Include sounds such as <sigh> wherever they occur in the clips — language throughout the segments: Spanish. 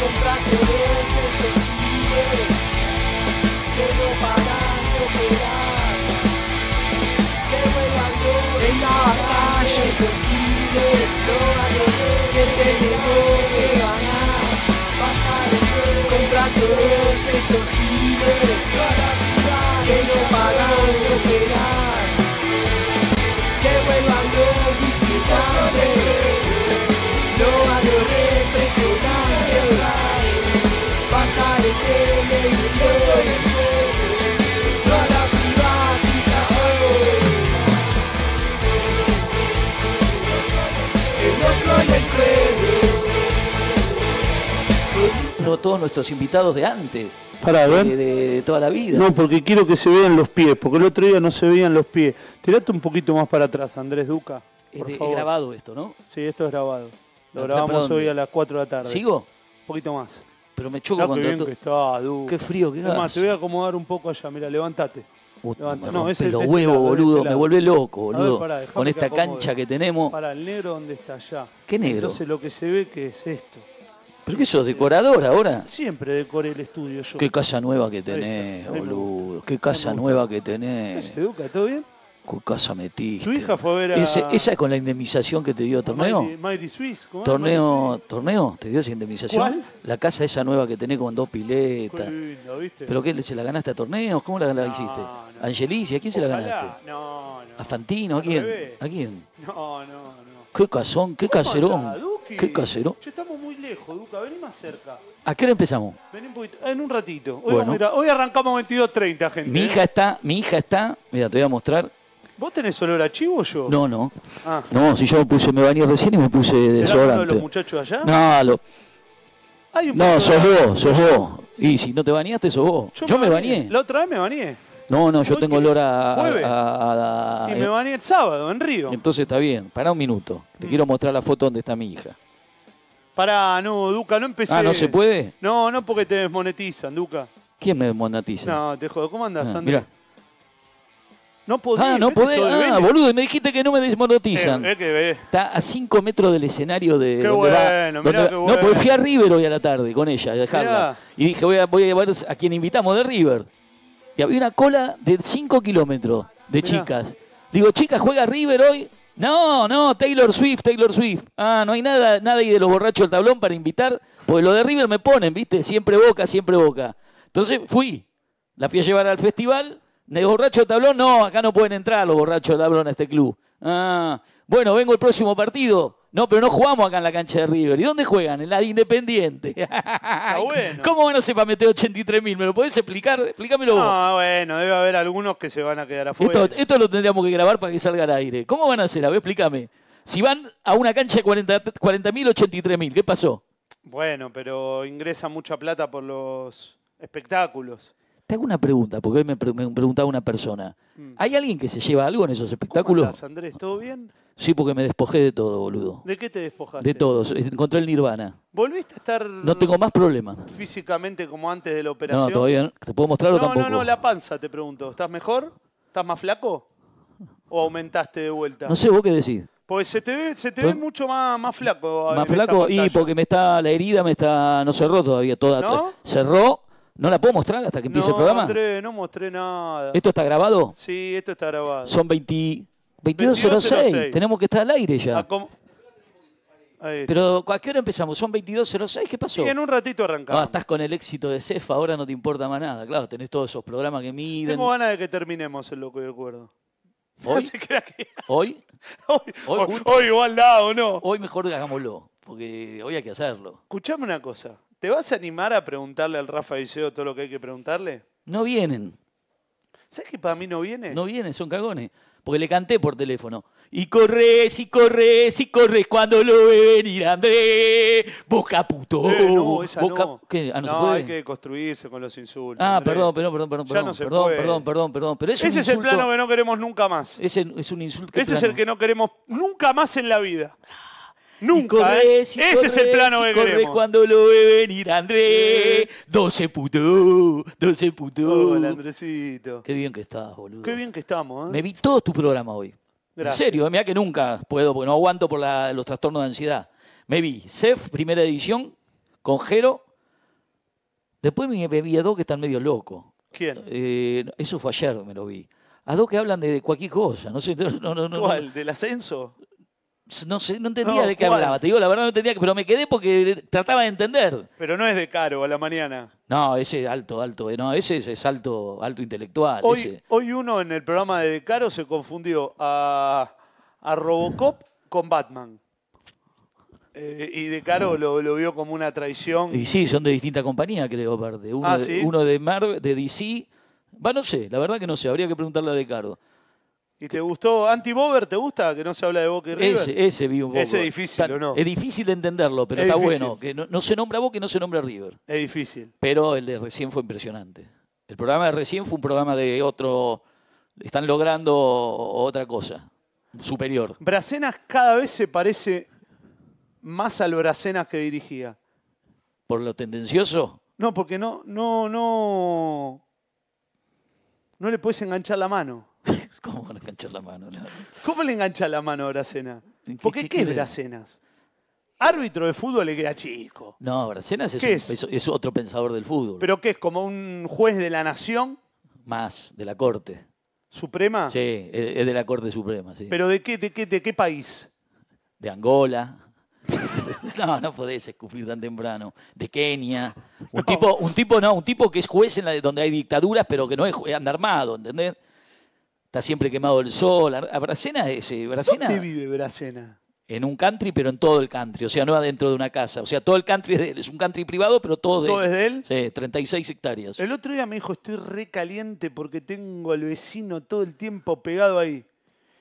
Comprate todos nuestros invitados de antes. Para ver. De, de- de toda la vida. No, porque quiero que se vean los pies, porque el otro día no se veían los pies. Tirate un poquito más para atrás, Andrés Duca. es, por es favor. grabado esto, ¿no? Sí, esto es grabado. Lo ¿Para grabamos hoy a las 4 de la tarde. ¿Sigo? Un poquito más. Pero me choco qué contra bien todo. que está, Duca. Qué frío, qué gas. te voy a acomodar un poco allá. Mira, Levanta. No, ese es los este huevos, boludo. este me vuelve loco, ver, boludo. pará, Con que esta cancha que tenemos. Para el negro, ¿dónde está allá? ¿Qué negro? Entonces lo que se ve que es esto. ¿Pero qué sos, decorador ahora? Siempre decoré el estudio yo. Qué casa nueva que tenés, boludo. Qué casa nueva que tenés. ¿Se educa? ¿Todo bien? ¿Qué casa metiste? Tu hija fue a ver a... Ese- ¿Esa es con la indemnización que te dio torneo? Miley- Miley Swiss, ¿cómo? ¿Torneo? ¿Torneo? ¿Te dio esa indemnización? ¿Cuál? La casa esa nueva que tenés con dos piletas. Lindo, ¿viste? ¿Pero qué? ¿Se la ganaste a torneos? ¿Cómo la, la No, hiciste? no. ¿A Angelici? ¿A quién se la ganaste? No, no. ¿A Fantino? ¿A quién? ¿A quién? No, no, no. ¿Qué casón? ¿Qué ¿Cómo caserón? ¿Qué caserón? Che, estamos muy lejos, Duca. Vení más cerca. ¿A qué hora empezamos? Vení un poquito. En un ratito. Hoy, Bueno. vamos a ir a- hoy arrancamos 22.30, gente. Mi ¿eh? hija está, mi hija está, mira, te voy a mostrar. ¿Vos tenés olor a chivo o yo? No, no. Ah. No, si yo me puse, me bañé recién y me puse ¿Será uno de los desodorante. muchachos allá? No, lo- Hay un no, sos de- vos, sos vos. Y si no te bañaste, sos vos. Yo, me bañé. La otra vez me bañé. No, no, yo ¿Hoy tengo olor a... a- ¿Jueves? a- a- y me bañé el sábado, en Río. Entonces está bien, para un minuto. Te quiero mostrar la foto donde está mi hija. Pará, no, Duca, no empecé. Ah, ¿no se puede? No, no porque te desmonetizan, Duca. ¿Quién me monetiza? No, te jodo. ¿Cómo andas, Ah, Andrés? mirá. No podés. Ah, no ¿viste? podés. De Ah, Vélez. boludo, y me dijiste que no me desmonetizan. Eh, eh, que ve. Está a 5 metros del escenario de. Qué donde va- bueno, donde mirá va- qué No, bueno. porque fui a River hoy a la tarde con ella, a dejarla. Mirá. Y dije, voy a, voy a ver a quien invitamos de River. Y había una cola de 5 kilómetros de Mirá. chicas. Digo, chicas, ¿juega River hoy? No, no, Taylor Swift, Taylor Swift. Ah, no hay nada, nada ahí de los borrachos del tablón para invitar, porque lo de River me ponen, ¿viste? Siempre boca, siempre boca. Entonces fui, la fui a llevar al festival. ¿De borracho del tablón? No, acá no pueden entrar los borrachos del tablón a este club. Ah, bueno, vengo el próximo partido. No, pero no jugamos acá en la cancha de River. ¿Y dónde juegan? En la de Independiente. <laughs> bueno. ¿Cómo van a hacer para meter 83 mil? ¿Me lo podés explicar? Explícamelo vos. No, bueno, debe haber algunos que se van a quedar afuera. Esto, esto lo tendríamos que grabar para que salga al aire. ¿Cómo van a hacer? A ver, explícame. Si van a una cancha de 40 mil, 83 mil, ¿qué pasó? Bueno, pero ingresa mucha plata por los espectáculos. Te hago una pregunta, porque hoy me, pre- me preguntaba una persona. ¿Hay alguien que se lleva algo en esos Mm. ¿Cómo espectáculos? andás, Andrés? ¿Todo bien? Sí, porque me despojé de todo, boludo. ¿De qué te despojaste? De todo. Encontré el nirvana. ¿Volviste a estar No tengo más problemas. físicamente como antes de la operación? No, todavía no. ¿Te puedo mostrar o No, tampoco? no, no, la panza te pregunto. ¿Estás mejor? ¿Estás más flaco? ¿O aumentaste de vuelta? No sé, vos qué decís. Pues se te ve, se te ve mucho más, más flaco. Más flaco y porque me está la herida me está no cerró todavía toda. ¿No? Cerró. ¿No la puedo mostrar hasta que empiece no, el programa? Andrés, no mostré nada. ¿Esto está grabado? Sí, esto está grabado. Son 20 22.06. 22.06. Tenemos que estar al aire ya. Ah. Pero ¿a qué hora empezamos? Son 22.06. ¿Qué pasó? Y en un ratito arrancamos. Ah, estás con el éxito de CEFA, ahora no te importa más nada. Claro, tenés todos esos programas que miden. Tengo ganas de que terminemos el loco y el cuerdo. <laughs> <laughs> ¿Hoy? ¿Hoy? Hoy, Hoy hoy- o no. Hoy mejor hagámoslo, porque hoy hay que hacerlo. Escuchame una cosa. ¿Te vas a animar a preguntarle al Rafa Diceo todo lo que hay que preguntarle? No vienen, ¿Sabes que para mí no viene? no vienen, son cagones. Porque le canté por teléfono. Y corres, y corres, y corres cuando lo ve venir Andrés. Boca puto. Eh, no, esa Boca... no. ¿Qué? Ah, no, se no, puede. hay que construirse con los insultos. Ah, Andrés. perdón, perdón, perdón, perdón, Ya perdón, no se perdón, puede. perdón, perdón, perdón. Pero es un Ese es el plano que no queremos nunca más. Ese es un insulto. ¿qué Ese es plano? el que no queremos nunca más en la vida. Nunca, Y ¿eh? Ese es el plano que queremos. cuando lo ve venir Andrés. 12 puto, 12 puto. Hola, Andresito. Qué bien que estás, boludo. Qué bien que estamos, ¿eh? Me vi todo tu programa hoy. Gracias. En serio, mira que nunca puedo, porque no aguanto por la- los trastornos de ansiedad. Me vi CEF, primera edición, con Jero. Después me vi a dos que están medio locos. ¿Quién? Eh, eso fue ayer, me lo vi. A dos que hablan de, de cualquier cosa. No sé, <laughs> no, no, no, ¿Cuál? ¿Del ascenso? No, sé, no entendía No, de qué ¿cuál? hablaba. Te digo, la verdad no entendía, pero me quedé porque trataba de entender. Pero no es de caro a la mañana. No, ese alto, alto. eh, No, ese es, alto, alto intelectual. Hoy, ese. hoy uno en el programa de De Caro se confundió a, a Robocop con Batman. Eh, y De Caro lo, lo vio como una traición. Y sí, son de distinta compañía, creo, aparte. Uno, Ah, de, uno de Marvel, de DC. Va, no sé, la verdad que no sé, habría que preguntarle a De Caro. ¿Y te gustó? ¿Anti-Bober te gusta? Que no se habla de Boca y River. Ese, ese vi un poco. Ese es difícil, Está- ¿o no? Es difícil de entenderlo, pero Es está difícil. bueno. Que no, no se nombra Boca y no se nombra River. Es difícil. Pero el de recién fue impresionante. El programa de recién fue un programa de otro. Están logrando otra cosa, superior. Bracenas cada vez se parece más al Bracenas que dirigía. Por lo tendencioso, No, porque no, no, no. No le puedes enganchar la mano. <laughs> ¿cómo van a enganchar la mano? ¿Cómo le engancha la mano a Bracena? ¿Qué- Porque qué ¿qué, es? Bracenas? Árbitro de fútbol le queda chico. No, Bracenas es, ¿Qué un- es? es- es otro pensador del fútbol. ¿Pero qué es? ¿Como un juez de la nación Más, de la Corte. suprema? Sí, es de la Corte Suprema, sí. ¿Pero de qué, de qué, de qué país? De Angola. <laughs> no, no podés escupir tan temprano. De Kenia. Un, No. tipo, un tipo, no, un tipo que es juez en la, donde hay dictaduras, pero que no es juez, anda armado, ¿entendés? Está siempre quemado el sol. A Bracena es, eh, Bracena ¿Dónde vive Bracena? en un country, pero en todo el country. O sea, no adentro de una casa. O sea, todo el country es de él. Es un country privado, pero todo de ¿Todo él. es de él? Sí, 36 hectáreas. El otro día me dijo, estoy re caliente porque tengo al vecino todo el tiempo pegado ahí.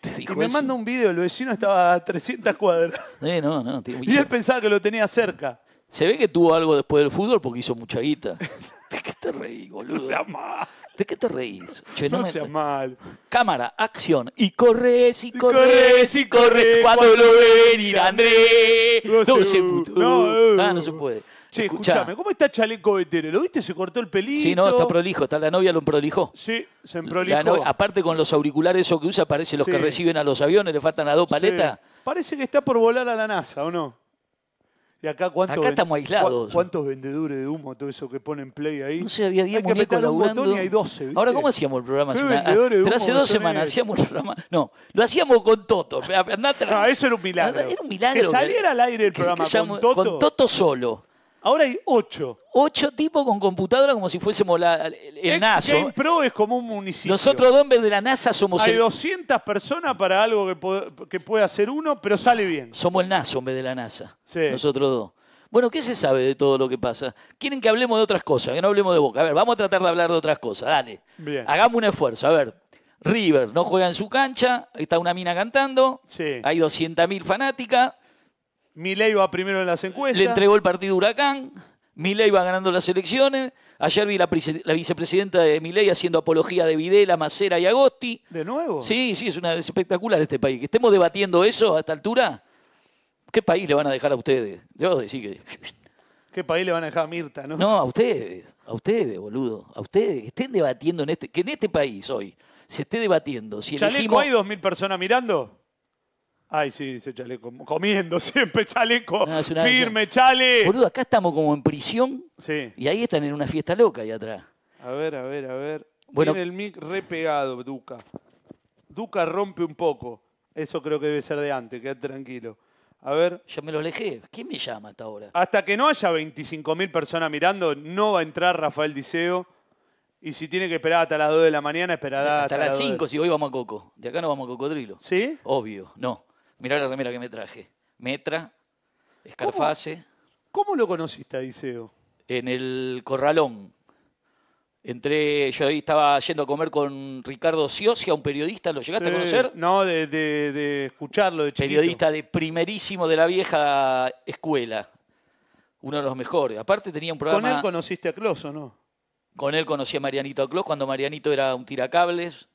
¿Te Y me eso? manda un video, el vecino estaba a 300 cuadras. Eh, no, no. <laughs> Y él pensaba que lo tenía cerca. Se ve que tuvo algo después del fútbol porque hizo mucha guita. <laughs> ¿De qué te reís, No boludo? sea mal. ¿De qué te reís? Che, no No me- sea mal. Cámara, acción. Y corres, y corres, corres, y corres. Cuando lo ve venir Andrés. No No se- puto. no, Ah, no se puede. Che, Escuchá. escúchame, ¿cómo está Chaleco Vetero? ¿Lo viste? Se cortó el pelito. Sí, no, está prolijo. Está la novia lo prolijó. Sí, se emprolijó. novia- aparte con los auriculares esos que usa, parece los Sí. que reciben a los aviones, le faltan las dos paletas. Sí. Parece que está por volar a la NASA, ¿o no? Y acá cuántos Acá estamos aislados. ¿Cuántos vendedores de humo, todo eso que ponen play ahí? No sé, había 10 Hay que apretar un botón y hay 12, ¿viste? Ahora, ¿cómo hacíamos el programa? ¿Qué Hace una- de pero hace dos semanas hacíamos el programa. No, lo hacíamos con Toto. Andá atrás. Ah, eso era un milagro. Era un milagro. Que saliera al aire el que- programa que con llamó- Toto. Con Toto solo. Ahora hay ocho. Ocho tipos con computadora como si fuésemos la- el, el Ex NASO. Game Pro es como un municipio. Nosotros dos en vez de la NASA somos hay el, 200 personas para algo que, po- que puede hacer uno, pero sale bien. somos el NASA en vez de la NASA. Sí. Nosotros dos. Bueno, ¿qué se sabe de todo lo que pasa? Quieren que hablemos de otras cosas, que no hablemos de Boca. A ver, vamos a tratar de hablar de otras cosas. Dale. Bien. Hagamos un esfuerzo. A ver, River no juega en su cancha, está una mina cantando, Sí. hay 200.000 fanáticas, Milei va primero en las encuestas. le entregó el partido Huracán, Milei va ganando las elecciones, ayer vi la, la vicepresidenta de Milei haciendo apología de Videla, Macera y Agosti. ¿De nuevo? Sí, sí, es, una, es espectacular este país. Que estemos debatiendo eso a esta altura, ¿qué país le van a dejar a ustedes? Yo decir que... ¿Qué país le van a dejar a Mirta, no? No, a ustedes, a ustedes, boludo, a ustedes, que estén debatiendo en este, que en este país hoy se esté debatiendo si ¿Chaleco elegimos... hay 2.000 personas mirando? Ay, sí, dice Chaleco. Comiendo <laughs> siempre, Chaleco. No, es una- Firme, Chale. Boludo, acá estamos como en prisión Sí. y ahí están en una fiesta loca ahí atrás. A ver, a ver, a ver. Bueno. Tiene el mic repegado, Duca. Duca rompe un poco. Eso creo que debe ser de antes, quédate tranquilo. A ver. Ya me lo alejé. ¿Quién me llama hasta ahora? Hasta que no haya 25.000 personas mirando, no va a entrar Rafael Diceo. Y si tiene que esperar hasta las 2 de la mañana, esperará hasta, las 2 de- 5 si hoy vamos a Coco. De acá no vamos a Cocodrilo. ¿Sí? Obvio, no. Mirá la remera que me traje. Metra, Escarfase, ¿Cómo lo conociste a Diceo? en el Corralón. Entré, yo ahí estaba yendo a comer con Ricardo Ciosia, un periodista, ¿lo llegaste a conocer? No, de, de- de escucharlo de chiquito. Periodista de primerísimo de la vieja escuela. Uno de los mejores. Aparte tenía un Con programa... él conociste a Clos, ¿o no? Con él conocí a Marianito Clos cuando Marianito era un tiracables,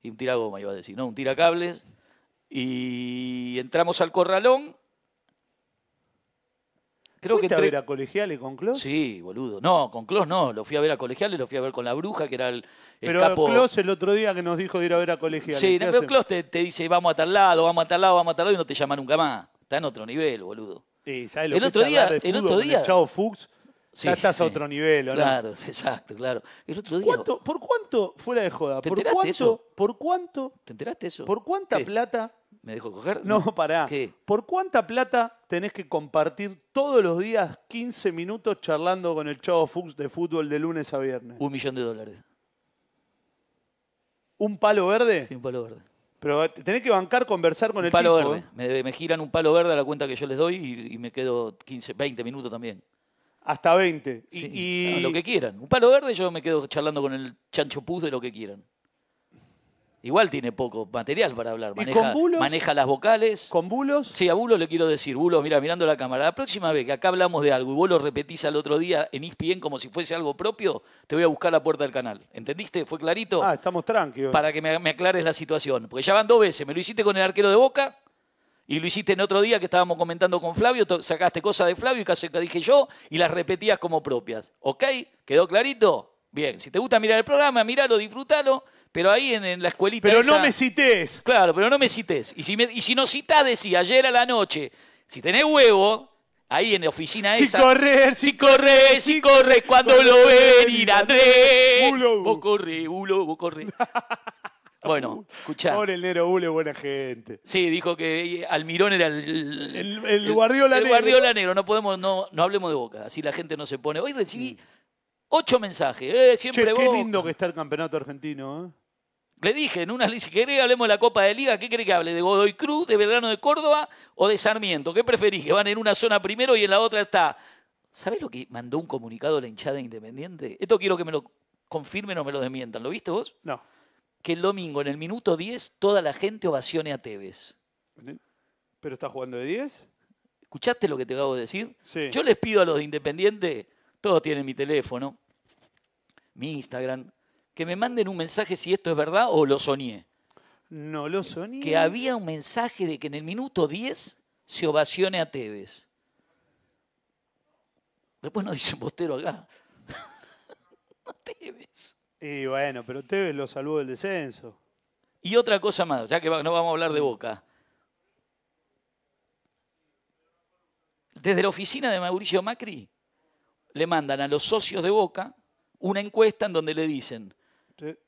y un tiragoma iba a decir, ¿no? Un tiracables. Y entramos al corralón Creo que ¿Fuiste a entré- ver a Colegiales con Clos? Sí, boludo. No, con Clos no. Lo fui a ver a Colegiales, lo fui a ver con la Bruja, que era el, el Pero capo. Clos el otro día que nos dijo de ir a ver a Colegiales. sí, ¿qué pero? Clos te, te dice, vamos a tal lado, vamos a tal lado, vamos a tal lado, y no te llama nunca más. Está en otro nivel, boludo. ¿sabes lo El que otro día- charlar de el fútbol otro día- Fuchs, Sí, ya estás sí. a otro nivel, ¿o no? Claro, <laughs> exacto, claro. El otro día. ¿Cuánto, ¿Por cuánto, fuera de joda, ¿Te por cuánto, eso? por cuánto, ¿Te enteraste eso? por cuánta ¿Qué? plata, ¿Me dejó coger? no, pará, ¿Qué? por cuánta plata tenés que compartir todos los días 15 minutos charlando con el Chavo Fuchs de fútbol de lunes a viernes? Un millón de dólares. ¿Un palo verde? Sí, un palo verde. Pero te tenés que bancar, conversar con Un el palo tipo. verde. Me, me giran un palo verde a la cuenta que yo les doy y, y me quedo 15, 20 minutos también. Hasta 20. Y, Sí, y- lo que quieran. Un palo verde yo me quedo charlando con el chancho puz de lo que quieran. Igual tiene poco material para hablar. ¿Y Maneja, con bulos? maneja las vocales. con bulos. Sí, a Bulo le quiero decir, Bulo, mira, mirando la cámara, la próxima vez que acá hablamos de algo y vos lo repetís al otro día en ESPN como si fuese algo propio, te voy a buscar la puerta del canal. ¿Entendiste? ¿Fue clarito? Ah, estamos tranquilos. Para que me, me aclares la situación. Porque ya van dos veces. Me lo hiciste con el arquero de Boca y lo hiciste en otro día que estábamos comentando con Flavio. Sacaste cosas de Flavio y casi que dije yo y las repetías como propias. ¿Ok? ¿Quedó clarito? Bien. Si te gusta mirar el programa, míralo, disfrútalo. Pero ahí en, en la escuelita Pero esa- no me cites. Claro, pero no me cites. Y si, me- y si no citás, decía ayer a la noche, si tenés huevo, ahí en la oficina Si esa. correr, si corres, si corres, cuando lo ve venir Andrés. Bulo. Vos corre, bulo, vos corre. <laughs> Bueno, escuchá. Pobre el Nero Bule, buena gente. Sí, dijo que Almirón era el, El- el Guardiola el negro. Guardiola negro. No podemos, no, no hablemos de boca. Así la gente no se pone. Hoy recibí ocho mensajes. Eh, siempre Che, qué lindo que está el campeonato argentino. ¿eh? Le dije en una si querés que hablemos de la Copa de Liga, ¿qué querés que hable? ¿De Godoy Cruz, de Belgrano de Córdoba o de Sarmiento? ¿Qué preferís? Que van en una zona primero y en la otra está. ¿Sabés lo que mandó un comunicado la hinchada independiente? Esto quiero que me lo confirmen o me lo desmientan. ¿Lo viste vos? No. Que el domingo, en el minuto 10, toda la gente ovacione a Tevez. ¿Pero está jugando de 10? ¿Escuchaste lo que te acabo de decir? Sí. Yo les pido a los de Independiente, todos tienen mi teléfono, mi Instagram, que me manden un mensaje si esto es verdad o lo soñé. No lo soní. que había un mensaje de que en el minuto 10 se ovacione a Tevez. Después nos dicen Bostero acá. <laughs> no Tevez. Y bueno, pero Tevez lo salvó del descenso. Y otra cosa más, ya que no vamos a hablar de Boca. Desde la oficina de Mauricio Macri le mandan a los socios de Boca una encuesta en donde le dicen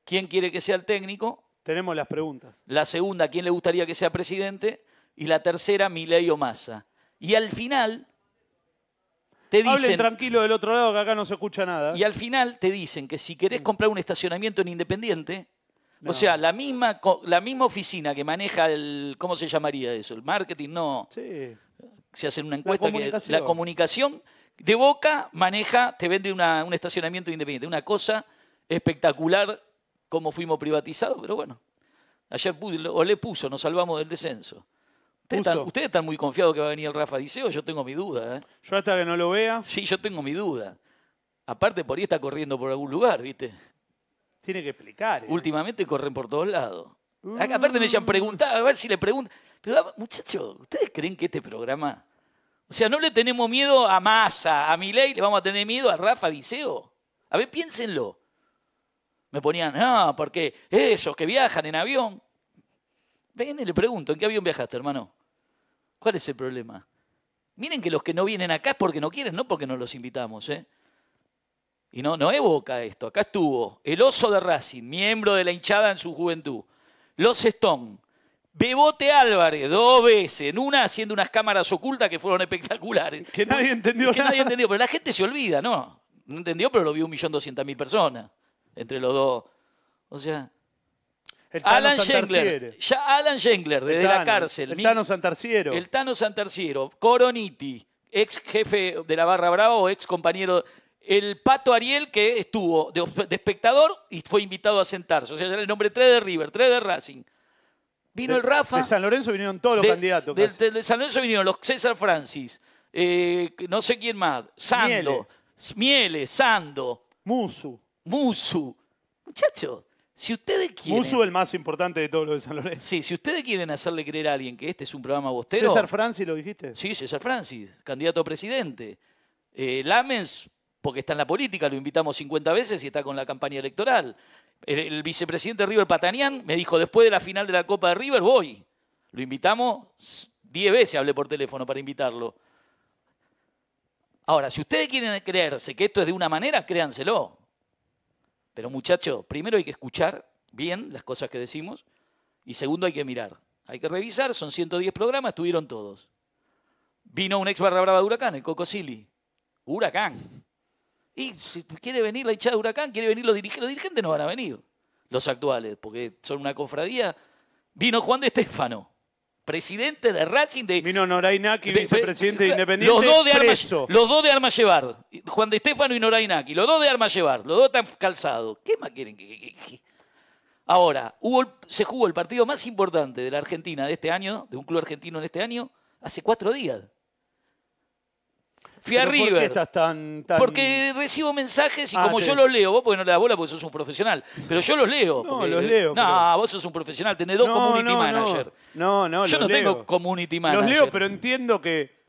quién quiere que sea el técnico, Tenemos las preguntas. la segunda, quién le gustaría que sea presidente, y la tercera, Milei o Massa. Y al final te Hablen dicen, tranquilo del otro lado que acá no se escucha nada. y al final te dicen que si querés comprar un estacionamiento en Independiente, No. o sea, la misma, la misma oficina que maneja el, ¿cómo se llamaría eso? El marketing, no, Sí. se hacen una encuesta que la comunicación de Boca maneja, te vende una- un estacionamiento independiente, una cosa espectacular como fuimos privatizados, pero bueno, ayer o le puso, nos salvamos del descenso. Ustedes están, ustedes están muy confiados que va a venir el Rafa Diceo, yo tengo mi duda. ¿eh? Yo hasta que no lo vea, Sí, yo tengo mi duda. Aparte, por ahí está corriendo por algún lugar, ¿viste? tiene que explicar. ¿eh? Últimamente corren por todos lados. Aparte me decían preguntar, a ver si le preguntan. Pero muchachos, ¿ustedes creen que este programa... O sea, no le tenemos miedo a Massa, a Milei, le vamos a tener miedo a Rafa Diceo. A ver, piénsenlo. Me ponían, no, porque esos que viajan en avión. Ven y le pregunto, ¿en qué avión viajaste, hermano? ¿Cuál es el problema? Miren que los que no vienen acá es porque no quieren, no porque no los invitamos, ¿eh? Y no, no evoca esto. Acá estuvo el oso de Racing, miembro de la hinchada en su juventud. Los Stone. Bebote Álvarez, dos veces. En una haciendo unas cámaras ocultas que fueron espectaculares. Que nadie entendió que nada. nadie entendió. Pero la gente se olvida, ¿no? No entendió, pero lo vio un millón doscientas mil personas. Entre los dos. O sea, El Tano Alan. Schengler. Ya Alan Schengler, desde la cárcel. El Tano Santarciero. el Tano Santarciero, Coroniti, ex jefe de la Barra Brava o ex compañero. El Pato Ariel, que estuvo de, de espectador y fue invitado a sentarse. O sea, era el nombre 3 de River, 3 de Racing. Vino De- el Rafa. De San Lorenzo vinieron todos los de- candidatos. de San Lorenzo vinieron los César Francis, eh, no sé quién más, Sando, Miele, Sando, Musu. Musu. Muchachos, Si ustedes quieren. Musu el más importante de todos los de San Lorenzo. Sí, si ustedes quieren hacerle creer a alguien que este es un programa bostero. César Franci, ¿lo dijiste? Sí, César Francis, candidato a presidente. Eh, Lamens, porque está en la política, lo invitamos 50 veces y está con la campaña electoral. El, vicepresidente River Patanián me dijo, después de la final de la Copa de River, voy. Lo invitamos 10 veces, hablé por teléfono para invitarlo. Ahora, si ustedes quieren creerse que esto es de una manera, créanselo. Pero muchachos, primero hay que escuchar bien las cosas que decimos y segundo hay que mirar. Hay que revisar, son 110 programas, estuvieron todos. Vino un ex barra brava de Huracán, el Coco Silly. Huracán. Y si quiere venir la hinchada de Huracán, quiere venir los dirigentes, los dirigentes no van a venir, los actuales, porque son una cofradía. Vino Juan de Estefano, presidente de Racing de... Vino Norainaki, de- vicepresidente de Independiente, Los dos de armas, los dos de armas llevar. Juan de Estefano y Norainaki. Los dos de armas llevar. Los dos están calzados. ¿Qué más quieren Ahora, hubo se jugó el partido más importante de la Argentina de este año, de un club argentino en este año, hace cuatro días. Fui a Pero ¿Por qué River. estás tan, tan- Porque recibo mensajes y Ah, como te- yo los leo, vos porque no le das bola porque sos un profesional, pero yo los leo. No, porque- los leo, No, pero- vos sos un profesional, tenés dos No, community no, no. manager. No, no, Yo los no leo. tengo community manager. Los leo, pero entiendo que,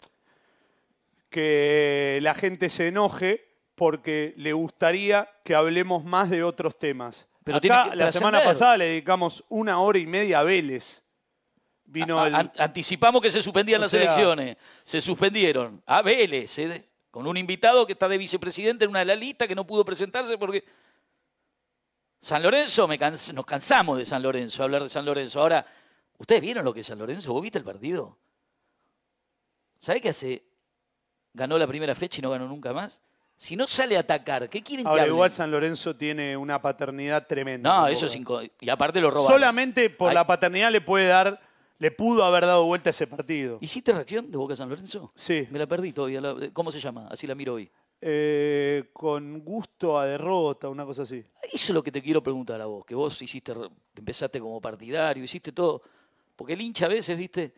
que la gente se enoje porque le gustaría que hablemos más de otros temas. Pero Acá, la semana pasada le dedicamos una hora y media a Vélez. Vino el... anticipamos que se suspendían O las sea- elecciones. Se suspendieron. A Vélez, eh, con un invitado que está de vicepresidente en una de las listas que no pudo presentarse porque. San Lorenzo, me nos cansamos de San Lorenzo, hablar de San Lorenzo. Ahora, ¿ustedes vieron lo que es San Lorenzo? ¿Vos viste el partido? ¿Sabés qué hace? Ganó la primera fecha y no ganó nunca más. Si no sale a atacar, ¿qué quieren que Ahora, hable? igual San Lorenzo tiene una paternidad tremenda. No, eso es Y aparte lo robaron. Solamente por Ay. la paternidad le puede dar, le pudo haber dado vuelta a ese partido. ¿Hiciste reacción de Boca San Lorenzo? Sí. Me la perdí todavía. la- ¿Cómo se llama? Así la miro hoy. Eh, con gusto a derrota, una cosa así. Eso es lo que te quiero preguntar a vos, que vos hiciste, empezaste como partidario, hiciste todo. Porque el hincha a veces, viste,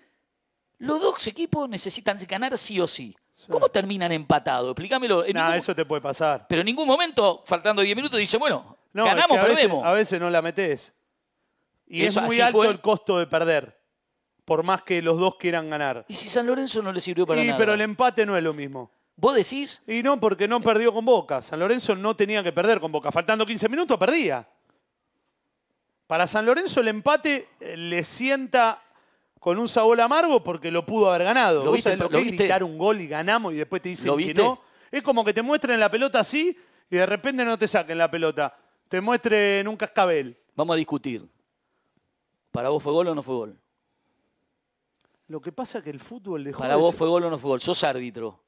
los dos equipos necesitan ganar sí o sí. ¿Cómo terminan empatados? Explícamelo. En Nada, ningún- eso te puede pasar. Pero en ningún momento, faltando 10 minutos, dice, bueno, No, es ganamos, que a veces- perdemos. a veces no la metes. Y Eso es muy así alto fue. el costo de perder. Por más que los dos quieran ganar. Y si San Lorenzo no le sirvió para Y, nada. pero el empate no es lo mismo. Vos decís, Y no, porque no perdió con Boca. San Lorenzo no tenía que perder con Boca. Faltando 15 minutos, perdía. Para San Lorenzo el empate eh, le sienta con un sabor amargo porque lo pudo haber ganado. ¿Lo ¿Vos viste? lo ¿Lo que es gritar un gol y ganamos y después te dicen ¿Lo que viste? no? Es como que te muestren la pelota así y de repente no te saquen la pelota. Te muestren un cascabel. vamos a discutir. ¿Para vos fue gol o no fue gol? Lo que pasa es que el fútbol dejó Para de vos ser- fue gol o no fue gol. Sos árbitro.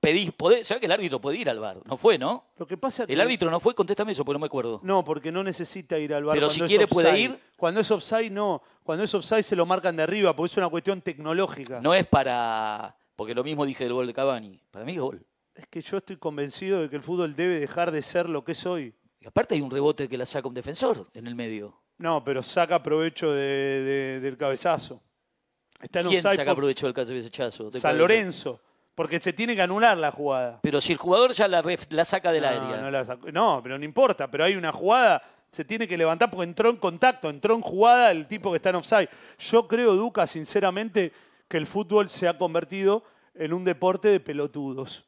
Pedís, podés, ¿sabés que el árbitro puede ir al bar? No fue, ¿no? Lo que pasa es El árbitro no fue, contéstame eso, porque no me acuerdo. No, porque no necesita ir al bar. Pero si quiere puede ir. Cuando es offside, no. Cuando es offside se lo marcan de arriba, porque es una cuestión tecnológica. No es para. Porque lo mismo dije del gol de Cavani. Para mí es gol. Es que yo estoy convencido de que el fútbol debe dejar de ser lo que es hoy. Y aparte hay un rebote que la saca un defensor en el medio. No, pero saca provecho de- de- del cabezazo. Está en ¿Quién saca por provecho del cabezazo? de San cabeza? Lorenzo. Porque se tiene que anular la jugada. Pero si el jugador ya la, ref- la saca del no, área. No, la sacó. No, pero no importa. Pero hay una jugada, se tiene que levantar porque entró en contacto, entró en jugada el tipo que está en offside. Yo creo, Duca, sinceramente, que el fútbol se ha convertido en un deporte de pelotudos.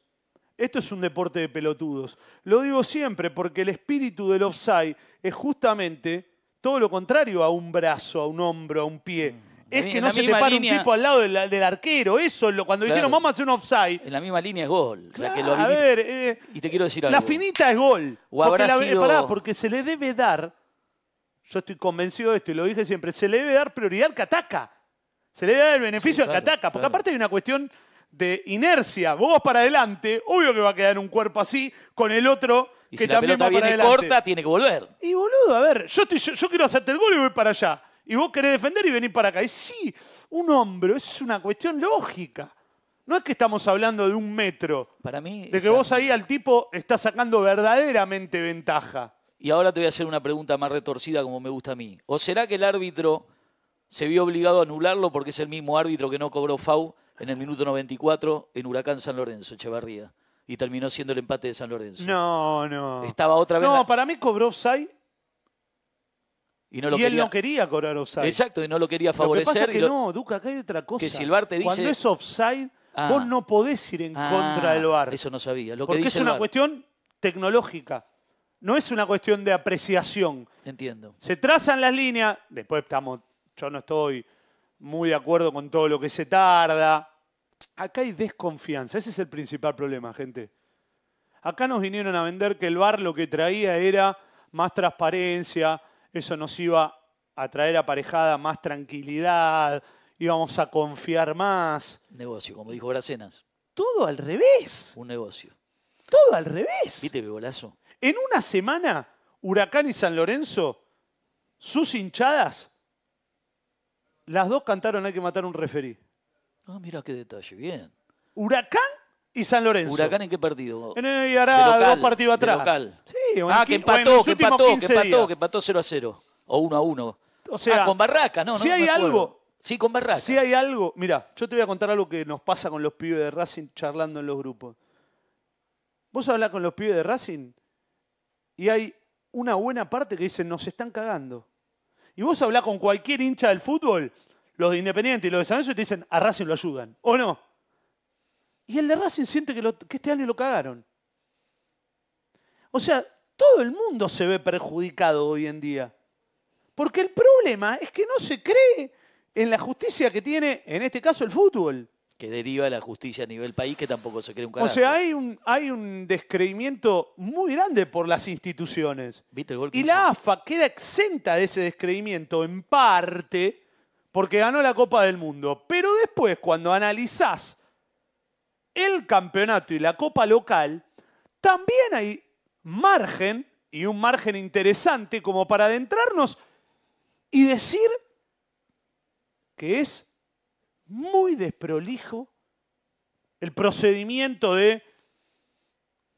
Esto es un deporte de pelotudos. Lo digo siempre porque el espíritu del offside es justamente todo lo contrario a un brazo, a un hombro, a un pie. Mm. En que la no se te para línea- un tipo al lado del, del arquero. Eso es lo, cuando Claro. dijeron vamos a hacer un offside. En la misma línea es gol. la que lo a ver, eh, Y te quiero decir algo. la finita es gol. O habrá porque, la- sido- pará, porque se le debe dar, yo estoy convencido de esto y lo dije siempre, se le debe dar prioridad al que ataca. Se le debe dar el beneficio Sí, al que ataca. Porque aparte hay una cuestión de inercia. Vos vas para adelante, obvio que va a quedar un cuerpo así, con el otro Y que si la también pelota va para viene adelante. corta, tiene que volver. Y boludo, a ver, yo, estoy- yo, yo quiero hacerte el gol y voy para allá. Y vos querés defender y venir para acá. Y sí, un hombro, es una cuestión lógica. No es que estamos hablando de un metro. Para mí. De que está- vos ahí al tipo estás sacando verdaderamente ventaja. Y ahora te voy a hacer una pregunta más retorcida como me gusta a mí. ¿O será que el árbitro se vio obligado a anularlo porque es el mismo árbitro que no cobró FAU en el minuto 94 en Huracán San Lorenzo, Echevarría? Y terminó siendo el empate de San Lorenzo. No, no. Estaba otra vez No, la- para mí cobró offside Y no lo y él quería. no quería cobrar offside. Exacto, y no lo quería Lo que favorecer. pasa es que lo- no, Duca, acá hay otra cosa. que si el VAR te Cuando dice- es offside, Ah. vos no podés ir en Ah, contra del VAR. Eso no sabía. Lo que porque dice es una cuestión tecnológica. No es una cuestión de apreciación. Entiendo. Se trazan las líneas, después estamos, yo no estoy muy de acuerdo con todo lo que se tarda. Acá hay desconfianza, ese es el principal problema, gente. Acá nos vinieron a vender que el VAR lo que traía era más transparencia, eso nos iba a traer aparejada más tranquilidad, íbamos a confiar más. Negocio, como dijo Bracenas. Todo al revés, Un negocio. todo al revés. ¿Viste qué golazo? En una semana, Huracán y San Lorenzo, sus hinchadas, las dos cantaron hay que matar a un referí. Ah, mira qué detalle. Bien. Huracán y San Lorenzo. ¿Huracán en qué partido? En el- y De hará local, dos partidos atrás. local. Sí, Ah, que empató, que empató, que 15 empató, días. que empató 0 a 0. O 1 a 1. O sea, ah, con Barraca, no, no. si hay algo- Sí, con Barraca. Si hay algo, mira, yo te voy a contar algo que nos pasa con los pibes de Racing charlando en los grupos. Vos hablás con los pibes de Racing y hay una buena parte que dicen nos están cagando. Y vos hablás con cualquier hincha del fútbol, los de Independiente y los de San Lorenzo, y te dicen a Racing lo ayudan, ¿o no? Y el de Racing siente que, lo- que este año lo cagaron. O sea, todo el mundo se ve perjudicado hoy en día. Porque el problema es que no se cree en la justicia que tiene, en este caso, el fútbol. Que deriva de la justicia a nivel país, que tampoco se cree un O carajo. sea, hay un, hay un descreimiento muy grande por las instituciones. ¿Viste el gol que Y hizo? la AFA queda exenta de ese descreimiento en parte porque ganó la Copa del Mundo. Pero después, cuando analizás el campeonato y la Copa local, también hay margen, y un margen interesante como para adentrarnos y decir que es muy desprolijo el procedimiento de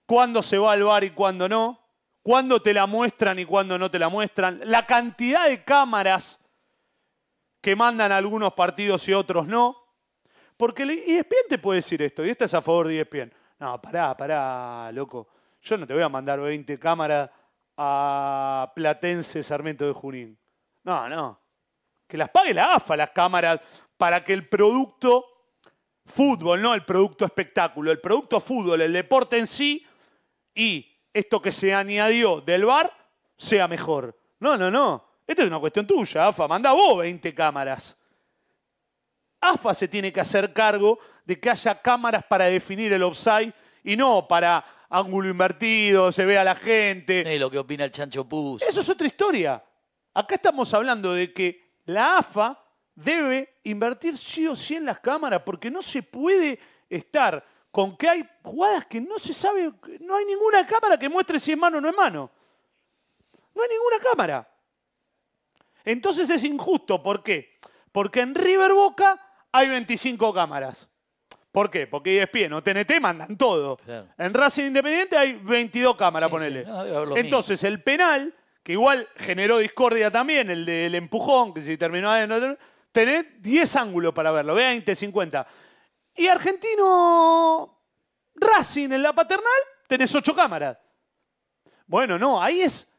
cuándo se va al bar y cuándo no, cuándo te la muestran y cuándo no te la muestran, la cantidad de cámaras que mandan algunos partidos y otros no. Porque ESPN te puede decir esto, y esta es a favor de E ESPN. No, pará, pará, loco. Yo no te voy a mandar 20 cámaras a Platense Sarmiento de Junín. No, no. Que las pague la AFA las cámaras para que el producto fútbol, no el producto espectáculo, el producto fútbol, el deporte en sí y esto que se añadió del bar sea mejor. No, no, no. Esto es una cuestión tuya, AFA. Manda vos 20 cámaras. AFA se tiene que hacer cargo de que haya cámaras para definir el offside y no para ángulo invertido, se ve a la gente. Eh, lo que opina el Chancho Puz. Eso es otra historia. Acá estamos hablando de que la AFA debe invertir sí o sí en las cámaras porque no se puede estar con que hay jugadas que no se sabe, no hay ninguna cámara que muestre si es mano o no es mano. No hay ninguna cámara. Entonces es injusto. ¿Por qué? Porque en River Boca hay 25 cámaras. ¿Por qué? Porque ESPN o TNT mandan todo. Claro. En Racing Independiente hay 22 cámaras, Sí, ponele. sí, no, Entonces el penal, que igual generó discordia también, el del empujón, que si terminó adentro, tenés 10 ángulos para verlo, 20, 50. Y Argentino Racing en la paternal, tenés 8 cámaras. Bueno, no, ahí es.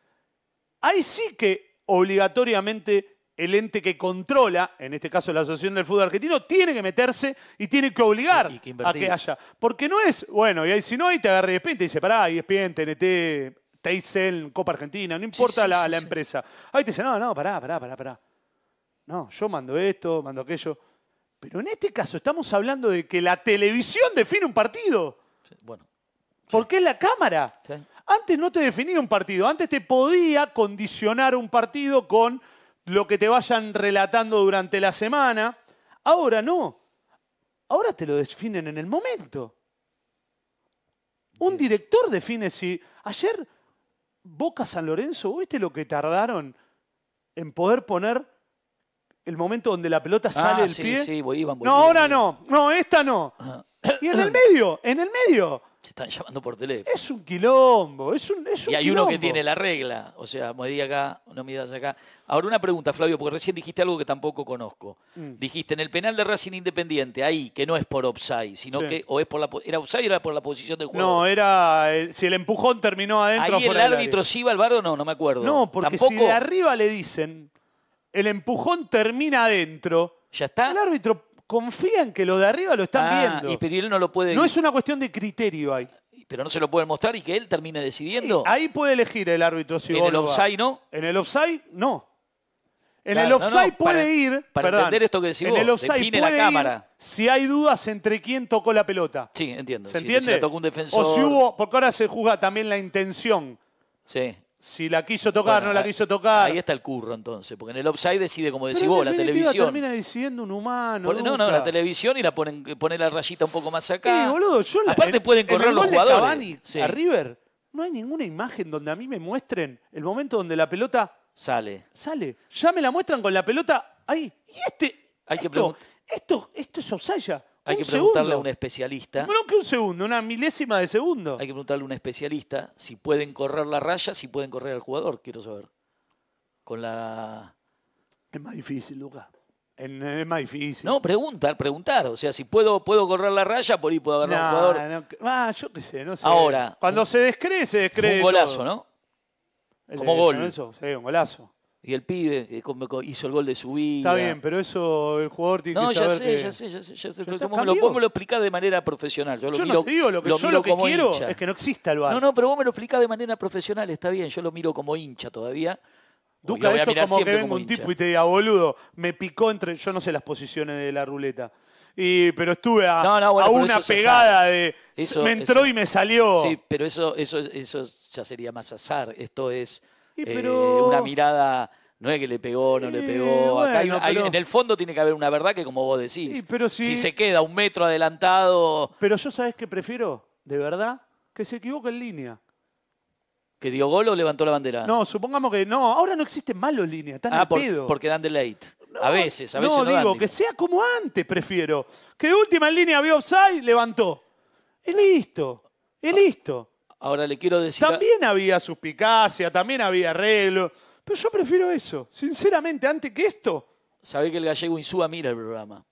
Ahí sí que obligatoriamente el ente que controla, en este caso la Asociación del Fútbol Argentino, tiene que meterse y tiene que obligar Y que a que haya. Porque no es, bueno, y ahí, si no, ahí te agarra ESPN y te dice, pará, ESPN, TNT, Teisel, Copa Argentina, no importa sí, la, sí, la sí. empresa. Ahí te dice, no, no, pará, pará, pará, pará. No, yo mando esto, mando aquello. Pero en este caso estamos hablando de que la televisión define un partido. Bueno, Porque es la cámara. Antes no te definía un partido, antes te podía condicionar un partido con lo que te vayan relatando durante la semana. Ahora no. Ahora te lo definen en el momento. Un director define si. Ayer, Boca San Lorenzo, ¿viste lo que tardaron en poder poner el momento donde la pelota sale Ah, del sí, pie? sí, voy- iban no, volviendo. ahora no. No, esta no. Y en el medio, en el medio. Se están llamando por teléfono. Es un quilombo, es un, es un Y hay uno que tiene la regla, o sea, medí acá, no midas acá. Ahora una pregunta, Flavio, porque recién dijiste algo que tampoco conozco. Mm. Dijiste en el penal de Racing Independiente, ahí, que no es por offside, sino Sí. que o es por la era offside o era por la posición del jugador. No, era. el- si el empujón terminó adentro. ahí el árbitro sí va al bar o no, no me acuerdo. No, porque tampoco si de arriba le dicen el empujón termina adentro, ya está. el árbitro confía en que los de arriba lo están Ah, viendo. y pero él no lo puede No es una cuestión de criterio ahí. pero no se lo pueden mostrar y que él termine decidiendo. Ahí puede elegir el árbitro si en el offside no. En el offside, no. En Claro, el offside no, puede para- ir. para perdón, entender esto que decís En vos, el offside define la cámara. ir si hay dudas entre quién tocó la pelota. Sí, entiendo. ¿Se sí, entiende? Si la tocó un defensor. O si hubo, porque ahora se juzga también la intención. Sí. Si la quiso tocar, Bueno, no la ahí- quiso tocar. Ahí está el curro entonces, porque en el offside decide como decís vos, la televisión. termina decidiendo un humano. No, no, la televisión y la ponen, pone la rayita un poco más acá. Sí, boludo, yo la- Aparte en- pueden en el correr los de jugadores. Cavani Sí, a River, no hay ninguna imagen donde a mí me muestren el momento donde la pelota Sale. sale. Ya me la muestran con la pelota ahí. Y este. Hay que esto, esto, esto es offside ya. Hay que preguntarle segundo. a un especialista. No que un segundo, una milésima de segundo. Hay que preguntarle a un especialista si pueden correr la raya, si pueden correr al jugador, quiero saber. Con la. Es más difícil, Lucas. Es más difícil. No, preguntar, preguntar. O sea, si puedo, puedo correr la raya, por ahí puedo agarrar a un No, jugador. no, ah, yo qué sé, no sé. Ahora, Cuando se descree, se descree. Fue un golazo, todo. ¿no? Como de gol. Lorenzo, Sí, un golazo. Y el pibe que co- hizo el gol de su vida. Está bien, pero eso el jugador tiene No, que ya saber sé, que- ya sé, ya sé, ya sé. Ya me lo, vos me lo explicás de manera profesional. Yo lo Yo miro, no te digo lo que, yo miro lo que como quiero hincha. es que no exista el bar. No, no, pero vos me lo explicás de manera profesional, está bien. Yo lo miro como hincha todavía. Duca, voy a esto mirar como que venga como un hincha. tipo y te diga, boludo, me picó entre. Yo no sé las posiciones de la ruleta. Y, pero estuve a, No, no, bueno, a pero una pegada de. Eso- me entró eso- y me salió. Sí, pero eso, eso, eso ya sería más azar. Esto es Y eh, una mirada. No es que le pegó, no le pegó. Acá hay hay- en el fondo tiene que haber una verdad que, como vos decís, pero si- si se queda un metro adelantado, Pero yo, ¿sabes qué prefiero? De verdad, que se equivoque en línea. que dio gol o levantó la bandera. No, supongamos que no. Ahora no existen malos en línea. Están ah, por- pedo. porque dan de late. a veces, a veces no, no, digo, que sea como antes, prefiero. Que de última en línea vio offside, levantó. Y listo. Y listo. Ahora le quiero decir. a- También había suspicacia, también había arreglo. Pero yo prefiero eso. Sinceramente, antes que esto. Sabés que el gallego Insúa mira el programa.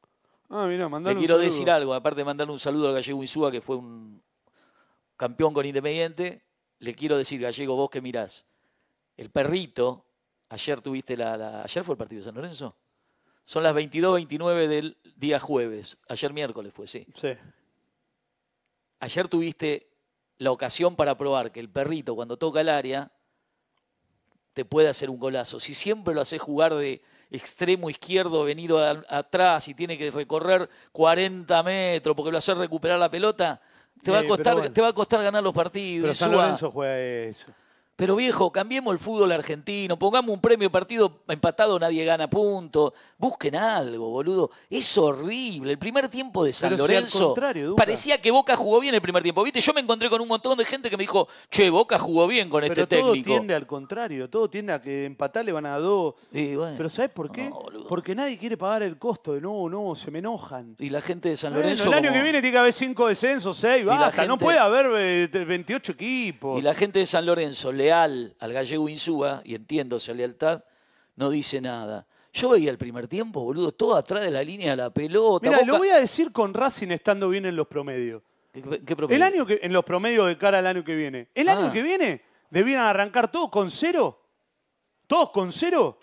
Ah, mira, mandale Le quiero decir algo, aparte de mandarle un saludo al gallego Insúa, que fue un campeón con Independiente. Le quiero decir, gallego, vos que mirás, el perrito, ayer tuviste la, la- ¿Ayer fue el partido de San Lorenzo? Son las 22.29 del día jueves. Ayer miércoles fue, sí. Sí. Ayer tuviste la ocasión para probar que el perrito, cuando toca el área, te puede hacer un golazo. Si siempre lo haces jugar de extremo izquierdo, venido a- atrás y tiene que recorrer 40 metros porque lo hace recuperar la pelota, te va, a costar, bueno. te va a costar ganar los partidos. Pero San. Lorenzo juega eso. Pero viejo, cambiemos el fútbol argentino, pongamos un premio partido empatado, nadie gana punto. Busquen algo, boludo. Es horrible. El primer tiempo de San Pero si al Lorenzo parecía que Boca jugó bien el primer tiempo. ¿Viste? Yo me encontré con un montón de gente que me dijo, che, Boca jugó bien con Pero este todo técnico. tiende al contrario. Todo tiende a que empatar le van a dos. Bueno, Pero ¿sabes por qué? no. Porque nadie quiere pagar el costo de no, no, se me enojan. y la gente de San Bueno, Lorenzo. el año como- que viene tiene que haber cinco descensos, seis, la basta. No gente- puede haber eh, 28 equipos. Y la gente de San Lorenzo, leal al gallego Insúa, y entiendo esa lealtad, no dice nada. Yo veía el primer tiempo, boludo, todo atrás de la línea de la pelota. Mira, lo voy a decir con Racing estando bien en los promedios. ¿Qué- qué promedio? El año que, en los promedios de cara al año que viene. El Ah. año que viene debieran arrancar todos con cero. Todos con cero.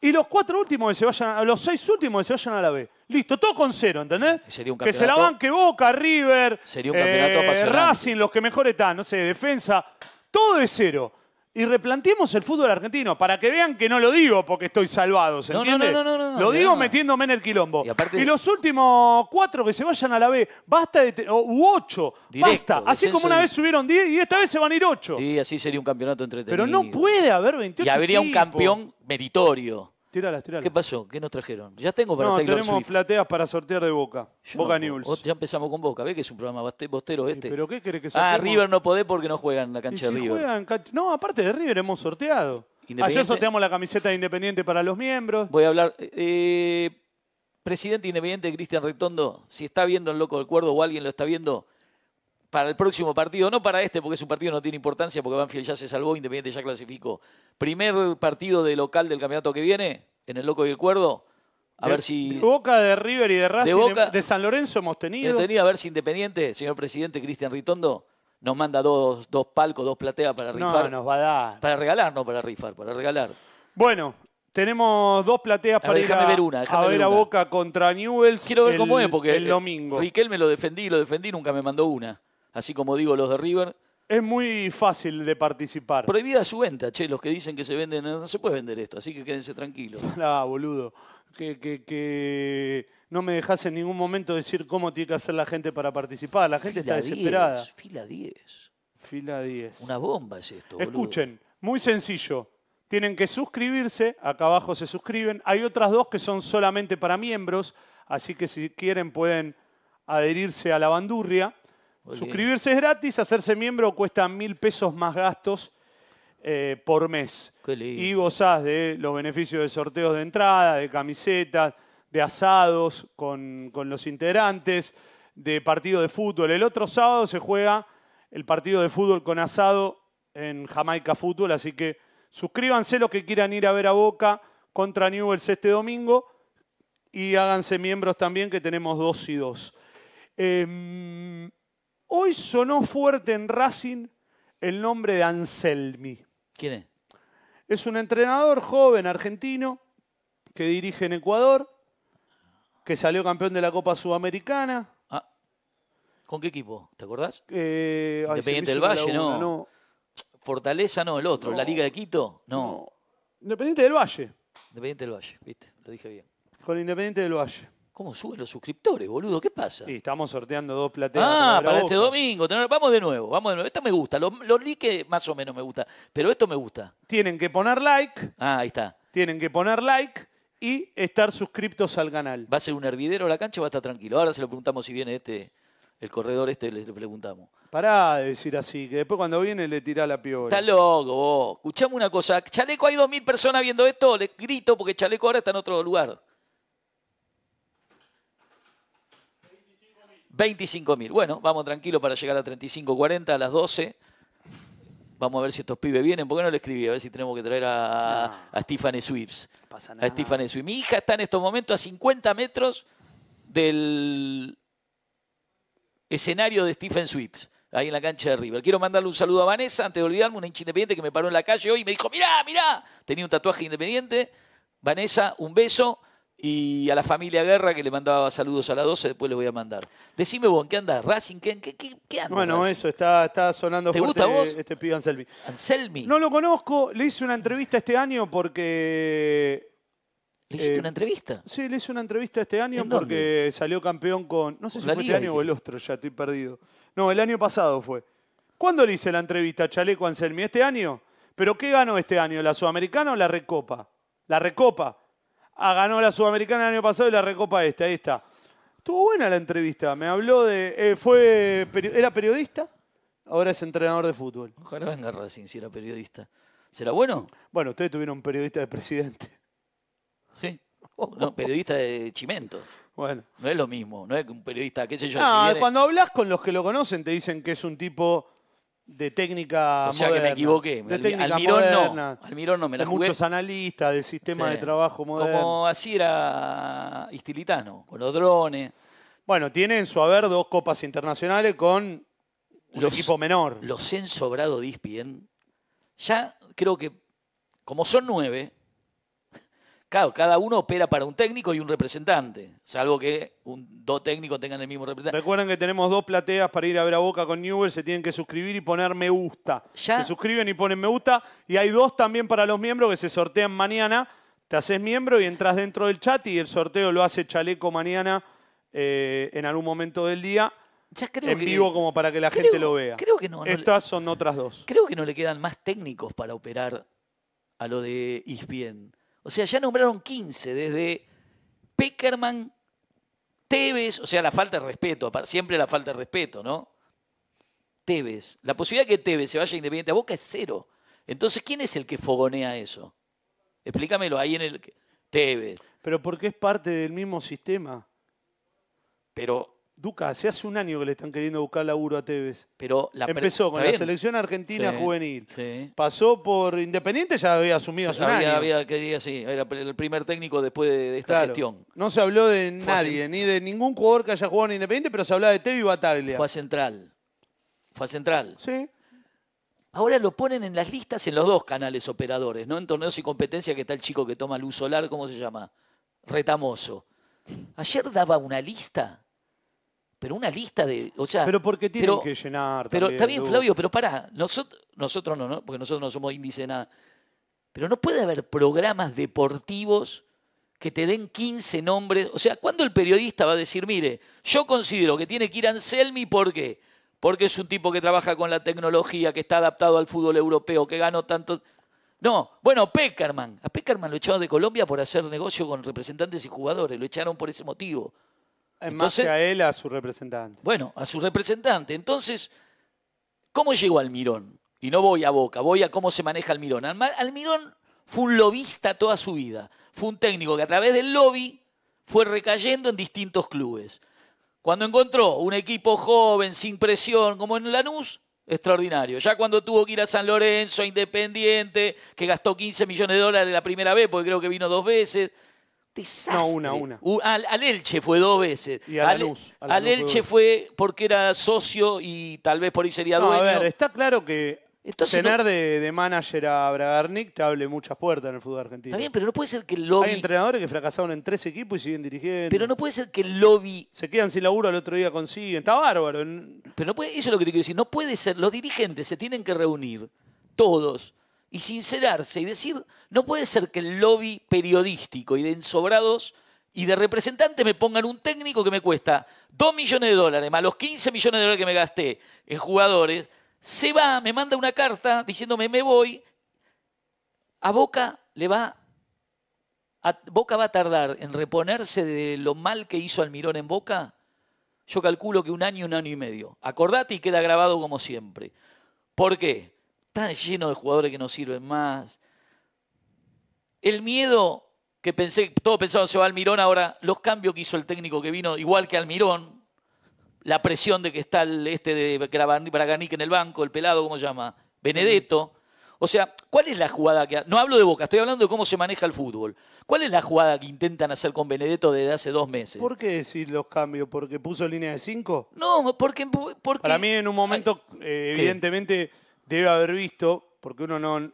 Y los cuatro últimos que se vayan, los seis últimos que se vayan a la B. Listo, todo con cero, ¿entendés? Sería un que se la banque Boca, River, Sería un campeonato apasionante. Racing, los que mejor están, no sé, defensa, todo de cero. Y replanteemos el fútbol argentino para que vean que no lo digo porque estoy salvado, ¿se No, no, entiende? no, no, no, no, lo digo metiéndome en el quilombo. Y aparte- los últimos cuatro que se vayan a la B, basta de... te- u ocho, Directo, basta. Así como una vez subieron 10 y esta vez se van a ir ocho. Y así sería un campeonato entretenido. Pero no puede haber 28 Y habría un campeón meritorio. Tírala, tírala. ¿Qué pasó? ¿Qué nos trajeron? Ya tengo para No, Taylor tenemos Swift. plateas para sortear de Boca. Yo Boca no- News. Ya empezamos con Boca. ¿Ves que es un programa bostero ¿Y este? ¿Pero qué querés que ah, sorteemos? River no podés porque no juegan en la Y cancha si de River. juegan cancha- No, aparte de River hemos sorteado. Ayer sorteamos la camiseta de Independiente para los miembros. Voy a hablar. eh, presidente independiente Cristian Retondo, si está viendo el loco del cuerdo o alguien lo está viendo, para el próximo partido, no para este, porque es un partido que no tiene importancia, porque Banfield ya se salvó, Independiente ya clasificó. Primer partido de local del campeonato que viene, en el Loco y el Cuerdo, a De- ver si... de Boca, de River y de Racing, de, Boca- de San Lorenzo hemos tenido. Tenía a ver si Independiente, señor presidente Cristian Ritondo, nos manda dos, dos palcos, dos plateas para No, rifar. nos va a dar. Para regalar, no para rifar, para regalar. Bueno, tenemos dos plateas A para ver, ir a, ver una, déjame a ver ver a una. Boca contra Newells Quiero ver el, cómo es, porque el domingo. Riquelme lo defendí, lo defendí, nunca me mandó una. Así como digo los de River. Es muy fácil de participar. Prohibida su venta, che, los que dicen que se venden, no se puede vender esto, así que quédense tranquilos. <laughs> Ah, boludo. Que, que, que no me dejas en ningún momento decir cómo tiene que hacer la gente para participar. La gente está desesperada. 10, fila 10. Fila 10. Una bomba es esto, boludo. Escuchen, muy sencillo. Tienen que suscribirse, acá abajo se suscriben. Hay otras dos que son solamente para miembros, así que si quieren pueden adherirse a la bandurria. Muy bien. Suscribirse es gratis, hacerse miembro cuesta mil pesos más gastos eh, por mes. Qué lindo. Y gozás de los beneficios de sorteos de entrada, de camisetas, de asados con, con los integrantes, de partido de fútbol. El otro sábado se juega el partido de fútbol con asado en Jamaica Fútbol, así que suscríbanse los que quieran ir a ver a Boca contra Newells este domingo y háganse miembros también que tenemos dos y dos. Em, hoy sonó fuerte en Racing el nombre de Anselmi. ¿Quién es? Es un entrenador joven argentino que dirige en Ecuador, que salió campeón de la Copa Sudamericana. Ah, ¿Con qué equipo? ¿Te acordás? Eh, ay, Independiente del Valle, laguna, no. Fortaleza, no, el otro. ¿La No. Liga de Quito? No. no. Independiente del Valle. Independiente del Valle, viste, lo dije bien. Con Independiente del Valle. ¿Cómo suben los suscriptores, boludo? ¿Qué pasa? Y estamos sorteando dos plateas. Ah, para este domingo. Vamos de nuevo, vamos de nuevo. Esto me gusta. Los, los likes más o menos me gusta. Pero esto me gusta. Tienen que poner like, Ah, ahí está. tienen que poner like y estar suscriptos al canal. ¿Va a ser un hervidero la cancha o va a estar tranquilo? Ahora se lo preguntamos si viene este, el corredor este, le preguntamos. Pará de decir así, que después cuando viene le tira la piola. Está loco vos. Escuchame una cosa. Chaleco, hay dos mil personas viendo esto. Les grito porque Chaleco ahora está en otro lugar. 25 mil. Bueno, vamos tranquilo para llegar a 35, 40 a las 12. Vamos a ver si estos pibes vienen. ¿Por qué no le escribí? A ver si tenemos que traer a, a Stephanie Swift. pasa A Stephanie Swift. Mi hija está en estos momentos a 50 metros del escenario de Stephen Swift, ahí en la cancha de River. Quiero mandarle un saludo a Vanessa, antes de olvidarme, una hincha independiente que me paró en la calle hoy y me dijo, mirá, mirá, tenía un tatuaje independiente. Vanessa, un beso. Y a la familia Guerra, que le mandaba saludos a las 12, después le voy a mandar. Decime vos, ¿en qué andás? ¿Racing? ¿Qué, qué, qué, andas, Bueno, Racing? eso, está, está sonando ¿Te fuerte gusta vos? este pibe Anselmi. Anselmi. No lo conozco, le hice una entrevista este año porque... ¿Le hiciste eh, una entrevista? Sí, le hice una entrevista este año ¿En porque salió campeón con... No sé si La fue Liga, este año o el otro, ya estoy perdido. No, el año pasado fue. ¿Cuándo le hice la entrevista a Chaleco Anselmi? ¿Este año? ¿Pero qué ganó este año? ¿La Sudamericana o la Recopa? La Recopa. Ah, ganó la Sudamericana el año pasado y la Recopa este, ahí está. Estuvo buena la entrevista, me habló de... eh, fue peri- ¿Era periodista? Ahora es entrenador de fútbol. Ojalá venga Racing si era periodista. ¿Será bueno? Bueno, ustedes tuvieron un periodista de presidente. Sí. No, periodista de Chimento. Bueno. No es lo mismo, no es que un periodista, qué sé yo. Ah, si viene- cuando hablas con los que lo conocen te dicen que es un tipo de técnica o sea que me moderna, equivoqué. De Al- técnica Almirón moderna, no. Almirón no me la de jugué. muchos analistas, del sistema Sí. de trabajo moderno. Como así era Istilitano, con los drones. Bueno, tiene en su haber dos copas internacionales con un Los- equipo menor. Los en sobrado Dispien. Ya creo que, como son nueve, claro, cada uno opera para un técnico y un representante. Salvo que un, dos técnicos tengan el mismo representante. Recuerden que tenemos dos plateas para ir a ver a Boca con Newell, se tienen que suscribir y poner me gusta. Ya. Se suscriben y ponen me gusta. Y hay dos también para los miembros que se sortean mañana. Te haces miembro y entras dentro del chat y el sorteo lo hace Chaleco mañana eh, en algún momento del día. Ya creo en que- vivo como para que la creo- gente lo vea. creo que no, no le- Estas son otras dos. Creo que no le quedan más técnicos para operar a lo de Isbien. O sea, ya nombraron 15, desde Peckerman, Tevez, o sea, la falta de respeto, siempre la falta de respeto, ¿no? Tevez. La posibilidad de que Tevez se vaya Independiente a Boca es cero. Entonces, ¿quién es el que fogonea eso? Explícamelo ahí en el... Tevez. Pero porque es parte del mismo sistema. Pero Duca, hace hace un año que le están queriendo buscar laburo a Tevez. Pero la Empezó con ¿está la bien? selección argentina Sí, juvenil. sí. Pasó por Independiente, ya había asumido hace un Había, año. había- quería, sí, era el primer técnico después de, esta Claro. gestión. No se habló de nadie, ni de ningún jugador que haya jugado en Independiente, pero se hablaba de Tevez y Bataglia. Fue a Central. Fue a Central. Sí. Ahora lo ponen en las listas en los dos canales operadores, ¿no? En torneos y competencia que está el chico que toma luz solar, ¿cómo se llama? Retamoso. Ayer daba una lista, pero una lista de. O sea, Pero porque tienen pero- que llenar. Pero también, está bien. Flavio, pero pará, nosotros, nosotros no, ¿no? Porque nosotros no somos índice de nada. Pero no puede haber programas deportivos que te den 15 nombres. O sea, ¿cuándo el periodista va a decir, mire, yo considero que tiene que ir Anselmi, ¿por qué? Porque es un tipo que trabaja con la tecnología, que está adaptado al fútbol europeo, que ganó tanto. No, bueno, Peckerman. A Peckerman lo echaron de Colombia por hacer negocio con representantes y jugadores. Lo echaron por ese motivo. Es más Entonces- que a él, a su representante. Bueno, a su representante. Entonces, ¿cómo llegó Almirón? Y no voy a Boca, voy a cómo se maneja Almirón. Almirón fue un lobista toda su vida. Fue un técnico que a través del lobby fue recayendo en distintos clubes. Cuando encontró un equipo joven, sin presión, como en Lanús, extraordinario. Ya cuando tuvo que ir a San Lorenzo, a Independiente, que gastó 15 millones de dólares la primera vez, porque creo que vino dos veces. Desastre. No, una, una. U- Al, al Elche fue dos veces. Y a al, Lanús, a al Lanús Elche fue porque era socio y tal vez por ahí sería No, a dueño. ver, está claro que Entonces tener no- de, de manager a Bragarnik te abre muchas puertas en el fútbol argentino. Está bien, pero no puede ser que el Hay lobby. entrenadores que fracasaron en tres equipos y siguen dirigiendo. Pero no puede ser que el lobby. Se quedan sin laburo, al otro día consiguen. Está bárbaro. Pero no puede, eso es lo que te quiero decir. No puede ser. Los dirigentes se tienen que reunir, todos, y sincerarse y decir: no puede ser que el lobby periodístico y de ensobrados y de representantes me pongan un técnico que me cuesta 2 millones de dólares, más los 15 millones de dólares que me gasté en jugadores. Se va, me manda una carta diciéndome: me voy. A Boca le va a- Boca va a tardar en reponerse de lo mal que hizo Almirón en Boca. Yo calculo que un año, un año y medio. Acordate y queda grabado como siempre. ¿Por qué? Están lleno de jugadores que no sirven más. El miedo que pensé, todos pensaban se va Almirón, ahora los cambios que hizo el técnico que vino, igual que Almirón, la presión de que está el este de Braganic en el banco, el pelado, ¿cómo se llama? Benedetto. O sea, ¿cuál es la jugada que... No hablo de Boca, estoy hablando de cómo se maneja el fútbol. ¿Cuál es la jugada que intentan hacer con Benedetto desde hace dos meses? ¿Por qué decir los cambios? ¿Porque puso línea de cinco? No, porque... porque Para mí, en un momento, eh, evidentemente, debe haber visto, porque uno no.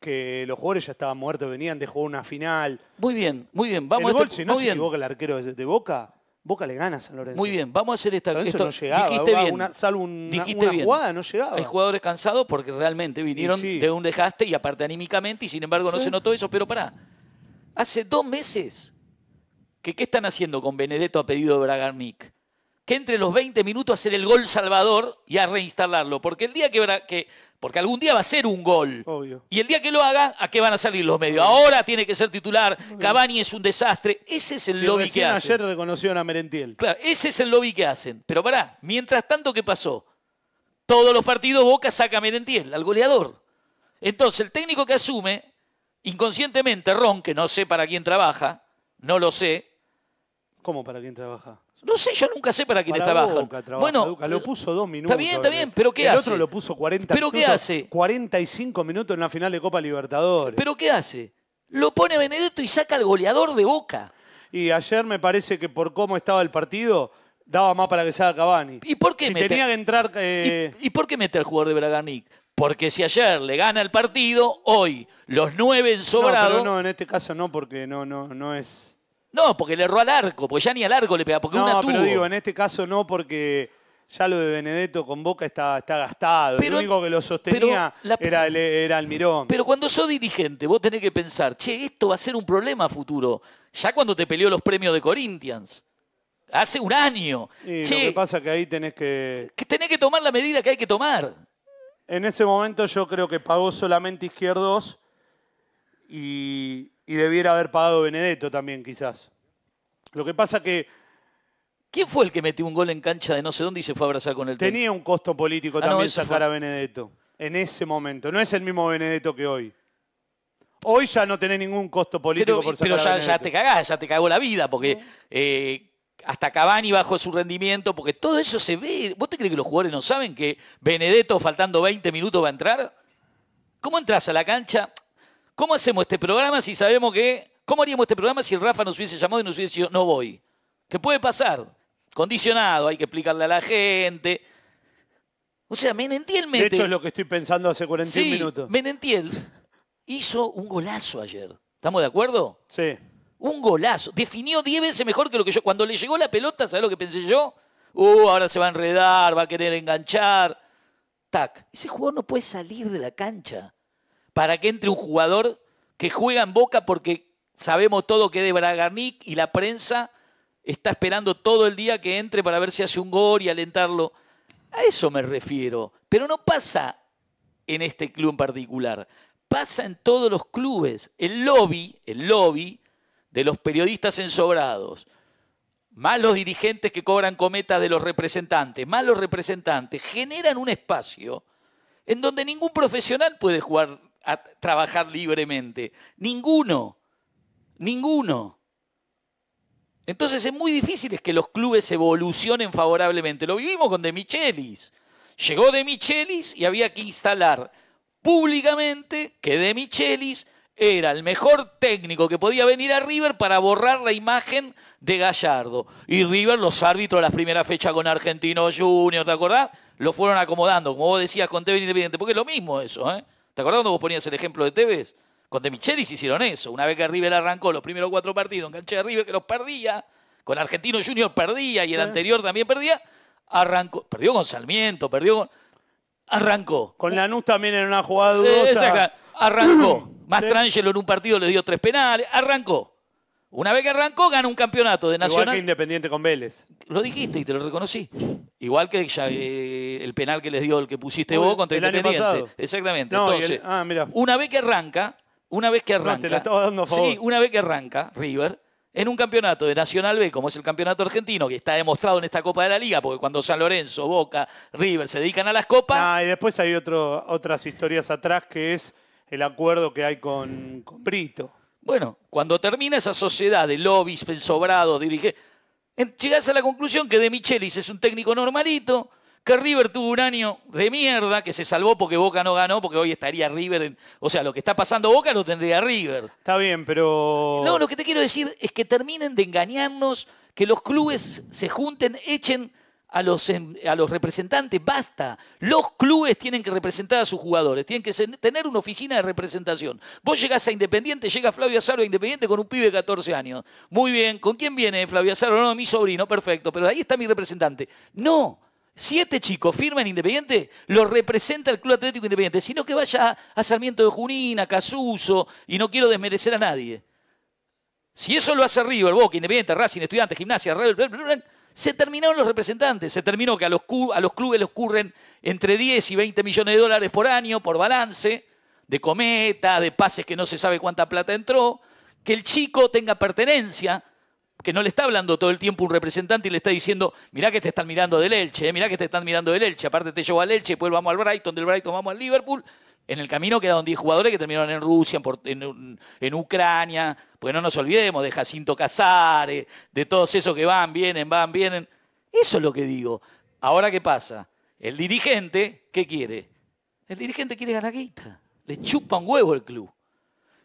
que los jugadores ya estaban muertos, venían de jugar una final. Muy bien, muy bien. Vamos el a gol, este- si no muy se bien, equivoca el arquero de, de Boca, Boca le gana a San Lorenzo. muy bien. Vamos a hacer esta. Lorenzo esto- no llegaba. dijiste bien. una- salvo una, dijiste una bien. jugada, no llegaba. Hay jugadores cansados porque realmente vinieron sí. de un desgaste y aparte anímicamente y sin embargo no Sí. se notó eso. Pero pará, hace dos meses que ¿qué están haciendo con Benedetto a pedido de Bragarnik? Que entre los 20 minutos a hacer el gol salvador y a reinstalarlo. Porque el día que, que porque algún día va a ser un gol. Obvio. Y el día que lo haga, ¿a qué van a salir los medios? Ahora tiene que ser titular, Cavani es un desastre. Ese es el lobby que hacen. ayer reconocieron a Merentiel. Claro, ese es el lobby que hacen. Pero pará, mientras tanto, ¿qué pasó? Todos los partidos Boca saca a Merentiel, al goleador. Entonces, el técnico que asume, inconscientemente, Ron, que no sé para quién trabaja, no lo sé. ¿Cómo para quién trabaja? No sé, yo nunca sé para quiénes Para trabajan. Boca trabaja, bueno, Duca, lo puso dos minutos. Está bien, está bien, pero ¿qué el hace? otro lo puso 40 ¿Pero qué hace? 45 minutos en la final de Copa Libertadores. ¿pero qué hace? Lo pone a Benedetto y saca al goleador de Boca. Y ayer me parece que por cómo estaba el partido, daba más para que salga Cavani. ¿Y por qué si mete- tenía que entrar... eh, ¿Y, y por qué mete al jugador de Braganic? Porque si ayer le gana el partido, hoy los nueve no, sobrados. pero no, en este caso no, porque no, no, no es... No, porque le erró al arco, porque ya ni al arco le pega, porque una No, tuvo. pero digo, en este caso no, porque ya lo de Benedetto con Boca está, está gastado. Pero- el único que lo sostenía la- era, el, era Almirón. Pero cuando sos dirigente, vos tenés que pensar, che, esto va a ser un problema futuro. Ya cuando te peleó los premios de Corinthians. Hace un año. Y che, lo que pasa es que ahí tenés que... que tenés que tomar la medida que hay que tomar. En ese momento yo creo que pagó solamente Izquierdos y, y debiera haber pagado Benedetto también, quizás. Lo que pasa que ¿Quién fue el que metió un gol en cancha de no sé dónde y se fue a abrazar con el tenía un costo político Ah, también sacar fue- a Benedetto. En ese momento. No es el mismo Benedetto que hoy. Hoy ya no tenés ningún costo político Pero, por sacar pero a ya, ya Benedetto. te cagás, ya te cagó la vida, porque eh, hasta Cavani bajó su rendimiento, porque todo eso se ve. ¿Vos te crees que los jugadores no saben que Benedetto faltando 20 minutos va a entrar? ¿Cómo entras a la cancha? ¿Cómo hacemos este programa si sabemos que... ¿Cómo haríamos este programa si el Rafa nos hubiese llamado y nos hubiese dicho, no voy? ¿Qué puede pasar? Condicionado, hay que explicarle a la gente. O sea, Menentiel De mete... hecho, es lo que estoy pensando hace 41 sí, minutos. Menentiel hizo un golazo ayer. ¿Estamos de acuerdo? Sí. Un golazo. Definió 10 veces mejor que lo que yo. Cuando le llegó la pelota, ¿sabes lo que pensé yo? Uh, ahora se va a enredar, va a querer enganchar. Tac. Ese jugador no puede salir de la cancha para que entre un jugador que juega en boca porque sabemos todo que es de Bragarnik y la prensa está esperando todo el día que entre para ver si hace un gol y alentarlo. A eso me refiero. Pero no pasa en este club en particular. Pasa en todos los clubes. El lobby, el lobby de los periodistas ensobrados, más los dirigentes que cobran cometas de los representantes, más los representantes, generan un espacio en donde ningún profesional puede jugar a trabajar libremente. Ninguno. Ninguno. Entonces es muy difícil que los clubes evolucionen favorablemente. Lo vivimos con De Michelis. Llegó De Michelis y había que instalar públicamente que De Michelis era el mejor técnico que podía venir a River para borrar la imagen de Gallardo. Y River, los árbitros de las primeras fechas con Argentino Junior, ¿te acordás? Lo fueron acomodando, como vos decías con Tevez Independiente, porque es lo mismo eso, ¿eh? ¿Te acordás cuando vos ponías el ejemplo de Tevez? Con De Michelis hicieron eso. Una vez que River arrancó los primeros cuatro partidos en cancha de River, que los perdía, con Argentino Junior perdía y el anterior también perdía, arrancó, perdió con Sarmiento, perdió con... Arrancó. Con Lanús también en una jugada Eh, dudosa. Arrancó. <clears throat> Mastrangelo en un partido le dio tres penales. Arrancó. Una vez que arrancó, gana un campeonato de Igual Nacional. que Independiente con Vélez. Lo dijiste y te lo reconocí. Igual que ya, eh, el penal que les dio el que pusiste vos contra el Independiente. Exactamente. No, Entonces, el- ah, una vez que arranca, una vez que No, te arranca. la estaba dando a favor. Sí, una vez que arranca River. En un campeonato de Nacional B, como es el campeonato argentino, que está demostrado en esta Copa de la Liga, porque cuando San Lorenzo, Boca, River se dedican a las copas, Ah, y después hay otro, otras historias atrás que es el acuerdo que hay con, con Brito. Bueno, cuando termina esa sociedad de lobbies, sobrados, dirige, llegás a la conclusión que De Michelis es un técnico normalito, que River tuvo un año de mierda, que se salvó porque Boca no ganó, porque hoy estaría River. en- o sea, lo que está pasando Boca lo tendría River. Está bien, pero. No, lo que te quiero decir es que terminen de engañarnos, que los clubes se junten, echen a los, a los representantes, basta. Los clubes tienen que representar a sus jugadores, tienen que tener una oficina de representación. Vos llegás a Independiente, llega Flavio Azaro a Independiente con un pibe de 14 años. Muy bien, ¿con quién viene Flavio Azaro? No, mi sobrino, perfecto, pero ahí está mi representante. No. Siete chicos firman Independiente, lo representa el Club Atlético Independiente, sino que vaya a Sarmiento de Junín, a Casuso, y no quiero desmerecer a nadie. Si eso lo hace River, Boca, Independiente, Racing, Estudiantes, Gimnasia, bla, se terminaron los representantes. Se terminó que a los, a los clubes les ocurren entre 10 y 20 millones de dólares por año por balance, de cometa, de pases que no se sabe cuánta plata entró. Que el chico tenga pertenencia, que no le está hablando todo el tiempo un representante y le está diciendo, mirá que te están mirando del Elche, eh, mirá que te están mirando del Elche, aparte te llevo al Elche, después vamos al Brighton, del Brighton vamos al Liverpool. En el camino quedaron 10 jugadores que terminaron en Rusia, en, Ucrania, porque no nos olvidemos de Jacinto Casares, de todos esos que van, vienen, van, vienen. Eso es lo que digo. Ahora, ¿qué pasa? El dirigente, ¿qué quiere? El dirigente quiere ganar guita. Le chupa un huevo el club.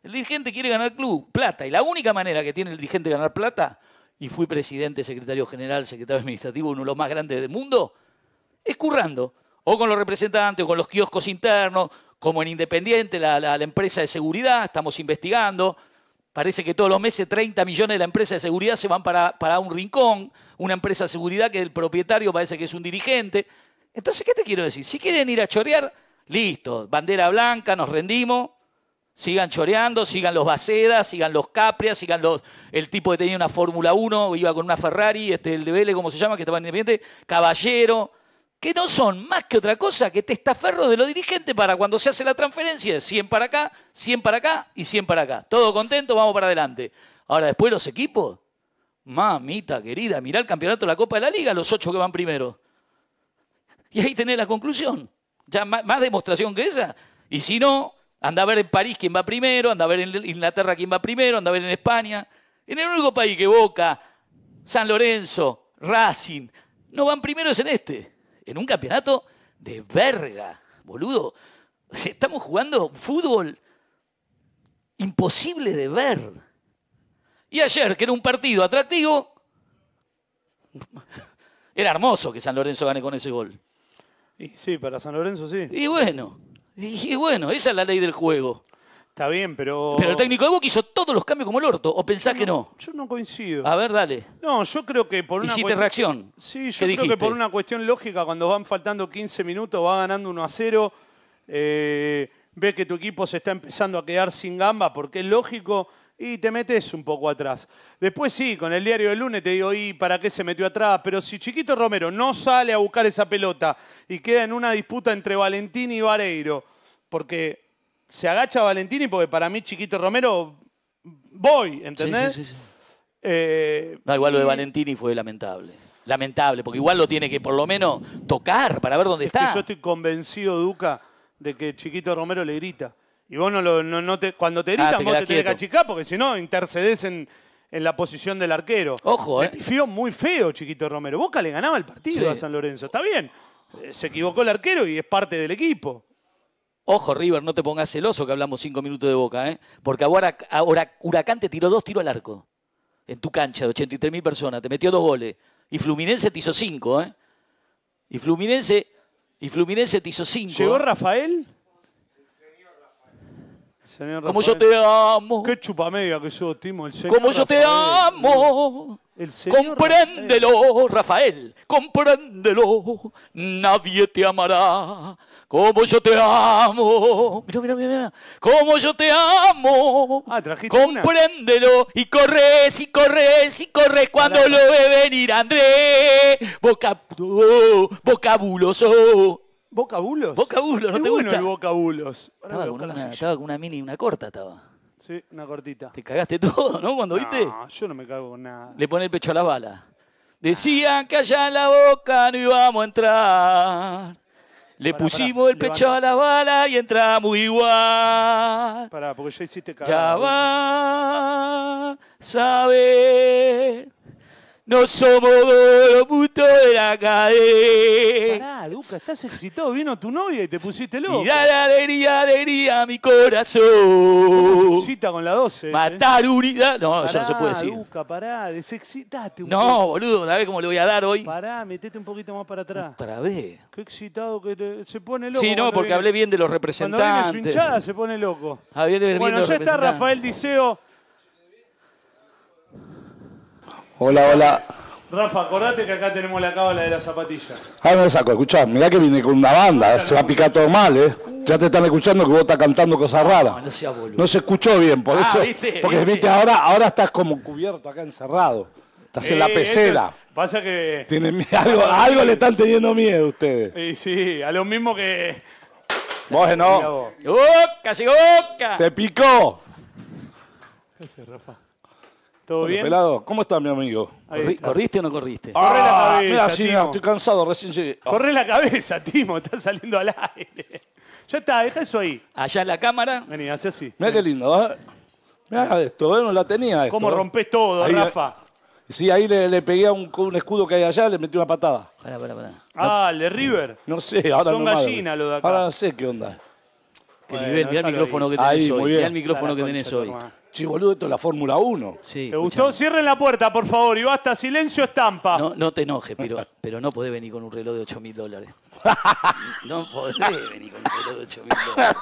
El dirigente quiere ganar club, plata. Y la única manera que tiene el dirigente de ganar plata, y fui presidente, secretario general, secretario administrativo, uno de los más grandes del mundo, es currando. O con los representantes, o con los kioscos internos, como en Independiente, la, la- empresa de seguridad, estamos investigando. Parece que todos los meses 30 millones de la empresa de seguridad se van para, para un rincón, una empresa de seguridad que el propietario parece que es un dirigente. Entonces, ¿qué te quiero decir? Si quieren ir a chorear, listo, bandera blanca, nos rendimos, Sigan choreando, sigan los Bacedas, sigan los Caprias, sigan los. El tipo que tenía una Fórmula 1, iba con una Ferrari, este, el de Vélez, ¿cómo se llama? Que estaba en Independiente, Caballero, que no son más que otra cosa que testaferros de los dirigentes para cuando se hace la transferencia, 100 para acá, 100 para acá y 100 para acá. Todo contento, vamos para adelante. Ahora, después los equipos, mamita querida, mirá el campeonato de la Copa de la Liga, los ocho que van primero. Y ahí tenés la conclusión. Ya más, más demostración que esa. Y si no, anda a ver en París quién va primero, anda a ver en Inglaterra quién va primero, anda a ver en España. En el único país que Boca San Lorenzo, Racing, no van primeros en este. En un campeonato de verga, boludo. <laughs> Estamos jugando fútbol imposible de ver. Y ayer, que era un partido atractivo, <laughs> era hermoso que San Lorenzo gane con ese gol. Y sí, para San Lorenzo sí. Y bueno, y bueno, esa es la ley del juego. Está bien, pero. Pero el técnico de Boca hizo todos los cambios como el orto. ¿O pensás que no? Yo no coincido. A ver, dale. No, yo creo que por una Hiciste cuestión- reacción. Sí, yo ¿Qué creo dijiste? que por una cuestión lógica, cuando van faltando 15 minutos, va ganando 1 a 0, eh, ves que tu equipo se está empezando a quedar sin gamba, porque es lógico, y te metes un poco atrás. Después sí, con el diario del lunes te digo, ¿y para qué se metió atrás? Pero si Chiquito Romero no sale a buscar esa pelota y queda en una disputa entre Valentín y Vareiro, porque se agacha Valentini, porque para mí Chiquito Romero voy, ¿entendés? sí, sí, sí. Eh, No, igual lo de Valentini fue lamentable. Lamentable, porque igual lo tiene que por lo menos tocar para ver dónde Es que está. yo estoy convencido, Duca, de que Chiquito Romero le grita. Y vos no lo, no, no te, cuando te gritan, Ah, te vos te tenés que quieto. achicar, porque si no, intercedes en, en la posición del arquero. Ojo, eh. pifió muy feo Chiquito Romero. Boca le ganaba el partido a San Lorenzo. Está bien. Eh, Se equivocó el arquero y es parte del equipo. Ojo, River, no te pongas celoso que hablamos cinco minutos de boca, ¿eh? Porque ahora, ahora Huracán te tiró dos tiros al arco. En tu cancha de 83 mil personas. Te metió dos goles. Y Fluminense te hizo cinco, ¿eh? Y Fluminense, y Fluminense te hizo cinco. ¿Llegó ¿eh? Rafael? Señor Como yo Rafael. te amo. Qué chupamedia que sos, Timo. El señor Como yo te Rafael. amo. Compréndelo, Rafael. Compréndelo. Nadie te amará. Como yo te amo. Mira, mira, mira. mira. Como yo te amo. Ah, trajiste una. Compréndelo. Y corres, y corres, y corres cuando Pará. lo ve venir Andrés. Oh, vocabuloso. ¿Bocabulos? Bocabulos, ¿no Es te bueno gusta? el Bocabulos. Ahora Estaba con, una, estaba con una mini y una corta estaba. Sí, una cortita. Te cagaste <laughs> todo, ¿no? Cuando viste. No, yo no me cago con nada. Le pone el pecho a la bala. Decían que allá en la boca no íbamos a entrar. Le Pará, pusimos pará, el pecho a la bala y entramos igual. Pará, porque ya hiciste cagar. Ya va a saber. No somos los putos de la cadena. Pará, Luca, estás excitado. Vino tu novia y te pusiste loco. Y dale alegría, alegría a mi ¿Cómo se corazón. excita con la 12? Matar unidad. No, eso no se puede decir. Luca, pará, desexcitate un No, poco. boludo, ¿sabés cómo le voy a dar hoy? Pará, metete un poquito más para atrás. Otra vez. Qué excitado que te- se pone loco. Sí, no, porque viene- hablé bien de los Cuando viene su representantes. hinchada se pone loco. Bien de Bueno, ya está representantes. Rafael Diceo. Hola, hola. Rafa, acordate que acá tenemos la cábala de la zapatilla. Ah, me saco, escuchá, mirá que vine con una banda, se va a picar todo mal, ¿eh? Ya te están escuchando que vos estás cantando cosas raras. No sea boludo. No se escuchó bien, por Ah, eso. viste, porque viste. viste, ahora, ahora estás como cubierto acá encerrado. Estás en la Eh, pecera. esto- Pasa que. Tienen miedo, algo, algo le están teniendo miedo ustedes. Y sí, a lo mismo que. Vos Mirá no. vos. ¡Boca, llegó Boca! Se picó. ¿Todo Bueno, bien? pelado, ¿cómo está mi amigo? Ahí Corri- está. ¿Corriste o no corriste? Corre la Ah, cabeza, mira, sí, Timo. estoy cansado, recién llegué. Ah, Corre la cabeza, Timo, está saliendo al aire. <laughs> Ya está, deja eso ahí. Allá en la cámara. Vení, hace así. Mirá qué lindo, ¿eh? Mirá esto, ¿eh? No la tenía esto. ¿Cómo ¿eh? rompes todo, Ahí, Rafa? Sí, ahí le, le pegué a un, escudo que hay allá, le metí una patada. Pará, pará, pará. Ah, el de River. No sé, ahora Son no gallinas acuerdo. lo de acá. Ahora no sé qué onda. Qué Bueno, nivel, mirá el micrófono ahí. que tenés Ahí, muy hoy. bien. Mirá el micrófono que tenés hoy. Sí, boludo, esto es la Fórmula 1. Sí, ¿Te gustó? escuchame. Cierren la puerta, por favor, y basta silencio estampa. No, no te enojes, pero, <laughs> pero no podés venir con un reloj de 8 mil dólares. <laughs> No podés venir con un reloj de 8 mil dólares.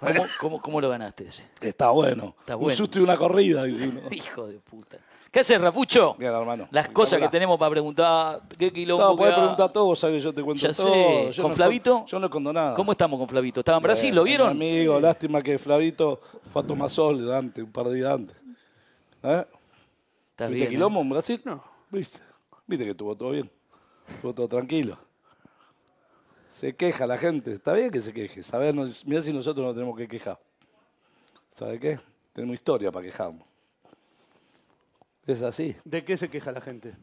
¿Cómo, cómo, cómo lo ganaste ese? Está bueno. Está Un bueno. susto y una corrida. <laughs> Hijo de puta. ¿Qué haces, Rafucho? Bien, hermano. Las cosas que tenemos para preguntar. ¿Qué quilombo No, podés preguntar todo, vos sabés que yo te cuento Ya todo. sé. Yo ¿Con no Flavito? Yo no escondo nada. ¿Cómo estamos con Flavito? ¿Estaba en Brasil? ¿Lo vieron? Amigo, lástima que Flavito fue a tomar sol antes, un par de días antes. ¿Eh? ¿Viste bien. ¿eh? quilombo en Brasil? No. ¿Viste? ¿Viste que estuvo todo bien? Estuvo todo tranquilo. Se queja la gente. Está bien que se queje. Mira si nosotros no tenemos que quejar. ¿Sabe qué? Tenemos historia para quejarnos. Es así. ¿De qué se queja la gente?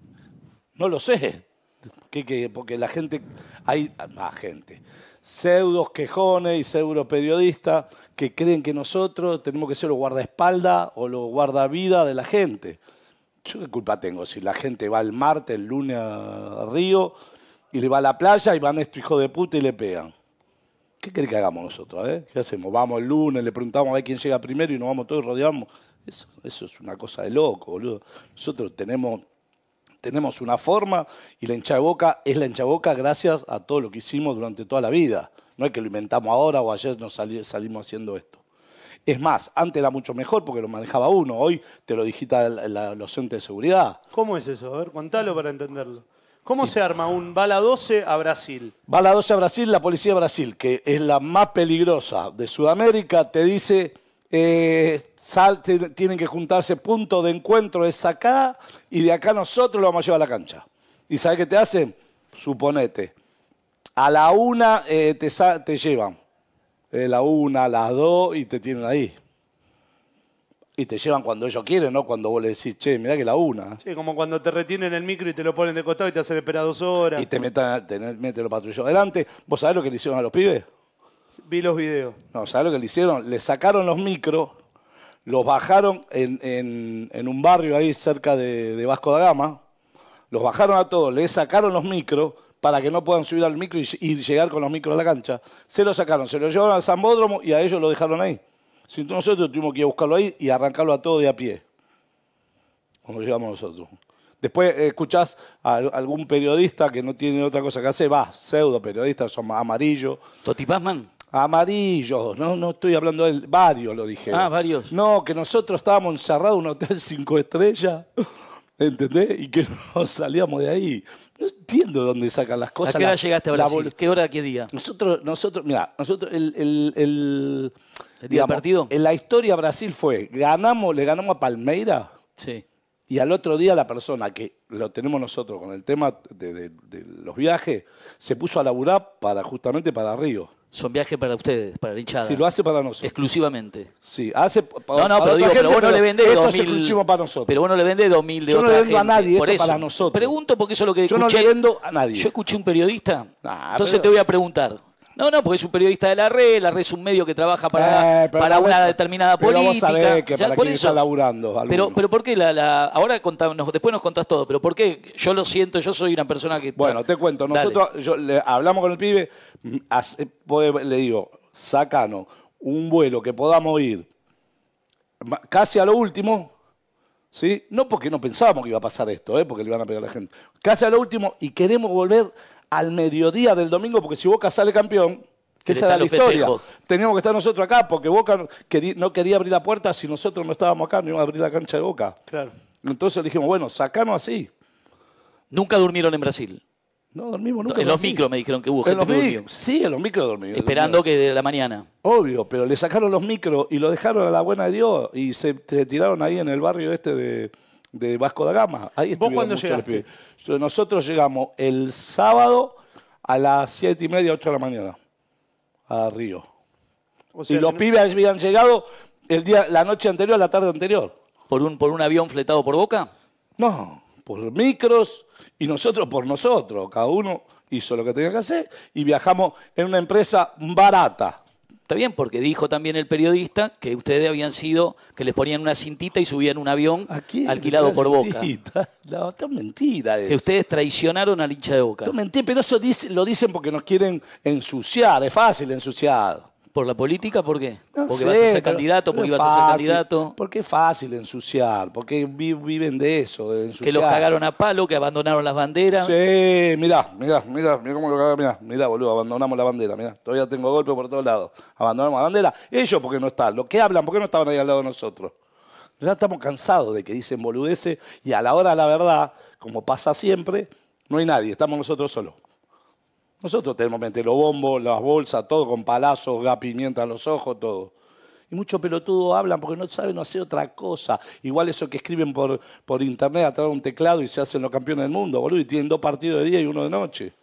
No lo sé. ¿Qué, qué? Porque la gente, hay más gente, pseudos quejones y pseudo periodistas que creen que nosotros tenemos que ser los guardaespaldas o los guardavida de la gente. ¿Yo qué culpa tengo si la gente va el martes, el lunes a Río y le va a la playa y van estos hijos de puta y le pegan? ¿Qué querés que hagamos nosotros? Eh? ¿Qué hacemos? Vamos el lunes, le preguntamos a ver quién llega primero y nos vamos todos y rodeamos. Eso, eso es una cosa de loco, boludo. Nosotros tenemos, tenemos una forma y la hincha de boca es la hincha de boca gracias a todo lo que hicimos durante toda la vida. No es que lo inventamos ahora o ayer nos sali- salimos haciendo esto. Es más, antes era mucho mejor porque lo manejaba uno, hoy te lo digita la- la- los entes de seguridad. ¿Cómo es eso? A ver, contalo para entenderlo. ¿Cómo se arma un bala 12 a Brasil? Va la 12 a Brasil, la policía de Brasil, que es la más peligrosa de Sudamérica, te dice, eh, sal- tienen que juntarse, punto de encuentro es acá, y de acá nosotros lo vamos a llevar a la cancha. ¿Y sabes qué te hacen? Suponete, a la una eh, te, te llevan, eh, la una, a las dos, y te tienen ahí. Y te llevan cuando ellos quieren, no cuando vos le decís, che, mirá que la una. Sí, como cuando te retienen el micro y te lo ponen de costado y te hacen esperar dos horas. Y te metan, te meten los patrulleros adelante. ¿Vos sabés lo que le hicieron a los pibes? Vi los videos. No, ¿sabes lo que le hicieron? Le sacaron los micros, los bajaron en, en- en un barrio ahí cerca de, de Vasco da Gama, los bajaron a todos, le sacaron los micros para que no puedan subir al micro y, y llegar con los micros a la cancha. Se los sacaron, se los llevaron al Zambódromo y a ellos lo dejaron ahí. Si no, nosotros tuvimos que ir a buscarlo ahí y arrancarlo a todo de a pie. Cuando llegamos nosotros. Después eh, escuchás a algún periodista que no tiene otra cosa que hacer, va, pseudo periodistas, son amarillos, ¿Toti Pazman? Amarillos, no, no estoy hablando de él, varios lo dije. Ah, varios. No, que nosotros estábamos encerrados en un hotel cinco estrellas, <laughs> ¿entendés? Y que no salíamos de ahí. No entiendo de dónde sacan las ¿A cosas. qué hora la- llegaste a Brasil? ¿Qué hora, qué día? Nosotros, nosotros, mira, nosotros, el, el, el- ¿El día del partido? En la historia Brasil fue, ganamos, le ganamos a Palmeira Sí. y al otro día la persona que lo tenemos nosotros con el tema de, de- de los viajes, se puso a laburar para justamente para Río. Son viajes para ustedes, para la hinchada. Si lo hace para nosotros. Exclusivamente. Sí, hace pa- No, no, para pero digo, pero gente, vos no le vendés esto 2000. es exclusivo para nosotros. Pero vos no le vendés 2000 de Yo no otra le vendo a gente. nadie, Por esto eso. para nosotros. Pregunto porque eso es lo que Yo no escuché. le vendo a nadie. Yo escuché un periodista. Nah, entonces pero- te voy a preguntar. No, no, porque es un periodista de la red, la red es un medio que trabaja para, Eh, para una determinada pero vos política. sabés que Ya, para por eso- está laburando, Pero, pero ¿por qué la, la- ahora contamos, después nos contás todo, pero ¿por qué? Yo lo siento, yo soy una persona que... Bueno, te cuento. Nosotros yo, le- hablamos con el pibe, mm, hace- pues, le digo, sacanos un vuelo que podamos ir casi a lo último, ¿sí? No porque no pensábamos que iba a pasar esto, ¿eh? porque le iban a pegar a la gente. Casi a lo último y queremos volver al mediodía del domingo porque si Boca sale campeón, que esa era la historia. festejos. Teníamos que estar nosotros acá porque Boca no quería, abrir la puerta si nosotros no estábamos acá, no íbamos a abrir la cancha de Boca. Claro. Entonces le dijimos, bueno, sacanos así. Nunca durmieron en Brasil. No dormimos nunca. en los micros me dijeron que hubo En gente los que durmió. Sí, en los micros dormimos. Esperando que de la mañana. Obvio, pero le sacaron los micros y lo dejaron a la buena de Dios y se, se tiraron ahí en el barrio este de, de Vasco da Gama. Ahí ¿Vos cuándo llegaste? Nosotros llegamos el sábado a las siete y media, ocho de la mañana a Río. O y los no- pibes habían llegado el día, la noche anterior, la tarde anterior. ¿Por un, por un avión fletado por boca? No, por micros y nosotros por nosotros. Cada uno hizo lo que tenía que hacer y viajamos en una empresa barata. Está bien, porque dijo también el periodista que ustedes habían sido, que les ponían una cintita y subían un avión alquilado por Boca. <laughs> No, esto es mentira. Que eso. ustedes traicionaron al hincha de Boca. Es mentira, pero eso dice- lo dicen porque nos quieren ensuciar. Es fácil ensuciar. ¿Por la política? ¿Por qué? No porque sé, vas a ser pero- candidato, porque ibas a ser candidato. Porque es fácil ensuciar, porque vi- viven de eso, de ensuciar. Que los cagaron a palo, que abandonaron las banderas. Sí, mirá, mirá, mirá, mirá cómo lo cagaron, mirá, mirá, boludo, abandonamos la bandera, mirá, todavía tengo golpe por todos lados. Abandonamos la bandera, ellos porque no están, los que hablan, ¿por qué no estaban ahí al lado de nosotros? Ya estamos cansados de que dicen boludeces y a la hora de la verdad, como pasa siempre, no hay nadie, estamos nosotros solos. Nosotros tenemos los bombos, las bolsas, todo con palazos, gas pimienta en los ojos, todo. Y muchos pelotudos hablan porque no saben hacer otra cosa. Igual eso que escriben por, por internet a través de un teclado y se hacen los campeones del mundo, boludo, y tienen dos partidos de día y uno de noche.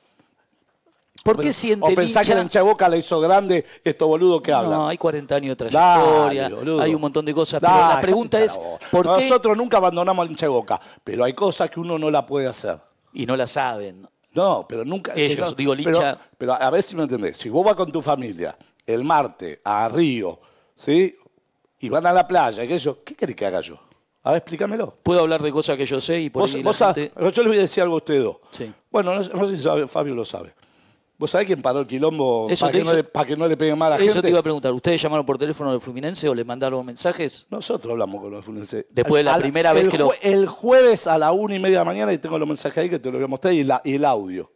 ¿Por qué siente o pensás que la hincha de boca la hizo grande estos boludos que hablan. No, hay 40 años de trayectoria, Dale, boludo. hay un montón de cosas. Pero Dale, la pregunta es, la. ¿por qué? Nosotros nunca abandonamos al hincha de boca, pero hay cosas que uno no la puede hacer. Y no la saben. No, pero nunca. Ellos, pero- digo, el pero- a ver si me entendés. Si vos vas con tu familia el martes a Río, ¿sí? Y van a la playa, ¿qué, yo, ¿qué querés que haga yo? A ver, explícamelo. Puedo hablar de cosas que yo sé y por Vos, ahí vos la sabés- gente... pero yo les voy a decir algo a ustedes dos. Sí. Bueno, no, no sé si sabe- Fabio lo sabe. ¿Vos sabés quién paró el quilombo Eso para que, no eso- le, para que no le peguen mal a la Eso gente? te iba a preguntar. ¿Ustedes llamaron por teléfono del Fluminense o le mandaron mensajes? Nosotros hablamos con los Fluminense. Después de la Al- primera vez que lo- El jueves a la una y media de la mañana, y tengo los mensajes ahí que te los voy a mostrar, y, la- y el audio.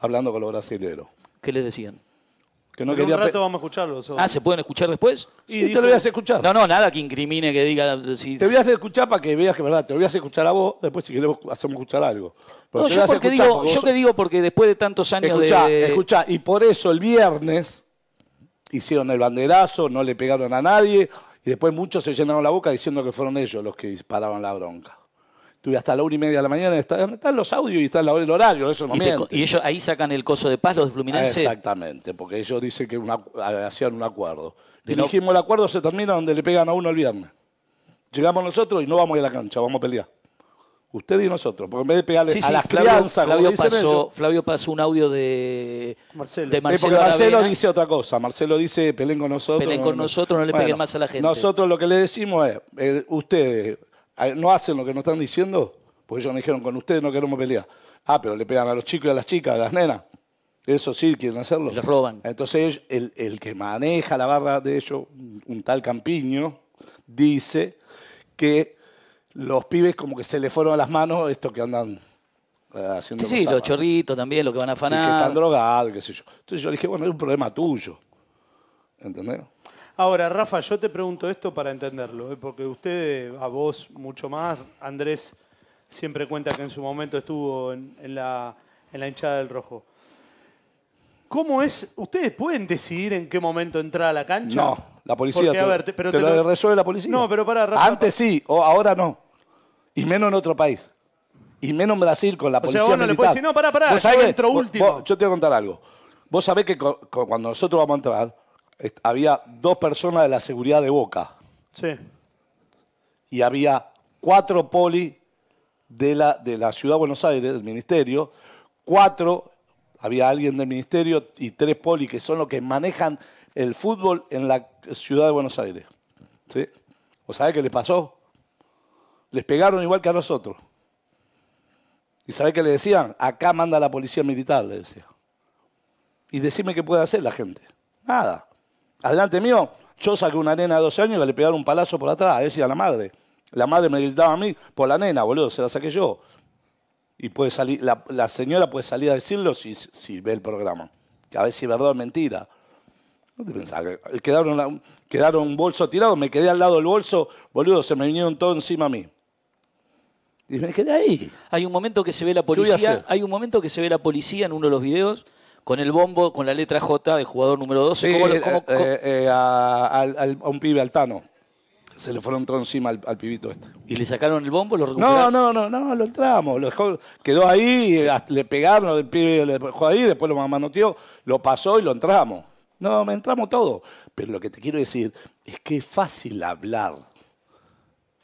Hablando con los brasileños. ¿Qué les decían? Que no en quería un rato vamos a escucharlos. Ah, ¿se pueden escuchar después? Sí, te lo voy a hacer escuchar. No, no, nada que incrimine, que diga... Si... Te voy a hacer escuchar para que veas que es verdad. Te lo voy a hacer escuchar a vos, después si queremos hacemos escuchar algo. No, yo porque escuchar digo, porque yo vos que digo porque después de tantos años Escuchá, de... escuchá, y por eso el viernes hicieron el banderazo, no le pegaron a nadie, y después muchos se llenaron la boca diciendo que fueron ellos los que disparaban la bronca. Tuve hasta la una y media de la mañana, están, están los audios y está la hora el horario, eso no Y, te- y ellos ahí sacan el coso de paz, los de Fluminense. Exactamente, porque ellos dicen que una- hacían un acuerdo. No- dijimos el acuerdo se termina donde le pegan a uno el viernes. Llegamos nosotros y no vamos a ir a la cancha, vamos a pelear. Usted y nosotros, porque en vez de pegarle Sí, a las Flavio, crianzas, como Flavio dicen pasó, ellos, Flavio pasó un audio de Marcelo. de Sí, Marcelo, porque Marcelo Aravena. dice otra cosa. Marcelo dice, peleen con nosotros. Peleen con nosotros, no le peguen más a la gente. Nosotros lo que le decimos es, eh, ustedes eh, no hacen lo que nos están diciendo, porque ellos nos dijeron, con ustedes no queremos pelear. Ah, pero le pegan a los chicos y a las chicas, a las nenas. Eso sí, quieren hacerlo. Les roban. Entonces ellos- el, el que maneja la barra de ellos, un tal Campiño, dice que los pibes como que se le fueron a las manos estos que andan eh, haciendo Sí, sí, cosas los chorritos también, los que van a Y que afanar. están drogados, qué sé yo. Entonces yo le dije, bueno, es un problema tuyo. ¿Entendés? Ahora, Rafa, yo te pregunto esto para entenderlo, ¿eh? porque usted, a vos mucho más, Andrés siempre cuenta que en su momento estuvo en, en la, en la hinchada del rojo. ¿Cómo es? ¿Ustedes pueden decidir en qué momento entrar a la cancha? No, la policía Porque, te, a ver, te- pero te te lo lo- resuelve la policía. No, pero para Rafa. Antes sí, o ahora no. Y menos en otro país. Y menos en Brasil con la sea, policía vos no le militar. podés decir, no, pará, pará, ¿Vos yo sabés que- entro vos- último. vos- yo te voy a contar algo. Vos sabés que co- co- cuando nosotros vamos a entrar, est- había dos personas de la seguridad de Boca. Sí. y había cuatro poli de la, de la ciudad de Buenos Aires, del ministerio, cuatro, había alguien del ministerio y tres poli que son los que manejan el fútbol en la ciudad de Buenos Aires. ¿Sí? ¿O sabés qué les pasó? Les pegaron igual que a nosotros. ¿Y sabés qué le decían? Acá manda la policía militar, le decía. Y decime qué puede hacer la gente. Nada. Adelante mío, yo saqué una nena de 12 años que le pegaron un palazo por atrás, a ella y a la madre. La madre me gritaba a mí por la nena, boludo, se la saqué yo. Y puede salir, la, señora puede salir a decirlo si, si ve el programa. A ver si es verdad o mentira. ¿No te pensás? que Quedaron, quedaron un bolso tirado, me quedé al lado del bolso, boludo, se me vinieron todos encima a mí. Y me quedé ahí. Hay un momento que se ve la policía, hay un momento que se ve la policía en uno de los videos con el bombo, con la letra J de jugador número 12. Sí, ¿Cómo lo- eh, cómo- cómo- eh, eh, a, un pibe altano. Se le fueron todos encima al, al pibito este. ¿Y le sacaron el bombo? ¿Lo No, recuperaron? no, no, no, lo entramos. Lo dejó- quedó ahí, eh, le pegaron, el pibe le dejó ahí, después lo manoteó, lo pasó y lo entramos. No, me entramos todo. Pero lo que te quiero decir es que es fácil hablar.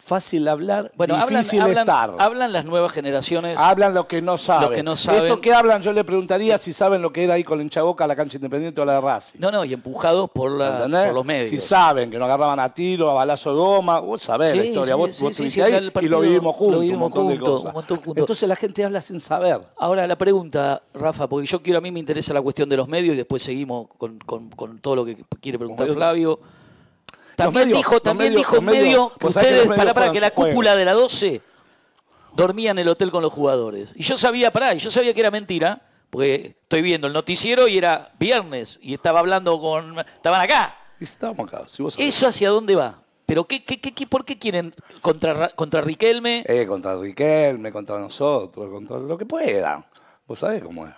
Fácil hablar, Bueno, hablan, difícil hablan- estar. hablan las nuevas generaciones. Hablan lo que no saben. que no saben. Esto que hablan, yo le preguntaría si saben lo que era ahí con la hinchaboca, la cancha independiente o la de Racing. No, no, y empujados por, la, por los medios. Si saben que nos agarraban a tiro, a balazo de goma, vos sabés la historia, sí, vos, sí, vos estuviste ahí y lo vivimos lo juntos, vivimos un montón de juntos, cosas. un montón juntos. Entonces la gente habla sin saber. Ahora, la pregunta, Rafa, porque yo quiero, a mí me interesa la cuestión de los medios y después seguimos con, con- con todo lo que quiere preguntar Flavio. También medios- dijo, también medios- dijo medio que vos sabés que ustedes, para, para, que la cúpula de la 12 dormía en el hotel con los jugadores. Y yo sabía, pará, y yo sabía que era mentira, porque estoy viendo el noticiero y era viernes y estaba hablando con... Estaban acá. Estábamos acá. Si vos sabés. ¿Eso hacia dónde va? ¿Pero qué, qué, qué, qué- por qué quieren contra, Ra- contra Riquelme? Eh, contra Riquelme, contra nosotros, contra lo que puedan. Vos sabés cómo es.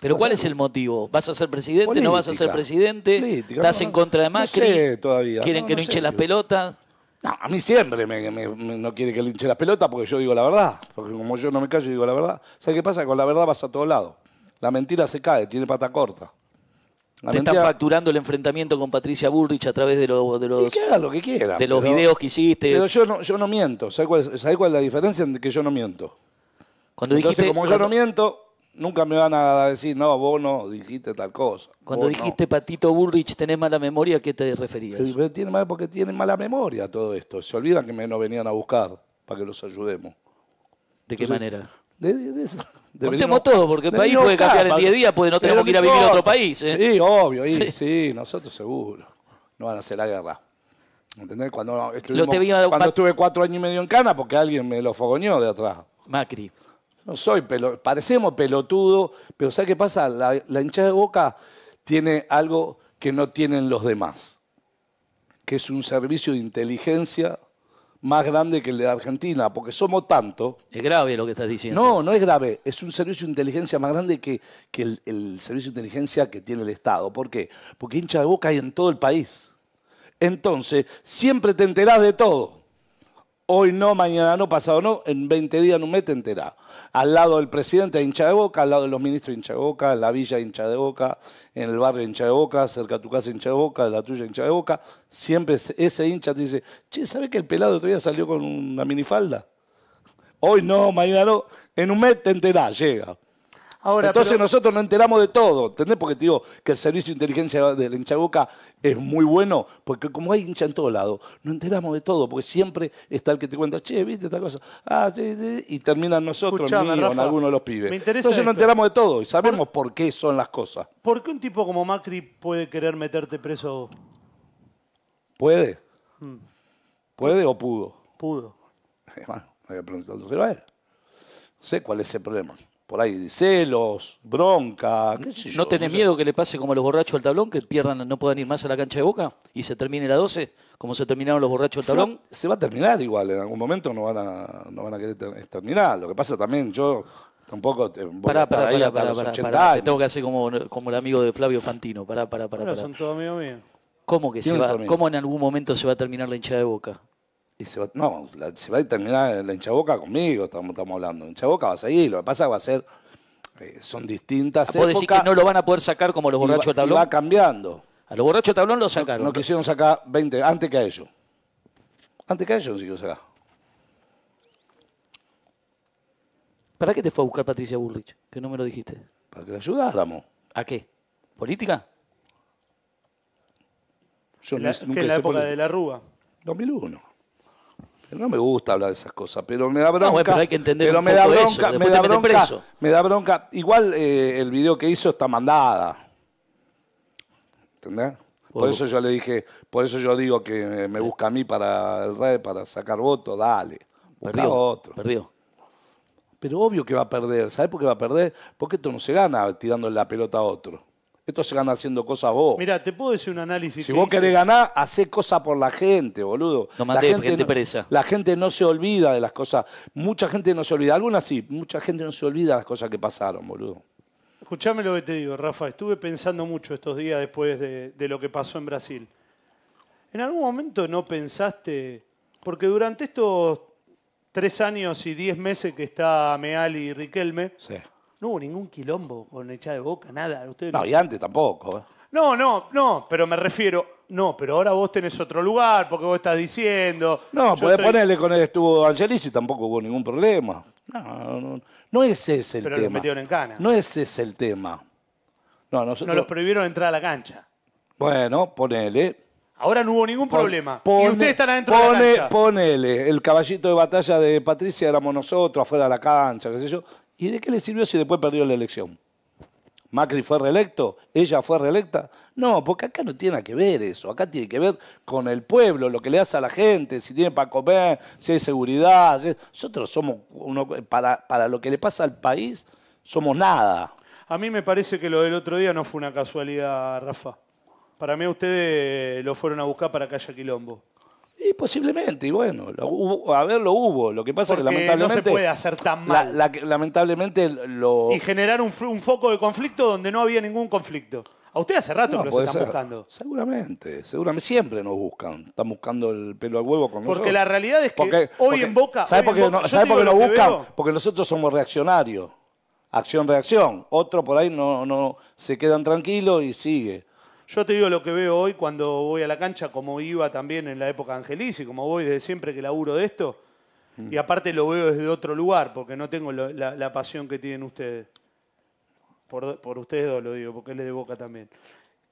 ¿Pero cuál es el motivo? ¿Vas a ser presidente? ¿No vas a ser presidente? Política, ¿Estás no, en contra de no Macri? sé todavía, ¿Quieren no, que no no, hinche si- las pelotas? No, a mí siempre me, me- me- no quiere que le hinche la pelota porque yo digo la verdad. Porque como yo no me callo y digo la verdad. ¿Sabes qué pasa? Con la verdad vas a todos lados. La mentira se cae, tiene pata corta. La Te están mentira- facturando el enfrentamiento con Patricia Bullrich a través de, lo- de los, que lo que quieran. de los pero- videos que hiciste. Pero yo no, yo no miento. ¿Sabes cuál, cuál es la diferencia en que yo no miento? cuando Entonces, dijiste, como yo cuando, no miento, nunca me van a decir, no, vos no dijiste tal cosa. Cuando vos no". dijiste Patito Bullrich tenés mala memoria, ¿a qué te referías? Tiene mal- porque tienen mala memoria todo esto. Se olvidan que me nos venían a buscar para que los ayudemos. ¿De qué Entonces, manera? De- de- de- Contemos venirnos- todo, porque el país puede cambiar en para- 10 días, pues no tenemos que ir a vivir a otro país. ¿eh? Sí, obvio, y Sí. sí. nosotros seguro. No van a hacer la guerra. ¿Entendés? Cuando, estuvimos- cuando estuve cuatro años y medio en cana, porque alguien me lo fogoñó de atrás. Macri. No soy pelo, parecemos pelotudo, pero ¿sabes qué pasa? La, la hinchada de boca tiene algo que no tienen los demás, que es un servicio de inteligencia más grande que el de Argentina, porque somos tanto. Es grave lo que estás diciendo. No, no es grave, es un servicio de inteligencia más grande que, que el, el servicio de inteligencia que tiene el Estado. ¿Por qué? Porque hincha de boca hay en todo el país. Entonces, siempre te enterás de todo. Hoy no, mañana no, pasado no, en 20 días, en un mes te enterás. Al lado del presidente de hincha de boca, al lado de los ministros hincha de boca, en la villa hincha de boca, en el barrio hincha de boca, cerca de tu casa hincha de boca, de la tuya hincha de boca. Siempre ese- hincha te dice, che, ¿sabes que el pelado otro día salió con una minifalda? Hoy no, mañana no. En un mes te enterás, llega. Ahora, Entonces pero- nosotros no enteramos de todo, ¿entendés? Porque te digo que el servicio de inteligencia del hincha de boca es muy bueno, porque como hay hincha en todo lado, no enteramos de todo, porque siempre está el que te cuenta, che, viste esta cosa, ah, sí, sí", y terminan nosotros, mío, en Rafa, algunos de los pibes. me interesa Entonces no esto. enteramos de todo y sabemos por qué son las cosas. ¿Por qué un tipo como Macri puede querer meterte preso? ¿Puede? Hmm. ¿Puede o pudo? Pudo. <laughs> Bueno, hay que preguntándoselo a él. No sé cuál es el problema. Por ahí celos, bronca, qué sé yo. ¿No tenés sé. miedo que le pase como a los borrachos del tablón, que pierdan, no puedan ir más a la cancha de boca y se termine la 12, como se terminaron los borrachos va, tablón? se va a terminar igual, en algún momento no van a, no van a querer ter- terminar. Lo que pasa también, yo tampoco te- voy a Pará, estar pará, ahí pará, hasta pará, los pará, 80 pará, Te años. tengo que hacer como, como el amigo de Flavio Fantino. Pará, pará, pará. Bueno, son todos amigos míos. ¿Cómo que se va, cómo en algún momento se va a terminar la hinchada de boca? Y se va, no, la- se va a terminar la hinchaboca conmigo, estamos, estamos hablando. La hinchaboca va a seguir, lo que pasa es que va a ser, eh, son distintas ¿Vos decís que épocas no lo van a poder sacar como los borrachos del y va tablón? cambiando. A los borrachos del tablón lo sacaron. No quisieron sacar 20, antes que a ellos. Antes que a ellos no quisieron sacar. ¿Para qué te fue a buscar Patricia Bullrich? Que no me lo dijiste. Para que le ayudáramos. ¿A qué? ¿Política? Yo La- no- que nunca es la época política. de la Rúa. 2001. No me gusta hablar de esas cosas, pero me da bronca. bueno, pero hay que entender pero un me da eso, bronca, me da bronca, preso. me da bronca. Igual eh, el video que hizo está mandada. ¿Entendés? Por eso yo le dije, por eso yo digo que me busca a mí para el red, para sacar votos, dale. Busca Perdió. otro. Perdió. Pero obvio que va a perder. ¿Sabes por qué va a perder? Porque esto no se gana tirando la pelota a otro. Esto se gana haciendo cosas vos. Mira, te puedo decir un análisis. Si que vos hice? querés ganar, hacé cosas por la gente, boludo. No la gente presa. La gente no se olvida de las cosas. Mucha gente no se olvida. Algunas sí, mucha gente no se olvida de las cosas que pasaron, boludo. Escuchame lo que te digo, Rafa. Estuve pensando mucho estos días después de, de lo que pasó en Brasil. ¿En algún momento no pensaste, porque durante estos tres años y diez meses que está Meali y Riquelme, Sí. No hubo ningún quilombo con echada de boca, nada? Ustedes No, y antes tampoco. ¿eh? No, no, no, pero me refiero, no, pero ahora vos tenés otro lugar, porque vos estás diciendo. No, podés estoy- ponerle con él estuvo Angelis y tampoco hubo ningún problema. No, no, no ese es el Pero los tema. metieron en cana. No ese es el tema. No, nosotros, No los prohibieron entrar a la cancha. bueno, ponele. Ahora no hubo ningún Pon- problema. pone- y ustedes están adentro de la cancha. Ponele, el caballito de batalla de Patricia éramos nosotros, afuera de la cancha, qué sé yo. ¿Y de qué le sirvió si después perdió la elección? ¿Macri fue reelecto? ¿Ella fue reelecta? No, porque acá no tiene que ver eso. Acá tiene que ver con el pueblo, lo que le hace a la gente, si tiene para comer, si hay seguridad. Nosotros somos, uno, para, para lo que le pasa al país, somos nada. A mí me parece que lo del otro día no fue una casualidad, Rafa. Para mí ustedes lo fueron a buscar para que haya. Y posiblemente, y bueno, lo hubo- a ver, lo hubo. Lo que pasa es que Porque no se lamentablemente. puede hacer tan mal. la- lamentablemente lo. Y generar un, un foco de conflicto donde no había ningún conflicto. A ustedes hace rato No, que los están ser. buscando. Seguramente, seguramente. Siempre nos buscan. Están buscando el pelo al huevo con Porque nosotros. la realidad es que Porque- hoy porque- en Boca. ¿Sabes hoy por qué, no- yo ¿sabes te por qué digo nos buscan? veo. Porque nosotros somos reaccionarios. Acción-reacción. Otro por ahí no, no se quedan tranquilos y sigue. Yo te digo lo que veo hoy cuando voy a la cancha, como iba también en la época de Angelis y como voy desde siempre que laburo de esto. Y aparte lo veo desde otro lugar, porque no tengo lo- la, la pasión que tienen ustedes. por, por ustedes dos lo digo, porque él es de Boca también.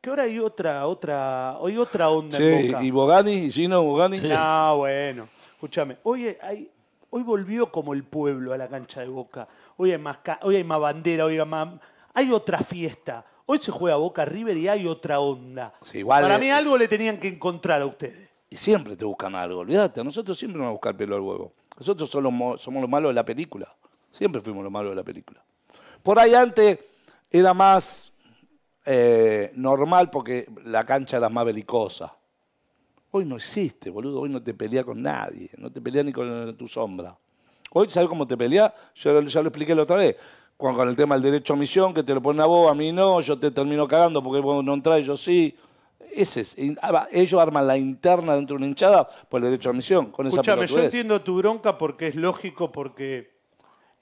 Que ahora hay otra, otra, hoy otra onda Sí, en Boca. y Bogani, y Gino Bogani. No, bueno. Escúchame, hoy hay, hoy volvió como el pueblo a la cancha de Boca. Hoy hay más, hoy hay más bandera, hoy hay más, hay otra fiesta. Hoy se juega Boca River y hay otra onda. Sí, igual Para es- mí algo le tenían que encontrar a ustedes. Y siempre te buscan algo, olvídate. A nosotros siempre nos van a buscar pelo al huevo. Nosotros somos, los mo- somos los malos de la película. Siempre fuimos los malos de la película. Por ahí antes era más eh, normal porque la cancha era más belicosa. Hoy no existe, boludo. Hoy no te pelea con nadie. No te pelea ni con tu sombra. Hoy, ¿sabes cómo te pelea? Yo ya lo expliqué la otra vez. Con, con el tema del derecho a misión, que te lo ponen a vos, a mí no, yo te termino cagando porque vos no entras, yo sí. Ese es, ah, ellos arman la interna dentro de una hinchada por el derecho a misión. Con esa Escúchame, yo entiendo tu bronca porque es lógico, porque.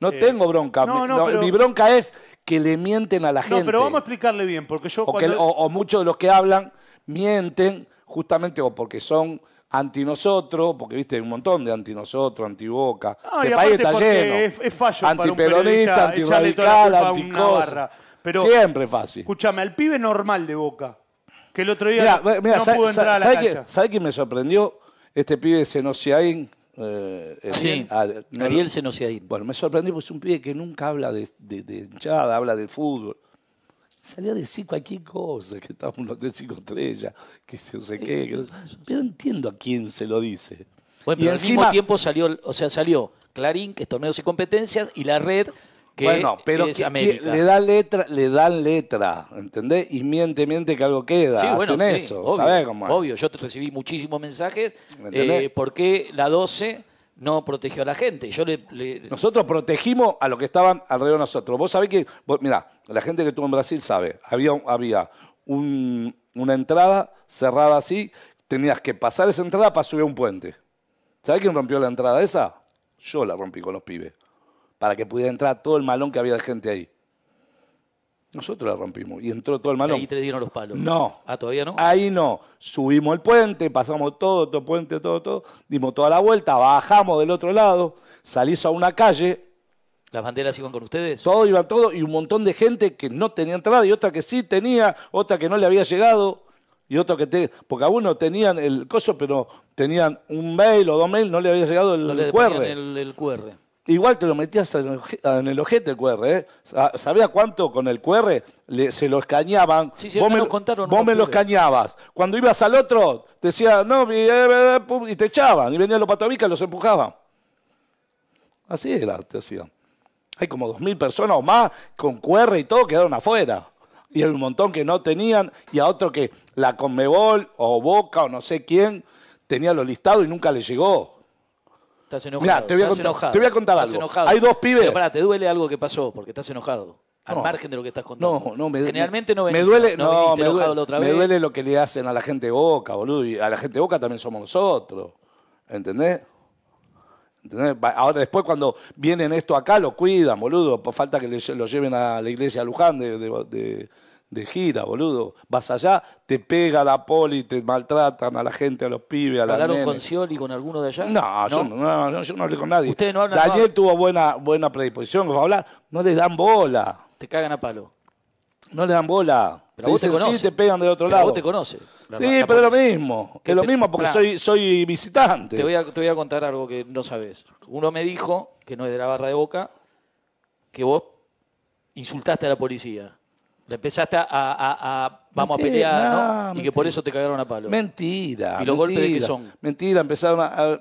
No eh, tengo bronca. no, mi- no, no, pero- Mi bronca es que le mienten a la gente. No, pero vamos a explicarle bien, porque yo o, que- o muchos de los que hablan mienten justamente o porque son anti nosotros, porque viste hay un montón de anti nosotros, anti boca. No, y país está lleno. Es, es fallo Antiperonista, antirradical, anticosa. barra. Pero, Siempre es fácil. escúchame, al pibe normal de Boca, que el otro día Mira, no, mira, no ¿sabe- pudo entrar a la sabe cancha. qué- ¿Sabe quién me sorprendió? Este pibe Senociaín. Eh, eh, Sí, ah, no, Ariel Senociaín. Bueno, me sorprendió porque es un pibe que nunca habla de, de, de hinchada, habla de fútbol. Salió a decir cualquier cosa, que estamos un hotel cinco estrellas, que no sé qué. que no- pero entiendo a quién se lo dice. Bueno, Y al encima- mismo tiempo salió, o sea, salió Clarín, que es torneos y competencias, y la red, que bueno, pero es que- que América. le dan letra, le dan letra, ¿entendés? Y miente, miente que algo queda. Sí, bueno, Hacen sí, eso, obvio, ¿sabés cómo es? obvio. Yo te recibí muchísimos mensajes. ¿Me? Eh, ¿Por qué la 12 no protegió a la gente? Nosotros protegimos a los que estaban alrededor de nosotros. Vos sabés que, mirá, la gente que estuvo en Brasil sabe, había, había un- una entrada cerrada así, tenías que pasar esa entrada para subir a un puente. ¿Sabés quién rompió la entrada esa? Yo la rompí con los pibes, para que pudiera entrar todo el malón que había de gente ahí. Nosotros la rompimos y entró todo el malón. ahí te dieron los palos. No. Ah, todavía no. Ahí no. Subimos el puente, pasamos todo, todo puente, todo, todo. Dimos toda la vuelta, bajamos del otro lado, salís a una calle, ¿Las banderas iban con ustedes? todo iba todo, y un montón de gente que no tenía entrada, y otra que sí tenía, otra que no le había llegado, y otra que te. Porque a uno tenían el coso, pero tenían un mail o dos mails, no le había llegado el, No le QR. el, el QR. Igual te lo metías en el, ojete el QR, ¿eh? Sa- ¿Sabías cuánto con el QR le- se lo? Sí, sí, vos me, contaron vos lo pibes. escaneabas. Cuando ibas al otro, te decía, no, y, eh, y te echaban. Y venían los patobicas y los empujaban. Así era, te hacían. Hay como dos mil personas o más con QR y todo quedaron afuera. Y hay un montón que no tenían, y a otro que la Conmebol o Boca o no sé quién tenía los listados y nunca le llegó. Estás enojado. Mirá, te voy a estás contar- enojado, te voy a contar estás algo. enojado. Hay dos pibes. Pero pará, te duele algo que pasó, porque estás enojado. Al No. margen de lo que estás contando. No, no, me Generalmente no me venís, duele, no, no, viniste me duele, la otra me duele lo que le hacen a la gente de Boca, boludo, y a la gente de Boca también somos nosotros. ¿Entendés? ¿Entendés? Ahora después cuando vienen esto acá lo cuidan, boludo, por falta que le lo lleven a la iglesia de Luján de, de- de- de gira, boludo. Vas allá, te pega la poli, te maltratan a la gente, a los pibes, a la ¿Hablaron con Scioli y con alguno de allá? No, Yo, no, no, no, yo no hablé con nadie. Ustedes no hablan, Daniel tuvo buena, buena predisposición para hablar. No le dan bola. Te cagan a palo. No le dan bola. Pero vos te dicen, conocen. sí, te pegan del otro Pero lado. vos te conoce. La- sí, la pero es lo mismo. Es lo te- mismo porque soy, soy visitante. Te voy, a, te voy a contar algo que no sabes. Uno me dijo, que no es de la barra de boca, que vos insultaste a la policía. Empezaste a, a- a- vamos Mentira, a pelear, ¿no? no, y que mentira. por eso te cagaron a palo. Mentira. ¿Y los golpes de qué mentira. son? Mentira, empezaron a, a-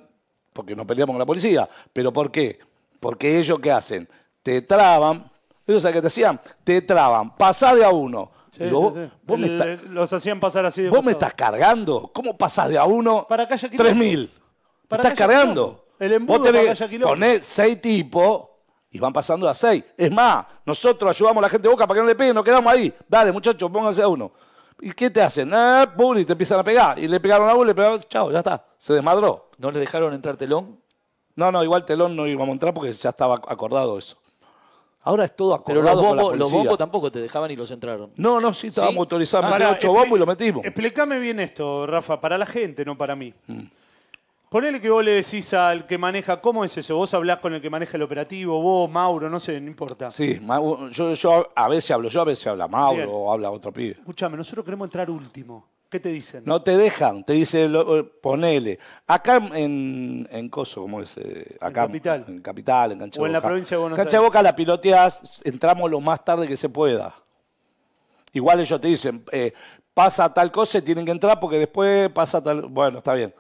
Porque nos peleamos con la policía. ¿Pero por qué? Porque ellos, ¿qué hacen? Te traban. Ellos, ¿sabes qué te hacían? Te traban. Pasá de a uno. Sí, Digo, sí, sí. vos me estás- Los hacían pasar así de ¿Vos me estás cargando? ¿Cómo pasás de a uno? Para acá ya quilombo. Tres mil. ¿Me Para estás cargando? quilombo. El embudo Vos tenés para poner seis tipos y van pasando a seis. Es más, nosotros ayudamos a la gente de Boca para que no le peguen, nos quedamos ahí. Dale, muchachos, pónganse a uno. ¿Y qué te hacen? Ah, pum, y te empiezan a pegar. Y le pegaron a uno, le pegaron, chao, ya está. Se desmadró. ¿No le dejaron entrar telón? No, no, igual telón no íbamos a entrar porque ya estaba acordado eso. Ahora es todo Pero acordado los con la bombos, los policía. bombos tampoco te dejaban y los entraron. No, no, sí, estábamos ¿Sí? autorizados. Ah, ocho bombos y lo metimos. Explícame bien esto, Rafa, para la gente, no para mí. Mm. Ponele que vos le decís al que maneja, ¿cómo es eso? Vos hablás con el que maneja el operativo, vos, Mauro, no sé, no importa. Sí, Mau- yo, yo a veces hablo yo, a veces habla Mauro Bien. o habla otro pibe. Escúchame, nosotros queremos entrar último. ¿Qué te dicen? No te dejan, te dice, lo- eh, ponele. Acá en, en Coso, ¿cómo es? Eh, Acá, Capital. En Capital, en Cancha O en la Boca. provincia de Buenos Cancha Aires. Boca la piloteás, entramos lo más tarde que se pueda. Igual ellos te dicen, eh, pasa tal cosa y tienen que entrar porque después pasa tal... Bueno, está bien.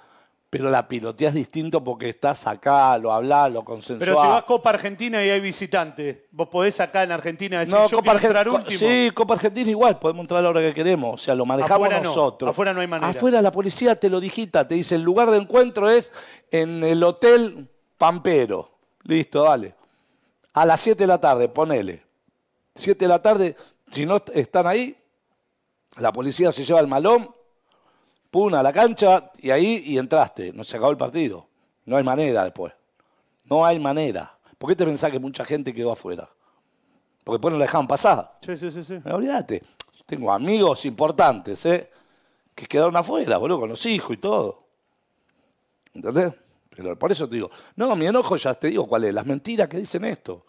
Pero la piloteás distinto porque estás acá, lo hablás, lo consensuás. Pero si vas Copa Argentina y hay visitante, vos podés acá en Argentina decir No, yo Copa quiero entrar Argentina. último. Sí, Copa Argentina igual, podemos entrar a la hora que queremos. O sea, lo manejamos Afuera no, nosotros. afuera no hay manera. Afuera la policía te lo digita, te dice el lugar de encuentro es en el Hotel Pampero. Listo, dale. A las 7 de la tarde, ponele. 7 de la tarde, si no están ahí, la policía se lleva el malón, pum, a la cancha y ahí y entraste. No se acabó el partido. No hay manera después. No hay manera. ¿Por qué te pensás que mucha gente quedó afuera? Porque después no la dejaban pasar. Sí, sí, sí, sí. No, Olvídate. Tengo amigos importantes, ¿eh? Que quedaron afuera, boludo, con los hijos y todo. ¿Entendés? Pero por eso te digo, no, mi enojo ya te digo cuál es, las mentiras que dicen esto.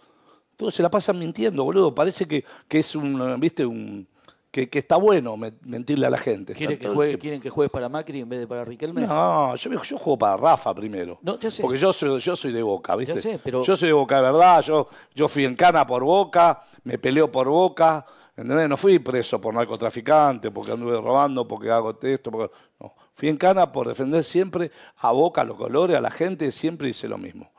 Todos se la pasan mintiendo, boludo. Parece que, que es un, viste, un. Que, que está bueno me- mentirle a la gente. ¿Quiere Está que todo el juegue, tiempo- ¿Quieren que juegues para Macri en vez de para Riquelme? No, yo, yo juego para Rafa primero. No, ya sé. Porque yo soy, yo soy de Boca, ¿viste? Ya sé, pero- Yo soy de Boca, de verdad. Yo, yo fui en cana por Boca, me peleo por Boca. ¿Entendés? No fui preso por narcotraficante, porque anduve robando, porque hago esto. Porque... No, fui en cana por defender siempre a Boca, a los colores, a la gente, siempre hice lo mismo.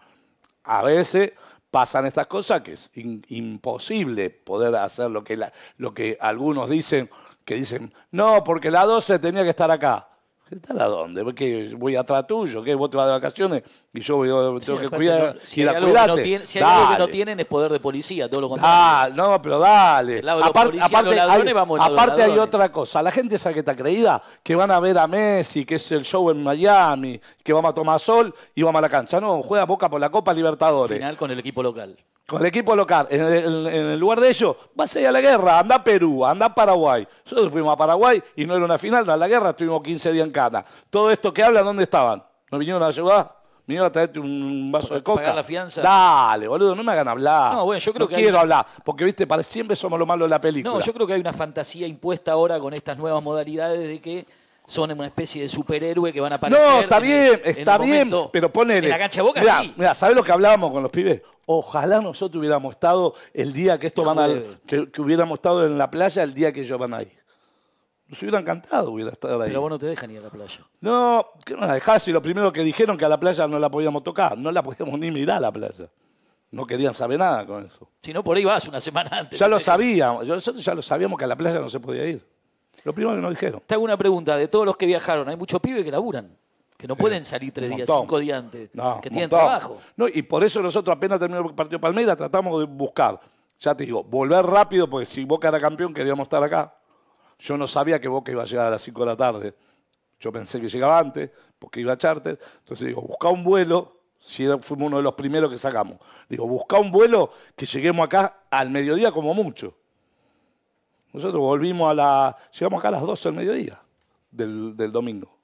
A veces pasan estas cosas que es in- imposible poder hacer lo que, la- lo que algunos dicen, que dicen, no, porque la 12 tenía que estar acá. ¿Estar a dónde? ¿Qué, ¿Voy atrás tuyo? ¿Qué? ¿Vos te vas de vacaciones y yo voy- tengo Sí, que aparte cuidar? no- si hay, algo que no si hay algo que no tienen es poder de policía, todo lo contrario. Ah, no, pero dale. Vamos los aparte hay otra cosa. La gente esa que está creída, que van a ver a Messi, que es el show en Miami, que vamos a tomar sol y vamos a la cancha. No, juega Boca por la Copa Libertadores. Final con el equipo local. Con el equipo local, en el, en el lugar de ellos, vas a ir a la guerra, anda a Perú, anda a Paraguay. Nosotros fuimos a Paraguay y no era una final, no era la guerra, estuvimos 15 días en Cana. Todo esto que hablan, ¿dónde estaban? ¿No vinieron a ayudar? ¿Vinieron a traerte un vaso de coca? ¿Pagar la fianza? Dale, boludo, no me hagan hablar. No, bueno, yo creo que quiero una- hablar, porque, viste, para siempre somos lo malo de la película. No, yo creo que hay una fantasía impuesta ahora con estas nuevas modalidades de que son una especie de superhéroe que van a aparecer. No, está en el- bien, en está bien, pero ponele. En la cancha de boca Mirá, sí. Mira, ¿sabés lo que hablábamos con los pibes? Ojalá nosotros hubiéramos estado el día que esto van a. Que, que hubiéramos estado en la playa el día que ellos van ahí. Nos hubiera encantado hubiera estado ahí. Pero vos no te dejan ir a la playa. No, ¿qué van a dejar si lo primero que dijeron que a la playa no la podíamos tocar? No la podíamos ni mirar a la playa. No querían saber nada con eso. Si no, por ahí vas una semana antes. Ya lo sabíamos, nosotros ya lo sabíamos que a la playa no se podía ir. Lo primero que nos dijeron. Te hago una pregunta. De todos los que viajaron, hay muchos pibes que laburan. Que no pueden salir tres días, cinco días antes. No, que tienen montón. trabajo. No, y por eso nosotros apenas terminó el partido de Palmeiras tratamos de buscar, ya te digo, volver rápido, porque si Boca era campeón queríamos estar acá. Yo no sabía que Boca iba a llegar a las 5 de la tarde. Yo pensé que llegaba antes, porque iba a charter. Entonces digo, busca un vuelo, si era- fuimos uno de los primeros que sacamos. Digo, busca un vuelo que lleguemos acá al mediodía como mucho. Nosotros volvimos a la. Llegamos acá a las 12 del mediodía del, del domingo.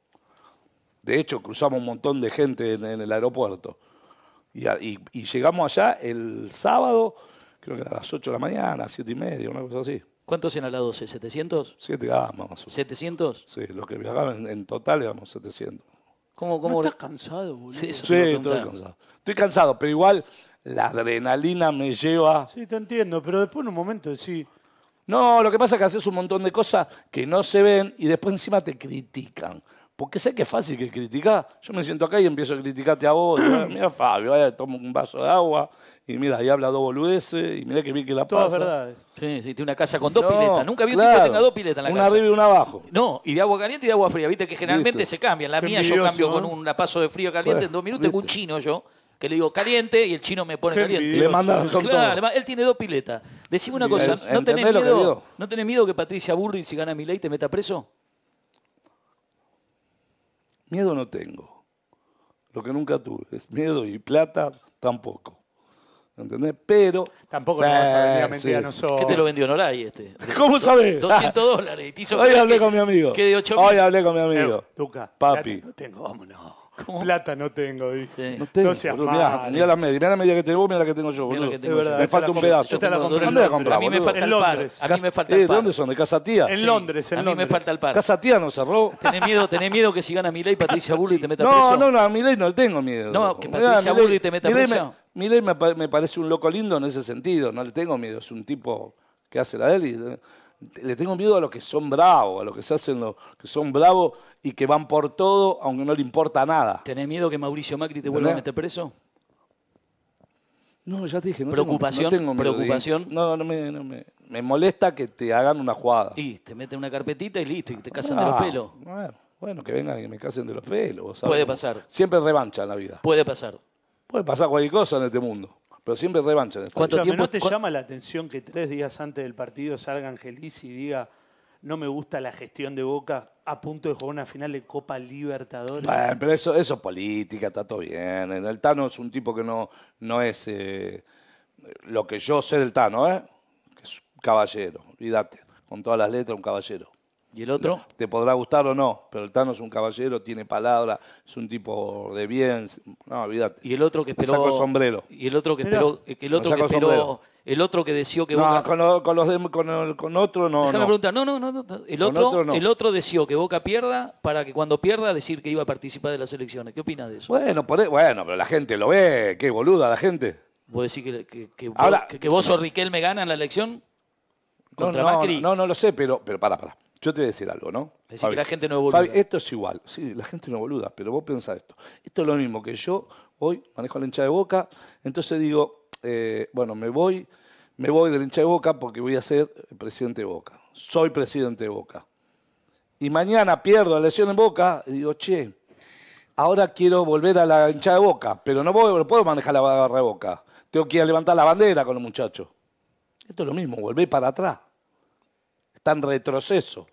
De hecho, cruzamos un montón de gente en, en el aeropuerto. Y, a- y- y llegamos allá el sábado, creo que era a las 8 de la mañana, 7 y media, una cosa así. ¿Cuántos en la 12? ¿700? 7 gamas más o menos. ¿700? Sí, los que viajaban en, en total éramos 700. ¿Cómo, ¿No cómo estás cansado, boludo? Sí, estoy cansado. Estoy cansado, pero igual la adrenalina me lleva. Sí, te entiendo, pero después en un momento sí. No, lo que pasa es que haces un montón de cosas que no se ven y después encima te critican. Porque sé que es fácil que criticar. Yo me siento acá y empiezo a criticarte a vos. Digo, mira, Fabio, vaya, tomo un vaso de agua y mira, ahí habla dos boludeces y mira que bien que la Todas pasa. verdades. Sí, sí, tiene una casa con dos No, piletas. Nunca vi un tipo claro. que tenga dos piletas en la Una casa. arriba y una abajo. No, y de agua caliente y de agua fría. Viste que generalmente se cambian. La Qué mía yo envidioso, cambio con ¿no? un paso de frío a caliente Bueno, en dos minutos. Tengo un viste. chino yo, que le digo caliente y el chino me pone Qué caliente. envidioso. Le mandan con Claro, todo. él tiene dos piletas. Decime una cosa, ¿no ¿entendés tenés, lo que miedo, digo? ¿no tenés miedo que Patricia Burri, si gana mi ley, te meta preso? Miedo no tengo. Lo que nunca tuve es miedo y plata tampoco. ¿Entendés? Pero. Tampoco Sí, nos vas a venir a mentir sí. a nosotros. ¿Qué te lo vendió Noray este? <laughs> ¿Cómo sabés? <laughs> 200 dólares. y te hizo Hoy hablé que- con mi amigo. Que de 8 Hoy hablé con mi amigo. Eh, Duca, Papi. No tengo, vámonos. ¿Cómo? Plata no tengo, dice. Sí. No tengo, No seas boludo, mirá, mirá la media, mirá la media que tenés vos, mirá la que tengo yo, boludo. que tengo yo. Me falta un pedazo. Yo te la compré ¿Dónde la Londres. comprás, A mí me falta el par. Londres. A mí me falta Eh, el par. ¿Dónde son? ¿De Casa Tía? En Sí. Londres, en A mí me Londres. falta el par. Casa Tía no cerró. ¿Tenés miedo, tenés miedo que si gana Milei Patricia Bullrich te meta No, preso? no, no, a Milei no le tengo miedo. No, que Patricia Bullrich te meta preso. Me, Milei me, pa- me parece un loco lindo en ese sentido, no le tengo miedo, es un tipo que hace la de él y eh, le tengo miedo a los que son bravos, a los que se hacen los que son bravos y que van por todo aunque no le importa nada. ¿Tenés miedo que Mauricio Macri te vuelva a meter preso? No, ya te dije, no Preocupación, tengo, no tengo preocupación. no, no me, no me, me molesta que te hagan una jugada. Y te meten una carpetita y listo, y te casan de los Ah, pelos. Bueno, bueno, que vengan y que me casen de los pelos. vos sabés. Puede pasar. Siempre revancha en la vida. Puede pasar. Puede pasar cualquier cosa en este mundo, pero siempre revancha en ¿Cuánto. Escuchame, tiempo- ¿No te llama la atención que tres días antes del partido salga Angelici y diga no me gusta la gestión de Boca a punto de jugar una final de Copa Libertadores? Bueno, pero eso, eso es política, está todo bien. El Tano es un tipo que no, no es eh, lo que yo sé del Tano, ¿eh? Que es un caballero, olvídate. Con todas las letras, un caballero. ¿Y el otro? Te podrá gustar o no, pero el Tano es un caballero, tiene palabra, es un tipo de bien. No, olvídate. Y el otro que Me esperó. saco el sombrero. Y el otro que esperó. el Me otro que esperó. sombrero. El otro que deseó que No, Boca. con, lo- con los de- con, el- con otro no. Déjame no. preguntar, no, no, no, no. El otro, otro no. el otro deseó que Boca pierda para que cuando pierda decir que iba a participar de las elecciones. ¿Qué opinas de eso? Bueno, por, e- bueno, pero la gente lo ve, qué boluda la gente. ¿Vos decís que, que, que vos- que- que vos o Riquelme ganan la elección? ¿Contra no, Macri? No, no lo sé, pero, pero para, para. Yo te voy a decir algo, ¿no? Decir que la gente no es boluda. Fabi, esto es igual. Sí, la gente no es boluda, pero vos pensás esto. Esto es lo mismo que yo hoy manejo la hincha de boca, entonces digo, eh, bueno, me voy, me voy del hincha de boca porque voy a ser presidente de boca. Soy presidente de boca. Y mañana pierdo la elección en boca y digo, che, ahora quiero volver a la hincha de boca, pero no, voy, no puedo manejar la barra de boca. Tengo que ir a levantar la bandera con los muchachos. Esto es lo mismo, volver para atrás. Está en retroceso.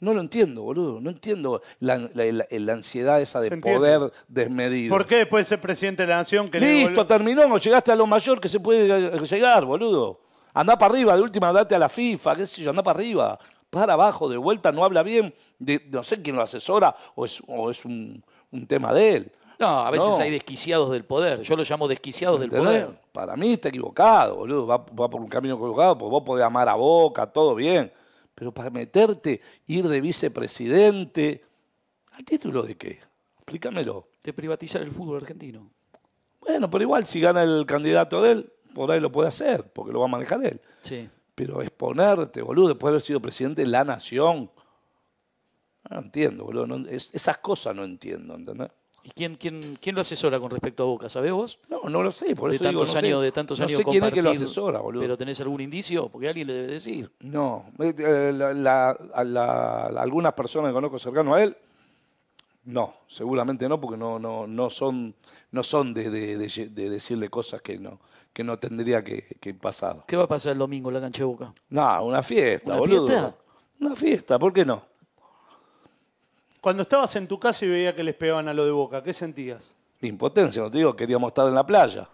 No lo entiendo, boludo. No entiendo la, la- la- la ansiedad esa de poder desmedido. ¿Por qué después de ser presidente de la nación que Listo, terminó. Llegaste a lo mayor que se puede llegar, boludo. Andá para arriba, de última date a la FIFA, qué sé yo, andá para arriba. Para abajo, de vuelta, no habla bien. De, no sé quién lo asesora o es, o es un, un tema de él. No, a veces No. hay desquiciados del poder. Yo lo llamo desquiciados del poder. Para mí está equivocado, boludo. Va, va por un camino equivocado, porque vos podés amar a Boca, todo bien. Pero para meterte, ir de vicepresidente, ¿a título de qué? Explícamelo. De privatizar el fútbol argentino. Bueno, pero igual si gana el candidato de él, por ahí lo puede hacer, porque lo va a manejar él. Sí. Pero exponerte, boludo, después de haber sido presidente de la nación. No entiendo, boludo. no- es- esas cosas no entiendo, ¿entendés? ¿Y quién, quién, quién lo asesora con respecto a Boca? ¿Sabés vos? No, no lo sé, por de eso digo, tantos no sé. años, de tantos no años sé quién es que lo asesora, boludo. Pero tenés algún indicio, porque alguien le debe decir. No, eh, la- la- algunas personas que conozco cercano a él, no, seguramente no, porque no, no, no son, no son de, de- de- de decirle cosas que no, que no tendría que, que pasar. ¿Qué va a pasar el domingo en la cancha de Boca? No, una fiesta, ¿Una boludo. fiesta? Una fiesta, ¿por qué no? Cuando estabas en tu casa y veía que les pegaban a lo de Boca, ¿qué sentías? Impotencia, no te digo, queríamos estar en la playa.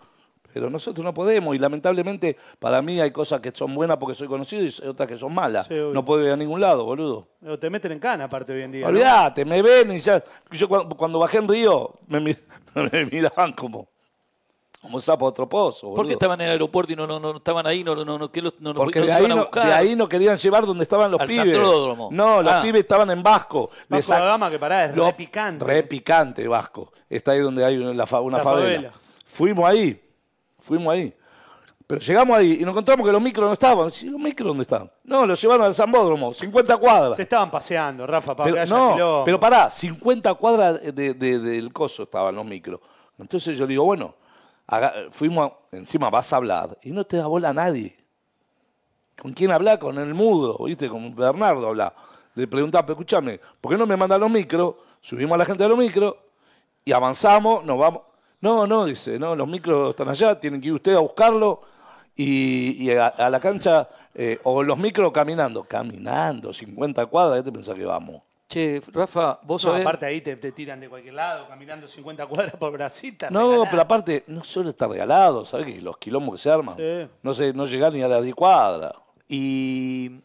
Pero nosotros no podemos y lamentablemente para mí hay cosas que son buenas porque soy conocido y otras que son malas. Sí, obvio. no puedo ir a ningún lado, boludo. O te meten en cana aparte hoy en día. ¿no? Olvídate, me ven y ya. Yo cuando, cuando bajé en Río me, mi- <laughs> me miraban como, como sapo otro pozo. ¿Por qué boludo. estaban en el aeropuerto y no, no, no estaban ahí? No, no, no, ¿qué los- no, no- Porque no de se ahí, iban a no, buscar? de ahí no querían llevar donde estaban los Al pibes. Santródromo. No, los Ah. pibes estaban en Vasco. Vasco da sac- Gama, que pará, es Lo- re picante. Re picante, Vasco. Está ahí donde hay una, fa- una La favela. favela. Fuimos ahí. Fuimos ahí. Pero llegamos ahí y nos encontramos que los micros no estaban. Sí, ¿Los micros dónde están? No, los llevaron al Zambódromo, 50 cuadras. Te estaban paseando, Rafa, para que Pero, haya no, quilombo. pero pará, 50 cuadras de- de- del coso estaban los micros. Entonces yo le digo, bueno, fuimos, a- encima vas a hablar y no te da bola a nadie. ¿Con quién habla? Con el mudo, ¿viste? Con Bernardo habla. Le preguntaba, pero escúchame, ¿por qué no me mandan los micros? Subimos a la gente de los micros y avanzamos, nos vamos. No, no, dice, no, los micros están allá, tienen que ir ustedes a buscarlo y, a, a la cancha, eh, o los micros caminando. Caminando, 50 cuadras, ¿qué te pensás que vamos? Che, Rafa, vos No, sabés... aparte ahí te, te tiran de cualquier lado, caminando 50 cuadras por Brasil. te No, regalás. pero aparte, no solo está regalado, ¿sabes? Que los quilombos que se arman. Sí. No sé, no llegar ni a las 10 cuadras. Y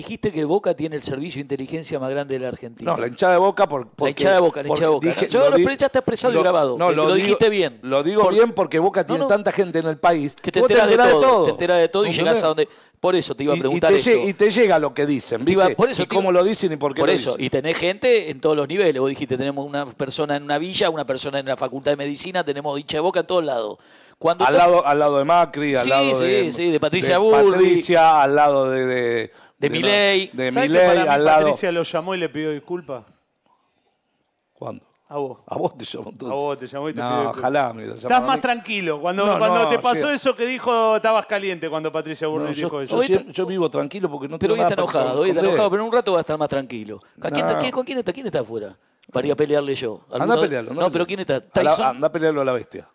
Dijiste que Boca tiene el servicio de inteligencia más grande de la Argentina. No, la hinchada de boca por, porque, hinchada de Boca, la hinchada de Boca. Yo lo di- ya está expresado y grabado, que lo dijiste bien. Lo digo Por- bien porque Boca tiene no. tanta gente en el país que te enteras de todo, todo. te enteras de todo y llegas a donde. Por eso te iba a Y- y, preguntar te esto. y te llega lo que dicen, Te iba- ¿viste? por eso y te cómo iba- lo dicen y por qué Por lo eso, dicen. y tenés gente en todos los niveles. Vos dijiste, tenemos una persona en una villa, una persona en la facultad de medicina, tenemos hincha de boca en todos lados. Cuando Al lado, al lado de Macri, al Sí, lado sí, de, sí, de Patricia Bullrich. Patricia, al lado de... De, De Milei. De ¿Sabés que Milei, para mí al lado... Patricia lo llamó y le pidió disculpas? ¿Cuándo? A vos. A vos te llamó entonces. A vos te llamó y te pidió No, disculpas. ojalá me lo Estás más tranquilo. Cuando, No, cuando no, te pasó sí. eso que dijo, estabas caliente cuando Patricia yo, dijo eso. yo siempre- vivo tranquilo porque no pero tengo hoy está para enojado, hoy está enojado, pero en un rato va a estar más tranquilo. ¿A quién, No. está- quién- ¿Con quién está? ¿Quién está afuera? Para ir a pelearle yo. Anda a ¿Alguno- pelearlo. No, pero ¿quién está? Anda a pelearlo a la bestia.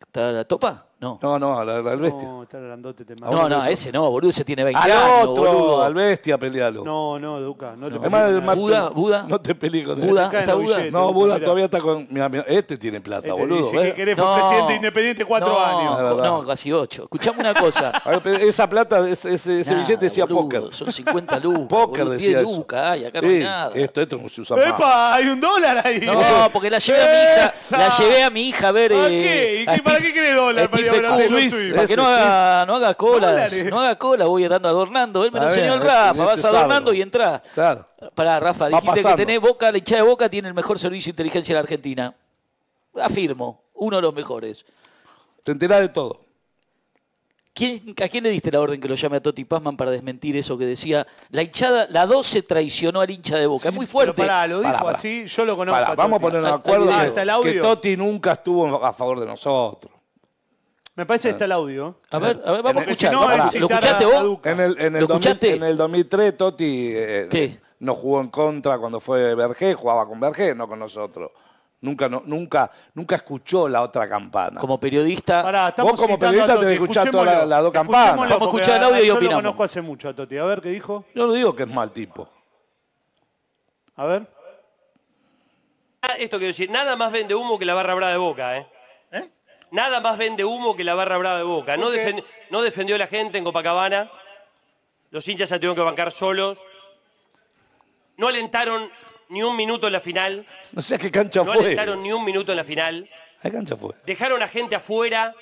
¿Está la topa? No. No, no, a la, a la bestia. No, está grandote, te No, mata. no, ese no, boludo, ese tiene 20 al años, otro, boludo. al bestia, pelealo. No, no, Duca, no te pelees es más- Buda, Buda. No te pelees con él. Buda, caen ¿está Buda? No, Buda Mirá. todavía está con. Mira, mira, este tiene plata, Este boludo. dice ¿ves? que querés, fue presidente independiente cuatro no, años. Verdad. No, casi ocho. Escuchame una cosa. <laughs> A ver, pero esa plata, ese, ese, ese Nada, billete decía boludo, póker. Son 50 lucas. <laughs> Póker boludo, decía 10 eso. lucas, ay, acá no hay Sí, nada. Esto, esto no se usa más. ¡Epa! Hay un dólar ahí. <laughs> No, porque la llevé a mi hija, Esa. la llevé a mi hija a ver. ¿Para eh, qué? ¿Y a qué- para qué querés dólar a para ir a Swiss? Para que no haga, no haga Dólares. no haga cola, voy dando adornando. Él me lo enseñó el Rafa, vas adornando y entrás. Claro. Pará, Rafa, dijiste que tenés Boca, la hinchada de Boca tiene el mejor servicio de inteligencia de la Argentina. Afirmo, uno de los mejores. Te enterás de todo. ¿Quién- ¿A quién le diste la orden que lo llame a Toti Pazman para desmentir eso que decía? La hinchada, la 12 traicionó al hincha de Boca. es muy fuerte. Pero pará, lo dijo Pará, pará. así, yo lo conozco. Pará, a vamos a de Al- acuerdo que, que Totti nunca estuvo a favor de nosotros. Me parece que está el audio. A ver, a ver, vamos a si escuchar. no, vamos a- es ¿Lo escuchaste vos? En el, en el, ¿Lo 2000 escuchaste? en el 2003 Totti eh, ¿Qué? no jugó en contra cuando fue Vergé, jugaba con Vergé, no con nosotros. Nunca, no, nunca, nunca escuchó la otra campana. Como periodista. Pará, estamos Vos como periodista tenés que escuchar todas las- dos campanas. Vamos a escuchar el audio y yo opinamos. lo conozco hace mucho a Totti. A ver, ¿qué dijo? Yo no digo que es mal tipo. A ver. Ah, Esto quiero decir, nada más vende humo que la barra brava de Boca, ¿eh? Nada más vende humo que la barra brava de Boca. No, defen- no defendió a la gente en Copacabana. Los hinchas se tuvieron que bancar solos. No alentaron ni un minuto en la final. No sé a qué cancha No fue. alentaron ni un minuto en la final. ¿A qué cancha fue? Dejaron a gente afuera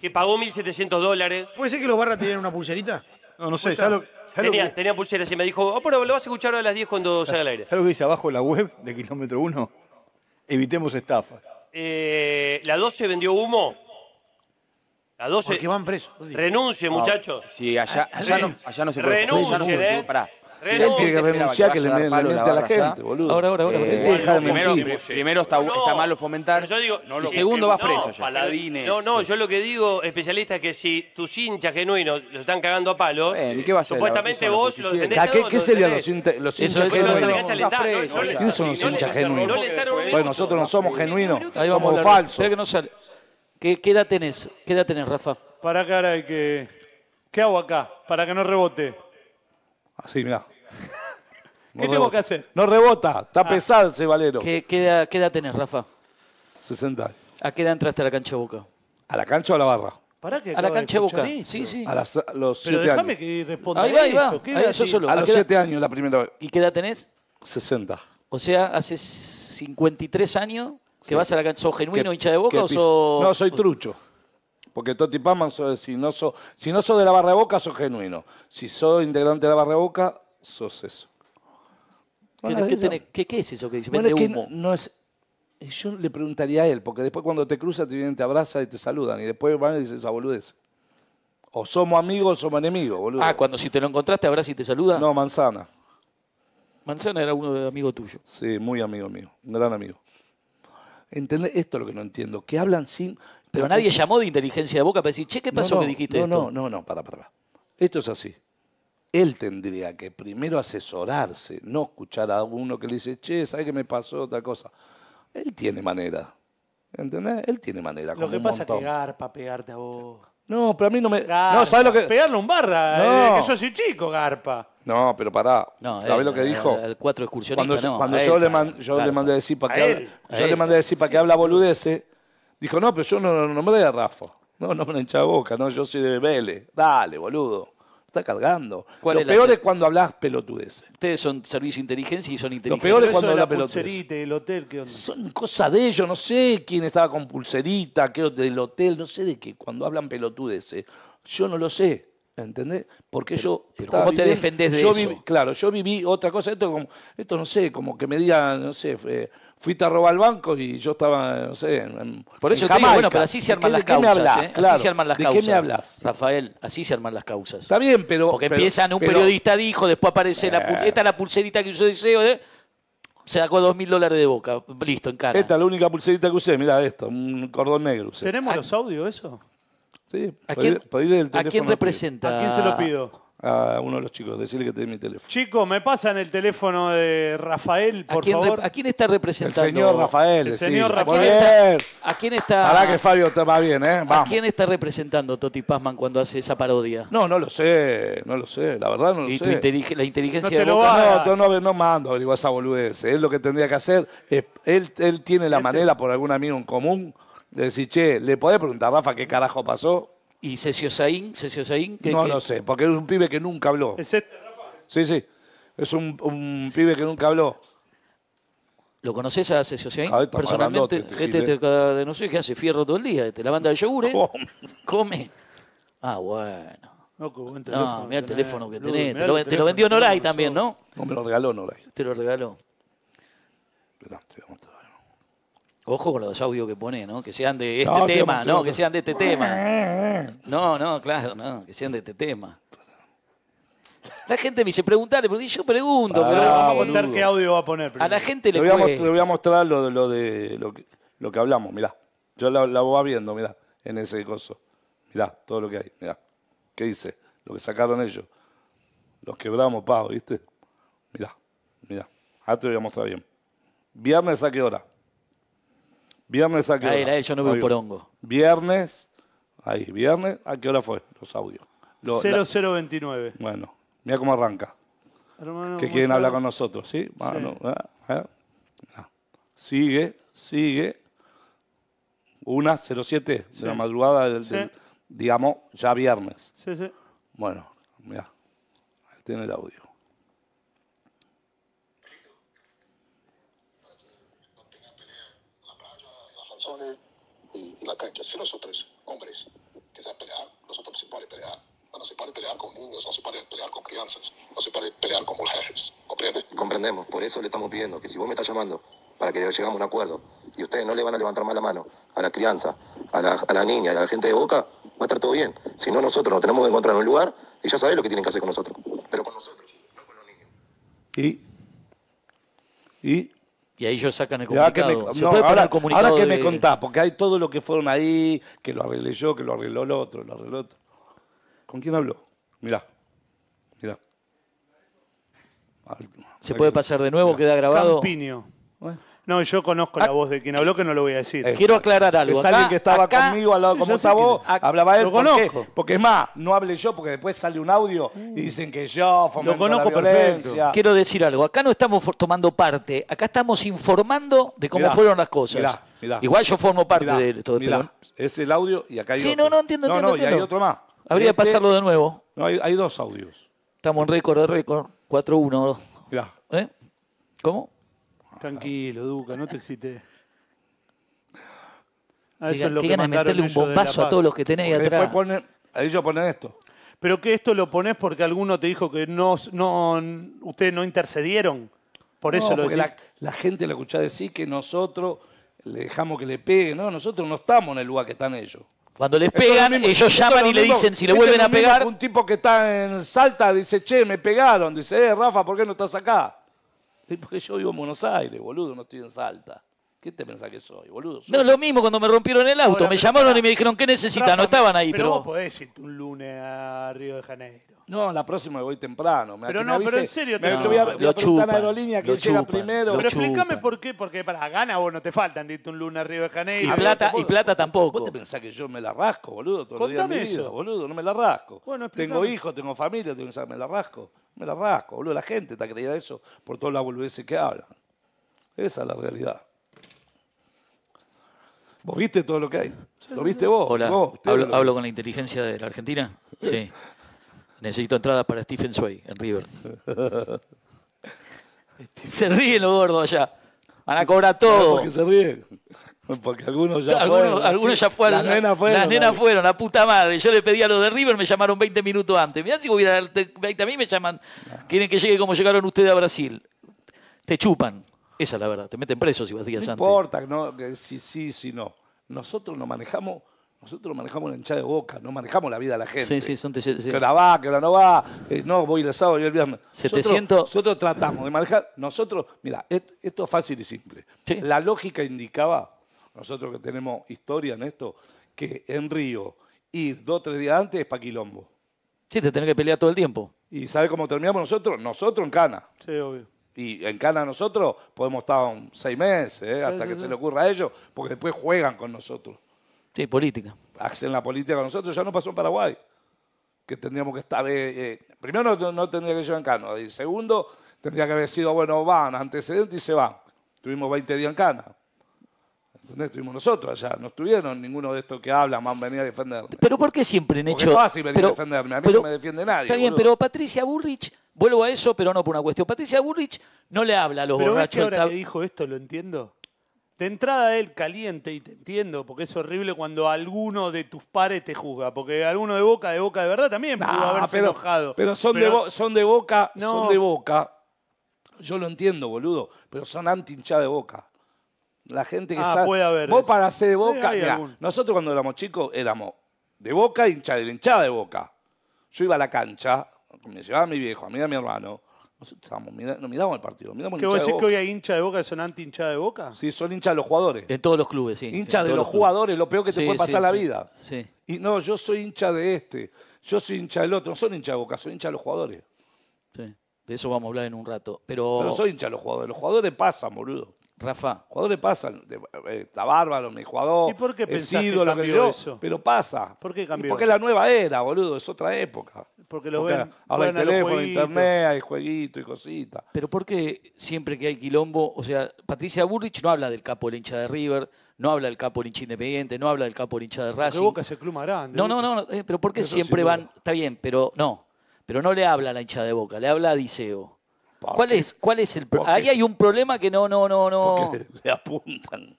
que pagó 1.700 dólares. ¿Puede ser que los barras tienen una pulserita? No, no sé, ¿sabes lo, Tenía, que, tenía pulseras y me dijo, oh, pero lo vas a escuchar a las 10 cuando salga al aire. ¿sabes lo que dice abajo de la web de Kilómetro 1? Evitemos estafas. Eh, la 12 vendió humo. La 12. Porque van presos. Renuncie, muchachos. Sí, allá, allá, no, allá no se puede. Renuncien, allá no se puede. ¿eh? Pará. Él tiene que renunciar que le, a miente la a gente, boludo. Ahora, ahora, ahora. Eh, Él deja de primero, está, No, está malo fomentar. Yo digo, y lo- segundo vas no, preso ya. paladines. No, no, yo lo que digo, especialista, es que si tus hinchas genuinos los están cagando a palo, Bueno, ¿y qué va a hacer? supuestamente ¿Qué son los vos lo ¿Qué, lo serían los, hinchas- genuinos? ¿Quiénes son los hinchas genuinos? Minuto. nosotros no somos genuinos, Ahí vamos a somos falsos. Espera que no sale. ¿Qué, qué edad tenés? ¿Qué edad tenés, Rafa? Para ahora hay que. ¿Qué hago acá? Para que no rebote. Así, mirá. <laughs> ¿Qué tengo que hacer? No rebota, está pesado ese valero. ¿Qué, qué edad, qué edad tenés, Rafa? 60 años. ¿A qué edad entraste a la cancha de Boca? ¿A la cancha o a la barra? Para que A la cancha de Boca. Sí, sí. A las- a los Pero 7 déjame años. que responda Ahí va, ahí va. ¿Qué Ahí, decir? solo. A ¿A los qué edad- 7 años la primera vez. ¿Y qué edad tenés? 60. O sea, hace 53 años que vas a la cancha. ¿Sos genuino ¿Qué- hincha de Boca qué o sos...? No, soy trucho. Porque Toti Paman, so- si no sos si no sos de la barra de Boca, sos genuino. Si sos integrante de la barra de Boca, sos eso. ¿Qué, Bueno, qué eso. tenés- qué- qué es eso que dice? Bueno, es que humo. no es. Yo le preguntaría a él, porque después cuando te cruzas te vienen, te abrazan y te saludan. Y después van y dicen esa boludez. O somos amigos o somos enemigos, boludo. Ah, cuando si te lo encontraste, abraza y te saluda. No, Manzana. Manzana era uno de amigo tuyo. Sí, muy amigo mío. Un gran amigo. ¿Entendés? Esto es lo que no entiendo. Que hablan sin. Pero nadie llamó de inteligencia de Boca para decir, che, ¿qué pasó no, que dijiste no, esto? No, no, no, para, para. para. Esto es así. Él tendría que primero asesorarse, no escuchar a uno que le dice, che, ¿sabes qué me pasó? Otra cosa. Él tiene manera. ¿Entendés? Él tiene manera. Lo que un pasa es que garpa pegarte a vos. No, pero a mí no me. Garpa. No, ¿sabes lo que.? Pegarle un barra, No. eh, que yo soy chico, garpa. No, pero pará. No, ¿Sabés él, lo que dijo? Al cuatro excursionista, Cuando, no. cuando yo, él, le, man- yo le mandé a decir para que hable, A yo le mandé a decir para que habla boludeces, dijo, no, pero yo no, no nombré a Rafa. No, no me hincha boca, no, yo soy de Vélez. Dale, boludo. Está cargando. ¿Cuál Lo es peor es cuando hablas pelotudeces. Ustedes son servicio de inteligencia y son Lo inteligentes. peor es cuando de la habla pelotudeces. pulserita y el hotel, ¿qué onda? Son cosas de ellos, no sé quién estaba con pulserita, qué del hotel, no sé de qué, cuando hablan pelotudeces. Yo no lo sé, ¿entendés? Porque yo. ¿cómo te viviendo- defendés de yo eso? viví- claro, yo viví otra cosa, esto, como, esto no sé, como que me digan, no sé, fue- fuiste a robar el banco y yo estaba, no sé, en, Por eso en te digo, bueno, pero así se ¿De arman las de qué me causas, hablás? ¿eh? Claro, así se arman las ¿De causas. qué me hablas? Rafael, así se arman las causas. Está bien, pero. Porque pero- empiezan, un pero- periodista dijo, después aparece la pul- esta es la pulserita que yo deseo, ¿eh? se sacó dos mil dólares de boca, listo, en cara. Esta es la única pulserita que usé, mira esto, un cordón negro. usé. ¿Tenemos los audios eso? Sí, ¿A pedir- quién, pedirle el ¿A quién teléfono. representa? ¿A quién se lo pido? A uno de los chicos, decirle que te dé mi teléfono. Chico, ¿me pasan el teléfono de Rafael, ¿A por quién, favor? ¿A quién está El representando? señor Rafael. El sí. señor Rafael. bien. ¿A quién está, Pará que Fabio está más bien, ¿eh? ¿a Vamos. quién está representando Toti Pazman cuando hace esa parodia? No, no lo sé, no lo sé, la verdad no lo y tu sé. intelig- la inteligencia No te de lo Boca. va- No, no, no, no mando a averiguar esa boludez. Él lo que tendría que hacer es, él, él tiene la manera por algún amigo en común de decir, che, ¿le podés preguntar a Rafa qué carajo pasó? ¿Y Cesio Saín? ¿Cesio Saín? ¿Qué- No qué- lo sé, porque es un pibe que nunca habló. ¿Es este? Sí, sí, es un, un pibe que nunca habló. ¿Lo conoces a Cesio Saín? Ah, Personalmente, grandote, este este, de no sé qué hace fierro todo el día, este, la banda de yogur, ¿Cómo? Come. Ah, bueno. No, buen No, mira el teléfono que tenés. Te lo, te vendió Noray también, ¿no? No me lo regaló Noray. Te lo regaló. Esperá, te voy a mostrar. Ojo con los audios que pone, ¿no? Que sean de este No, tema, ¿no? Que sean de este tema. No, no, claro, no, que sean de este tema. La gente me dice, preguntale, porque yo pregunto, Pará, pero Vamos a contar qué audio va a poner. a la gente Te le voy, a, te voy a mostrar lo, de- lo de lo que, lo que hablamos, mirá. Yo la, la voy viendo, mirá, en ese coso. Mirá, todo lo que hay, mirá. ¿Qué dice? Lo que sacaron ellos. Los quebramos, pavo, ¿viste? Mirá, mirá. Ahora te voy a mostrar bien. Viernes a qué hora? Viernes a qué hora. él, a él, yo no veo Ahí. porongo. Viernes, ahí, viernes, ¿a qué hora fue? Los audios. Lo- la- 0029. bueno, mira cómo arranca Hermano, que ¿cómo quieren hablar con nosotros, ¿sí? Bueno, ah, ah, ah. Sigue, sigue. Una 07 de la madrugada del, Sí. del- digamos, ya viernes. Sí, sí. Bueno, mira, ahí tiene el audio. Las razones y, y la cancha. Si nosotros, hombres, que saben pelear, nosotros se puede pelear. No se puede pelear con niños, no se puede pelear con crianzas, no se puede pelear con mujeres. ¿Comprende? Comprendemos, por eso le estamos pidiendo que si vos me estás llamando para que llegamos a un acuerdo y ustedes no le van a levantar más la mano a la crianza, a la, a la niña, a la gente de Boca, va a estar todo bien. Si no, nosotros nos tenemos que encontrar en un lugar y ya sabés lo que tienen que hacer con nosotros. Pero con nosotros, no con los niños. Y, y Y ahí ellos sacan el que comunicado. me- ¿Se no, puede poner ahora, el comunicado ahora que de- me contás, porque hay todo lo que fueron ahí, que lo arreglé yo, que lo arregló el otro, lo arregló el otro. ¿Con quién habló? Mirá, mirá. ¿Se puede pasar de nuevo? ¿Queda grabado? Campiño. No, yo conozco la voz de quien habló, que no lo voy a decir. Quiero aclarar algo. Es Acá- alguien que estaba acá- conmigo al lado, Sí, como es. hablaba él. Lo conozco. Porque es más, no hablé yo, porque después sale un audio y dicen que yo fomento conozco la perfecto. Quiero decir algo. Acá no estamos tomando parte. Acá estamos informando de cómo Mirá, fueron las cosas. mirá, mirá. Igual yo formo parte Mirá, de esto. mirá, pero es el audio y acá hay Sí, otro. no, no, entiendo, No, entiendo, no, y hay entiendo. otro más. habría que Este- pasarlo de nuevo. No, hay, hay dos audios. Estamos en récord de récord. 4-1. Mirá. ¿Eh? ¿Cómo? Tranquilo, Duca, no te excites. Qué eso es lo qué que ganas de mandaron meterle un La bombazo a todos los que tenés ahí atrás. después ponen, ellos ponen esto. Pero que esto lo pones porque alguno te dijo que no, no ustedes no intercedieron. Por eso No, lo porque decís. la, la gente le escucha decir que nosotros le dejamos que le peguen. No, nosotros no estamos en el lugar que están ellos. Cuando les pegan, mismo- ellos llaman y le dicen si le esto vuelven a pegar. Un tipo que está en Salta dice, che, me pegaron. Dice, eh, Rafa, ¿por qué no estás acá? <laughs> Porque yo vivo en Buenos Aires, boludo, no estoy en Salta. ¿Qué te pensás que soy, boludo? No, lo mismo cuando me rompieron el auto. Me llamaron y me dijeron, ¿qué necesitan? No estaban ahí, pero. vos pero... podés irte un lunes a Río de Janeiro. No, la próxima voy temprano. Me- Pero que no, me pero en serio me, te- te voy a, lo a preguntar a chupan, aerolínea quién llega primero. Pero explícame por qué, porque para gana vos no te faltan de irte un lunes a Río de Janeiro. Y plata, y plata ¿Vos tampoco. te pensás que yo me la rasco, boludo? De Contame vida, eso. boludo, no me la rasco. Bueno, tengo hijos, tengo familia, tengo que me la rasco. Me la rasco, boludo. La gente está creída eso por todas las boludeces que hablan. Esa es la realidad. ¿Vos viste todo lo que hay? ¿Lo viste vos? Hola, ¿Vos? ¿Ustedes ¿Hablo, lo- hablo con la inteligencia de la Argentina? Sí. Necesito entradas para Stephen Sway en River. <laughs> Se ríen los gordos allá. Van a cobrar todo. ¿Por qué se ríen? Porque algunos ya algunos, fueron. algunos ya fueron. Las nenas fueron. Las nenas fueron, la puta madre. Yo le pedí a los de River, me llamaron 20 minutos antes. Mirá si hubiera 20 a mí, me llaman. Quieren que llegue como llegaron ustedes a Brasil. Te chupan. Esa es la verdad. Te meten preso si vas días No antes. importa, no, que si sí, si no. Nosotros nos manejamos, nosotros manejamos la hinchada de boca, no manejamos la vida de la gente. Sí, sí, son te- sí. Que ahora va, que ahora no va, eh, no, voy el sábado y el viernes. 700. Nosotros, nosotros tratamos de manejar, nosotros, mira, et- esto es fácil y simple. La lógica indicaba, nosotros que tenemos historia en esto, que en Río ir dos o tres días antes es pa' quilombo. Sí, te tenés que pelear todo el tiempo. ¿Y sabe cómo terminamos nosotros? Nosotros en Cana. Sí, obvio. Y en Cana nosotros podemos estar un seis meses, ¿eh? hasta sí, que sí. se le ocurra a ellos, porque después juegan con nosotros. Sí, política. Hacen la política con nosotros, ya no pasó en Paraguay. Que tendríamos que estar. eh, eh, primero, no, no tendría que llevar en Cana. Y segundo, tendría que haber sido, bueno, van, antecedentes y se van. Tuvimos 20 días en Cana. ¿Entendés? Estuvimos nosotros allá. No estuvieron ninguno de estos que hablan, van a venir a defenderme. Pero ¿por qué siempre Porque hecho? es fácil venir pero- a defenderme. A mí pero- no me defiende nadie. Está bien, boludo. pero Patricia Bullrich, vuelvo a eso, pero no por una cuestión. Patricia Bullrich no le habla a los Pero ves borrachos. que ahora que dijo esto lo entiendo. De entrada él caliente y te entiendo, porque es horrible cuando alguno de tus pares te juzga, porque alguno de boca, de boca de verdad también pudo haberse pero, enojado. pero son, De Pero- bo- son de boca, No. son de boca. Yo lo entiendo, boludo, pero son anti hinchada de boca. La gente que Ah, sabe. puede haber Vos eso. para ser de boca, mirá, nosotros cuando éramos chicos éramos de boca y hincha de la hinchada de boca. Yo iba a la cancha, me llevaba mi viejo, a mí y a mi hermano. Nosotros estábamos, mira- no mirábamos el partido, mirábamos ¿Qué el vos hincha de decís que boca. hoy hay hincha de boca que son anti hincha de boca? Sí, son hinchas de los jugadores. En todos los clubes, sí. Hincha en de todos los clubes. jugadores, lo peor que te Sí, puede sí, pasar la sí, vida. Sí. Y no, yo soy hincha de este, yo soy hincha del otro. No son hincha de boca, soy hincha de los jugadores. Sí, de eso vamos a hablar en un rato. Pero, Pero soy hincha de los jugadores. Los jugadores pasan, boludo. Rafa, Los jugadores pasan. De- eh, Está bárbaro, mi jugador. ¿Y por qué es que cambió yo, eso? Pero pasa. ¿Por qué Y cambió Porque es la nueva era, boludo. Es otra época. Porque lo Porque ven, ahora hay teléfono, internet, hay jueguitos y cositas. pero ¿por qué siempre que hay quilombo, o sea, Patricia Bullrich no habla del capo del hincha de River, no habla del capo del hincha independiente, no habla del capo del hincha de Porque Racing? Boca es el club más grande. No, no, no, eh, pero ¿por qué siempre van? Está bien, pero no. Pero no le habla a la hincha de Boca, le habla a Diceo. ¿Por ¿Cuál es, ¿Cuál es el pro- ¿Por qué? Ahí hay un problema que no, no, no, no. Porque le apuntan.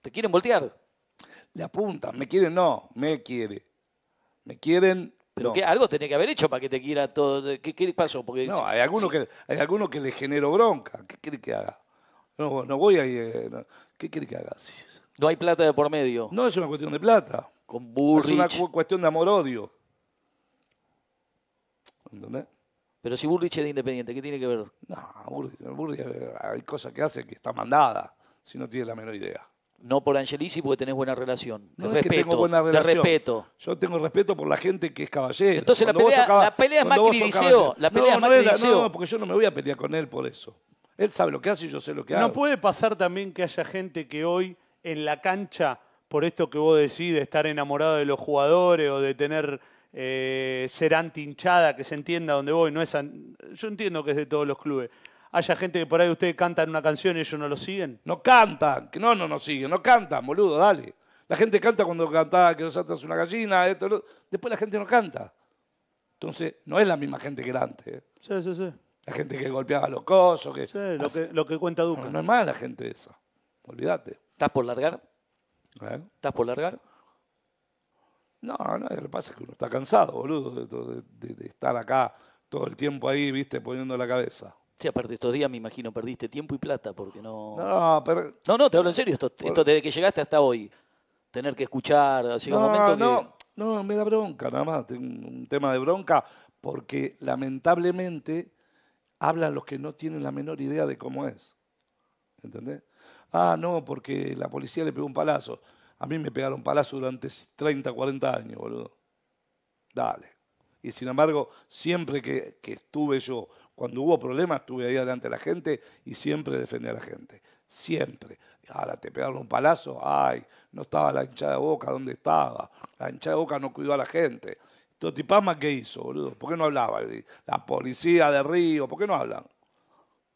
¿Te quieren voltear? Le apuntan. Me quieren, no. Me quiere. Me quieren. Pero no. que algo tenía que haber hecho para que te quiera todo. ¿Qué, qué pasó? Porque No, si- hay algunos si- que hay algunos que le genero bronca. ¿Qué quiere que haga? No, no voy ahí. eh, no. ¿Qué quiere que haga? Sí. no hay plata de por medio. No es una cuestión de plata. Con Es una cu- cuestión de amor-odio. ¿Entendés? Pero si Bullrich es de Independiente, ¿qué tiene que ver? No, Burri, Burri, eh, hay cosas que hace que está mandada, si no tiene la menor idea. No por Angelici porque tenés buena relación. No de es que tengo buena de relación. respeto. Yo tengo respeto por la gente que es caballero. Entonces la pelea- sos caba- la pelea es Macri Liceo, la pelea es no. No, porque yo no me voy a pelear con él por eso. Él sabe lo que hace y yo sé lo que hago. ¿No puede pasar también que haya gente que hoy en la cancha, por esto que vos decís, de estar enamorado de los jugadores o de tener eh, ser anti-hinchada, que se entienda donde voy, no es an- yo entiendo que es de todos los clubes. Haya gente que por ahí ustedes cantan una canción y ellos no lo siguen. No cantan, que no, no nos siguen, no cantan, boludo, dale. La gente canta cuando cantaba que nos atas una gallina, esto, lo- después la gente no canta. Entonces, no es la misma gente que era antes. ¿eh? Sí, sí, sí. La gente que golpeaba los cosos, que... Sí, lo, que, lo que cuenta Duca. No, no es más la gente esa. Olvídate. ¿Estás por largar? ¿Eh? ¿Estás por largar? No, no, lo que pasa es que uno está cansado, boludo, de, de- de- de estar acá todo el tiempo ahí, viste, poniendo la cabeza. Sí, aparte estos días me imagino perdiste tiempo y plata porque no... No, pero... No, no, te hablo en serio. Esto, esto desde que llegaste hasta hoy. Tener que escuchar, un No, momento que... no, no, me da bronca nada más. Tengo un tema de bronca porque lamentablemente hablan los que no tienen la menor idea de cómo es. ¿Entendés? Ah, no, porque la policía le pegó un palazo. A mí me pegaron palazo durante 30, 40 años, boludo. Dale. Y sin embargo, siempre que, que estuve yo, cuando hubo problemas, estuve ahí delante de la gente y siempre defendí a la gente. Siempre. Ahora te pegaron un palazo, ay, no estaba la hinchada de boca, ¿dónde estaba? La hinchada de boca no cuidó a la gente. Totipama, ¿qué hizo, boludo? ¿Por qué no hablaba? La policía de Río, ¿por qué no hablan?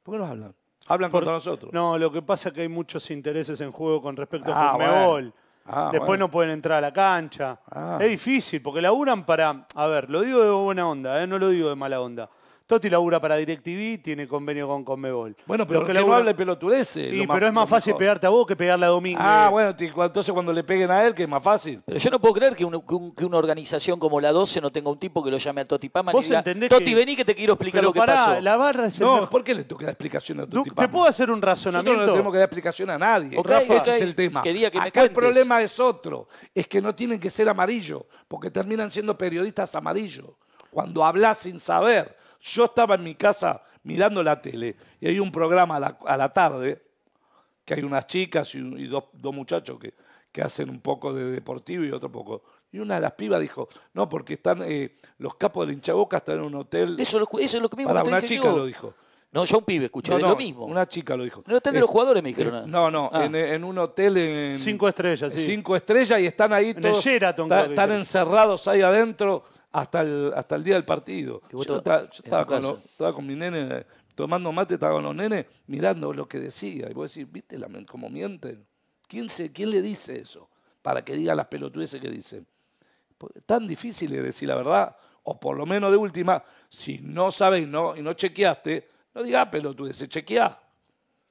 ¿Por qué no hablan? Hablan Por- contra nosotros. No, lo que pasa es que hay muchos intereses en juego con respecto Ah, a Conmebol. Ah, después bueno. no pueden entrar a la cancha. Ah. Es difícil, porque laburan para. A ver, lo digo de buena onda, ¿eh? no lo digo de mala onda. Totti labura para DirecTV, tiene convenio con Conmebol. Bueno, pero Los que, no laburan- hable pelotudeces. Sí, lo pero es más fácil mejor. pegarte a vos que pegarle a Domínguez. Ah, bueno, entonces cuando le peguen a él, que es más fácil. Pero yo no puedo creer que, un- que un- que una organización como la 12 no tenga un tipo que lo llame a Toti Pama y Vos diga, entendés Toti, que- vení que te quiero explicar Pero lo que pará, pasó. la barra es el No, mejor- ¿por qué le toca dar explicación a tu Du- ¿Te puedo hacer un razonamiento? no le tenemos que dar explicación a nadie. Rafa. Ese es el tema. Quería que me Acá el problema es otro. Es que no tienen que ser amarillos, porque terminan siendo periodistas amarillos. Cuando hablas sin saber. Yo estaba en mi casa mirando la tele y hay un programa a la, a la tarde que hay unas chicas y, dos, dos muchachos que, que hacen un poco de deportivo y otro poco. Y una de las pibas dijo, no, porque están eh, los capos del hinchaboca están en un hotel. Eso, lo- eso es lo que mismo Para que te una dije chica yo. lo dijo. No, yo un pibe escuché No, de no, lo mismo. Una chica lo dijo. En el hotel de Eh, los jugadores me dijeron. eh. No, no, Ah. en, en un hotel en... Cinco estrellas, sí. Cinco estrellas y están ahí En el todos. Sheraton, están encerrados ahí adentro hasta el, hasta el día del partido. Yo, estaba, yo estaba con estaba mi nene tomando mate, estaba con los nenes mirando lo que decía. Y vos decís, ¿viste la, cómo mienten? ¿Quién, se, ¿Quién le dice eso? Para que diga las pelotudeces que dicen. Pues, Tan difícil es decir la verdad, o por lo menos de última, si no sabes y no, y no chequeaste, no digas pelotudeces, chequeá.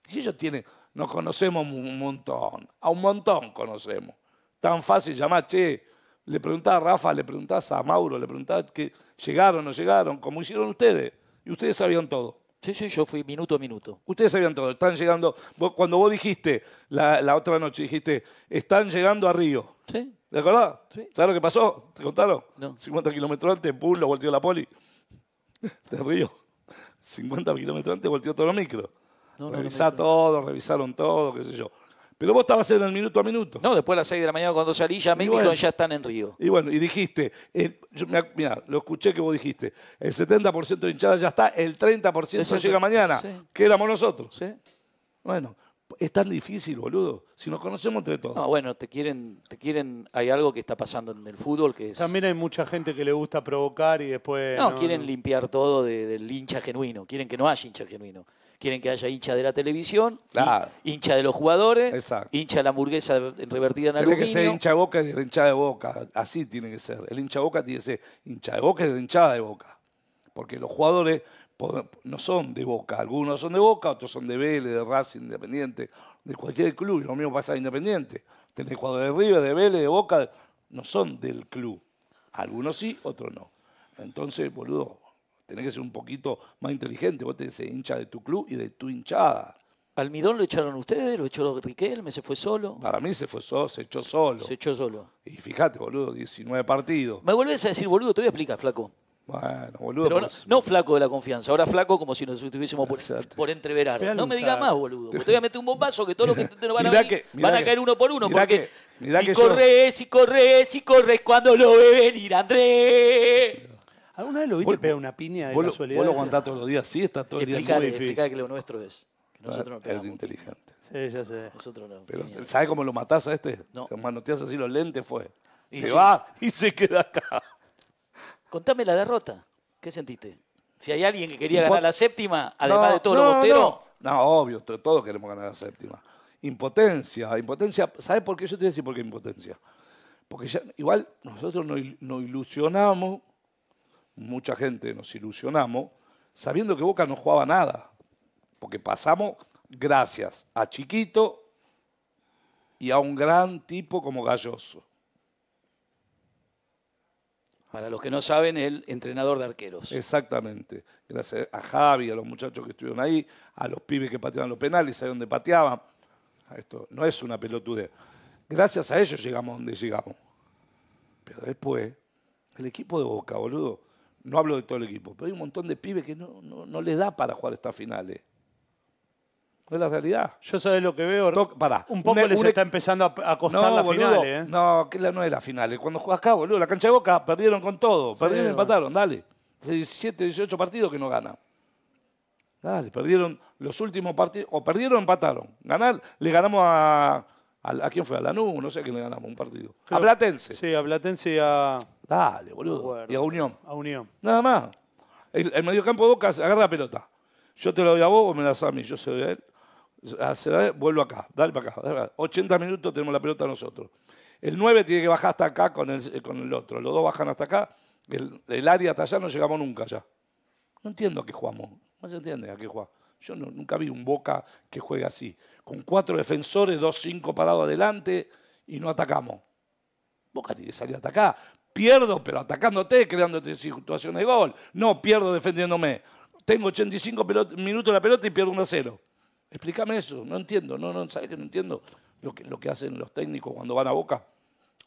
Si ellos tienen, nos conocemos un montón, a un montón conocemos. Tan fácil llamar, che, le preguntás a Rafa, le preguntás a Mauro, le preguntás que llegaron o no llegaron, como hicieron ustedes. Y ustedes sabían todo. Sí, sí, yo fui minuto a minuto. Ustedes sabían todo. Están llegando, vos- cuando vos dijiste la, la otra noche, dijiste, están llegando a Río. Sí. ¿De acordás? Sí. ¿Sabes lo que pasó? ¿Te contaron? No. 50 kilómetros antes, pum, lo volteó la poli. <laughs> De Río. 50 kilómetros antes volteó todo el micro. No, no, no Revisá todo, revisaron todo, qué sé yo. Pero vos estabas en el minuto a minuto. No, después a las 6 de la mañana cuando salí ya me Y dijeron bueno. ya están en Río. Y bueno, y dijiste, el- yo mirá, lo escuché que vos dijiste, el 70% de hinchada ya está, el 30% Exacto. llega mañana, Sí. que éramos nosotros. ¿Sí? Bueno, es tan difícil, boludo, si nos conocemos entre todos. No, bueno, te quieren, te quieren, hay algo que está pasando en el fútbol que es. También hay mucha gente que le gusta provocar y después. no, quieren limpiar todo de- del hincha genuino. Quieren que no haya hincha genuino. Quieren que haya hincha de la televisión, Claro. hin- hincha de los jugadores, Exacto. hincha de la hamburguesa revertida en Tiene aluminio. que ser hincha de boca y de la hinchada de boca. Así tiene que ser. El hincha de boca tiene que ser hincha de boca y de hinchada de boca. Porque los jugadores no son de boca. Algunos son de boca, otros son de Vélez, de Racing, Independiente, de cualquier club. Y lo mismo pasa a Independiente. Tenés jugadores de River, de Vélez, de Boca. No son del club. Algunos sí, otros no. Entonces, boludo, tenés que ser un poquito más inteligente. Vos tenés que ser hincha de tu club y de tu hinchada. Almidón lo echaron ustedes, lo echó Riquelme, se fue solo. Para mí se fue solo, se echó solo. Se echó solo. Y fíjate, boludo, 19 partidos. Me volvés a decir, boludo, te voy a explicar, flaco. Bueno, boludo. Pero no, pues, no flaco de la confianza, ahora flaco como si nos estuviésemos por, por entreverar. No me digas más, boludo. porque Te voy a meter un bombazo que todos los que <laughs> te van a, Mirá venir que- van a que- caer uno por uno. mirá Porque que- mirá y que yo- corres, y corres, y corres cuando lo ve venir Andrés. ¿Alguna vez lo viste pegar una piña de vos, lo- casualidad? vos lo aguantás todos los días, sí, está todo el día muy difícil. que lo nuestro es. Que nosotros no es pegamos. inteligente. Sí, ya sé. Nosotros no. Pero, piña. ¿sabes cómo lo matás a este? No. Te manoteas así los lentes, fue. Y sí. va y se queda acá. Contame la derrota. ¿Qué sentiste? Si hay alguien que quería ganar la séptima, además No, de todos no, los boteros, No, No, obvio, to- todos queremos ganar la séptima. Impotencia, impotencia. ¿Sabes por qué? Yo te voy a decir por qué impotencia. Porque ya, igual nosotros nos, nos ilusionamos, mucha gente nos ilusionamos, sabiendo que Boca no jugaba nada. Porque pasamos gracias a Chiquito y a un gran tipo como Galloso. para los que no saben, el entrenador de arqueros. Exactamente. Gracias a Javi, a los muchachos que estuvieron ahí, a los pibes que pateaban los penales, a dónde pateaban. Esto no es una pelotudez. Gracias a ellos llegamos donde llegamos. Pero después, el equipo de Boca, boludo, no hablo de todo el equipo, pero hay un montón de pibes que no, no, no les da para jugar estas finales. Es la realidad. Yo sabés lo que veo. Toc- pará. Un poco Un- les un- está empezando a, a costar la boludo, final, ¿eh? No, que la- no es la final. Cuando juegas acá, boludo, la cancha de Boca perdieron con todo. Perdieron y bueno. empataron, dale. Hace 17, 18 partidos que no ganan. Dale, perdieron los últimos partidos. O perdieron o empataron. Ganar, le ganamos a. ¿A, quién fue? A Lanús, no sé a quién le ganamos un partido. Creo- a Platense. Sí, a Platense y a, Dale, boludo. Y a Unión. a Unión. Nada más. El, el mediocampo de Boca agarra la pelota. Yo te lo doy a vos, vos me la das a mí. Yo se doy a él. A- se la doy, vuelvo acá. Dale para acá. dale para acá. 80 minutos tenemos la pelota nosotros. el 9 tiene que bajar hasta acá con el, con el otro. Los dos bajan hasta acá. El, el área hasta allá no llegamos nunca ya. No entiendo a qué jugamos. No se entiende a qué juega. Yo no- nunca vi un Boca que juegue así. Con cuatro defensores, dos, cinco parados adelante y no atacamos. Boca tiene que salir a atacar. Pierdo, pero atacándote, creándote situaciones de gol. No pierdo defendiéndome. Tengo 85 pelot- minutos la pelota y pierdo 1 a 0. Explícame eso. No entiendo. No, no, ¿Sabes que no entiendo lo que, hacen los técnicos cuando van a Boca?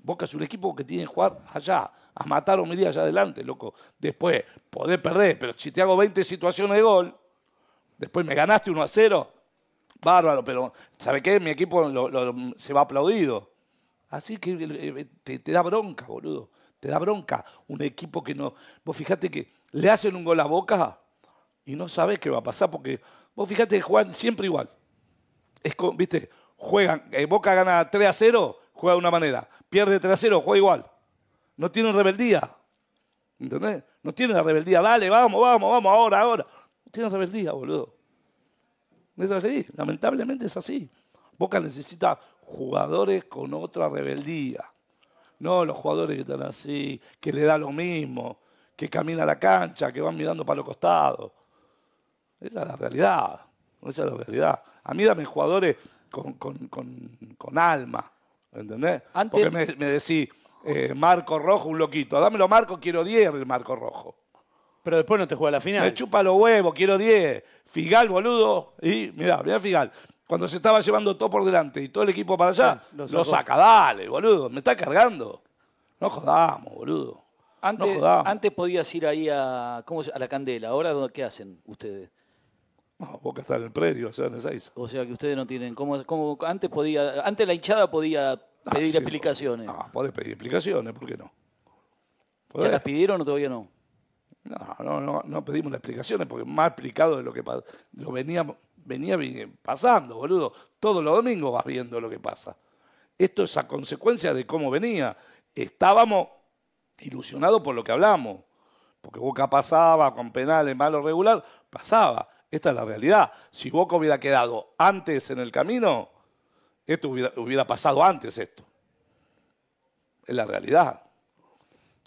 Boca es un equipo que tiene que jugar allá, a matar o medir allá adelante, loco. Después, poder perder, pero si te hago 20 situaciones de gol, después me ganaste 1 a 0, bárbaro, pero ¿sabe qué? Mi equipo se va aplaudido. Así que eh, te, te da bronca, boludo. Te da bronca un equipo que no. Vos fijate que le hacen un gol a Boca y no sabés qué va a pasar porque vos fijate que juegan siempre igual. Es como, ¿viste? Juegan, eh, Boca gana 3 a 0, juega de una manera. Pierde 3 a 0, juega igual. No tienen rebeldía. ¿Entendés? No tienen la rebeldía. Dale, vamos, vamos, vamos, ahora, ahora. No tienen rebeldía, boludo. Es así, lamentablemente es así. Boca necesita jugadores con otra rebeldía. No los jugadores que están así, que le da lo mismo, que caminan a la cancha, que van mirando para los costados. Esa es la realidad. Esa es la realidad. A mí dame jugadores con, con- con- con alma. ¿Entendés? Antes- Porque me, me decís, eh, Marco Rojo, un loquito. Dámelo Marco, quiero 10 el Marco Rojo. Pero después no te juega la final. Me chupa los huevos, quiero 10. Figal, boludo. Y mirá, mirá Figal. Cuando se estaba llevando todo por delante y todo el equipo para allá, Ah, lo lo, sacó. saca, dale, boludo. Me está cargando. No jodamos, boludo. Antes, no jodamos. antes podías ir ahí a, ¿cómo se- a la candela. Ahora, ¿dónde- ¿qué hacen ustedes? No, Boca está en el predio, allá en Ezeiza. O sea que ustedes no tienen. ¿cómo, cómo- antes podía, antes la hinchada podía pedir sí, explicaciones. No, podés pedir explicaciones, ¿por qué no? ¿Ya Podés. las pidieron o todavía no? No, no, no, no pedimos las explicaciones porque más explicado de lo que lo venía, venía pasando, boludo. Todos los domingos vas viendo lo que pasa. Esto es a consecuencia de cómo venía. Estábamos ilusionados por lo que hablamos. Porque Boca pasaba con penales, malo regular, pasaba. Esta es la realidad. Si Boca hubiera quedado antes en el camino, esto hubiera, hubiera pasado antes esto. Es la realidad.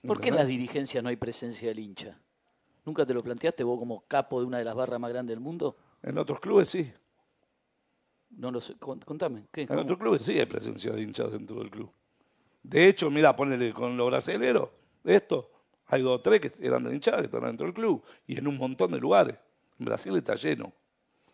¿Por qué en las dirigencias no hay presencia del hincha? ¿Nunca te lo planteaste vos como capo de una de las barras más grandes del mundo? En otros clubes sí. No lo sé. Cont- Contame. ¿qué? En ¿Cómo? otros clubes sí hay presencia de hinchas dentro del club. De hecho, mira, ponele con los brasileros, esto, hay dos o tres que eran de hinchada que están dentro del club. Y en un montón de lugares. En Brasil está lleno.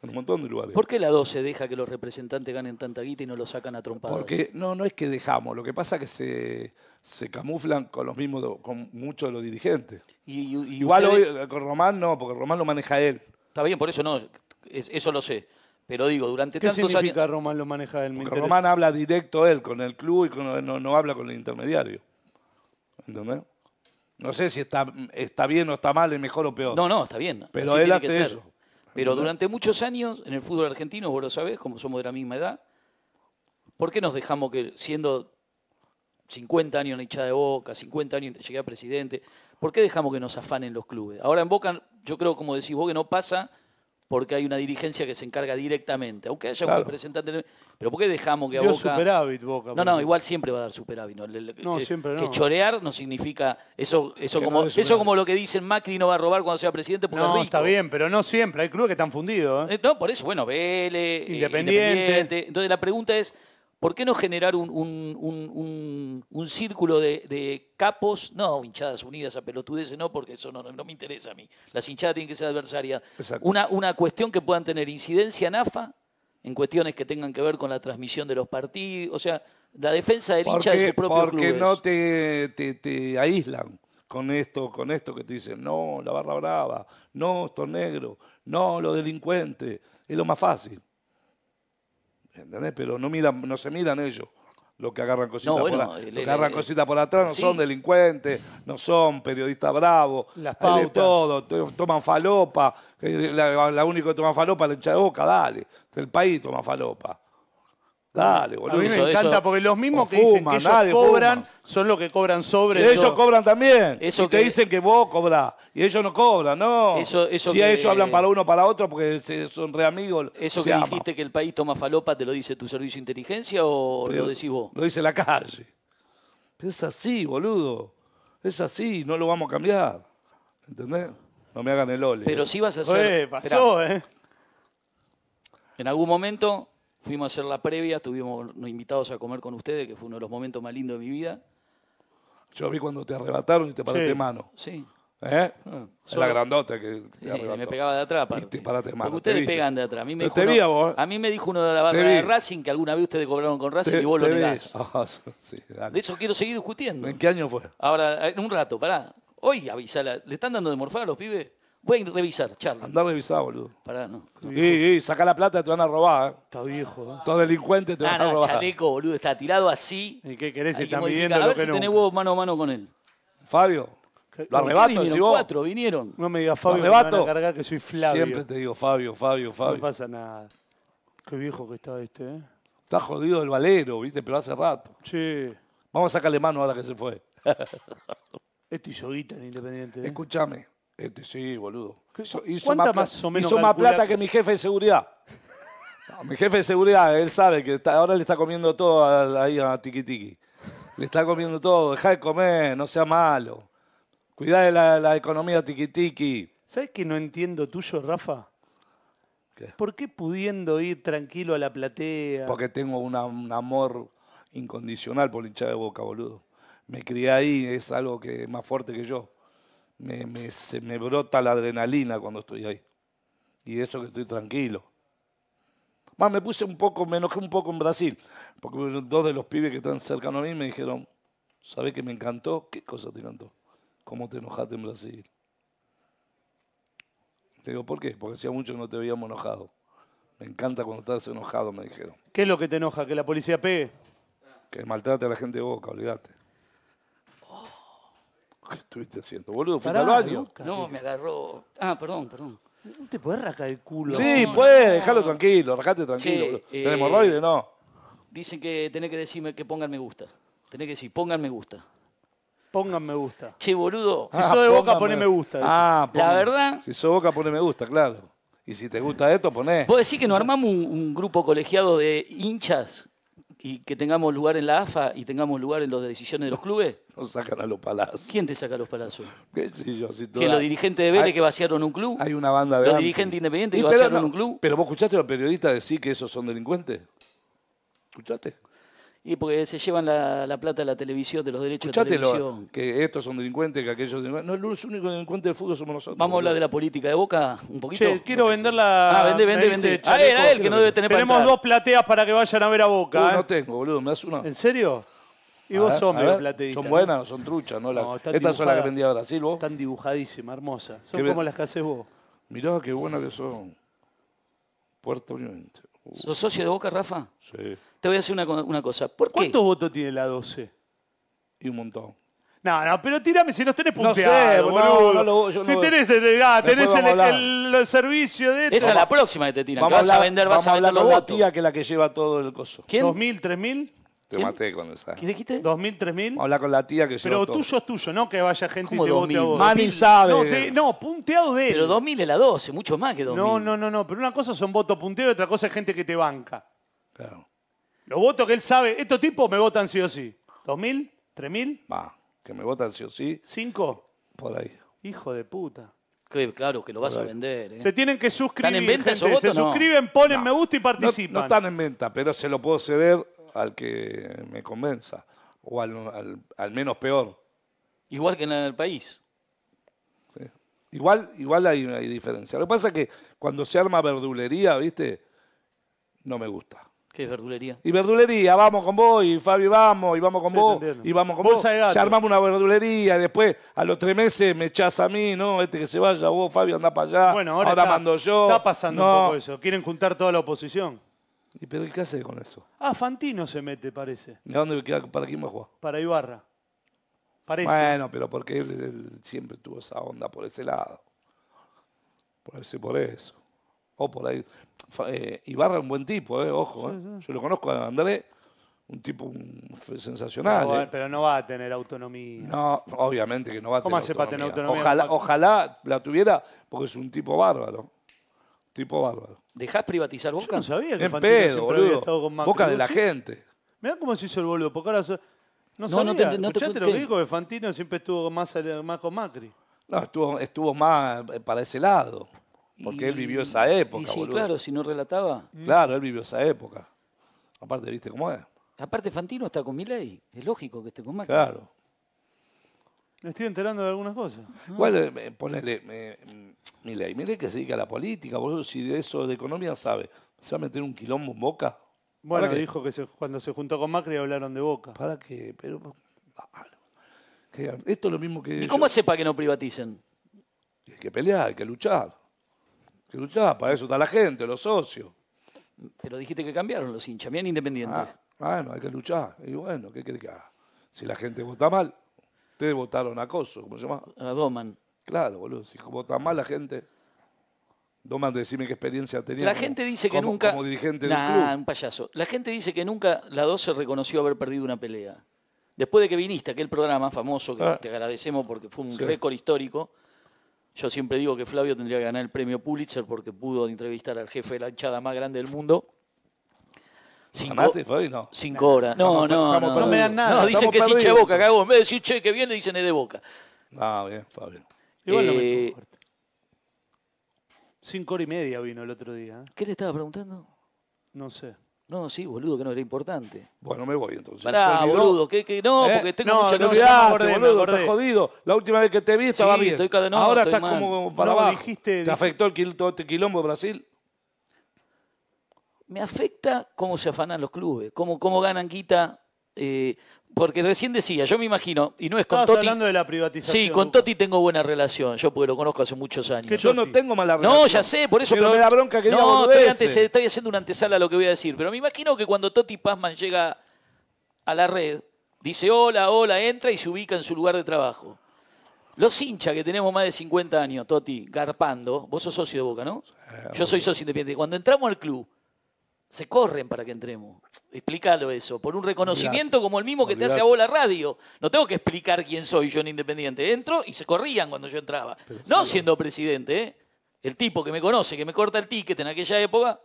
En un montón de lugares. ¿Por qué la 12 deja que los representantes ganen tanta guita y no lo sacan a trompadas? Porque no, no es que dejamos, lo que pasa es que se, se camuflan con los mismos, do- con muchos de los dirigentes. Y- y- y Igual ustedes- hoy con Román no, porque Román lo maneja él. Está bien, por eso no. es- eso lo sé. Pero digo, durante ¿Qué tantos significa años. Román lo maneja él? Porque. Román habla directo él con el club y con- no, no habla con el intermediario. ¿Entendés? No sé si está, está bien o está mal, es mejor o peor. No, no, está bien. Pero así él tiene que hace ser. eso. Pero durante muchos años en el fútbol argentino, vos lo sabés, como somos de la misma edad, ¿por qué nos dejamos que, siendo 50 años en la hinchada de Boca, 50 años llegué a presidente, ¿por qué dejamos que nos afanen los clubes? Ahora en Boca, yo creo, como decís vos, que no pasa porque hay una dirigencia que se encarga directamente, aunque haya Claro. un representante. Pero ¿por qué dejamos que a Dio Boca... superávit Boca. No, no, igual siempre va a dar superávit. No, No, que, siempre no. que chorear no significa eso, eso Que como no eso como lo que dicen Macri no va a robar cuando sea presidente porque es No, rico. está bien, pero no siempre. Hay clubes que están fundidos. ¿eh? Eh, No, por eso, bueno, Vélez, eh, Independiente. Entonces la pregunta es, ¿por qué no generar un, un- un- un- un círculo de, de capos? No, hinchadas unidas a pelotudeces, no, porque eso no, no- no me interesa a mí. Las hinchadas tienen que ser adversarias. Una, una cuestión que puedan tener incidencia en AFA, en cuestiones que tengan que ver con la transmisión de los partidos, o sea, la defensa del hincha de su propio porque no te, te, te aíslan con esto, con esto que te dicen, no, la barra brava, no, estos negros, no, los delincuentes, es lo más fácil. ¿Entendés? Pero no miran, no se miran ellos. Los que agarran cositas, No, bueno, por, el- agarran el- cositas por atrás no sí. son delincuentes, no son periodistas bravos, Las de pautas. todo, to- toman falopa, eh, la, la única que toma falopa es la hincha de boca, dale, el país toma falopa. Dale, A boludo. mí Eso- me encanta eso- porque los mismos o que dicen fuman, que ellos nadie cobran fuma. son los que cobran sobre eso. ellos cobran también. Eso y te dicen que vos cobrás. Y ellos no cobran, no. Eso- eso si que- ellos hablan para uno para otro porque son re amigos. ¿Eso que dijiste que el país toma falopa te lo dice tu servicio de inteligencia o Pero lo decís vos? Lo dice la calle. Pero es así, boludo. Es así, no lo vamos a cambiar. ¿Entendés? No me hagan el ole. Pero sí vas a hacer. Eh, pasó, ¿eh? En algún momento fuimos a hacer la previa, estuvimos invitados a comer con ustedes, que fue uno de los momentos más lindos de mi vida. Yo vi cuando te arrebataron y te paraste Sí. mano. Sí. ¿Eh? Ah, solo- la grandota que te arrebató. me pegaba de atrás. Y te paraste mano. Porque te ustedes pegan de atrás. A mí me dijo, te uno, vi a vos. a mí me dijo uno de la barra de. Racing que alguna vez ustedes cobraron con Racing Te- y vos lo negás. <laughs> Ah, sí. De eso quiero seguir discutiendo. ¿En qué año fue? Ahora, en un rato, pará. Hoy avisala. ¿Le están dando de morfar a los pibes? Voy a revisar, Charlie. Andá a revisar, boludo. Pará, no. Y, y, saca la plata, te van a robar. ¿eh? Está viejo, ¿eh? Todos delincuentes te Ah, van a no, robar. chaleco, boludo, está tirado así. ¿Y qué querés? Están pidiendo A lo ver que si no. tenés vos mano a mano con él. Fabio, lo ¿Por qué arrebato, vinieron? si vos. Cuatro vinieron. No me digas Lo Fabio, me van arrebato. a cargar que soy Flavio. Siempre te digo Fabio, Fabio, No Fabio. pasa nada. Qué viejo que está este, ¿eh? Está jodido el valero, ¿viste? Pero hace rato. Che, Vamos a sacarle mano ahora que se fue. <laughs> este hizo guita en Independiente, ¿eh? Escúchame. Este sí, boludo. ¿Qué- Hizo, más, o menos hizo más plata que mi jefe de seguridad. No, mi jefe de seguridad, él sabe que está- ahora le está comiendo todo a- ahí a Tiki Tiki. Le está comiendo todo. Deja de comer, no sea malo. Cuidá de la, la economía Tiki Tiki. ¿Sabes que no entiendo tuyo, Rafa? ¿Qué? ¿Por qué pudiendo ir tranquilo a la platea? Porque tengo una- un amor incondicional por la hinchada de boca, boludo. Me crié ahí, es algo que es más fuerte que yo. Me, me- se me brota la adrenalina cuando estoy ahí. Y eso que estoy tranquilo. Más me puse un poco, me enojé un poco en Brasil. Porque dos de los pibes que están cercanos a mí me dijeron, ¿sabés que me encantó? ¿Qué cosa te encantó? ¿Cómo te enojaste en Brasil? Le digo, ¿por qué? Porque hacía mucho que no te veíamos enojado. Me encanta cuando estás enojado, me dijeron. ¿Qué es lo que te enoja? ¿Que la policía pegue? Que maltrate a la gente de boca, olvídate. ¿Qué estuviste haciendo, boludo? ¿Fuiste Pará, al baño? Luca. No, me agarró. Ah, perdón, perdón. ¿No te podés rascar el culo? Sí, No, puede, no, déjalo no. tranquilo, rajate tranquilo. Che, boludo. eh. No. Dicen que tenés que decirme que pongan me gusta. Tenés que decir, pongan me gusta. Pongan me gusta. Che, boludo. Si sos de Boca, póngame- poné me gusta, dice. Ah, La verdad- Si sos boca, pone me gusta, claro. Y si te gusta esto, poné. ¿Vos decís que nos armamos un, un grupo colegiado de hinchas y que tengamos lugar en la AFA y tengamos lugar en las decisiones de los clubes? Nos sacan a los palazos. ¿Quién te saca los palazos? ¿Qué sé yo? Si ¿Que los dirigentes de Vélez Hay- que vaciaron un club? Hay una banda de ¿Los dirigentes independientes Y que pero vaciaron no, un club? Pero vos escuchaste a los periodistas decir que esos son delincuentes. ¿Escuchaste? Y porque se llevan la, la plata de la televisión, de los derechos de ¿Escuchaste lo- televisión. que estos son delincuentes, que aquellos delincuentes? No, los únicos delincuentes del fútbol somos nosotros. Vamos a hablar de la política de Boca un poquito. Che, quiero vender la. Ah, vende, vende, vende. A él, a él, que no debe tener Tenemos dos plateas para que vayan a ver a Uh, Boca. ¿eh? no tengo, boludo, me das una. ¿En serio? Y A vos ver, sos medio plateísta. ¿Son buenas o son truchas? No, La- No, Estas son las que vendía Brasil, vos. Están dibujadísimas, hermosas. Son ¿Qué ve- como las que haces vos. Mirá qué buenas que son. Puerto Unión. Uh, ¿Sos socio de Boca, Rafa? sí. Te voy a decir una, una cosa. ¿Por qué? ¿Cuántos votos tiene la 12? Y un montón. No, no, pero tirame si los tenés No sé, punteados, no, boludo. no lo- yo si no- tenés, el, ah, tenés el, vamos a hablar. el- el servicio de esto. Esa es la próxima que te tiran. que Vamos a vas a hablar, vender, vamos vas a vender hablar los con la votos. tía que es la que lleva todo el coso. ¿Quién? ¿2.000, 3.000? Te ¿Quién? maté con esa. ¿Qué dijiste? ¿2.000, 3.000? Vamos a hablar con la tía que lleva Pero todo. tuyo es tuyo, no que vaya gente y ¿Cómo te vote a 2.000? vos. Mani 2.000. sabe. No, te- no, punteado de él. Pero 2000 es la 12, mucho más que 2000. No, no, no, no. Pero una cosa son votos punteados y otra cosa es gente que te banca. Claro. Los votos que él sabe, estos tipos me votan sí o sí. ¿2.000? ¿3.000? Va, que me votan sí o sí, ¿5? por ahí. Hijo de puta. Que, claro, que lo vas a vender. ¿eh? Se tienen que suscribir. ¿Están en venta esos gente. Se? No. suscriben, ponen No. me gusta y No, participan. no están en venta, pero se lo puedo ceder al que me convenza. O al, al- al menos peor. Igual que en el país. Igual, igual hay, hay diferencia. Lo que pasa es que cuando se arma verdulería, ¿viste? No me gusta. ¿Qué es verdulería? Y verdulería, vamos con vos, y Fabi vamos, y vamos con Sí, vos, y vamos con Bolsa vos. Ya armamos una verdulería, y después a los tres meses me echás a mí, ¿no? Este que se vaya, vos, Fabi, anda para allá. Bueno, ahora, está, mando yo. está pasando No. un poco eso. Quieren juntar toda la oposición. ¿Y pero qué hace con eso? Ah, Fantino se mete, parece. ¿De dónde queda, para quién va a jugar? Para Ibarra. Parece. Bueno, pero porque él, él siempre tuvo esa onda por ese lado. Por ese por eso. O por ahí. Eh, Ibarra es un buen tipo, eh, ojo. eh. Yo lo conozco a Andrés, un tipo un- sensacional. No eh. pero no va a tener autonomía. No, obviamente que no va a ¿Cómo tener hace para tener autonomía? Ojalá, ojalá la tuviera, porque es un tipo bárbaro. Tipo bárbaro. ¿Dejás privatizar Yo Boca? no sabía que En Fantino pedo, siempre había boludo. estado con Macri. Boca de ¿Vos la sí? gente. Mirá cómo se hizo el boludo, porque ahora... so- No, No, no sabía. te- no te- ¿Escuchaste lo que dijo? Que Fantino siempre estuvo más, con Macri. No, estuvo, estuvo más para ese lado. Porque él vivió esa época, Y sí, boludo. claro, si no relataba. Claro, él vivió esa época. Aparte, ¿viste cómo es? Aparte, Fantino está con Milei. Es lógico que esté con Macri. Claro. Me estoy enterando de algunas cosas. Igual, eh, eh, ponele, eh, mm, Milei, Milei que se dedica a la política, boludo, si de eso de economía sabe, ¿se va a meter un quilombo en boca? Bueno, ¿Para qué? dijo que se- cuando se juntó con Macri hablaron de Boca. ¿Para qué? Pero. Que esto es lo mismo que... ¿Y cómo hace para que no privaticen? Hay que pelear, hay que luchar. Que luchar, para eso está la gente, los socios. Pero dijiste que cambiaron los hinchas, bien independientes. Ah, bueno, hay que luchar. Y bueno, ¿qué querés que haga? Si la gente vota mal, ustedes votaron acoso, ¿cómo se llama? A Doman. Claro, boludo. Si vota mal la gente, Doman, decime qué experiencia tenía. La como- gente dice que como- nunca. Como dirigente Nah, del club. un payaso. La gente dice que nunca la 12 reconoció haber perdido una pelea. Después de que viniste, aquel programa famoso que Ah. te agradecemos porque fue un Sí. récord histórico. Yo siempre digo que Flavio tendría que ganar el premio Pulitzer porque pudo entrevistar al jefe de la hinchada más grande del mundo. Cinco. No. cinco horas. No, Estamos- no, estamos no. perdidos. me dan nada, No, dicen que es hincha de boca, cagón. En vez de decir che, que viene, dicen es de boca. Ah, bien, Fabi. Igual no me Eh, importa. Cinco horas y media vino el otro día. ¿eh? ¿Qué le estaba preguntando? No sé. No, sí, boludo, que no era importante. Bueno, me voy entonces. Pará, boludo, que, que no, ¿Eh? porque tengo No, mucha no, acordé, me boludo, estás jodido. La última vez que te vi estaba Sí, bien. estoy cada- no, Ahora estoy estás mal. como para No, abajo. dijiste- ¿Te dije- afectó el quil- todo este quilombo de Brasil? Me afecta cómo se afanan los clubes, cómo, cómo ganan guita. Eh, porque recién decía, yo me imagino, y no es con Estabas Totti. hablando de la privatización. Sí, con Luca. Totti tengo buena relación, yo porque lo conozco hace muchos años. ¿Qué Yo no tengo mala relación. No, ya sé, por eso. Pero, me da bronca que diga No, estoy, boludeces. antes- estoy haciendo una antesala a lo que voy a decir. Pero me imagino que cuando Totti Pazman llega a la red, dice hola, hola, entra y se ubica en su lugar de trabajo. Los hinchas que tenemos más de 50 años, Totti, garpando, vos sos socio de Boca, ¿no? Yo soy socio independiente. Cuando entramos al club, se corren para que entremos. Explícalo eso. Por un reconocimiento como el mismo que te hace a vos la radio. No tengo que explicar quién soy yo en Independiente. Entro y se corrían cuando yo entraba. No siendo presidente, ¿eh? El tipo que me conoce, que me corta el ticket en aquella época,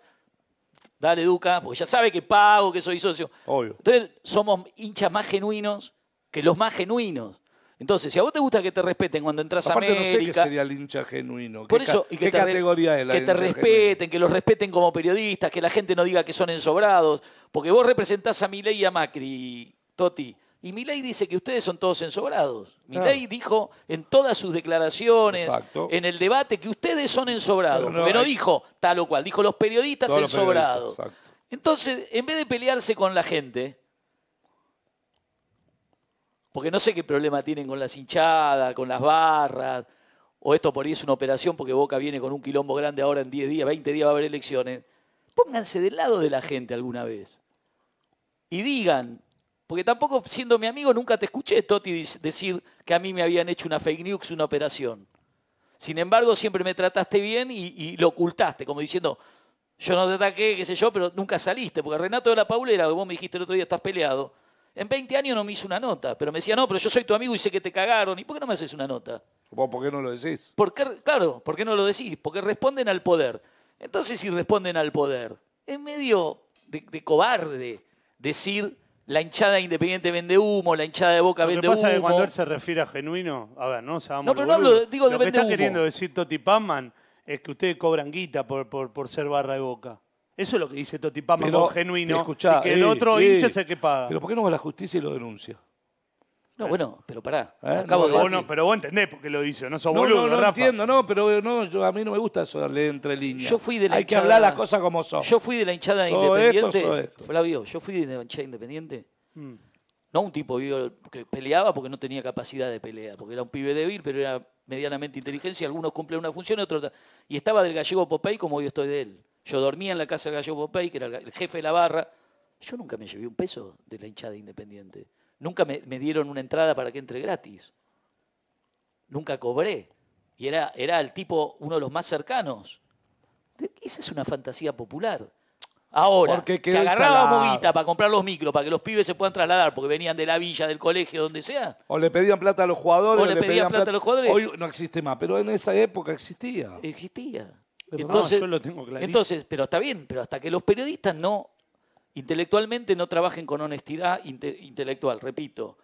dale, Duca, porque ya sabe que pago, que soy socio. Obvio. Entonces, somos hinchas más genuinos que los más genuinos. Entonces, si a vos te gusta que te respeten cuando entras a Aparte no sé qué América... sería el hincha genuino. Por ¿Qué eso, y que ¿Qué te categoría es la que te respeten, que los respeten como periodistas, que la gente no diga que son ensobrados, porque vos representás a Milei y a Macri, Toti, y Milei dice que ustedes son todos ensobrados. Milei dijo en todas sus declaraciones, Exacto. en el debate, que ustedes son ensobrados, Pero no porque no hay- dijo tal o cual, dijo los periodistas Todos los ensobrados. periodistas. Entonces, en vez de pelearse con la gente, porque no sé qué problema tienen con las hinchadas, con las barras, o esto por ahí es una operación porque Boca viene con un quilombo grande ahora en 10 días, 20 días va a haber elecciones. Pónganse del lado de la gente alguna vez. Y digan, porque tampoco siendo mi amigo nunca te escuché, Toti, decir que a mí me habían hecho una fake news, una operación. Sin embargo, siempre me trataste bien y, y lo ocultaste, como diciendo, yo no te ataqué, qué sé yo, pero nunca saliste, porque Renato de la Paulera, que vos me dijiste el otro día, estás peleado. En 20 años no me hizo una nota, pero me decía, no, pero yo soy tu amigo y sé que te cagaron. ¿Y por qué no me haces una nota? ¿Vos por qué no lo decís? ¿Por qué- claro, ¿por qué no lo decís? Porque responden al poder. Entonces, si responden al poder, es medio de, de cobarde decir la hinchada independiente vende humo, la hinchada de boca Lo que vende pasa es que humo. cuando él se refiere a genuino, a ver, no se No, pero no hablo de- digo de Lo que vende está humo. queriendo decir Toti Pamman es que ustedes cobran guita por, por, por ser barra de boca. Eso es lo que dice Toti Pamman Pero, con genuino. escuchá, y que el eh, otro eh, hincha es el que paga. Pero ¿por qué no va a la justicia y lo denuncia? No, bueno, pero pará. ¿Eh? Acabo No, de Vos decir. no- pero vos entendés por qué lo dice, no sos No, boludo, no, no Rafa. entiendo, no, pero no, yo- a mí no me gusta eso de darle entre líneas. Yo fui de la Hay que hinchada- hablar las cosas como son. Yo fui de la hinchada Sos independiente. esto, sos esto. Flavio, yo fui de la hinchada independiente. Mm. No un tipo vivo que peleaba porque no tenía capacidad de pelea, porque era un pibe débil, pero era medianamente inteligencia. Algunos cumplen una función, otros. otra. Y estaba del gallego Popey como yo estoy de él. Yo dormía en la casa del gallego Popey, que era el jefe de la barra. Yo nunca me llevé un peso de la hinchada independiente. Nunca me, me dieron una entrada para que entre gratis. Nunca cobré. Y era, era el tipo, uno de los más cercanos. Esa es una fantasía popular. Ahora, Porque que agarrábamos instalado. guita para comprar los micros, para que los pibes se puedan trasladar, porque venían de la villa, del colegio, donde sea. O le pedían plata a los jugadores. O le pedían plata a los jugadores. Hoy no existe más, pero en esa época existía. Existía. No, Entonces, yo lo tengo clarísimo. entonces, pero está bien, pero hasta que los periodistas no Intelectualmente no trabajen con honestidad inte- intelectual, repito.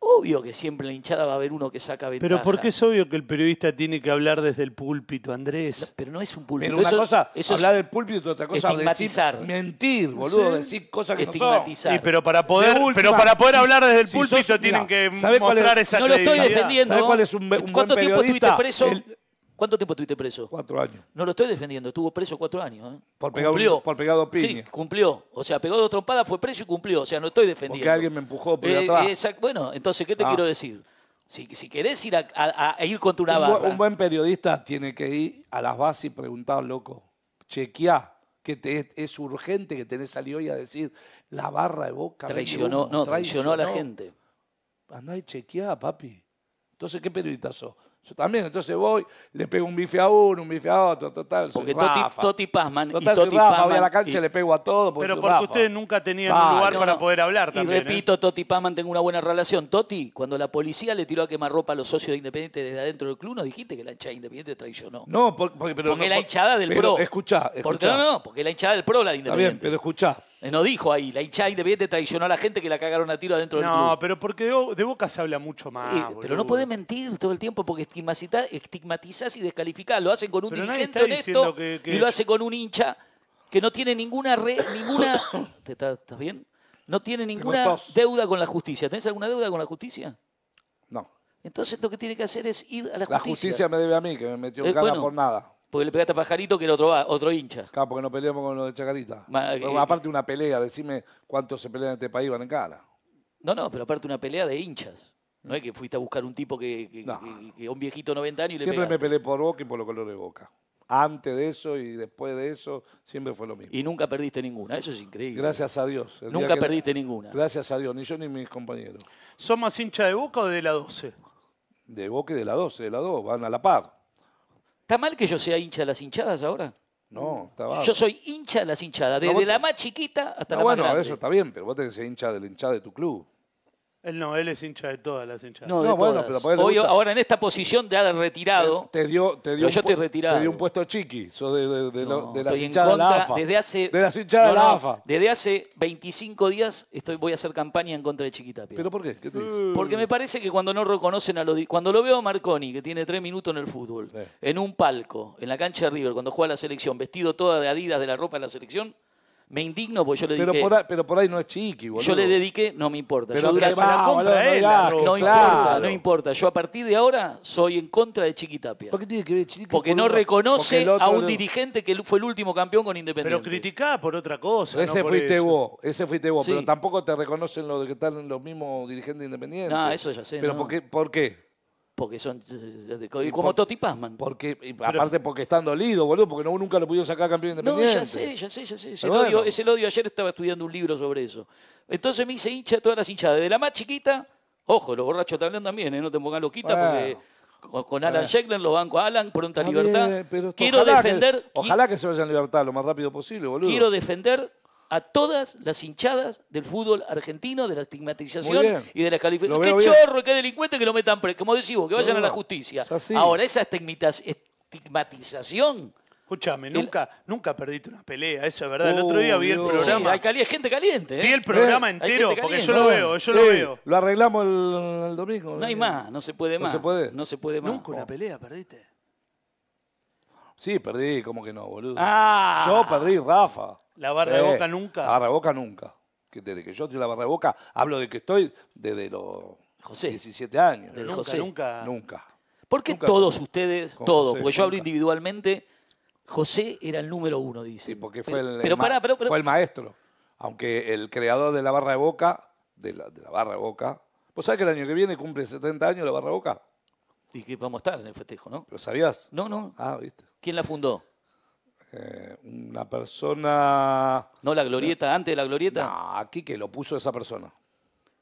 Obvio que siempre en la hinchada va a haber uno que saca ventaja. Pero ¿por qué es obvio que el periodista tiene que hablar desde el púlpito, Andrés? Pero no es un púlpito. Pero una eso- cosa, eso es hablar del púlpito, otra cosa, decir, estigmatizar. mentir, boludo, Sí. decir cosas que no son. Estigmatizar. Sí, pero para poder, última, pero para poder hablar desde el si púlpito sos- tienen mira, que ¿sabe cuál es? mostrar esa No lo estoy defendiendo. ¿Sabe cuál es un be- un ¿Cuánto buen tiempo estuviste preso? El- ¿Cuánto tiempo estuviste preso? Cuatro años. No lo estoy defendiendo, estuvo preso cuatro años. ¿eh? Por pegar un- cumplió. por pegar dos Sí, cumplió. O sea, pegó dos trompadas, fue preso y cumplió. O sea, no estoy defendiendo. Porque alguien me empujó por Eh, atrás. Bueno, entonces, ¿qué te Ah. quiero decir? Si, si querés ir a, a- a ir contra una Un, bu- barra, un buen periodista tiene que ir a las bases y preguntar, loco, chequeá que te es, urgente que tenés salir hoy a decir la barra de boca. traicionó, no, traicionó a la traicionó". gente. Andá y chequeá, papi. Entonces, ¿qué periodista sos? Yo también, entonces voy, le pego un bife a uno, un bife a otro, total. Porque Toti. Toti Pazman y Total, soy Toti Rafa, Pazman voy a la cancha y- y le pego a todo. Pero soy porque Rafa. ustedes nunca tenían un lugar No, para no. poder hablar Y también. ¿eh? repito, Toti Pazman tengo una buena relación. Toti, cuando la policía le tiró a quemarropa a los socios de Independiente desde adentro del club, no dijiste que la hinchada de Independiente traicionó. No, por- porque, pero, porque no, la hinchada del pero pro. Escuchá, Porque escuchá. no, no, porque la hinchada del pro la de Está bien, Independiente. pero escuchá. Eh, No dijo ahí, la hinchada de Independiente traicionó a la gente que la cagaron a tiro adentro del No, club. pero porque de, de Boca se habla mucho más. Eh, pero no podés mentir todo el tiempo porque estigmatiza- estigmatizás y descalificás. Lo hacen con un Pero dirigente honesto que- que- y lo hace con un hincha que no tiene ninguna re- <coughs> ninguna ¿Te está- ¿Estás bien? No tiene ninguna deuda con la justicia. ¿Tenés alguna deuda con la justicia? No. Entonces lo que tiene que hacer es ir a la La justicia. justicia me debe a mí, que me metió en Eh, cara bueno. por nada. Porque le pegaste a Pajarito que era otro, otro hincha. Acá, porque no peleamos con los de Chacarita. Ma- Bueno, eh, aparte una pelea, decime cuántos se pelean en este país van en cara. No, no, pero aparte una pelea de hinchas. No es que fuiste a buscar un tipo que, que, No. que- que- un viejito de 90 años y le Siempre me pegaste. peleé por Boca y por los colores de Boca. Antes de eso y después de eso, siempre fue lo mismo. Y nunca perdiste ninguna. Eso es increíble. Gracias a Dios. El día Nunca que- perdiste ninguna. Gracias a Dios, ni yo ni mis compañeros. ¿Son más hincha de Boca o de la 12? De Boca y de la 12, de la 2, van a la par. ¿Está mal que yo sea hincha de las hinchadas ahora? No, está bárbaro. Yo soy hincha de las hinchadas, desde No, la más chiquita hasta No, la bueno, más grande. eso está bien, pero vos tenés que ser hincha del hinchada de tu club. Él no, él es hincha de todas las hinchadas. No, bueno, pero por Hoy, ahora en esta posición de retirado, Te dio, te dio Pero un yo estoy retirado. Te dio un puesto chiqui, sos de, de, de lo- no, de las estoy en hinchadas de la contra AFA. desde hace De las hinchadas no, de la no, AFA. desde hace 25 días estoy voy a hacer campaña en contra de Chiquitapia. ¿Pero por qué? ¿Qué te dice? Porque me parece que cuando no reconocen a los... Cuando lo veo a Marconi, que tiene tres minutos en el fútbol, Sí. en un palco, en la cancha de River, cuando juega la selección, vestido toda de Adidas de la ropa de la selección, me indigno porque yo le Pero dediqué... por, ahí, pero por ahí no es chiqui, boludo. yo le dediqué, no me importa. Pero yo que durante- la compra boludo, no él, la no claro. importa, no importa. Yo a partir de ahora soy en contra de Chiquitapia. ¿Por qué tiene que ver chiqui? Porque por no reconoce Porque el otro a un no- dirigente que fue el último campeón con Independiente. Pero criticada por otra cosa. Ese no fuiste eso. vos, ese fuiste vos, Sí. pero tampoco te reconocen los de que están los mismos dirigentes independientes. No, eso ya sé, Pero no. ¿por qué? ¿Por qué? Porque son eh, de- Y como por- Toti Pazman. Porque, y aparte porque están dolidos, boludo, porque no, nunca lo pudieron sacar campeón No, independiente. ya sé, ya sé, ya sé. Es Pero el, odio, bueno. es el odio. Ayer estaba estudiando un libro sobre eso. Entonces me hice hincha de todas las hinchadas. De la más chiquita, ojo, los borrachos también también, ¿eh? no te pongan loquita Bueno. porque con, Alan Sheckler los banco a Alan, pronta Está libertad. bien, pero quiero ojalá defender, ojalá que se vayan en libertad lo más rápido posible, boludo. quiero defender a todas las hinchadas del fútbol argentino, de la estigmatización bien. y de la calificación. ¡Qué bien. chorro, qué delincuente que lo metan preso! Como decís vos, que vayan No, a la no, justicia. Ahora, esa estigmatiz- estigmatización... Escúchame, El- nunca, nunca perdiste una pelea, eso es verdad. El otro día vi el. Sí, programa. hay cali- gente caliente, ¿eh? Vi el programa entero, porque yo lo veo, yo lo Eh, veo. Lo arreglamos el, el domingo. No hay más, no se puede ¿No más. se puede? No se puede más. Nunca una pelea perdiste. Sí, perdí, ¿cómo que no, boludo? Ah. Yo perdí, Rafa. La barra de Boca nunca. La barra de Boca nunca. Que desde que yo estoy en la barra de Boca, hablo de que estoy desde los José. 17 años. Del Nunca, José. nunca. Nunca. ¿Por qué Nunca todos ustedes, Con todos? José, Porque yo hablo individualmente. José era el número uno, dice. Sí, porque fue el, pero, el pará, pero- fue el maestro. Aunque el creador de la barra de Boca, de la, de la barra de Boca, ¿vos sabés que el año que viene cumple 70 años la barra de Boca? Y que vamos a estar en el festejo, ¿no? ¿Lo sabías? No, no. Ah, viste. ¿Quién la fundó? Eh, una persona... ¿No la glorieta, antes de la glorieta? No, aquí que lo puso esa persona.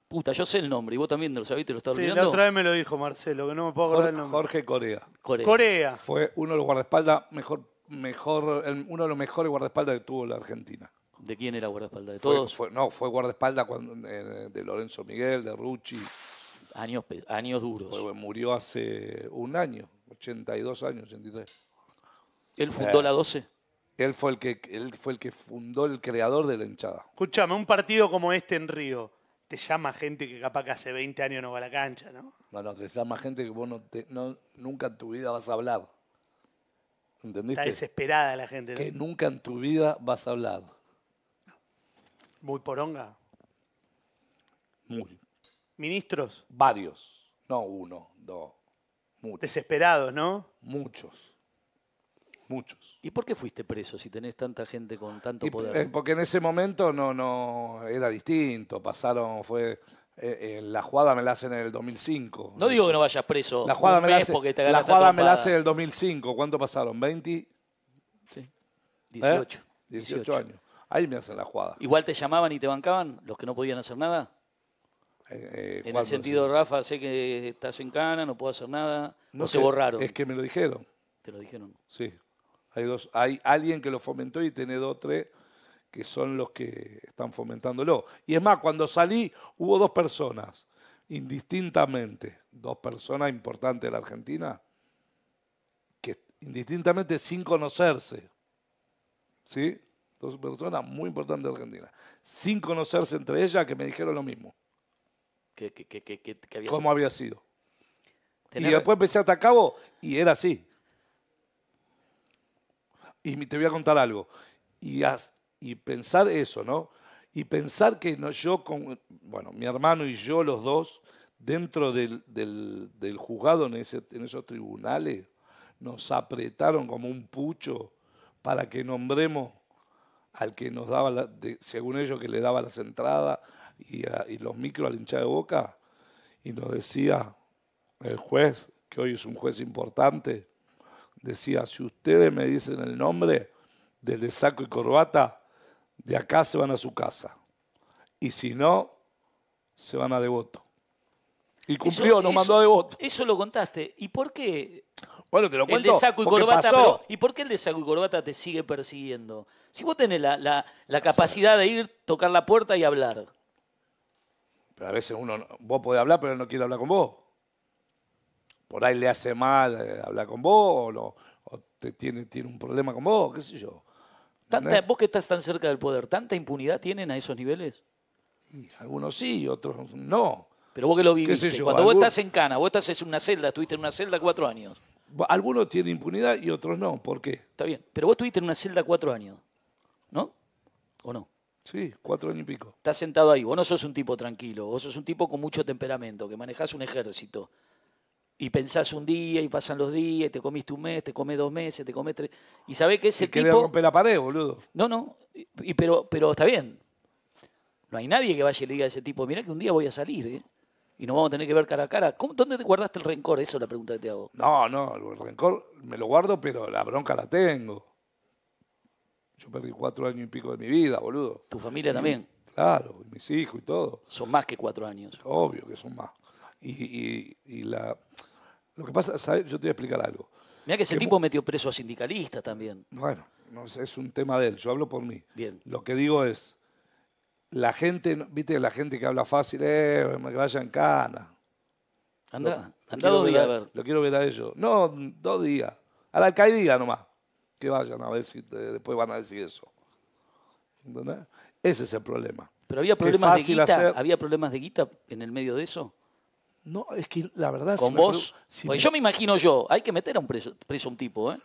Puta, yo sé el nombre y vos también lo sabés, te lo estás Sí, la olvidando. otra vez me lo dijo Marcelo, que no me puedo acordar Jorge, el nombre. Jorge Corea. Corea. Corea. Fue uno de los guardaespaldas mejor, mejor, el- uno de los mejores guardaespaldas que tuvo la Argentina. ¿De quién era guardaespaldas? ¿De Fue- todos? fue- no, fue guardaespaldas cuando- eh, de Lorenzo Miguel, de Rucci. Años, pe- años duros. Fue- murió hace un año, 82 años, 83. ¿Él fundó Eh. la 12? Él fue el que, él fue el que fundó el creador de la hinchada. Escúchame, un partido como este en Río, te llama gente que capaz que hace 20 años no va a la cancha, ¿no? No, no, te llama gente que vos no, te- no- nunca en tu vida vas a hablar. ¿Entendiste? Está desesperada la gente, ¿no? Que nunca en tu vida vas a hablar. Muy poronga. Muy. Ministros Varios. No uno, dos. Muchos. desesperados, ¿no? Muchos. Muchos. ¿Y por qué fuiste preso si tenés tanta gente con tanto Y, poder? eh, porque en ese momento no, no era distinto. Pasaron, fue. eh, eh, la jugada me la hacen en el 2005. No digo que no vayas preso La jugada me la hace, porque te la jugada me la hace en el 2005. ¿Cuánto pasaron? ¿20? Sí. 18. 18. 18 años. Ahí me hacen la jugada. Igual te llamaban y te bancaban los que no podían hacer nada. Eh, eh, En el sentido, Rafa, sé que estás en cana, no puedo hacer nada. No o se borraron. Es que me lo dijeron. Te lo dijeron. Sí. Hay, dos, hay alguien que lo fomentó y tiene dos tres que son los que están fomentándolo. Y es más, cuando salí hubo dos personas, indistintamente, dos personas importantes de la Argentina, que indistintamente sin conocerse, ¿sí? Dos personas muy importantes de la Argentina, sin conocerse entre ellas, que me dijeron lo mismo, que- que habías- cómo había sido. Y después empecé a cabo y era así. Y te voy a contar algo. Y, pensar eso, ¿no? Y pensar que no, yo, con, bueno, mi hermano y yo, los dos, dentro del, del- del juzgado en, ese, en esos tribunales, nos apretaron como un pucho para que nombremos al que nos daba, la- según ellos, que le daba las entradas y, a- y los micros al hincha de boca. Y nos decía el juez, que hoy es un juez importante, decía, si ustedes me dicen el nombre del de saco y corbata, de acá se van a su casa. Y si no, se van a devoto. Y cumplió, Eso- nos mandó a devoto. Eso lo contaste. ¿Y por qué Bueno, te lo el cuento. de saco y corbata? pero- ¿Y por qué el de saco y corbata te sigue persiguiendo? Si vos tenés la, la- la capacidad de ir, tocar la puerta y hablar. Pero a veces uno, no- vos podés hablar, pero él no quiere hablar con vos. Por ahí le hace mal eh, hablar con vos, o, te tiene, tiene un problema con vos, qué sé yo. Tanta, vos que estás tan cerca del poder, ¿tanta impunidad tienen a esos niveles? Y algunos sí, otros no. Pero vos que lo ¿Qué sé viviste. yo? Cuando vos estás en cana, vos estás en una celda, estuviste en una celda cuatro años. Algunos tienen impunidad y otros no. ¿Por qué? Está bien. Pero vos estuviste en una celda cuatro años. ¿No? ¿O no? Sí, cuatro años y pico. Estás sentado ahí. Vos no sos un tipo tranquilo. Vos sos un tipo con mucho temperamento, que manejás un ejército. Y pensás un día y pasan los días y te comiste un mes, te comés dos meses, te comés tres. Y sabés que ese Y querés tipo. romper la pared, boludo. No, no. Y, y pero, pero está bien. No hay nadie que vaya y le diga a ese tipo, mirá que un día voy a salir, ¿eh? Y nos vamos a tener que ver cara a cara. ¿Cómo- ¿Dónde te guardaste el rencor? Esa es la pregunta que te hago. No, no, el rencor me lo guardo, pero la bronca la tengo. Yo perdí cuatro años y pico de mi vida, boludo. Tu familia también. Claro, y mis hijos y todo. Son más que cuatro años. Obvio que son más. Y, y- y la, lo que pasa, ¿sabes? Yo te voy a explicar algo. Mirá que ese Que tipo metió preso a sindicalistas también. Bueno, no sé, es un tema de él, yo hablo por mí. Bien. Lo que digo es, la gente, viste, la gente que habla fácil, eh, que vaya en cana. Anda, Lo- lo anda quiero dos días a a- ver. Lo quiero ver a ellos. No, dos días. A la alcaldía nomás. Que vayan a ver si te- después van a decir eso. ¿Entendés? Ese es el problema. Pero había problemas de guita. hacer- Había problemas de guita en el medio de eso. No, es que la verdad... Con vos. si Porque me- yo me imagino yo, hay que meter a un preso, preso a un tipo, ¿eh?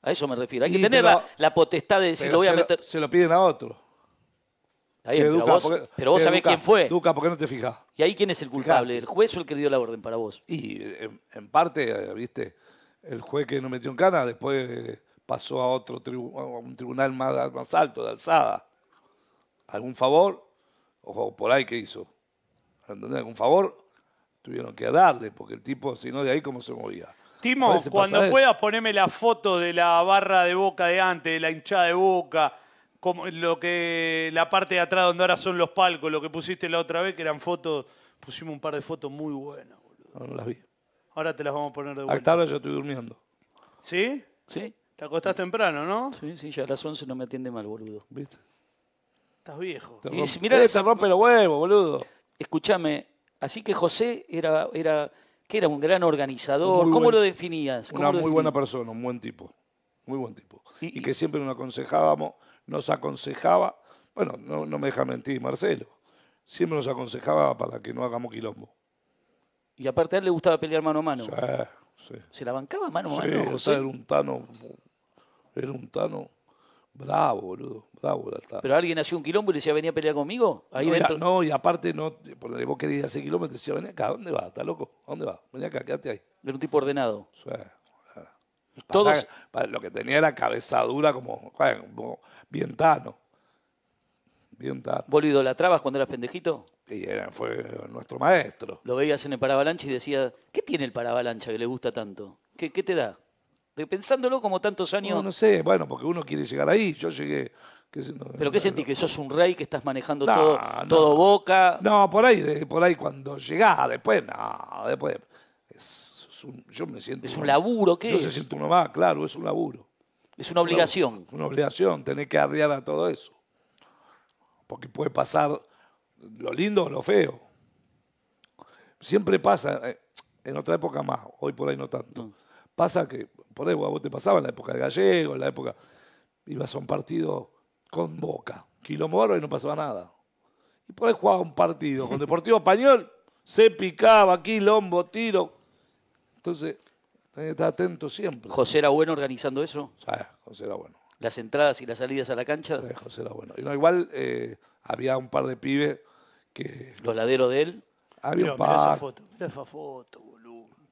A eso me refiero. Hay que Y, tener pero- la, la potestad de decir, lo voy a meter. se lo piden a otro. Está bien, pero Duca, vos, ¿por qué- pero vos sabés Duca, quién fue. Duca, ¿por qué no te fijas? Y ahí quién es el culpable, Fijate. el juez o el que dio la orden para vos. Y en, en parte, eh, viste, el juez que nos metió en cana después eh, pasó a otro tribu- a un tribunal más, más alto, de alzada. ¿Algún favor? Ojo, por ahí que hizo. ¿Entendés? ¿Algún favor? Tuvieron que darle, porque el tipo, si no, de ahí cómo se movía. Timo, cuando puedas poneme la foto de la barra de boca de antes, de la hinchada de boca, como lo que la parte de atrás donde ahora son los palcos, lo que pusiste la otra vez, que eran fotos, pusimos un par de fotos muy buenas. boludo. No, no las vi. Ahora te las vamos a poner de Hasta vuelta. ahora yo estoy durmiendo. ¿Sí? ¿Sí? Te acostás temprano, ¿no? Sí, sí, ya a las 11 no me atiende mal, boludo. ¿Viste? Estás viejo. Te Y rompe, si mirá Eh, te rompe los huevos, boludo. Escúchame, así que José era, era, que era un gran organizador. Muy ¿Cómo buen- lo definías? ¿Cómo Una lo muy buena persona, un buen tipo. muy buen tipo. Y, que siempre nos aconsejábamos, nos aconsejaba, bueno, no, no me deja mentir Marcelo, siempre nos aconsejaba para que no hagamos quilombo. Y aparte a él le gustaba pelear mano a mano. Sí, sí. ¿Se la bancaba mano a Sí, mano, o José? era un tano, era un tano bravo, boludo, bravo. Pero alguien hacía un quilombo y le decía, venía a pelear conmigo. Ahí no, dentro. no, y aparte, no, porque vos querías hacer kilómetros, decía, ven acá, ¿a ¿dónde vas? ¿Estás loco? ¿A dónde vas? Ven acá, quédate ahí. Era un tipo ordenado. Sí, todos- lo que tenía era cabeza dura como, como bien tano. Bien tano. ¿Vos lo idolatrabas cuando eras pendejito? Y era- fue nuestro maestro. Lo veías en el paravalancha y decía, ¿qué tiene el paravalancha que le gusta tanto? ¿Qué, qué te da? De- pensándolo como tantos años. No, no sé, bueno, porque uno quiere llegar ahí. Yo llegué. no- ¿Pero qué sentís? ¿Que sos un rey que estás manejando No, todo, no. todo boca? No, por ahí, por ahí cuando llegás, después, no, después. Es, es un, yo me siento. ¿Es un laburo? ¿Qué Yo es? se siento uno más, claro, es un laburo. Es una obligación. Una obligación, tenés que arriar a todo eso. Porque puede pasar lo lindo o lo feo. Siempre pasa, eh, en otra época más, hoy por ahí no tanto. Pasa que, por ahí a vos te pasaba en la época de Gallego, en la época, ibas a un partido con Boca, Quilombo y no pasaba nada. Y por ahí jugaba un partido con <laughs> Deportivo Español, se picaba, quilombo, tiro. Entonces, tenés que estar atento siempre. ¿José era bueno organizando eso? Sí, José era bueno. ¿Las entradas y las salidas a la cancha? Sí, José era bueno. Y no, igual eh, había un par de pibes que. ¿Los laderos de él? Había Mirá, un mirá esa par. foto, mirá esa foto, boludo.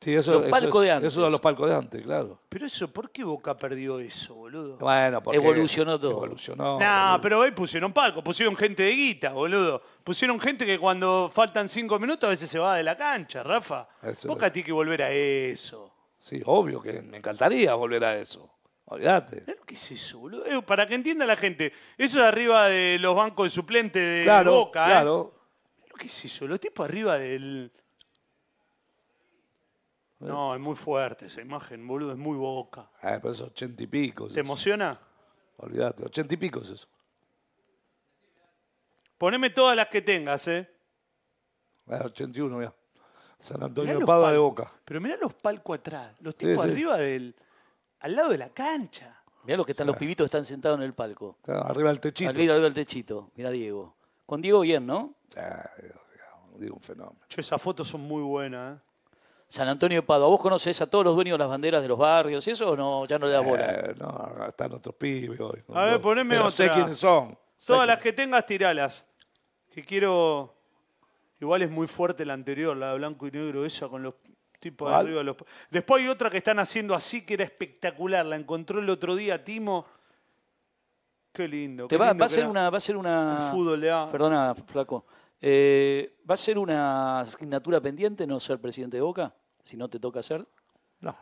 Sí, eso, Los eso palcos es- de antes. Eso eran los palcos de antes, claro. Pero eso, ¿por qué Boca perdió eso, boludo? Bueno, porque Evolucionó todo. Evolucionó. nah, boludo. pero ahí pusieron palco, pusieron gente de guita, boludo. Pusieron gente que cuando faltan cinco minutos a veces se va de la cancha, Rafa. Eso Boca es. tiene que volver a eso. Sí, obvio que me encantaría volver a eso. Olvídate. Que es eso, boludo. Eh, para que entienda la gente, eso es arriba de los bancos de suplente de Claro, Boca, ¿eh? claro. Lo que es eso, los tipos arriba del... No, es muy fuerte esa imagen, boludo, es muy Boca. Ah, pero es ochenta y pico. es ¿Te eso. emociona? Olvídate, ochenta y pico es eso. Poneme todas las que tengas, ¿eh? Ah, 81, mira. San Mirá Antonio de los Padua de. Boca. Pero mirá los palcos atrás, los tipos sí. arriba del... al lado de la cancha. Mirá los que están los pibitos que están sentados en el palco. Claro, arriba del techito. Arriba, arriba del techito. Mirá Diego. Con Diego bien, ¿no? Ah, digo, un fenómeno. Che, esas fotos son muy buenas, ¿eh? San Antonio de Padua. ¿Vos conocés a todos los dueños de las banderas de los barrios y eso o no? Ya no le das bola. Eh, no, están otros pibes hoy. A ver, poneme Pero otra. sé quiénes son. Todas las que tengas, tiralas. Que quiero... Igual es muy fuerte la anterior, la de blanco y negro, esa con los tipos de arriba. Los... Después hay otra que están haciendo así que era espectacular. La encontró el otro día Timo. Qué lindo. Te qué va, lindo va a ser era una, va a ser una. el fútbol de A. Perdona, flaco. Eh, ¿Va a ser una asignatura pendiente no ser presidente de Boca? Si no te toca ser. No.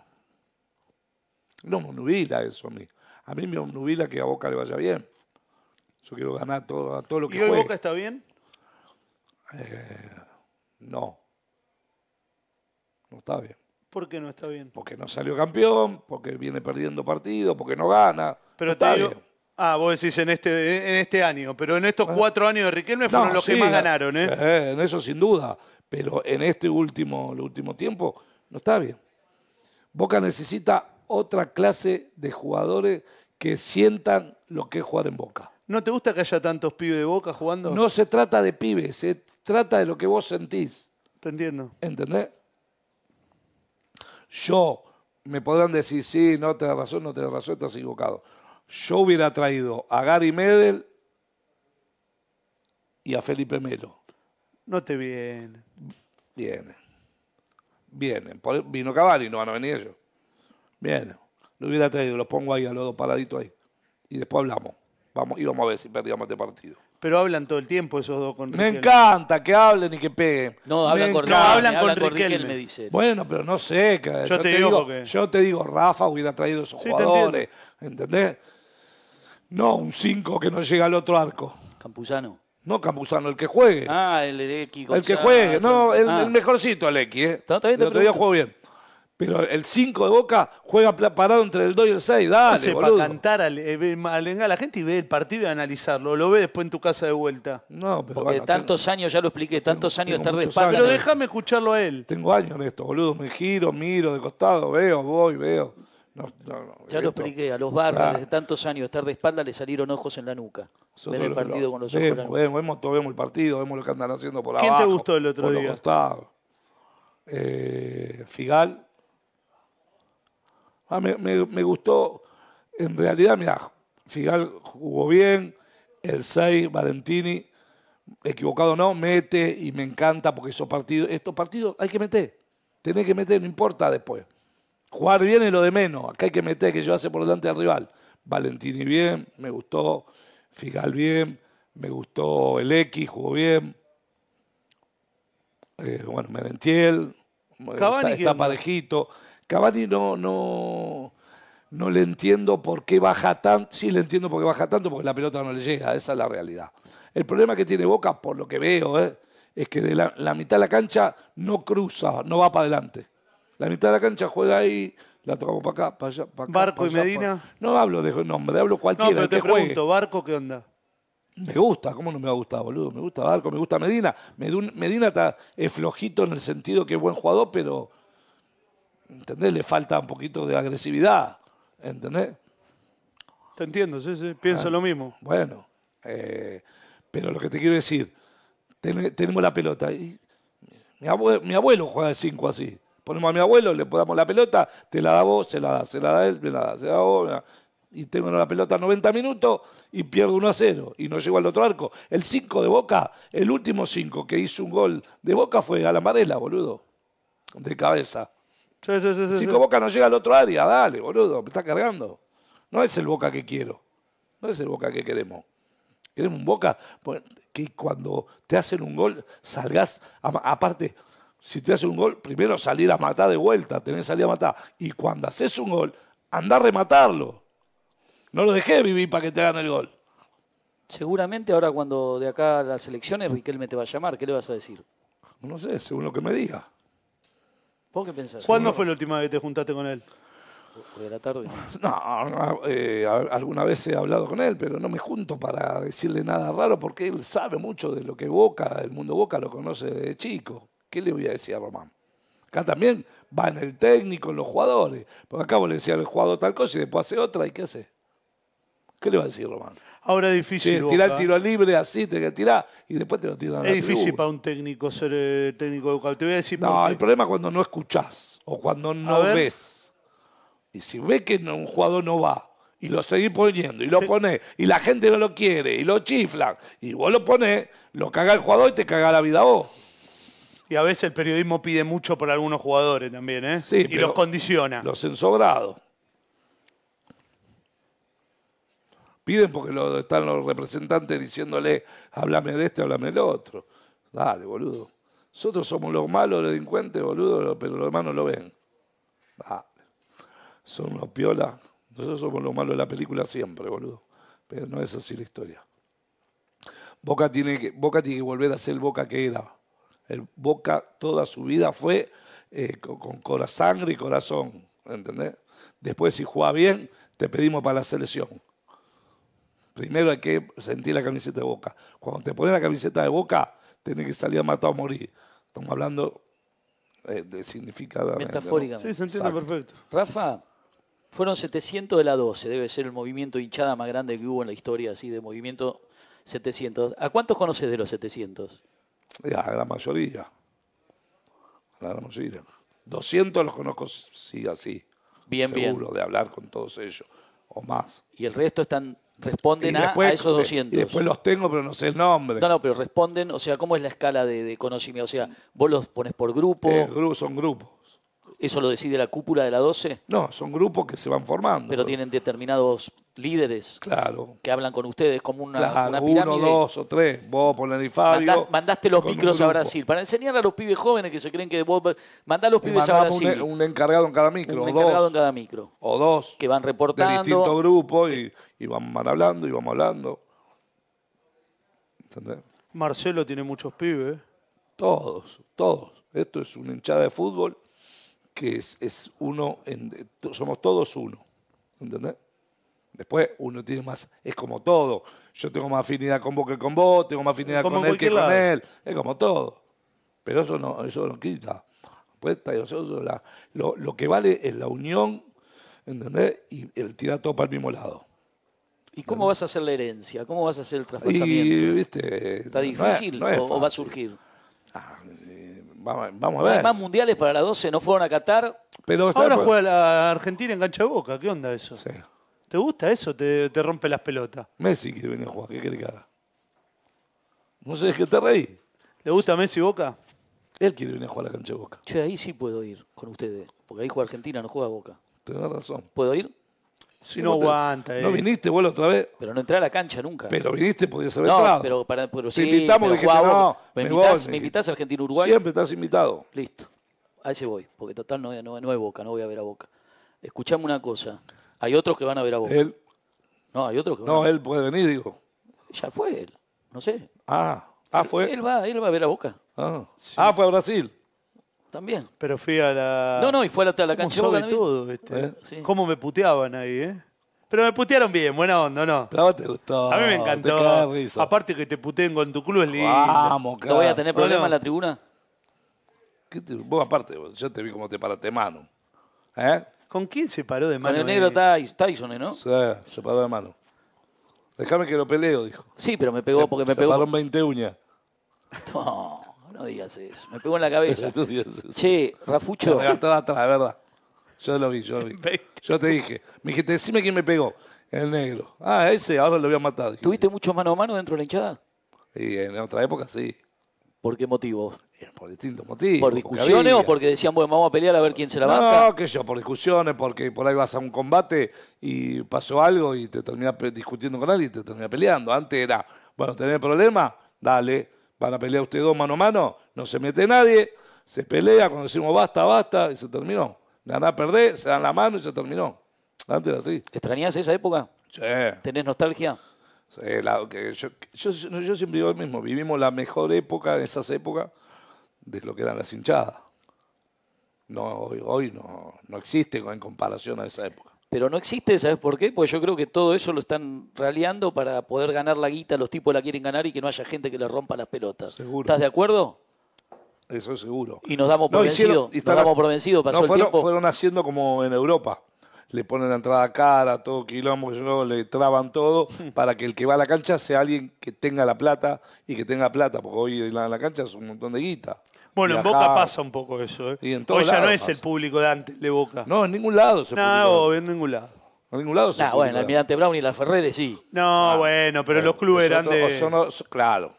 No me obnubila eso a mí. A mí me obnubila que a Boca le vaya bien. Yo quiero ganar todo, a todo lo que ¿Y hoy juegue. Boca está bien? No. No está bien. ¿Por qué no está bien? Porque no salió campeón, porque viene perdiendo partidos, porque no gana. Pero no te está digo- bien. Ah, vos decís en este, en este año, pero en estos cuatro años de Riquelme fueron No, los que más ganaron, ¿eh? sí, en eso sin duda. Pero en este último, el último tiempo no está bien. Boca necesita otra clase de jugadores que sientan lo que es jugar en Boca. ¿No te gusta que haya tantos pibes de Boca jugando? No se trata de pibes, se trata de lo que vos sentís. Te entiendo. ¿Entendés? Yo, me podrán decir, sí, no tenés razón, no tenés razón, estás equivocado. Yo hubiera traído a Gary Medel y a Felipe Melo. No te viene. Vienen. Vienen. Por- Vino Cavani, no van a venir ellos. Vienen. Lo hubiera traído, los pongo ahí a los dos paraditos ahí. Y después hablamos. Vamos, y vamos a ver si perdíamos este partido. Pero hablan todo el tiempo esos dos con Me Riquelme. encanta que hablen y que peguen. No, hablan con encanta. No, Riquelme, hablan con hablan Riquelme. dice. Bueno, pero no sé. que- Yo te digo Yo te digo, Rafa hubiera traído esos Sí, jugadores. ¿Entendés? No un 5 que no llega al otro arco. Campuzano. No Campuzano, el que juegue. Ah, el X. el que juegue. No, el, Ah. el mejorcito, el X. ¿eh? El otro día jugó bien. Pero el 5 de Boca juega parado entre el 2 y el 6. Dale, Hace para boludo. cantar, al- eh, a la gente y ve el partido y analizarlo. Lo ve después en tu casa de vuelta. No, pero Porque bueno, tantos años, ya lo expliqué, tantos años tengo estar de espalda. años. Pero déjame escucharlo a él. Tengo años en esto, boludo. Me giro, miro de costado, veo, voy, veo. No, no, no, Ya lo expliqué, a los barras Claro. desde tantos años estar de espalda le salieron ojos en la nuca. Ver el partido lo- con los ojos en la vemos, nuca. vemos, vemos todo, vemos el partido, vemos lo que andan haciendo por ¿Quién te abajo. gustó el otro día? Eh, Figal. Ah, me, me- me gustó, en realidad, mira, Figal jugó bien, el 6, Valentini, equivocado no, mete y me encanta porque esos partidos, estos partidos hay que meter, tenés que meter, no importa después. Jugar bien es lo de menos, acá hay que meter, que llevarse por delante al rival. Valentini bien, me gustó, Figal bien, me gustó el X, jugó bien. Eh, bueno, Merentiel, Cavani, está, ¿qué está parejito. Cavani no, no, no le entiendo por qué baja tanto. Sí le entiendo por qué baja tanto, porque la pelota no le llega, esa es la realidad. El problema que tiene Boca, por lo que veo, eh, es que de la, la mitad de la cancha no cruza, no va para adelante. La mitad de la cancha juega ahí, la tocamos para acá, para allá, para acá. Barco para y allá, Medina. para- No hablo de nombre, hablo No, cualquiera. pero el te que juegue. pregunto, ¿Barco qué onda? Me gusta, ¿cómo no me va a gustar, boludo? Me gusta Barco, me gusta Medina. Medina está, es flojito en el sentido que es buen jugador, pero, ¿entendés? Le falta un poquito de agresividad, ¿entendés? Te entiendo, sí, sí, pienso Ah. lo mismo. Bueno, eh, pero lo que te quiero decir, ten- tenemos la pelota. Y mi, abue- mi abuelo juega de 5 así. Ponemos a mi abuelo, le damos la pelota, te la da vos, se la da, se la da él, me la da, se la da vos. la- Y tengo la pelota 90 minutos y pierdo 1 a 0 y no llego al otro arco. El 5 de Boca, el último 5 que hizo un gol de Boca fue a la Varela, boludo. De cabeza. Sí, sí, Boca no llega al otro área, dale, boludo, me está cargando. No es el Boca que quiero. No es el Boca que queremos. Queremos un Boca pues, que cuando te hacen un gol salgas, aparte, si te hacen un gol, primero salir a matar de vuelta, tenés que salir a matar. Y cuando haces un gol, anda a rematarlo. No lo dejé vivir para que te hagan el gol. Seguramente ahora cuando de acá a las elecciones Riquelme te va a llamar, ¿qué le vas a decir? No sé, según lo que me diga. ¿Vos qué pensás? ¿Cuándo fue la última vez que te juntaste con él? Porque de la tarde. <laughs> No, no, eh, alguna vez he hablado con él, pero no me junto para decirle nada raro porque él sabe mucho de lo que Boca, el mundo Boca lo conoce de chico. ¿Qué le voy a decir a Román? Acá también va en el técnico, en los jugadores. Porque acá vos le decías al jugador tal cosa y después hace otra, ¿y qué hace? ¿Qué le va a decir Román? Ahora es difícil. Sí, tirar tiro libre así, te que tirar y después te lo tiran a la Es difícil tribuna. para un técnico ser eh, técnico educado. Te voy a decir No, el problema es cuando no escuchás o cuando no ves. Y si ves que un jugador no va y lo seguís poniendo y lo ponés y la gente no lo quiere y lo chiflan y vos lo ponés, lo caga el jugador y te caga la vida a vos. Y a veces el periodismo pide mucho por algunos jugadores también, ¿eh? Sí, y pero los condiciona. Los ensobrados. Piden porque lo- están los representantes diciéndole, háblame de este, háblame del otro. Dale, boludo. Nosotros somos los malos delincuentes, boludo, pero los demás no lo ven. Dale. Son unos piolas. Nosotros somos los malos de la película siempre, boludo. Pero no es así la historia. Boca tiene que, Boca tiene que volver a ser el Boca que era. El Boca toda su vida fue eh, con, con cora- sangre y corazón, ¿entendés? Después si juega bien, te pedimos para la selección. Primero hay que sentir la camiseta de Boca. Cuando te pones la camiseta de Boca, tenés que salir a matar o morir. Estamos hablando eh, de significadamente. ¿no? Metafóricamente. Sí, se entiende Exacto. perfecto. Rafa, fueron 700 de la 12, debe ser el movimiento hinchada más grande que hubo en la historia, así de movimiento 700. ¿A cuántos conoces de los 700? Ya, la gran mayoría. La gran mayoría. 200 los conozco, sí, así. Bien, bien. Seguro de hablar con todos ellos. O más. Y el resto están responden a, después- a esos 200. Y después los tengo, pero no sé el nombre. No, no, pero responden, o sea, ¿cómo es la escala de, de conocimiento? O sea, vos los pones por grupo, Eh, son grupos. Eso lo decide la cúpula de la 12, No, son grupos que se van formando. pero tienen determinados líderes Claro. que hablan con ustedes como una, Claro, una uno, pirámide. dos o tres. Vos, Poner y Fabio. Mandá- mandaste los micros a. Brasil para enseñarle a los pibes jóvenes que se creen que vos mandá a los pibes a Brasil. un, un encargado en cada micro. un o encargado dos. en cada micro. O dos. Que van de reportando. distintos grupos y, y van, van hablando y vamos hablando. ¿Entendés? Marcelo tiene muchos pibes. ¿eh? Todos, todos. Esto es una hinchada de fútbol que es, es uno, en- somos todos uno. ¿Entendés? Después uno tiene más, es como todo. Yo tengo más afinidad con vos que con vos, tengo más afinidad Como con él que con él. Es como todo. Pero eso no, eso no quita. Pues, está- nosotros la- lo, lo que vale es la unión ¿Entendés? Y él tira todo para el mismo lado. ¿Y cómo vas a hacer la herencia? ¿Cómo vas a hacer el Y, traspasamiento? viste. ¿Está no es- difícil no es o, o va a surgir? Vamos, vamos a No hay ver. más mundiales para la 12, no fueron a Qatar. Pero Ahora juega la Argentina en cancha de boca. ¿Qué onda eso? Sí. ¿Te gusta eso? Te, te rompe las pelotas. Messi quiere venir a jugar. ¿Qué quiere que haga? No sé, es que te reí. ¿Le gusta Messi Boca? Él quiere venir a jugar a la cancha de Boca. Che, ahí sí puedo ir con ustedes. Porque ahí juega Argentina, no juega Boca. Tenés razón. ¿Puedo ir? Si no aguanta. No eh. viniste la otra vez. Pero no entré a la cancha nunca. Pero viniste, podías haber no, entrado. pero, para, pero Te sí, invitamos, pero dijiste, no. ¿Me me invitás, voy, ¿Me invitás a Argentina-Uruguay? Siempre estás invitado. Listo. A ese voy, porque total no, no, no es Boca, no voy a ver a Boca. Escuchame una cosa. Hay otros que van a ver a Boca. Él, No, hay otros que van no, a él puede venir, digo. Ya fue él. No sé. Ah, ah, fue. Él va, él va a ver a Boca. Ah, Ah, fue a Brasil. También. Pero fui a la. No, no, y fue a la, a la ¿Cómo cancha de Boca todo este? ¿Eh? Sí. ¿Cómo me puteaban ahí, eh? Pero me putearon bien, buena onda, ¿no? Pero a vos te gustó. A mí me encantó. Aparte que te puteen con tu club es lindo. Vamos, ¿No voy a tener Bueno. problemas en la tribuna? ¿Qué te- vos aparte, yo te vi como te paraste mano. ¿Eh? ¿Con quién se paró de Con mano? el negro? Tyson, Tyson, ¿no? Sí, se paró de mano. Déjame que lo peleo, dijo. Sí, pero me pegó se, porque me se pegó. paró en 20 uñas. <laughs> No, no digas eso. Me pegó en la cabeza. <laughs> Eso. Che, Se Rafucho. regaló atrás, ¿verdad? Yo lo vi, yo lo vi. <laughs> Yo te dije, me dijiste, decime quién me pegó. El negro. Ah, ese, ahora lo voy a matar. dije. ¿Tuviste mucho mano a mano dentro de la hinchada? Y en otra época sí. ¿Por qué motivo? Por distintos motivos. ¿Por porque discusiones había. o porque decían, bueno, vamos a pelear a ver quién se la banca? No, que yo, por discusiones, porque por ahí vas a un combate y pasó algo y te terminas pe- discutiendo con alguien y te terminas peleando. Antes era, bueno, tenés problemas, dale, van a pelear ustedes dos mano a mano, no se mete nadie, se pelea, cuando decimos basta, basta, y se terminó. Ganar, perder, se dan la mano y se terminó. Antes era así. ¿Extrañás esa época? Sí. ¿Tenés nostalgia? Sí, la- que yo, yo, yo siempre digo lo mismo, vivimos la mejor época en esas épocas de lo que eran las hinchadas. No, hoy, hoy no, no existe en comparación a esa época. Pero no existe, ¿sabes por qué? Porque yo creo que todo eso lo están raleando para poder ganar la guita, los tipos la quieren ganar y que no haya gente que le rompa las pelotas. Seguro. ¿Estás de acuerdo? Eso es seguro. Y nos damos por hicieron- vencido. y Nos damos por vencido, pasó no, el tiempo. fueron haciendo como en Europa. Le ponen la entrada cara, todo quilombo, que yo le traban todo <laughs> para que el que va a la cancha sea alguien que tenga la plata y que tenga plata, porque hoy en la, en la cancha es un montón de guita. Bueno, en. Boca pasa un poco eso, ¿eh? Y en Hoy ya no es el público de antes de Boca. No, en ningún lado se No, obvio, en ningún lado. En ningún lado se Nah, bueno, el. Almirante Brown y la Ferrere sí. No, bueno, pero los clubes eran de... son- son- son- claro.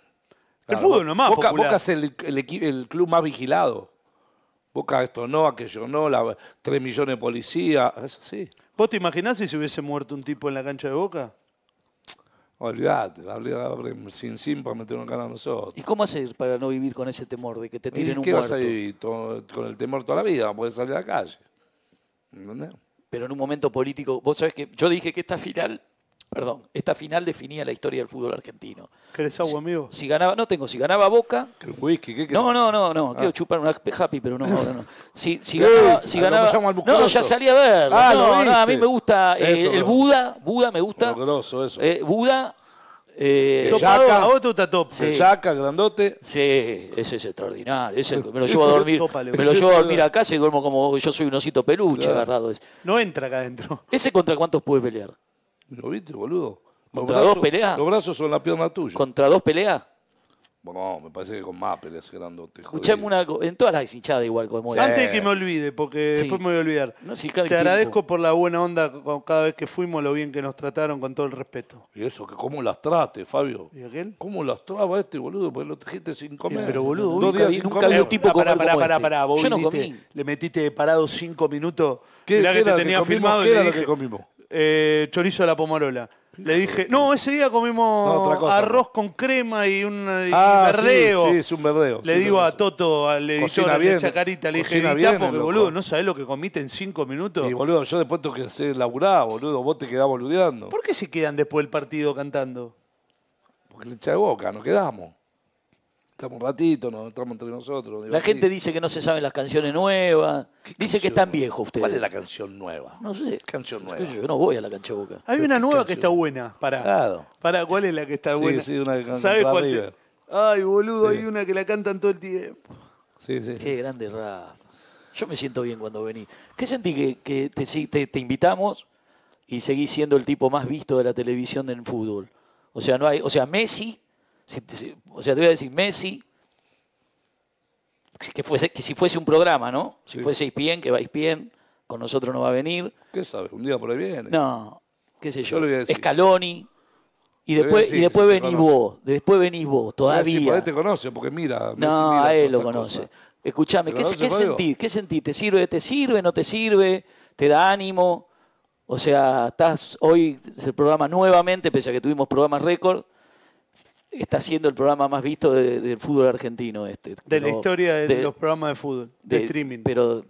El Claro, fútbol no es más Boca, popular. Boca es el, el, equi- el club más vigilado. Boca esto no, aquello no, la, 3 millones de policías, es así. ¿Vos te imaginás si se hubiese muerto un tipo en la cancha de Boca? Olvídate, abre sin sin para meter una cara a nosotros. ¿Y cómo hacer para no vivir con ese temor de que te ¿Y tiren un ¿Qué vas a vivir con el temor toda la vida? Puedes salir a la calle. ¿Entendés? Pero en un momento político, vos sabés que yo dije que esta final, perdón, esta final definía la historia del fútbol argentino. ¿Querés agua, amigo? Si ganaba, no tengo, si ganaba Boca, ¿Qué whisky? ¿Qué No, no, no, Ah. no, quiero chupar una happy, pero no, ahora no. Si, si ¿Qué? ganaba, si Ah, ganaba, no, ya salí a verlo. Ah, no, ¿lo no, a mí me gusta eh, Eso, el no. Buda, Buda me gusta. Grosso, eso. Eh, Buda, eh, Yaca. ¿A vos te gusta top? Sí. El Chaca, grandote. sí, ese es extraordinario. Ese me lo Ese <laughs> llevo a dormir, tópale, me lo ese llevo a dormir a casa y duermo como yo soy un osito peluche Claro. agarrado. No entra acá adentro. ¿Ese contra cuántos puede pelear? ¿Lo viste, boludo? Los ¿Contra dos peleas? Los brazos son la pierna tuya. ¿Contra dos peleas? No, me parece que con más peleas grandote. Escuchame una en todas las hinchadas igual como Sí. es. Antes de que me olvide, porque Sí. después me voy a olvidar. No, Te tiempo. agradezco por la buena onda con- cada vez que fuimos, lo bien que nos trataron, con todo el respeto. Y eso, que cómo las trate, Fabio. ¿Y aquel? ¿Cómo las traba este, boludo? Porque lo trajiste sin comer. pero, boludo, dos nunca días vi- sin nunca comer. vi un tipo pará, como pará, este. pará, vos Yo no viniste, comí. Le metiste de parado cinco minutos. ¿Qué- Mirá qué que te era lo que tenía comimos? filmado y ¿Qué le era lo que comimos? Eh, chorizo a la pomarola. Le dije, no, ese día comimos No, otra cosa. arroz con crema y un y Ah, verdeo. sí, sí, es un verdeo. Le sí, digo a. Toto, al editor, Cocina al de bien, Chacarita, le dije, cocina editá bien, porque, el boludo, loco. no sabés lo que comiste en cinco minutos. Y boludo, yo después tengo que hacer laburar, boludo. Vos te quedás boludeando. ¿Por qué se quedan después del partido cantando? Porque le echa de boca, nos quedamos. Estamos un ratito, nos entramos entre nosotros. nos La gente dice que no se saben las canciones nuevas. Dice que están viejos ustedes. ¿Cuál es la canción nueva? No sé. ¿Qué canción nueva? Yo no voy a la cancha boca. Hay una nueva que está buena. Pará. Claro. Pará, ¿cuál es la que está Sí, buena? sí, una que canta ¿Sabes cuál? te- River. Ay, boludo, hay una que la cantan todo el tiempo. Sí, sí. Qué grande Rafa. Yo me siento bien cuando venís. ¿Qué sentí que, que te, te- te invitamos y seguís siendo el tipo más visto de la televisión del fútbol? O sea, no hay, o sea, Messi, si te- si- o sea, te voy a decir Messi, que, fuese, que si fuese un programa, ¿no? Si Sí. fuese bien, que vais bien, con nosotros no va a venir. ¿Qué sabe? Un día por ahí viene. No, qué sé yo. Yo. Scaloni. Y después, decir y después venís vos. Después venís vos, todavía. ahí te conoce, porque mira. Messi No, mira a él lo conoce. cosas. Escuchame, ¿Te ¿qué, sentís? ¿Qué sentís? ¿Te sirve? ¿Te sirve? ¿No te sirve? ¿Te da ánimo? O sea, estás hoy, es el programa nuevamente, pese a que tuvimos programas récord, está siendo el programa más visto de- del fútbol argentino este. De la historia de, de- los programas de fútbol, de, de- streaming. Pero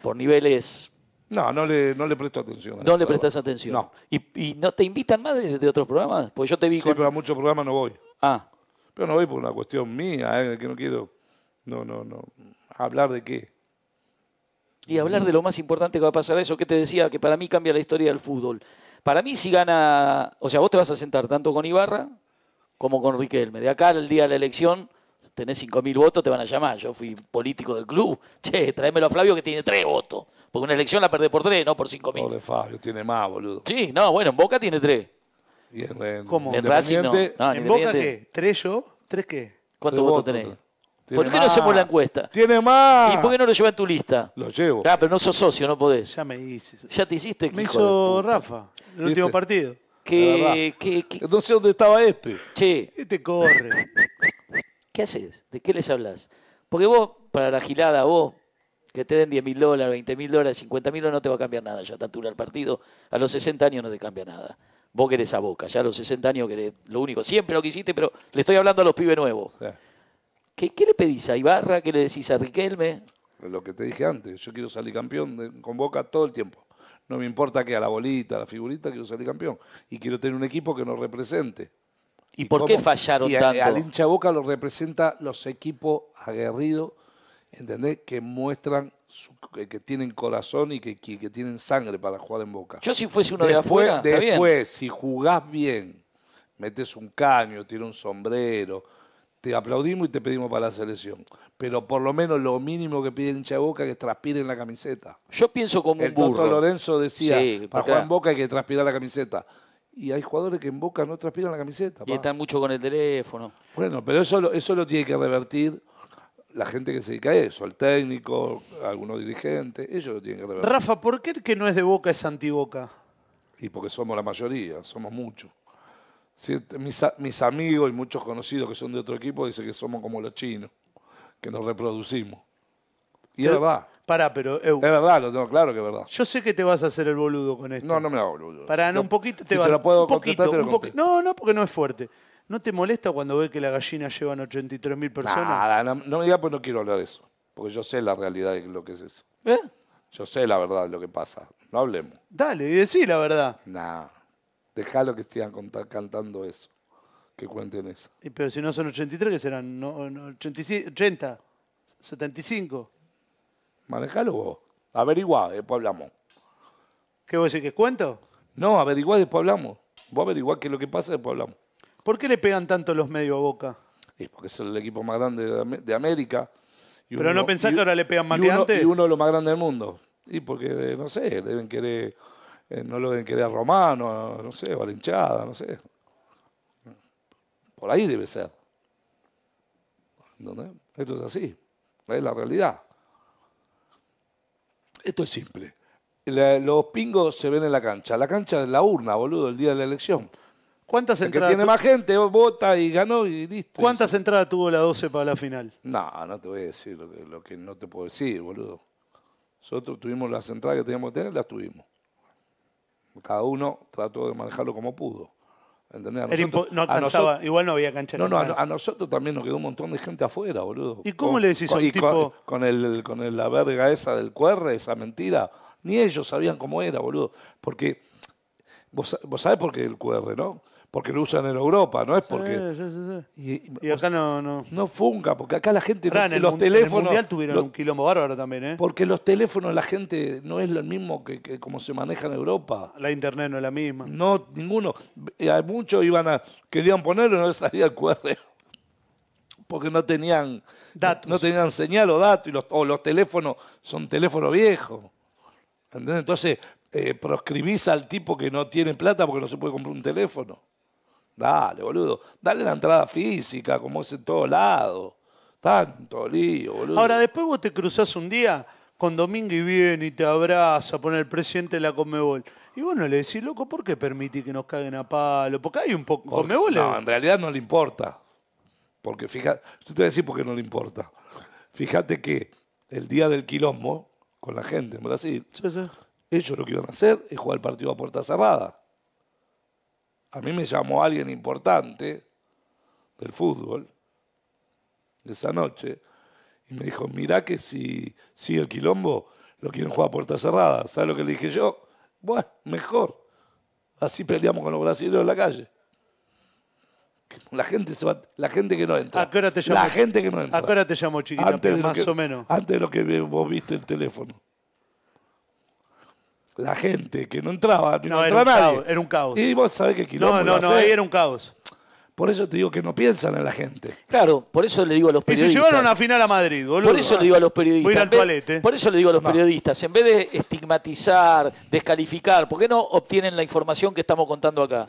por niveles, No, no le, no le presto atención. a no le prestas atención. No. ¿Y, y no te invitan más de, de otros programas? Pues yo te vi Sí, con... pero a muchos programas no voy. Ah, Pero no voy por una cuestión mía, eh, que no quiero. No, no, no. ¿Hablar de qué? Y hablar de lo más importante que va a pasar, eso que te decía, que para mí cambia la historia del fútbol. Para mí si gana, o sea, vos te vas a sentar tanto con Ibarra como con Riquelme. De acá al día de la elección, tenés 5.000 votos, te van a llamar. Yo fui político del club. <laughs> Che, tráemelo a Flavio que tiene 3 votos. Porque una elección la perdés por 3, no por 5.000. Pobre Fabio, tiene más, boludo. Sí, no, bueno, en Boca tiene 3. Y en, en ¿Cómo? En Racing no. No, en ¿En Boca qué? ¿Tres yo? ¿Tres qué? ¿Cuántos votos tenés? ¿Por qué no hacemos la encuesta? Tiene más. ¿Y por qué no lo lleva en tu lista? Lo llevo. Ah, pero no sos socio, no podés. Ya me hice. Ya te hiciste. Me hijo hizo de puta. Rafa, el último partido. Que, que- No sé dónde estaba este. che, Este corre. ¿Qué haces? ¿De qué les hablas? Porque vos, para la gilada, vos, que te den 10 mil dólares, 20 mil dólares, 50 mil no te va a cambiar nada ya a altura del partido. A los 60 años no te cambia nada. Vos querés a Boca, ya a los 60 años querés lo único. Siempre lo que hiciste, pero le estoy hablando a los pibes nuevos. Eh, ¿Qué, qué le pedís a Ibarra? ¿Qué le decís a Riquelme? Lo que te dije antes, yo quiero salir campeón con Boca todo el tiempo. No me importa que a la bolita, a la figurita, quiero salir campeón. Y quiero tener un equipo que nos represente. ¿Y, por qué fallaron Y a- tanto? Al hincha de Boca lo representa los equipos aguerridos, ¿entendés? Que muestran su- que tienen corazón y que, que- que tienen sangre para jugar en Boca. Yo si fuese uno de después, afuera, está bien. después, si jugás bien, metes un caño, tiras un sombrero, te aplaudimos y te pedimos para la selección. Pero por lo menos lo mínimo que pide el hincha de Boca es que transpire en la camiseta. Yo pienso como El un burro. Toto Lorenzo decía, Sí, para en Boca hay que transpirar la camiseta. Y hay jugadores que en Boca no transpiran la camiseta. Y pa. están mucho con el teléfono. Bueno, pero eso, lo- eso lo tiene que revertir la gente que se dedica a eso, el técnico, algunos dirigentes, ellos lo tienen que revertir. Rafa, ¿por qué el que no es de Boca es anti-Boca? Y porque somos la mayoría, somos muchos. Sí, mis, mis amigos y muchos conocidos que son de otro equipo dicen que somos como los chinos, que nos reproducimos. Y es verdad, Pará, pero Eu, es verdad, lo tengo claro que es verdad. yo sé que te vas a hacer el boludo con esto. No, no me hago boludo. Pará, no, un poquito te si vas te lo puedo un poquito, te lo un contesto. No, no, porque no es fuerte. ¿No te molesta cuando ves que las gallinas llevan 83 mil personas? Nada, no, no me digas, pues no quiero hablar de eso. Porque yo sé la realidad de lo que es eso. ¿Eh? Yo sé la verdad de lo que pasa. No hablemos. Dale, y decí la verdad. Nah. Dejalo que estén conta- cantando eso. Que cuenten eso. Y, Pero si no son 83, ¿qué serán? No, no, 85, 80, 75. Manejalo vos. Averiguá, después hablamos. ¿Qué vos decís que cuento? No, averiguá, después hablamos. Vos averiguá qué es lo que pasa, después hablamos. ¿Por qué le pegan tanto los medios a Boca? Y porque es el equipo más grande de, Am- de América. y ¿Pero no pensás y- que ahora le pegan más y que uno- antes? Y uno de los más grandes del mundo. Y porque, no sé, deben querer, eh, no lo deben querer a Romano, no sé, o a la hinchada, no sé. Por ahí debe ser. ¿Entendés? Esto es así. Es la realidad. Esto es simple. La- los pingos se ven en la cancha. La cancha es la urna, boludo, el día de la elección. ¿Cuántas El que tiene más gente vota y ganó y listo. ¿Cuántas entradas tuvo la 12 para la final? No, no te voy a decir lo que, lo que no te puedo decir, boludo. Nosotros tuvimos las entradas que teníamos que tener, las tuvimos. Cada uno trató de manejarlo como pudo. ¿Entendés? A nosotros- no a alcanzaba, nosotros- igual no había cancha. no, no, a, nosotros también nos quedó un montón de gente afuera, boludo. ¿Y cómo le decís a un y con- tipo- Con, el, con el- la verga esa del QR, esa mentira, ni ellos sabían cómo era, boludo. Porque, vos, vos sabés por qué el QR, ¿no? Porque lo usan en Europa, no es porque... Sí, sí, sí. Y, Y acá no... no. no funca, porque acá la gente, Pará, no- en, el los mun- en el teléfonos... Mundial tuvieron lo- un quilombo bárbaro también, ¿eh? porque los teléfonos la gente no es lo mismo que, que como se maneja en Europa. La internet no es la misma. No, ninguno. Eh, Muchos iban a, querían ponerlo y no les salía el QR. porque no tenían no tenían señal o datos y los, o los teléfonos son teléfonos viejos. ¿Entendés? Entonces, eh, proscribís al tipo que no tiene plata porque no se puede comprar un teléfono. Dale, boludo. Dale la entrada física, como es en todos lados. Tanto lío, boludo. Ahora, después vos te cruzás un día con Domingo y viene y te abraza, pone el presidente de la Comebol. Y vos no le decís, loco, ¿por qué permitís que nos caguen a palo? Porque hay un poco... Es- no, en realidad no le importa. Porque fíjate, yo te voy a decir por qué no le importa. Fíjate que el día del quilombo, con la gente en Brasil, ellos lo que iban a hacer es jugar el partido a puerta cerrada. A mí me llamó alguien importante del fútbol esa noche y me dijo, mirá que si sigue el quilombo, lo quieren jugar a puerta cerrada. ¿Sabes lo que le dije yo? Bueno, mejor. Así peleamos con los brasileños en la calle. La gente, se va, la gente que no entra. ¿A qué hora te llamó? La gente que no entra. ¿A qué hora te llamó, chiquita? Antes de lo más que- o menos. Antes de lo que vos viste el teléfono. La gente que no entraba, no, No, era entraba un nadie. caos, era un caos. Y vos sabés que quilombo No, no, no, ahí era un caos. Por eso te digo que no piensan en la gente. Claro, por eso le digo a los Y se periodistas. llevaron a final a Madrid, boludo. Por eso le digo a los Voy a ir periodistas. al en vez- toalete. Por eso le digo a los periodistas, en vez de estigmatizar, descalificar, ¿por qué no obtienen la información que estamos contando acá?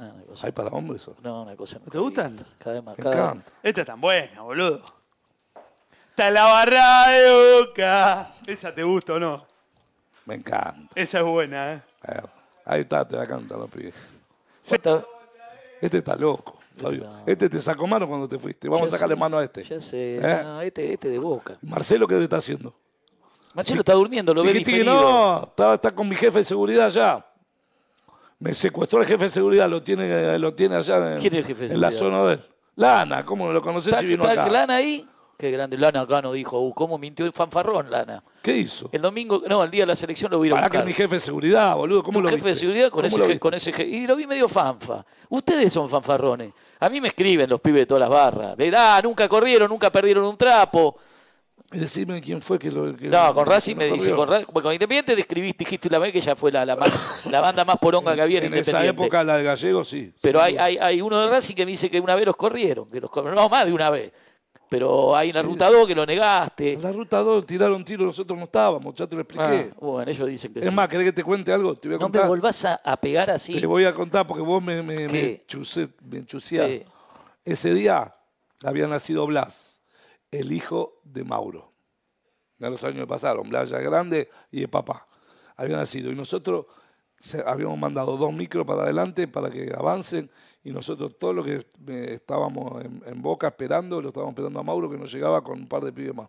Ah, Hay para hombres. eso. No, una cosa. ¿Te gustan? Cada vez más. Me cada vez- encanta. Esta es tan buena, boludo. Está la barra de boca. Esa te gusta o no. Me encanta. Esa es buena, ¿eh? Eh, Ahí está, te la canta los pibes. ¿Cuántas- Este está loco, Fabio. Este te sacó mano cuando te fuiste. Vamos Ya a sacarle sé, mano a este. Ya sé, ¿Eh? no, este, este de boca. Marcelo, ¿qué le está haciendo? Marcelo está durmiendo, lo ve Dijiste que diferido. no, está, está con mi jefe de seguridad allá. Me secuestró el jefe de seguridad, lo tiene, lo tiene allá en, ¿Quién es el jefe de en la seguridad? zona de él. Lana, ¿cómo no lo conoces ¿Está, si vino está acá? Lana ahí? Qué grande. Lana acá no dijo, uh, ¿cómo mintió el fanfarrón, Lana? ¿Qué hizo? El domingo, no, el día de la selección lo vieron. Para que mi jefe de seguridad, boludo. ¿Cómo Tu lo jefe de seguridad con ¿Cómo ese, con ese je- y lo vi medio fanfa. Ustedes son fanfarrones. A mí me escriben los pibes de todas las barras. Verá, nunca corrieron, nunca perdieron un trapo. Y decime quién fue que lo. que No, con Racing me dice, con, Independiente describiste, dijiste una vez que ya fue la, la, más- la banda más poronga que había en, En esa Independiente. época, la del gallego, sí. Pero Sí, hay, hay, hay uno de Racing que me dice que una vez los corrieron, que los no más de una vez. Pero hay una ruta 2 que lo negaste. En la ruta 2 tiraron tiro, nosotros no estábamos, ya te lo expliqué. Ah, bueno, ellos dicen que es sí. más, ¿querés que te cuente algo? Te voy a no me contar. volvás a, a pegar así. Te voy a contar porque vos me, me, me, chusé- me. Ese día había nacido Blas, el hijo de Mauro. Ya los años pasaron, Blas ya grande y es papá. Había nacido. Y nosotros habíamos mandado dos micros para adelante para que avancen. Y nosotros todos los que eh, estábamos en, en Boca esperando, lo estábamos esperando a Mauro que nos llegaba con un par de pibes más.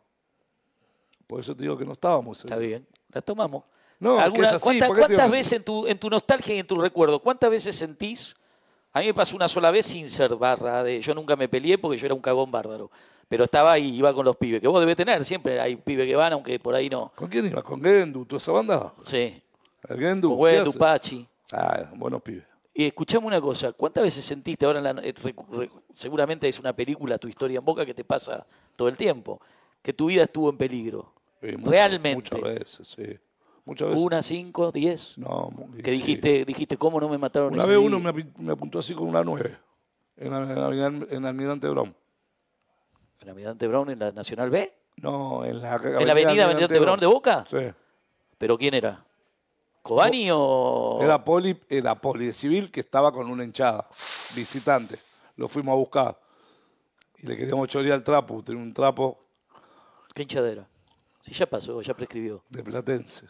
Por eso te digo que no estábamos. Está día. bien, la tomamos. No, ¿Alguna- es así, ¿Cuántas, veces en tu, en tu nostalgia y en tu recuerdo, cuántas veces sentís? A mí me pasó una sola vez sin ser barra de. Yo nunca me peleé porque yo era un cagón bárbaro. Pero estaba ahí, iba con los pibes, que vos debés tener, siempre hay pibes que van, aunque por ahí no. ¿Con quién ibas? ¿Con Gendu? ¿Toda esa banda? Sí. ¿El Gendu? Con ¿Qué Güey, hace? Pachi. Ah, buenos pibes. Y escuchame una cosa, ¿cuántas veces sentiste ahora, en la- eh, re- seguramente es una película, tu historia en boca, que te pasa todo el tiempo, que tu vida estuvo en peligro? Sí, muchas- Realmente. Muchas veces, sí. Muchas veces. ¿Una, cinco, diez? No, Que sí. dijiste, dijiste, ¿cómo no me mataron Una vez uno me, me apuntó así con una 9 en, en, en Almirante Brown. ¿En Almirante Brown en la Nacional B? No, en la, ¿En la avenida Almirante Brown de Boca? Sí. ¿Pero quién era? ¿Cobani o...? Era poli, era poli de civil que estaba con una hinchada, visitante. Lo fuimos a buscar. Y le queríamos chorear el trapo, tenía un trapo ¿Qué hinchadera? Sí, ya pasó, ya prescribió. de Platense.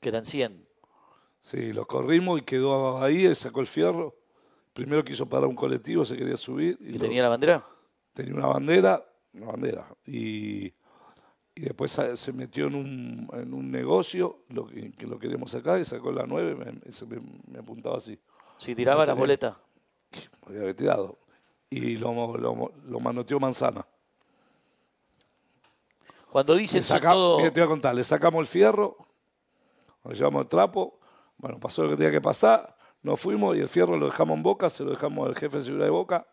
Que eran 100. Sí, lo corrimos y quedó ahí, sacó el fierro. Primero quiso parar un colectivo, se quería subir. ¿Y lo- tenía la bandera? tenía una bandera, una bandera, y, y después se metió en un, en un negocio lo que, que lo queríamos sacar y sacó la 9 me, me, me apuntaba así. Si tiraba la tenía- boleta. Podía haber tirado. Y lo, lo, lo manoteó Manzana. Cuando dicen Le saca- todo... mira, te voy a contar, le sacamos el fierro, nos llevamos el trapo, bueno, pasó lo que tenía que pasar, nos fuimos y el fierro lo dejamos en Boca, se lo dejamos al jefe de seguridad de Boca,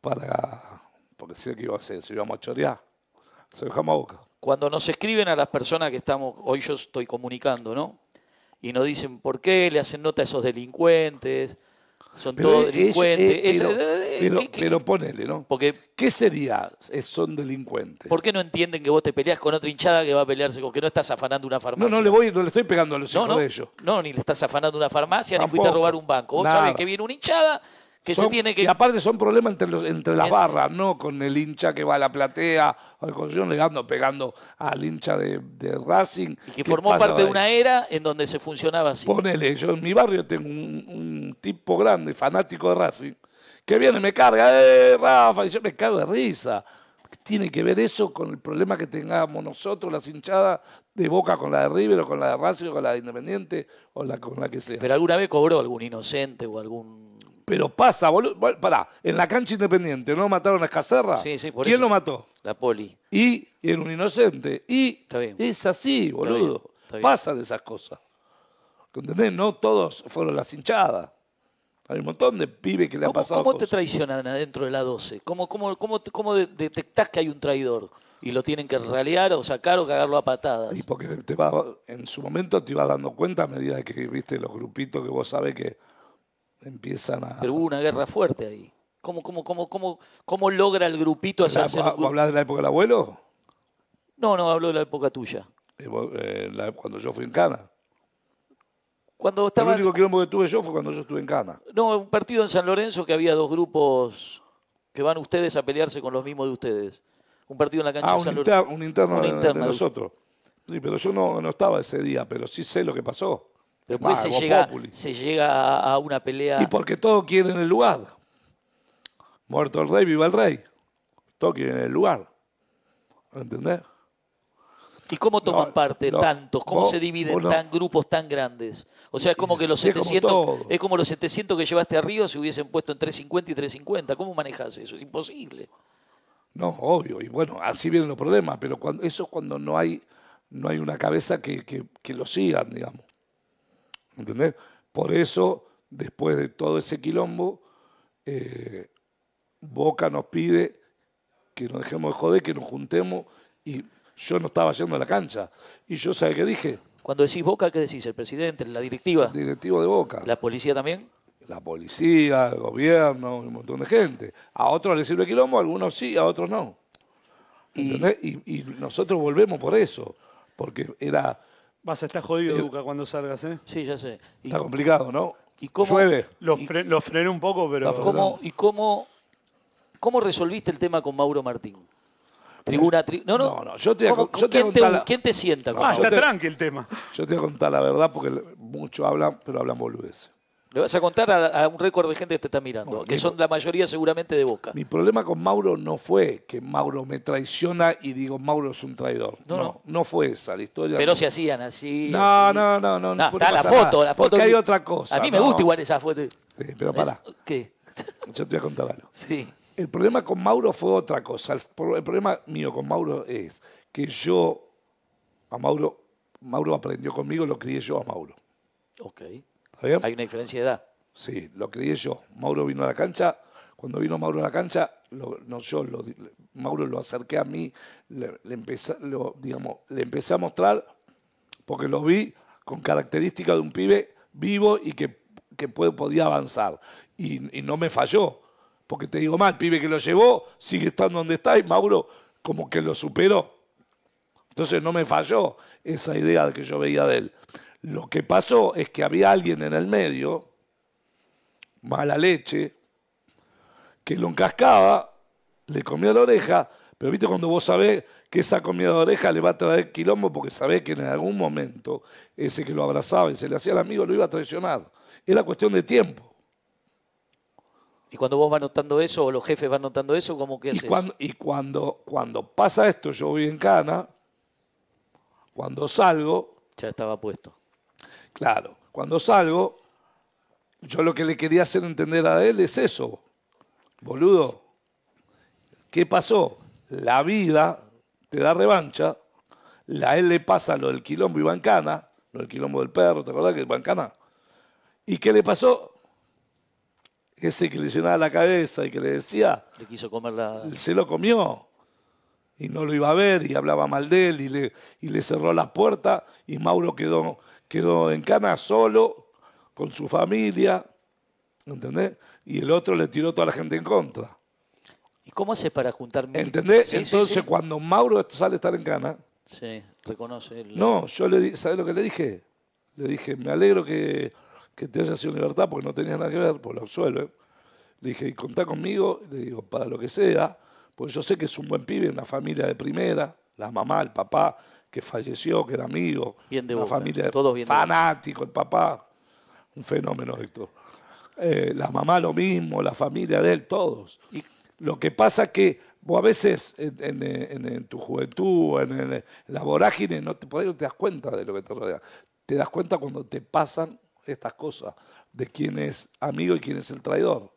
para, porque decía que iba a hacer, se íbamos a chorear, se lo dejamos a Boca. Cuando nos escriben a las personas que estamos, hoy yo estoy comunicando, ¿no? Y nos dicen, ¿por qué le hacen nota a esos delincuentes? son Pero todos es- delincuentes. Es- pero, pero- ¿qué- qué- pero ponele, ¿no? Porque, ¿Qué sería? Son delincuentes. ¿Por qué no entienden que vos te peleás con otra hinchada que va a pelearse con que no estás afanando una No, farmacia? no le voy, no le estoy pegando a los No, hijos no, de ellos. no, ni le estás afanando una farmacia, ni fuiste a robar un banco. Vos Nada. sabés que viene una hinchada que se tiene que... Y aparte son problemas entre, los, entre las barras, no con el hincha que va a la platea, o con yo le ando pegando al hincha de, de Racing. y que ¿Qué formó parte de una era en donde se funcionaba así. Ponele, yo en mi barrio tengo un, un tipo grande, fanático de Racing, que viene y me carga, ¡eh, Rafa! Y yo me cago de risa. ¿Qué Tiene que ver eso con el problema que tengamos nosotros, las hinchadas de Boca con la de River, o con la de Racing, o con la de Independiente, o la con la que sea. Pero alguna vez cobró algún inocente o algún... Pero pasa, boludo. Pará, en la cancha Independiente, ¿no mataron a Escacerra? Sí, sí, por ¿Quién eso. lo mató? La poli. Y, y era un inocente. Y Está bien. es así, boludo. bien, está bien. Pasan esas cosas. ¿Entendés? No todos fueron las hinchadas. Hay un montón de pibes que le ha ¿Cómo, pasado cómo te traicionan adentro de la 12? ¿Cómo, cómo, cómo, cómo de- detectás que hay un traidor? ¿Y lo tienen que ralear o sacar o cagarlo a patadas? Y porque te va, en su momento te ibas dando cuenta a medida que viste los grupitos que vos sabés que empiezan a... Pero hubo una guerra fuerte ahí. ¿Cómo, cómo, cómo, cómo, cómo logra el grupito ¿La- hacerse... ¿Vos hablás de la época del abuelo? No, no, hablo de la época tuya. Eh, vos, eh, la- cuando yo fui en Cana. Cuando El estaba... único quilombo que tuve yo fue cuando yo estuve en Cana. No, un partido en San Lorenzo que había dos grupos que van ustedes a pelearse con los mismos de ustedes. Un partido en la cancha Ah, de un, San inter- Lorenzo. un interno Una de, de interna. nosotros. Sí, pero yo no, no estaba ese día, pero sí sé lo que pasó. Pero después se llega, se llega a- una pelea. Y porque todos quieren el lugar. Muerto el rey, viva el rey. Todos quieren el lugar. ¿Entendés? ¿Y cómo toman No, parte no, tantos? ¿Cómo vos- se dividen no. tan grupos tan grandes? O sea, es como que los Es como 700 todo. es como los 700 que llevaste a Río se hubiesen puesto en 350 y 350. ¿Cómo manejas eso? Es imposible. No, obvio. Y bueno, así vienen los problemas. Pero cuando, eso es cuando no hay, no hay una cabeza que, que, que lo sigan, digamos. ¿Entendés? Por eso, después de todo ese quilombo, eh, Boca nos pide que nos dejemos de joder, que nos juntemos. Y yo no estaba yendo a la cancha. Y yo, ¿sabe qué dije? Cuando decís Boca, ¿qué decís? ¿El presidente? ¿La directiva? Directivo de Boca. ¿La policía también? la policía, el gobierno, un montón de gente. A otros les sirve quilombo, a algunos sí, a otros no. ¿Entendés? Y, y nosotros volvemos por eso, porque era... Vas a estar jodido, Eh, Duca, cuando salgas, ¿eh? Sí, ya sé. ¿Y, Está complicado, ¿no? y cómo, Llueve. Lo, fre- lo frené un poco, pero... Cómo- y cómo, cómo resolviste el tema con Mauro Martín? Tribuna, tri- no, no. No, no, yo te voy a ¿Cómo- con- yo te voy a ¿quién, te, contar la- quién te sienta? con Ah, está te- tranqui el tema. Yo te voy a contar la verdad porque muchos hablan, pero hablan boludeces. Le vas a contar a, a un récord de gente que te está mirando, No, que son la mayoría seguramente de Boca. Mi problema con Mauro no fue que Mauro me traiciona y digo Mauro es un traidor. No, No, no. no, fue esa la historia. Pero se hacían así. No, así. no, no, no. No, está la foto, nada, la foto. Porque hay que- otra cosa. A mí me gusta igual esa foto. Sí, pero pará, Es- ¿Qué? <laughs> yo te voy a contar algo. Sí. El problema con Mauro fue otra cosa. El problema mío con Mauro es que yo, a Mauro, Mauro aprendió conmigo, lo crié yo a Mauro. Ok. Hay una diferencia de edad. Sí, lo crié yo. Mauro vino a la cancha. Cuando vino Mauro a la cancha, lo- no yo, lo, Mauro lo acerqué a mí, le, le empecé, lo, digamos, le empecé a mostrar, porque lo vi con características de un pibe vivo y que, que puede- podía avanzar. Y, y no me falló, porque te digo más, el pibe que lo llevó sigue estando donde está y Mauro como que lo superó. Entonces no me falló esa idea que yo veía de él. Lo que pasó es que había alguien en el medio, mala leche, que lo encascaba, le comía la oreja, pero viste cuando vos sabés que esa comida de oreja le va a traer quilombo porque sabés que en algún momento ese que lo abrazaba y se le hacía al amigo lo iba a traicionar. Era cuestión de tiempo. Y cuando vos vas notando eso, o los jefes van notando eso, ¿cómo que Y haces? cuando, y cuando, cuando pasa esto, yo voy en cana, cuando salgo, Ya estaba puesto. Claro, cuando salgo, yo lo que le quería hacer entender a él es eso. Boludo, ¿qué pasó? La vida te da revancha, la él le pasa lo del quilombo y Bancana, lo del quilombo del perro, ¿te acordás que es Bancana? ¿Y qué le pasó? Ese que le llenaba la cabeza y que le decía, Le quiso comer la. se lo comió y no lo iba a ver y hablaba mal de él y le, y le cerró las puertas y Mauro quedó, quedó en cana solo con su familia, ¿Entendés? Y el otro le tiró toda la gente en contra. ¿Y cómo haces para juntar mil? ¿Entendés? Sí, Entonces, sí. cuando Mauro sale a estar en Cana, Sí, reconoce. el- no, yo le di, ¿sabés lo que le dije? Le dije, me alegro que, que te hayas ido en libertad porque no tenías nada que ver, pues lo absuelven. Le dije, y contá conmigo, le digo, para lo que sea, porque yo sé que es un buen pibe, una familia de primera, la mamá, el papá, que falleció, que era amigo, Bien de una Boca, familia todos bien de fanático, el papá, un fenómeno, Héctor. Eh, la mamá lo mismo, la familia de él, todos. Lo que pasa que vos a veces en, en- en- en tu juventud, en la vorágine, no te, por ahí no te das cuenta de lo que te rodea. Te das cuenta cuando te pasan estas cosas, de quién es amigo y quién es el traidor.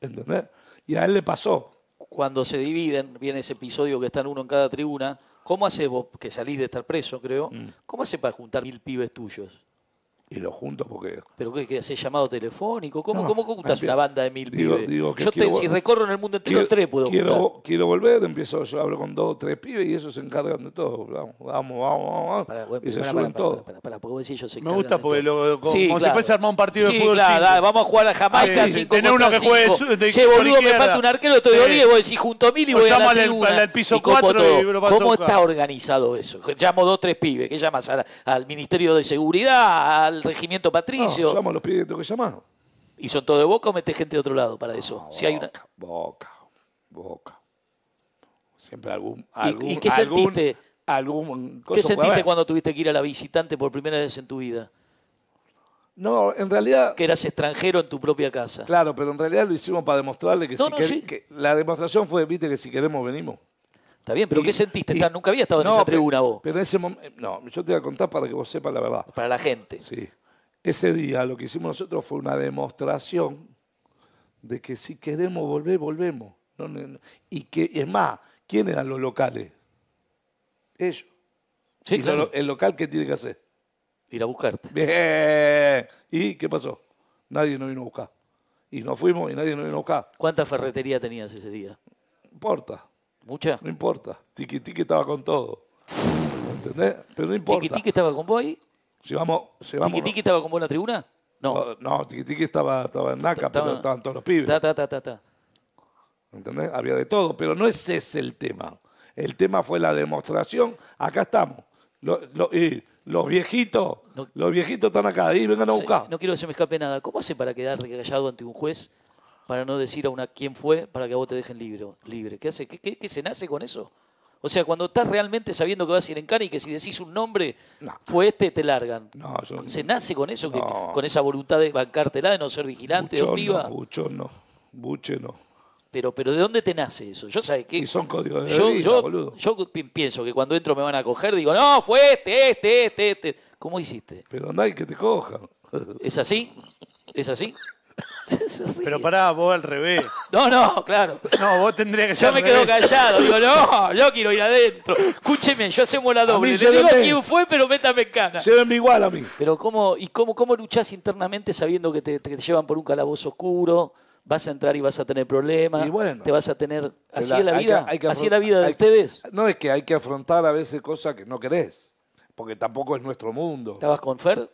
¿Entendés? Y a él le pasó. Cuando se dividen, viene ese episodio que están uno en cada tribuna. ¿Cómo haces vos, que salís de estar preso, creo? Mm. ¿Cómo haces para juntar mil pibes tuyos? Y lo junto porque ¿Pero qué, qué haces llamado telefónico? ¿Cómo, No, cómo juntas una banda de mil digo- pibes? digo que yo te- quiero- si recorro en el mundo entero quiero, tres puedo juntar. quiero, quiero volver, empiezo, yo hablo con dos o tres pibes y ellos se encargan de todo. Vamos, vamos, vamos, y se suben todo. porque decís, ellos se Me gusta porque lo- como- como si fuese armar un partido de sí, fútbol claro, dale, vamos a jugar a Jamaica Ah, sí, 5 tenés contra uno que juegue 5. su- de- Che, boludo, me falta un arquero, estoy de Sí. Olivo, vos decís junto a mil y voy a la al tribuna. piso cuatro y lo a ¿Cómo está organizado eso? Llamo dos tres pibes. ¿Qué llamas? Al, al Ministerio de Seguridad, al Regimiento No, Patricio. llamo a los pibes que tengo que llamar. ¿Y son todos de Boca o metes gente de otro lado para eso? si hay una... Boca, boca. Siempre algún. ¿Y- algún ¿Y, qué algún- sentiste? algún ¿Qué sentiste cuando tuviste que ir a la visitante por primera vez en tu vida? No, en realidad. Que eras extranjero en tu propia casa. Claro, pero en realidad lo hicimos para demostrarle que, No, si no, quer- sí. que la demostración fue, viste, que si queremos venimos. Está bien, pero Y- ¿qué sentiste? y- Nunca había estado en esa tribuna vos. Pero en ese momento, no, yo te voy a contar para que vos sepas la verdad. Para la gente. Sí. Ese día lo que hicimos nosotros fue una demostración de que si queremos volver, volvemos. No, no, no. Y que, es más, ¿quién eran los locales? Ellos. Sí, ¿Y lo- claro. el local qué tiene que hacer? Ir a buscarte. Bien. ¿Y qué pasó? Nadie nos vino a buscar. Y nos fuimos y nadie nos vino a buscar. ¿Cuánta ferretería tenías ese día? No importa. ¿Mucha? No importa. Tiki Tiki estaba con todo. ¿Entendés? Pero no importa. ¿Tiki Tiki estaba con vos ahí? Llevamos, ¿Tiki Tiki estaba con vos en la tribuna? No. No, no, Tiki Tiki estaba, estaba en Naca, pero estaban todos los pibes. Ta, ta, ta, ta, ta. ¿Entendés? Había de todo, pero no ese es el tema. El tema fue la demostración. Acá estamos. Lo- lo- y los viejitos, los viejitos están acá, ahí vengan a buscar. no quiero que se me escape nada. ¿Cómo hace para quedar callado ante un juez para no decir a una quién fue para que a vos te dejen libre? libre? ¿Qué hace? ¿Qué, qué- qué se nace con eso? O sea, cuando estás realmente sabiendo que vas a ir en cara y que si decís un nombre fue este, te largan. No, yo- ¿Se nace con eso? que- No. con esa voluntad de bancártela, de no ser vigilante o Buchón piba. no, Buchón no, Buche no. Pero, pero ¿de dónde te nace eso? Yo sabes que Y son códigos de yo, vida, yo, boludo. yo pi- pienso que cuando entro me van a coger, digo, no, fue este, este, este, este. ¿Cómo hiciste? Pero andá y que te cojan. ¿Es así? ¿Es así? <laughs> Pero pará, vos al revés. No, no, claro. No, vos tendrías que ser Yo me quedo callado, digo, no, yo quiero ir adentro. Escúcheme, yo hacemos la doble. Le digo quién fue, pero métame en cana. Llévenme igual a mí. Pero cómo, ¿y cómo, cómo luchás internamente sabiendo que te, te llevan por un calabozo oscuro? Vas a entrar y vas a tener problemas. Y bueno. te vas a tener. ¿Así es la hay que- vida? hay que ¿Así es la vida de hay- ustedes? No es que hay que afrontar a veces cosas que no querés, porque tampoco es nuestro mundo. ¿Estabas con Fer?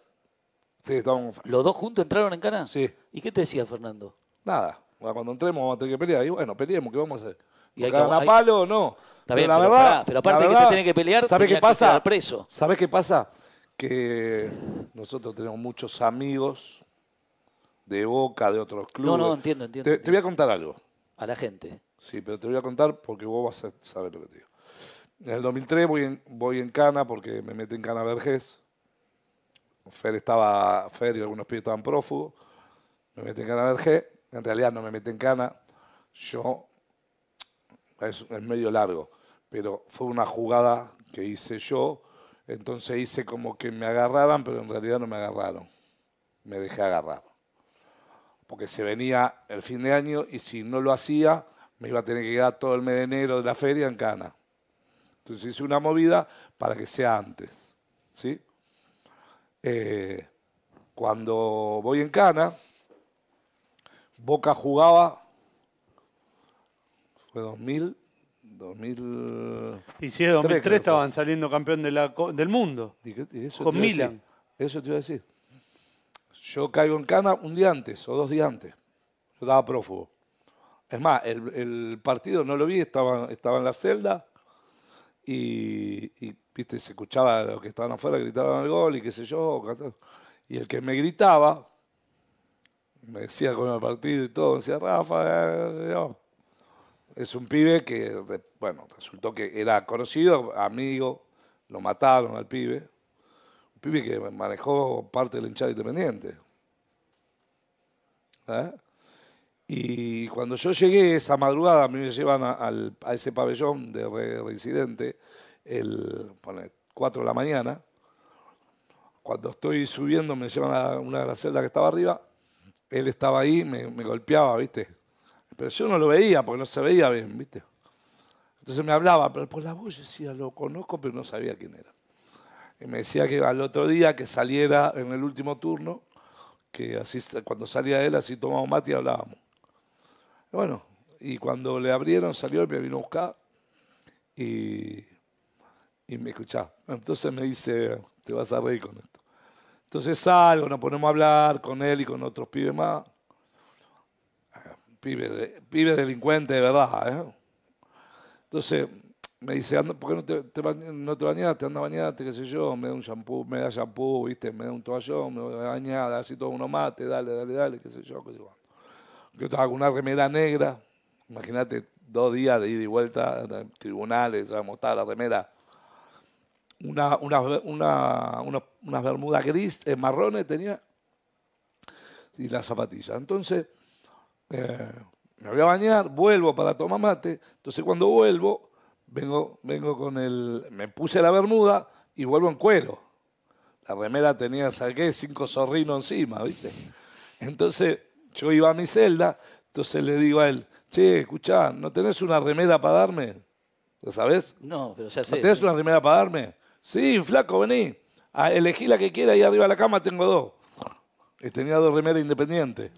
Sí, estábamos. ¿Los dos juntos entraron en cana? Sí. ¿Y qué te decía Fernando? Nada. Bueno, Cuando entremos vamos a tener que pelear. Y bueno, peleemos, ¿qué vamos a hacer? Y hay ¿Nos cagan que- a hay- palo o no? Está bien, la pero verdad, pará, pero aparte la que te tenés que pelear, ¿Sabes qué que pasa? quedar preso. ¿Sabes qué pasa? Que nosotros tenemos muchos amigos de Boca, de otros clubes. no, entiendo, entiendo, Te, te voy a contar algo. A la gente. Sí, pero te voy a contar porque vos vas a saber lo que te digo. En el 2003 voy en, voy en Cana porque me metí en Cana Vergés. Fer estaba, Fer y algunos pibes estaban prófugos. Me metí en Cana Vergés. En realidad no me metí en Cana. Yo, es, es medio largo, pero fue una jugada que hice yo. Entonces hice como que me agarraran, pero en realidad no me agarraron. Me dejé agarrar porque se venía el fin de año y si no lo hacía, me iba a tener que quedar todo el mes de enero de la feria en Cana. Entonces hice una movida para que sea antes. ¿sí? Eh, cuando voy en Cana, Boca jugaba, fue 2000, 2000... Y si es 2003 creo que fue. estaban saliendo campeón de la, co- del mundo. ¿Y qué- y eso Con. Milan. Eso te iba a decir. Yo caigo en cana un día antes o dos días antes. Yo estaba prófugo. Es más, el, el partido no lo vi, estaba, estaba en la celda y, y, viste, se escuchaba los que estaban afuera, gritaban el gol y qué sé yo. Y el que me gritaba, me decía con el partido y todo, decía, Rafa, eh, yo". es un pibe que, bueno, resultó que era conocido, amigo, lo mataron al pibe. Un pibe que manejó parte del hinchada independiente. ¿Eh? Y cuando yo llegué esa madrugada, a mí me llevan a, a ese pabellón de re- el 4 de la mañana. Cuando estoy subiendo, me llevan a una de las celdas que estaba arriba. Él estaba ahí, me, golpeaba, ¿viste? Pero yo no lo veía porque no se veía bien, ¿viste? Entonces me hablaba, pero por la voz decía, lo conozco, pero no sabía quién era. Y me decía que al otro día que saliera en el último turno, que así cuando salía él, así tomábamos mate y hablábamos. Bueno, y cuando le abrieron, salió y me vino a buscar y, y me escuchaba. Entonces me dice, te vas a reír con esto. Entonces salgo, nos ponemos a hablar con él y con otros pibes más. Ah, Pibe, de, pibe delincuente de verdad, ¿eh? Entonces me dice, ¿por qué no te, te no te bañaste? Anda, bañate, qué sé yo, me da un shampoo, me da shampoo, ¿viste? Me da un toallón, me voy a bañar, así todo uno mate, dale, dale, dale, qué sé yo, qué sé yo. Yo una remera negra, imagínate, dos días de ida y vuelta, tribunales, vamos, estaba la remera. Una, una, una, una- unas bermudas gris, eh, marrones tenía, y las zapatillas. Entonces, eh, me voy a bañar, vuelvo para tomar mate. Entonces cuando vuelvo, vengo, vengo con el. Me puse la bermuda y vuelvo en cuero. La remera tenía, saqué cinco zorrinos encima, ¿viste? Entonces yo iba a mi celda, entonces le digo a él, che, escuchá, ¿no tenés una remera para darme? ¿Lo sabés? No, pero ya ¿No sé. tenés sí. una remera para darme? Sí, flaco, vení. Elegí la que quiera y arriba de la cama tengo dos. Y tenía dos remeras independientes.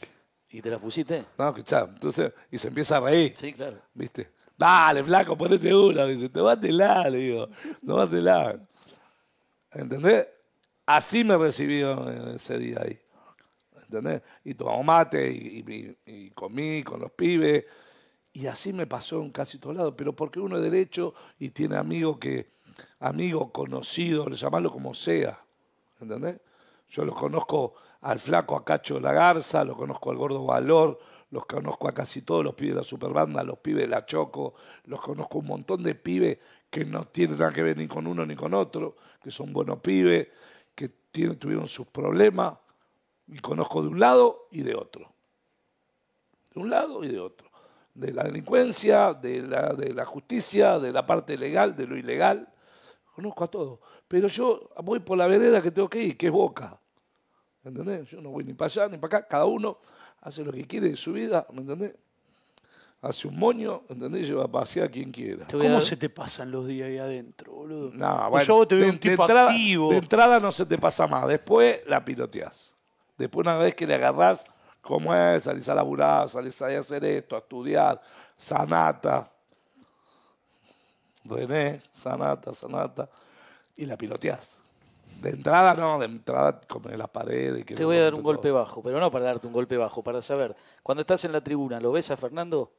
¿Y te la pusiste? No, escuchá, entonces, y se empieza a reír. Sí, claro. ¿Viste? Dale, flaco, ponete una. Dice, tomátela, le digo, tomátela. ¿Entendés? Así me recibieron ese día ahí. ¿Entendés? Y tomamos mate y, y- y comí con los pibes. Y así me pasó en casi todos lados. Pero porque uno es derecho y tiene amigos que, amigo conocido, llamarlo como sea. ¿Entendés? Yo los conozco al flaco a Cacho La Garza, lo conozco al gordo Valor, los conozco a casi todos los pibes de la Superbanda, los pibes de la Choco, los conozco un montón de pibes que no tienen nada que ver ni con uno ni con otro, que son buenos pibes, que tienen, tuvieron sus problemas, y conozco de un lado y de otro. De un lado y de otro. De la delincuencia, de la, de la justicia, de la parte legal, de lo ilegal. Conozco a todos. Pero yo voy por la vereda que tengo que ir, que es Boca. ¿Me entendés? Yo no voy ni para allá ni para acá. Cada uno hace lo que quiere de su vida, ¿me entendés? Hace un moño, ¿entendés? Lleva a pasear a quien quiera. ¿Cómo se te pasan los días ahí adentro, boludo? No, bueno, yo vos te veo de- un de tipo entrada- activo. De entrada no se te pasa más, después la piloteás. Después una vez que le agarrás, como es, salís a laburar, salís a hacer esto, a estudiar, sanata, René, sanata, sanata, y la piloteás. De entrada no, de entrada comer las paredes. que Te voy a dar un todo. golpe bajo, pero no para darte un golpe bajo, para saber. Cuando estás en la tribuna, ¿lo ves a Fernando?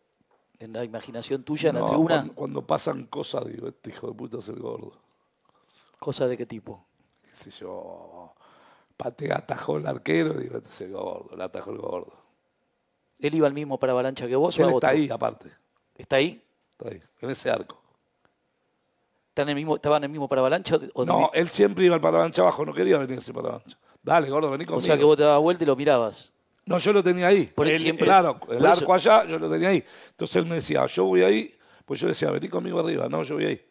En la imaginación tuya en la tribuna, Cuando, cuando pasan cosas, digo, este hijo de puta es el gordo. ¿cosa de qué tipo? qué sé yo, patea, atajó el arquero, digo, este es el gordo, le atajó el gordo. ¿Él iba al mismo para avalancha que vos o Él a está otro? ahí, aparte, ¿Está ahí? está ahí, en ese arco. ¿Están en el mismo, ¿Estaban en el mismo para avalancha? o- No, él siempre iba al paravancha abajo, no quería venir ese paravancha. Dale, gordo, vení conmigo. O sea que vos te dabas vuelta y lo mirabas. No, yo lo tenía ahí. Por él Él- siempre- Claro, el por eso- arco allá, yo lo tenía ahí. Entonces él me decía, yo voy ahí, pues yo decía, vení conmigo arriba. No, yo voy ahí.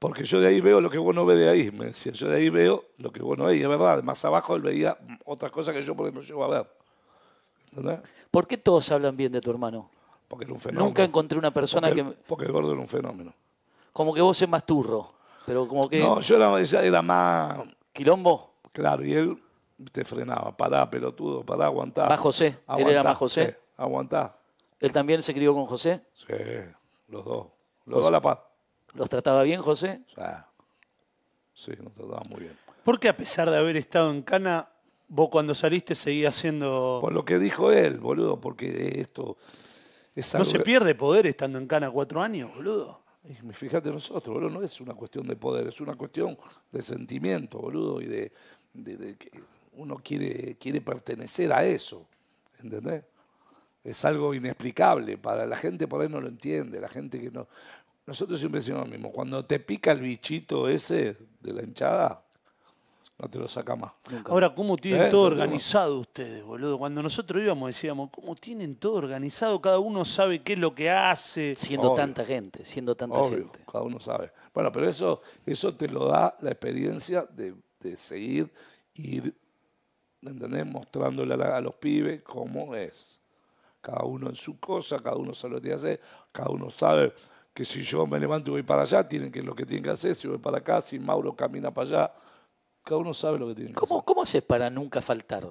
Porque yo de ahí veo lo que vos no ves de ahí. Me decía, yo de ahí veo lo que vos no ves. Y es verdad, más abajo él veía otras cosas que yo por ejemplo no llego a ver. ¿Entendés? ¿Por qué todos hablan bien de tu hermano? Porque era un fenómeno. Nunca encontré una persona porque, que... Porque el gordo era un fenómeno. Como que vos sos más turro, pero como que... No, yo era, ella era más... ¿Quilombo? Claro, y él te frenaba. Pará, pelotudo, pará, aguantá. Más José, él era más José. sí, aguantá. ¿Él también se crió con José? Sí, los dos. Los José. dos a la paz. ¿Los trataba bien José? O sea, sí, nos trataba muy bien. Porque a pesar de haber estado en Cana, Vos cuando saliste seguías siendo... Por lo que dijo él, boludo, porque esto es ¿No algo se que- pierde poder estando en Cana cuatro años, boludo? Y Fíjate nosotros, boludo, no es una cuestión de poder, es una cuestión de sentimiento, boludo, y de, de- que uno quiere, quiere pertenecer a eso, ¿entendés? Es algo inexplicable, para la gente por ahí no lo entiende, la gente que no... Nosotros siempre decimos lo mismo, cuando te pica el bichito ese de la hinchada, no te lo saca más. Ahora, ¿cómo tienen Eh, todo no tengo- organizado ustedes, boludo? Cuando nosotros íbamos decíamos, ¿cómo tienen todo organizado? Cada uno sabe qué es lo que hace. Siendo Obvio. tanta gente, siendo tanta Obvio, gente. cada uno sabe. Bueno, pero eso, eso te lo da la experiencia de, de seguir, ir, ¿entendés? Mostrándole a, la- a los pibes cómo es. Cada uno en su cosa, cada uno sabe lo que tiene que hacer, cada uno sabe que si yo me levanto y voy para allá, tienen que lo que tienen que hacer, si voy para acá, si Mauro camina para allá, cada uno sabe lo que tiene que ¿Cómo, hacer. ¿Cómo haces para nunca faltar?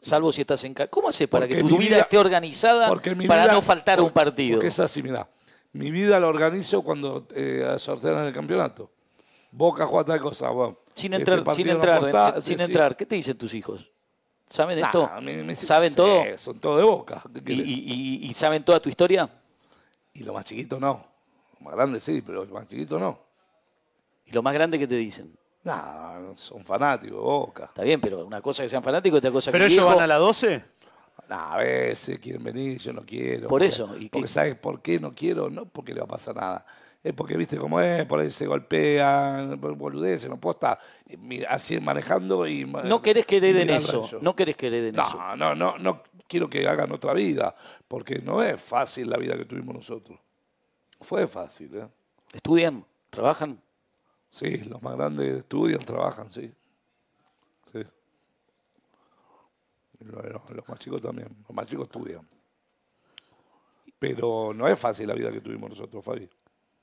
Salvo si estás en casa. ¿Cómo haces para Porque que tu vida, vida- esté organizada para vida- no faltar un partido? Porque es así, mirá. Mi vida la organizo cuando eh, sortean el campeonato. Boca juega tal cosa. bueno, Sin este entrar, sin no entrar, aportá, en- sin sí. entrar. ¿Qué te dicen tus hijos? ¿Saben Nah, esto? me- ¿Saben sí, todo? Son todo de boca. ¿Qué ¿Y, y- y- y saben toda tu historia? Y los más chiquitos no. Los más grandes sí, pero los más chiquitos no. ¿Y lo más grande que te dicen? Nah, son fanáticos de boca. Está bien, pero una cosa que sean fanáticos, otra cosa ¿Pero que ellos viejo- van a la 12? Nah, a veces quieren venir, yo no quiero. Por porque- eso, ¿y qué? porque ¿sabes por qué no quiero? No porque le va a pasar nada. Es porque, viste cómo es, por ahí se golpean, por boludeces, no puedo estar así manejando y... No querés que y hereden eso. No querés que hereden eso. No, no, no, no quiero que hagan otra vida, porque no es fácil la vida que tuvimos nosotros. Fue fácil, ¿eh? ¿Estudian? ¿Trabajan? Sí, los más grandes estudian, trabajan, sí. Sí. Los más chicos también, los más chicos estudian. Pero no es fácil la vida que tuvimos nosotros, Fabi.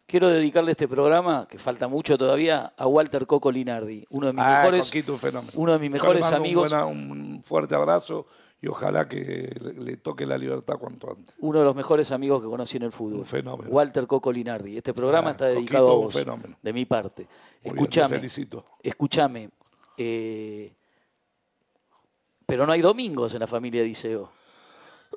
Quiero dedicarle este programa, que falta mucho todavía, a Walter Coco Linardi, uno de mis Ah, mejores, un uno de mis mejores amigos. Un, buena- un fuerte abrazo y ojalá que le, toque la libertad cuanto antes. uno de los mejores amigos que conocí en el fútbol. Un fenómeno. Walter Coco Linardi. Este programa Ah, está dedicado Coquito, a un vos, fenómeno. de mi parte. Escúchame, felicito. escúchame. eh, pero no hay domingos en la familia de Diceo.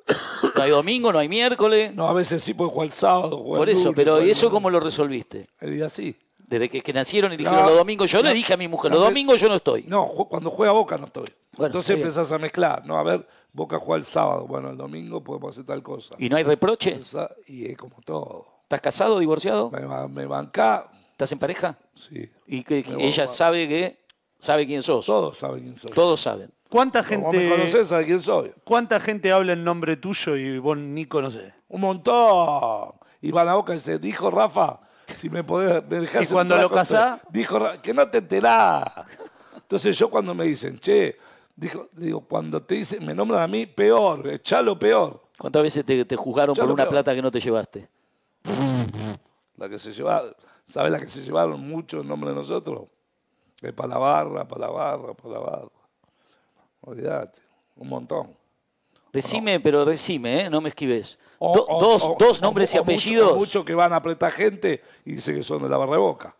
<coughs> No hay domingo, no hay miércoles. No, a veces sí puede jugar el sábado. Por el eso, lunes, pero jugar el ¿y eso cómo lo resolviste? El día sí. Desde que, que nacieron y No, dijeron los domingos. Yo no, le dije a mi mujer, no, los domingos yo no estoy. No, cuando juega Boca no estoy. Bueno, Entonces bien. empezás a mezclar. No, a ver, Boca juega el sábado. Bueno, el domingo podemos hacer tal cosa. ¿Y no hay reproche? Y es como todo. ¿Estás casado, divorciado? Me, me banca, ¿Estás en pareja? sí. Y que, ella sabe que sabe quién sos. Todos saben quién soy. Todos saben. ¿Cuánta Como me gente, conocés, sabes quién soy. ¿Cuánta gente habla en nombre tuyo y vos ni conocés? Un montón. Y van a Boca y dice, dijo Rafa, <laughs> si me podés, me dejás ¿Y cuando lo casás? Dijo que no te enterás. Entonces yo cuando me dicen, che, dijo, digo, cuando te dicen, me nombran a mí, peor, echalo peor. ¿Cuántas veces te, te juzgaron por una plata que no te llevaste? La que se lleva, ¿sabes la que se llevaron mucho en nombre de nosotros? Es para la barra, para la barra, para la barra. Olvídate, un montón. Decime, pero decime, ¿eh? no me esquives. O- Do- o- dos, o- dos nombres y o mucho- apellidos. Muchos que van a apretar gente y dicen que son de la barra de boca.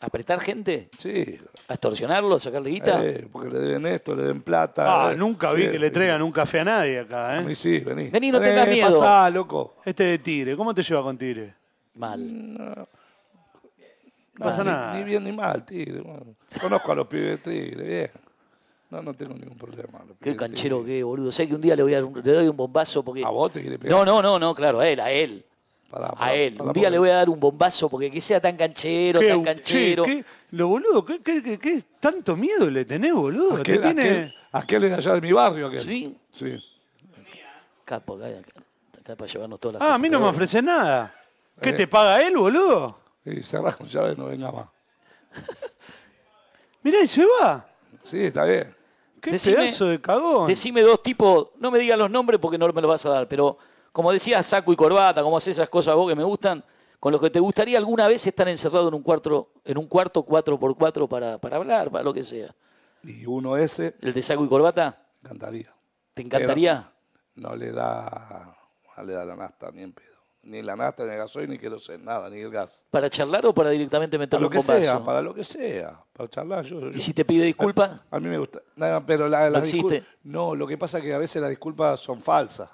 ¿Apretar gente? Sí. ¿A extorsionarlo? ¿A sacarle guita? Eh, porque le deben esto, le den plata. Ah, eh. nunca vi Sí, que le traigan un café a nadie acá, A ¿eh? mí sí, vení. Vení, no tengas miedo. Pasá, loco. Este de Tigre, ¿cómo te lleva con Tigre? Mal. No pasa ni, nada. Ni bien ni mal, tigre. bueno. Conozco a los pibes de tigre, bien. No, no tengo ningún problema. Qué canchero que, boludo. Sé que un día le, voy a le doy un bombazo porque... ¿A vos te quiere pegar? No, no, no, no, claro, a él, a él. Pará, A pará, él. Un día le voy a dar un bombazo porque que sea tan canchero, ¿Qué, tan che, canchero. qué- lo boludo, ¿qué, qué, qué- qué tanto miedo le tenés, boludo? Aquel, tiene... aquel, es de allá de mi barrio, aquel. ¿Sí? Sí. Capo, acá, acá, acá para llevarnos todas las Ah, a mí no me ofrece nada. ¿Qué Eh. te paga él, boludo? Y cerrás con llave, no venga más. <laughs> Mirá, y se va. Sí, está bien. Qué Decime- pedazo de cagón. Decime dos tipos, no me digas los nombres porque no me los vas a dar, pero como decías, saco y corbata, como haces esas cosas vos que me gustan, con los que te gustaría alguna vez estar encerrado en un cuarto, en un cuarto 4x4 para, para hablar, para lo que sea. Y uno ese, ¿El de saco y corbata? encantaría. ¿Te encantaría? No le da, no le da la nasta ni en pedo. Ni la nata, ni el gasoil, ni queroseno, nada, ni el gas. ¿Para charlar o para directamente Para meterle lo un que bombazo? sea, para lo que sea, para charlar. Yo, yo- ¿Y si te pide disculpa? A mí me gusta. Nada, pero la, ¿No las discul- existe? No, lo que pasa es que a veces las disculpas son falsas.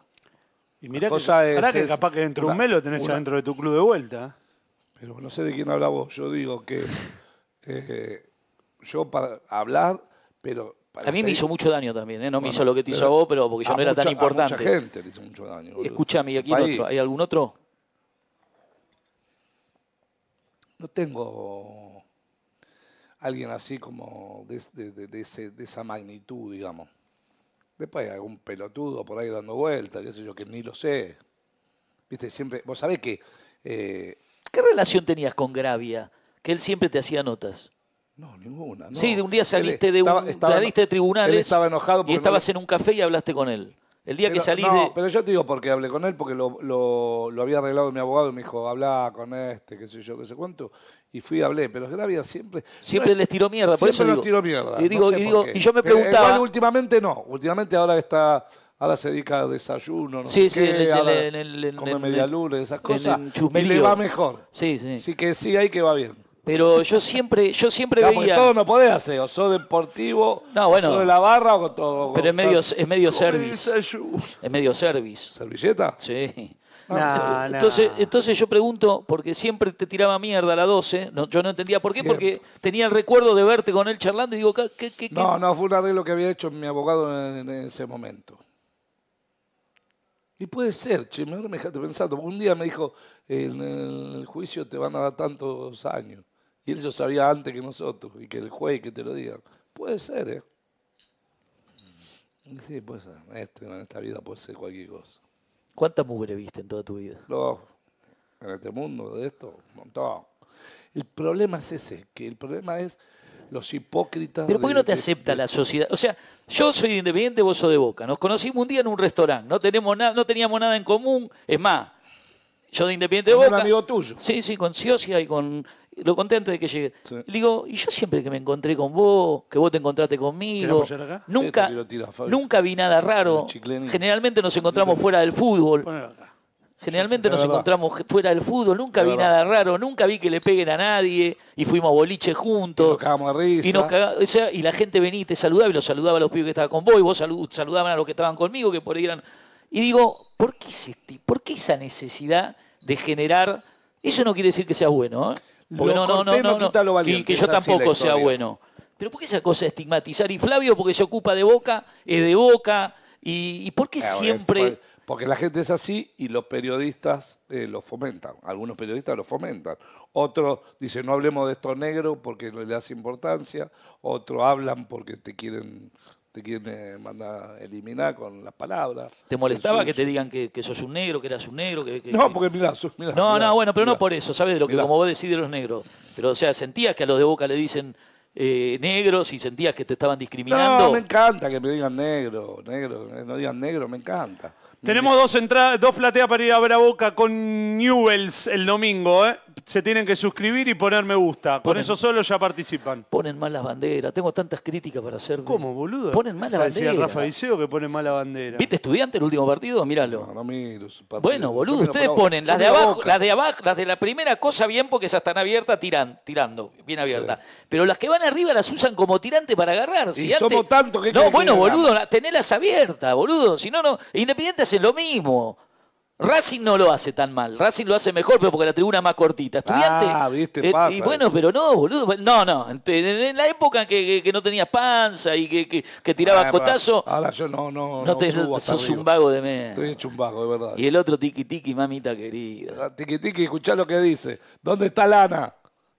Y mirá que, cosa es- que capaz que dentro de un una- mes lo tenés una- adentro de tu club de vuelta. Pero no sé de quién habla vos. Yo digo que eh, yo para hablar, pero... para A mí me hizo mucho daño también, ¿eh? No me hizo lo que te hizo a vos, pero porque yo a no era tan importante. A mucha gente le hizo mucho daño. boludo. Escúchame, ¿y aquí otro? ¿Hay algún otro? No tengo alguien así como de, de- de- ese- de esa magnitud, digamos. Después hay algún pelotudo por ahí dando vueltas, qué sé yo, que ni lo sé. Viste, siempre, vos sabés que... eh, ¿Qué relación tenías con Gravia? Que él siempre te hacía notas. no, ninguna. no. Sí, un día Él saliste de, un, estaba- de tribunales Él estaba enojado y no estabas en un café y hablaste con él. El día que Pero- salís no, de... pero yo te digo porque hablé con él, porque lo, lo- lo había arreglado mi abogado y me dijo, habla con este, qué sé yo, qué sé cuánto. Y fui y hablé, pero Gravia siempre... Siempre no, les tiró mierda, por eso digo- tiró mierda. y no digo- sé y digo- y yo me preguntaba- igual últimamente no, últimamente ahora está... Ahora se dedica a desayuno, no Sí, sé sí, qué, en el- en come en- esas cosas, y le va mejor. Sí, sí. Así que sí, ahí que va bien. Pero yo siempre, yo siempre Claro, veía... todo no podés hacer, o sos deportivo, No, bueno. o sos de la barra, o todo. Pero es medio, es medio service. Es medio service. ¿Servilleta? Sí. Entonces, entonces yo pregunto, porque siempre te tiraba mierda a la 12, no, yo no entendía por qué, Siempre. porque tenía el recuerdo de verte con él charlando y digo, ¿qué, qué, qué- No, no, fue un arreglo que había hecho mi abogado en, en ese momento. Y puede ser, che, ahora me dejaste pensando. porque Un día me dijo, en el juicio te van a dar tantos años. Y él lo sabía antes que nosotros, y que el juez que te lo diga. Puede ser, ¿eh? Y Sí, puede ser. Este, en esta vida puede ser cualquier cosa. ¿Cuánta mugre viste en toda tu vida? No, en este mundo de esto, un montón. El problema es ese, que el problema es los hipócritas. Pero ¿por qué no te de- acepta la sociedad? O sea, yo soy de independiente, vos sos de Boca. Nos conocimos un día en un restaurante, no, tenemos nada, no teníamos nada en común. Es más, yo de independiente de Con un Boca... amigo tuyo. Sí, sí, con Ciocia y con... Lo conté antes de que llegue. Sí. Y le digo, y yo siempre que me encontré con vos, que vos te encontraste ¿Querés conmigo, acá? nunca, Este tira, nunca vi nada raro. Generalmente nos encontramos fuera del fútbol. Generalmente nos encontramos fuera del fútbol, nunca vi nada raro, nunca vi que le peguen a nadie y fuimos a boliche juntos. Nos cagamos de risa. Y, nos caga- o sea, y la gente venía y te saludaba y los saludaba a los pibes que estaban con vos y vos salu- saludaban a los que estaban conmigo, que por ahí eran... Y digo, ¿por qué, ese ti- ¿por qué esa necesidad de generar... Eso no quiere decir que sea bueno, ¿eh? Porque no, no, no, cortés no, no quita lo y valiente, que es yo tampoco sea bueno. Pero ¿por qué esa cosa de estigmatizar? Y Flavio, porque se ocupa de Boca, es de Boca. ¿Y, y por qué Ah, siempre...? es- Porque la gente es así y los periodistas eh, lo fomentan. Algunos periodistas lo fomentan. Otros dicen, no hablemos de estos negros porque no le das importancia. Otros hablan porque te quieren te quieren eh, mandar eliminar con las palabras. ¿Te molestaba que te digan que, que sos un negro, que eras un negro? Que, que- No, que- porque mirá, sus- mirá, No, mirá, no, bueno, pero no por eso, ¿sabes? De lo que como vos decís de los negros. Pero, o sea, sentías que a los de Boca le dicen eh, negros y sentías que te estaban discriminando. No, me encanta que me digan negro, negro, eh, no digan negro, me encanta. Tenemos dos entradas, dos plateas para ir a ver a Boca con Newells el domingo, ¿eh? Se tienen que suscribir y poner me gusta. Con Ponen- eso solo ya participan. Ponen mal las banderas. Tengo tantas críticas para hacer. de- ¿Cómo, boludo? Ponen mal la ¿Sabes si es bandera. Rafa Diceo que pone mal la bandera. ¿Viste estudiante el último partido? Míralo. No, no miro su partido. Bueno, boludo, ustedes ponen las de abajo, las de abajo, las de la primera cosa bien porque esas están abiertas, tiran, tirando, bien abiertas. Pero las que van arriba las usan como tirante para agarrar. Si Y antes- somos tantos que No, bueno, boludo, la- tenelas abiertas, boludo. Si no, no. Independiente hace lo mismo. Racing no lo hace tan mal. Racing lo hace mejor, pero porque la tribuna es más cortita. Estudiante. Ah, viste, eh, pasa y bueno, pero no, boludo. No, no. En, en la época que, que- que no tenías panza y que, que, que tirabas Ah, cotazo, Ahora yo no, no, no te subo hasta sos arriba. un vago de me. Estoy hecho un vago, de verdad. Y el otro tiki tiki, mamita querida. Ah, Tiki tiki, escuchá lo que dice. ¿Dónde está Lana?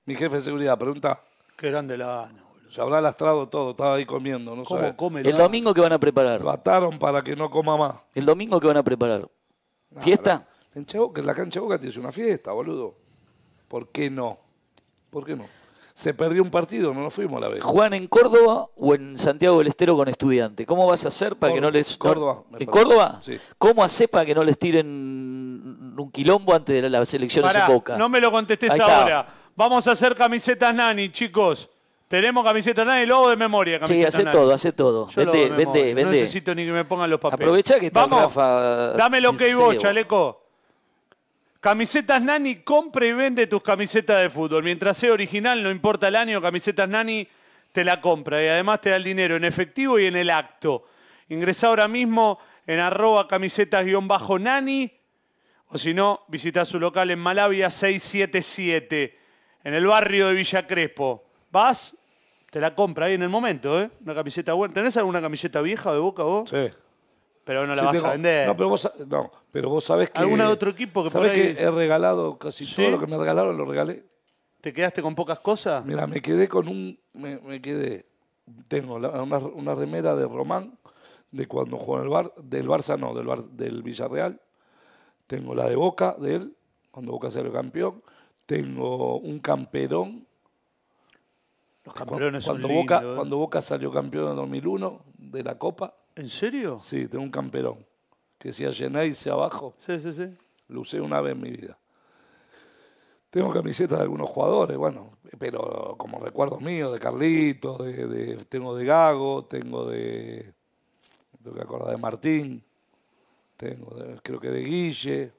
Mi jefe de seguridad, pregunta. Qué grande la gana, boludo. Se habrá lastrado todo, estaba ahí comiendo, no ¿Cómo sabe. come El domingo que van a preparar. Lo ataron para que no coma más. El domingo que van a preparar. ¿Fiesta? En Chaboca, en la cancha Boca tienes una fiesta, boludo. ¿Por qué no? ¿Por qué no? Se perdió un partido, no nos fuimos a la vez. ¿Juegan en Córdoba o en Santiago del Estero con estudiante? ¿Cómo vas a hacer para que no les... Córdoba, ¿En parece. Córdoba? Sí. ¿Cómo haces para que no les tiren un quilombo antes de las elecciones Pará, en Boca? no me lo contestes ahora. Vamos a hacer camisetas Nani, chicos. Tenemos camisetas Nani, lo hago de memoria. Sí, Camisetas hace todo, hace todo. Yo Vende, de vende, memoria, No vende. necesito ni que me pongan los papeles. Aprovecha que está Vamos, Rafa Dame lo que vos, chaleco. Camisetas Nani, compra y vende tus camisetas de fútbol. Mientras sea original, no importa el año, Camisetas Nani te la compra y además te da el dinero en efectivo y en el acto. Ingresa ahora mismo en arroba camisetas-nani o si no, visita su local en Malavia 677, en el barrio de Villa Crespo. Vas, te la compra ahí en el momento, ¿eh? Una camiseta buena. ¿Tenés alguna camiseta vieja de boca vos? Sí. Pero no la Sí, vas tengo- a vender. No, pero vos, no, pero vos sabés que. ¿Alguna de otro equipo que sabés por ahí- que he regalado casi ¿Sí? todo lo que me regalaron, lo regalé. ¿Te quedaste con pocas cosas? Mira, me quedé con un. Me, me quedé. Tengo la- una, una remera de Román, de cuando jugó en el Bar, del Barça, no, del, Bar- del Villarreal. Tengo la de Boca, de él, cuando Boca salió campeón. Tengo un camperón. Los campeones son cuando Boca, lindos, ¿eh? cuando Boca salió campeón en 2001 de la Copa. ¿En serio? Sí, tengo un camperón. Que decía Geneise abajo. Sí, sí, sí. Lo usé una vez en mi vida. Tengo camisetas de algunos jugadores, bueno, pero como recuerdos míos, de Carlitos, de, de- tengo de Gago, tengo de. Tengo que acordar de Martín, tengo de- creo que de Guille.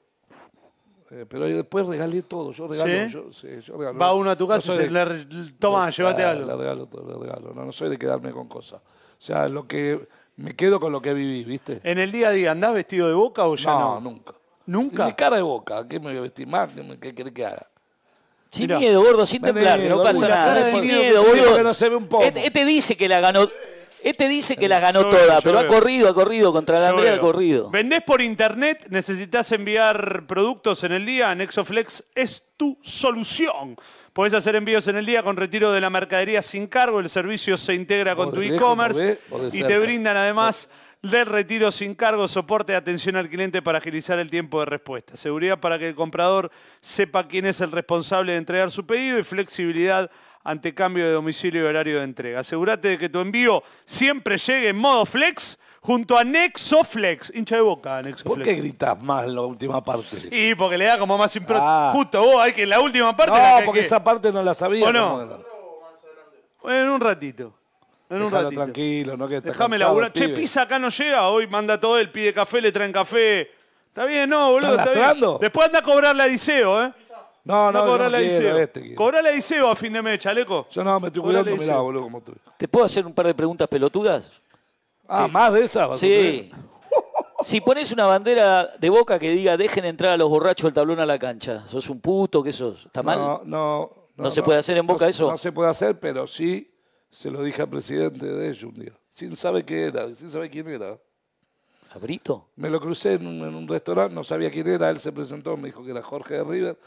Eh, pero yo después regalé todo, yo regalo. ¿Sí? Yo, sí, yo regalo. Va uno a tu No casa y soy se de- le, toma, no, llévate ah, algo. Le regalo todo, le regalo. No, no soy de quedarme con cosas. O sea, lo que me quedo con lo que viví, ¿viste? ¿En el día a día andás vestido de boca o ya no? No, nunca. ¿Nunca? Mi cara de boca, ¿qué me voy a vestir más? ¿Qué, querés que haga? Sin Mirá. miedo, gordo, sin temblar, que no gordo, pasa nada. Sin miedo que no se ve un poco. Este, este dice que la ganó. Este dice que la ganó Yo veo, toda, yo pero ha veo. corrido, ha corrido contra la Yo Andrea, ha veo. corrido. ¿Vendés por internet? ¿Necesitas enviar productos en el día? Nexoflex es tu solución. Podés hacer envíos en el día con retiro de la mercadería sin cargo. El servicio se integra con tu e-commerce o de y te cerca. brindan además del retiro sin cargo, soporte de atención al cliente para agilizar el tiempo de respuesta. Seguridad para que el comprador sepa quién es el responsable de entregar su pedido y flexibilidad ante cambio de domicilio y horario de entrega. Asegúrate de que tu envío siempre llegue en modo flex junto a Nexoflex. Hincha de boca, ¿Por Nexoflex. qué gritas más en la última parte? Y porque le da como más impro... Ah. Justo vos, hay que la última parte... la No, que- porque que- esa parte no la sabía. ¿O no? Bueno, en un ratito. En un ratito. tranquilo, no que está Déjame cansado, laburar. Che. Pisa acá no llega. Hoy manda todo él, pide café, le traen café. Está bien, no, boludo. ¿Estás Está bien. lastrando? Después anda a cobrarle a Diceo, ¿eh? No, Anda no, a yo no a este quiero. Cobrale a Diceo a fin de mes, chaleco. Yo no, me estoy Cobrale cuidando, mirá, Diceo. boludo, como tú. ¿Te puedo hacer un par de preguntas pelotudas? Ah, más de esa. vas a Sí. tener? <laughs> Si pones una bandera de boca que diga dejen entrar a los borrachos del tablón a la cancha, ¿sos un puto? ¿Qué sos? ¿Está mal? No, no. ¿No se puede hacer en Boca no- eso? No se puede hacer, pero sí se lo dije al presidente de ellos un día. Sin saber qué era, sin saber quién era. ¿Cabrito? Me lo crucé en un, en un restaurante, no sabía quién era, él se presentó, me dijo que era Jorge de River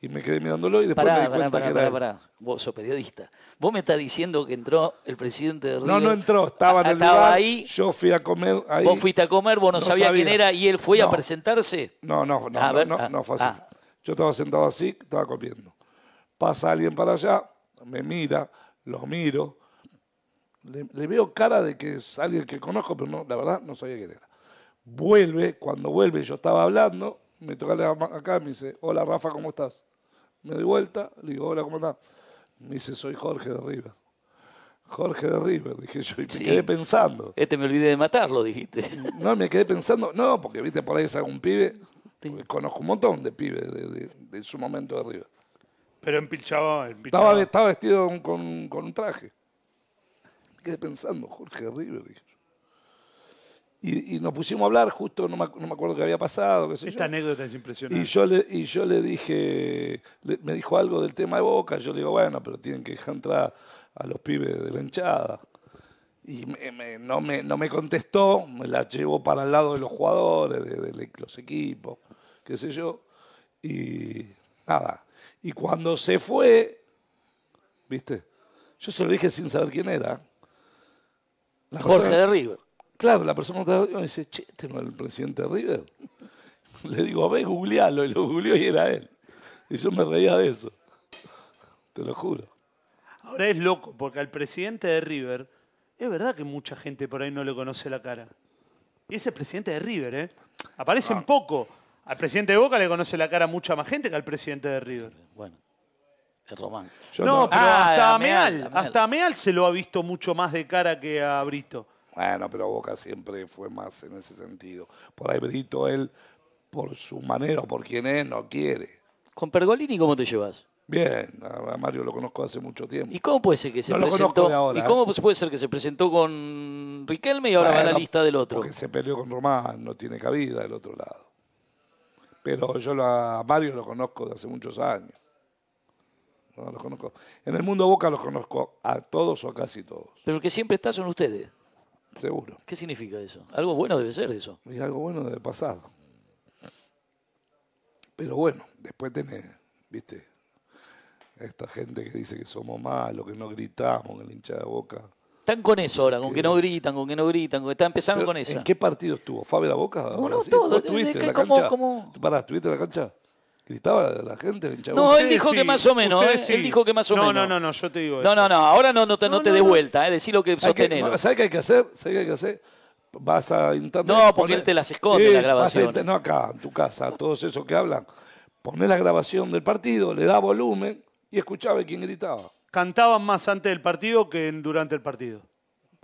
y me quedé mirándolo y después me di cuenta pará, que era pará. Vos sos periodista. Vos me estás diciendo que entró el presidente de River. No, no entró, estaba en el Estaba lugar, ahí, yo fui a comer ahí. vos fuiste a comer, vos no, No sabías quién sabía. era y él fue a presentarse. No, no, no, A no, ver, no, ah, no fue así. ah. Yo estaba sentado así, estaba comiendo. Pasa alguien para allá, me mira, lo miro, le, le veo cara de que es alguien que conozco, pero no, la verdad no sabía quién era. Vuelve, cuando vuelve yo estaba hablando, me toca acá, me dice, hola Rafa, ¿cómo estás? Me doy vuelta, le digo, hola, ¿cómo estás? Me dice, soy Jorge de River. Jorge de River, dije yo, y me Sí. quedé pensando. Este me olvidé de matarlo, dijiste. <laughs> No, me quedé pensando, no, porque viste por ahí es algún pibe, conozco un montón de pibes de, de- de su momento de arriba. Pero empilchaba, Estaba, estaba vestido con, con- con un traje. Me quedé pensando, Jorge de River, dije. Y, y nos pusimos a hablar, justo no me, no me acuerdo qué había pasado, qué sé Esta yo. anécdota es impresionante. Y yo le, y yo le dije, le- me dijo algo del tema de Boca, yo le digo, bueno, pero tienen que dejar entrar a los pibes de la hinchada. Y me- me- no, me, no me contestó, me la llevó para el lado de los jugadores, de, de los equipos, qué sé yo. Y nada. Y cuando se fue, ¿viste? Yo se lo dije sin saber quién era. La Jorge de River. Claro, la persona que estaba me dice, che, ¿este no es el presidente de River? <laughs> Le digo, a ver, googlealo. Y lo googleó y era él. Y yo me reía de eso. Te lo juro. Ahora es loco, porque al presidente de River, es verdad que mucha gente por ahí no le conoce la cara. Y ese presidente de River, ¿eh? Aparece Ah. en poco. Al presidente de Boca le conoce la cara mucha más gente que al presidente de River. Bueno, es Román. Yo no, pero Ah, hasta a Meal, Meal, a Meal. hasta Meal se lo ha visto mucho más de cara que a Brito. Bueno, pero Boca siempre fue más en ese sentido. Por ahí Brito, él por su manera o por quien es, no quiere. ¿Con Pergolini cómo te llevas? Bien, a Mario lo conozco hace mucho tiempo. ¿Y cómo puede ser que se No presentó? ahora, ¿Y cómo ¿eh? puede ser que se presentó con Riquelme y ahora va a la Bueno, lista del otro? Porque se peleó con Román, no tiene cabida del otro lado. Pero yo a Mario lo conozco de hace muchos años. No, los conozco. En el mundo Boca los conozco a todos o a casi todos, Pero el que siempre está son ustedes. Seguro. ¿Qué significa eso? Algo bueno debe ser eso. Y algo bueno de pasado. Pero bueno, después tenés, viste, esta gente que dice que somos malos, que no gritamos, que la hincha de boca. Están con eso ahora, con que no gritan, con que no gritan, con que están empezando Pero, con esa. ¿En qué partido estuvo? ¿Fabio la Boca? No, no, todo. ¿Vos estuviste ¿Qué- en la cancha? Pará, ¿estuviste en la cancha? ¿Gritaba la gente, hincha de No, él dijo que más o menos, ¿eh? sí. Él dijo que más o no, menos. No, no, no, yo te digo No, esto. no, no, ahora no, no te, no No, te no, dé vuelta, ¿eh? Decí lo que sostenelo. ¿Sabés qué hay que hacer? ¿Sabés qué hay que hacer? Vas a internet. No, porque él te las esconde, las vas a grabaciones. no, acá, en tu casa, todos esos que hablan. Ponés la grabación del partido, le da volumen y escuchaba quién gritaba. Cantaban más antes del partido que durante el partido.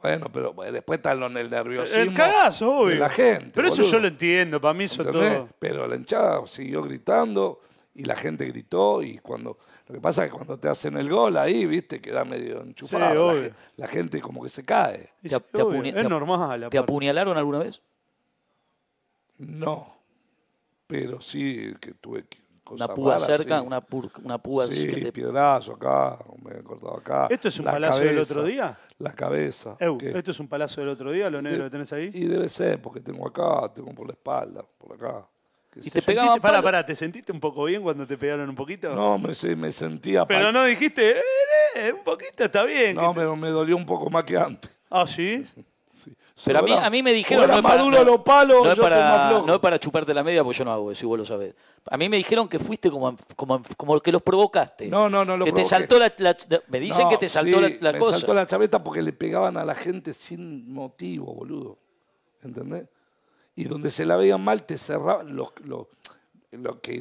Bueno, pero bueno, después está el nerviosismo. El cagazo, obvio. De la gente. Pero eso boludo. yo lo entiendo, para mí eso ¿Entendés? todo. Pero la hinchada siguió gritando y la gente gritó y cuando lo que pasa es que cuando te hacen el gol ahí, viste, queda medio enchufado. Sí, la, obvio. ge- la gente como que se cae. ¿Te, sí, te apuña- es te normal. ¿Te apuñalaron alguna vez? No, pero sí que tuve que- Una púa cerca, sí. una, pur- una púa Sí, que te- piedrazo acá, me he cortado acá. ¿Esto es un la palacio del cabeza, otro día? La cabeza. Eu, ¿qué? ¿esto es un palacio del otro día, lo negro que tenés ahí? Y debe ser, porque tengo acá, tengo por la espalda, por acá. ¿Y te yo. pegaban Pará, palo? pará, ¿te sentiste un poco bien cuando te pegaron un poquito? No, me, se- me sentía... Pero no dijiste, eh, eh, un poquito está bien. No, te- pero me dolió un poco más que antes. Ah, sí. <laughs> Pero a mí, a mí me dijeron. no es para- no- los palos, no es para, flojo. no es para chuparte la media, porque yo no hago eso, y vos lo sabés. A mí me dijeron que fuiste como, como, como que los provocaste. No, no, no lo Que te saltó la, la- Me dicen No, que te saltó sí, la, la me cosa. saltó la chaveta porque le pegaban a la gente sin motivo, boludo. ¿Entendés? Y donde se la veían mal, te cerraban los, los, los que,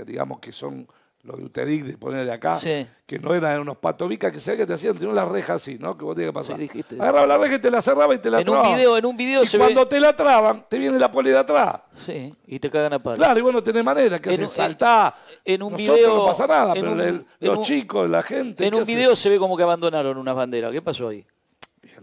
eh, digamos, que son los de Utedic, de poner de acá, Sí. que no eran unos patovicas que sé que te hacían, sino las rejas así, ¿no? Que vos tenías que pasar. Sí, dijiste. Agarraba la reja y te la cerraba y te la En un video, en un video y se cuando ve. te la traban, te viene la poli de atrás. Sí, y te cagan a palo. Claro, y bueno, tenés manera, que hace un- saltar. en un Nosotros video- no pasa nada, pero un- el- en los un- chicos, la gente. En ¿qué un video se ve como que abandonaron unas banderas. ¿Qué pasó ahí?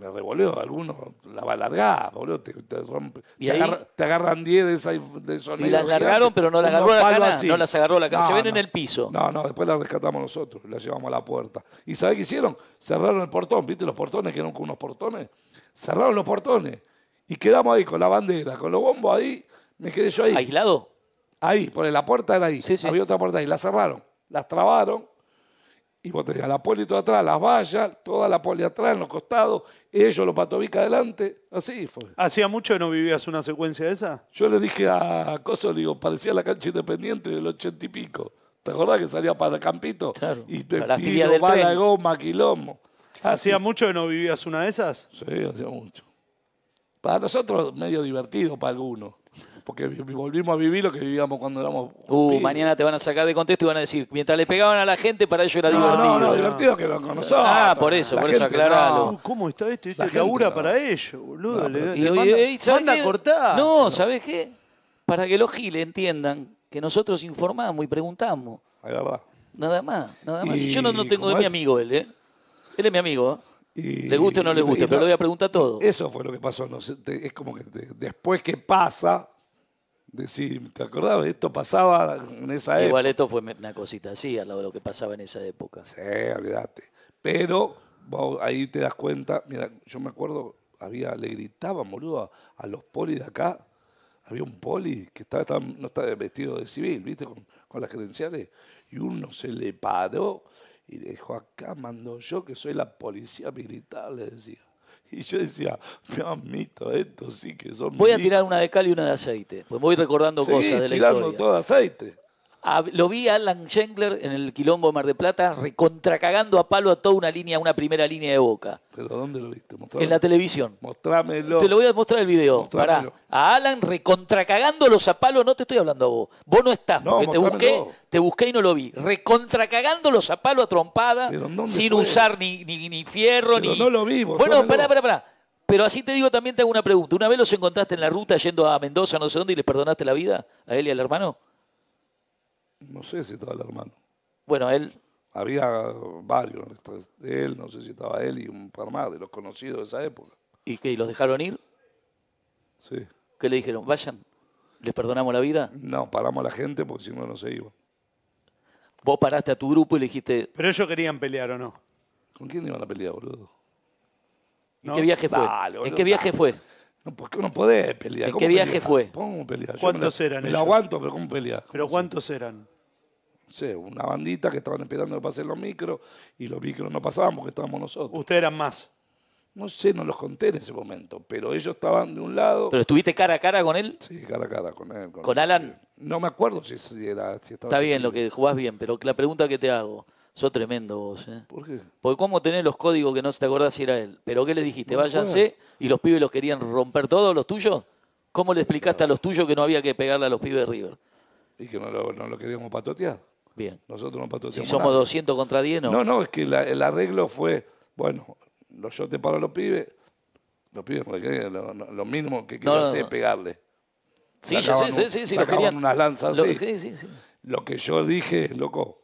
Le revolvió, algunos la va a largar, boludo, te, te rompe. ¿Y te, ahí? agarra- te agarran 10 de esas de sonido Y las largaron, pero no las agarró la cana, así. no las agarró la cana, se No, ven en el piso. No, no, después las rescatamos nosotros, las llevamos a la puerta. ¿Y sabés qué hicieron? Cerraron el portón, ¿viste los portones que eran con unos portones? Cerraron los portones y quedamos ahí con la bandera, con los bombos ahí, me quedé yo ahí. ¿Aislado? Ahí, por la puerta era ahí. Sí, sí. Había otra puerta ahí. La cerraron, las trabaron. Y vos tenías la poli toda atrás, las vallas, toda la poli atrás, en los costados, ellos los patobica adelante. Así fue. ¿Hacía mucho que no vivías una secuencia de esa? Yo le dije a Coso, le digo, parecía la cancha independiente del ochenta y pico. ¿Te acordás que salía para Campito? Claro, Y para las tiro, bala, tren. goma, quilombo. Así. ¿Hacía mucho que no vivías una de esas? Sí, hacía mucho. Para nosotros medio divertido, para algunos. Porque vi- volvimos a vivir lo que vivíamos cuando éramos Uh, pibes. mañana te van a sacar de contexto y van a decir, mientras le pegaban a la gente, para ellos era No, divertido. no, no, divertido que lo con nosotros. Ah, por eso, La por eso, aclaralo. no. Uh, ¿Cómo está esto? Este gente labura no. para ellos, boludo. No, Le- pero- le Y, y- manda, a cortar. No, ¿sabes qué? Para que los giles entiendan que nosotros informamos y preguntamos. Es verdad. Nada más, nada más. Y yo no, no tengo, es mi amigo él, ¿eh? Él es mi amigo, ¿eh? Y- Le guste o no le guste, pero le voy a preguntar todo. Eso fue lo que pasó. no sé, te- es como que te- después que pasa, decir, ¿te acordabas? Esto pasaba en esa época. Igual esto fue una cosita así al lado de lo que pasaba en esa época. Sí, olvídate. Pero vos ahí te das cuenta, mira, yo me acuerdo, había, le gritaban, boludo, a, a los polis de acá. Había un poli que estaba, estaba- no estaba vestido de civil, ¿viste? Con, con las credenciales. Y uno se le paró y le dijo, acá mando yo que soy la policía militar, le decía. <laughs> Y yo decía, mamito, esto sí que son Voy a milicos". tirar una de cal y una de aceite. Pues voy recordando Seguís cosas de la tirando historia. todo aceite. A- lo vi a Alan Schenkler en el Quilombo de Mar de Plata recontracagando a palo a toda una línea, una primera línea de boca. ¿Pero dónde lo viste? Mostrame. En la televisión. Mostrámelo. Te lo voy a mostrar el video. Pará. A Alan recontracagándolos a palo, no te estoy hablando a vos. Vos no estás, No, porque te busqué, mostrámelo. te busqué y no lo vi. Recontracagándolos a palo a trompada, ¿Pero en dónde sin fue? usar ni, ni, ni fierro, Pero ni. no lo vi, Bueno, mostrámelo. pará, pará, pará. Pero así te digo, también te hago una pregunta. ¿Una vez los encontraste en la ruta yendo a Mendoza, no sé dónde, y les perdonaste la vida a él y al hermano? No sé si estaba el hermano. Bueno, él. Había varios. Él, no sé si estaba él y un par más de los conocidos de esa época. ¿Y qué? ¿Y los dejaron ir? Sí. ¿Qué le dijeron? Vayan, les perdonamos la vida. No, paramos a la gente porque si no, no se iba. Vos paraste a tu grupo y le dijiste, Pero ellos querían pelear o no. ¿Con quién iban a pelear, boludo? ¿en ¿No? qué viaje fue? Dale, ¿En boludo, qué viaje dale. fue? No, porque uno puede pelear. ¿En ¿Cómo qué viaje pelear? fue? ¿Cómo pelear? ¿Cuántos me la- eran Me ellos? lo aguanto, pero ¿cómo pelear? ¿Pero ¿Cómo cuántos eran? No sé, una bandita que estaban esperando que pasen los micros y los micros no pasaban porque estábamos nosotros. Ustedes eran más. No sé, no los conté en ese momento, pero ellos estaban de un lado. ¿Pero estuviste cara a cara con él? Sí, cara a cara con él. ¿Con Alan? No me acuerdo si, si era, si estaba. Está bien lo que jugás bien, pero la pregunta que te hago, sos tremendo vos, ¿eh? ¿Por qué? Porque cómo tenés los códigos que no se te acordás si era él. ¿Pero qué le dijiste? No Váyanse y los pibes los querían romper todos, los tuyos. ¿Cómo le explicaste a los tuyos que no había que pegarle a los pibes de River? Y que no lo, no lo queríamos patotear. Bien. Nosotros no patoteamos. Si somos nada. 200 contra 10, no. No, no, es que la- el arreglo fue, bueno, lo- yo te paro a los pibes, los pibes querían, lo, lo- lo mínimo que querían no, hacer es pegarle. sí, ya sé, Sacaban sí, un- sí, sí, los sacaban querían. unas lanzas Lo- así. sí, sí, sí. Lo que yo dije, loco,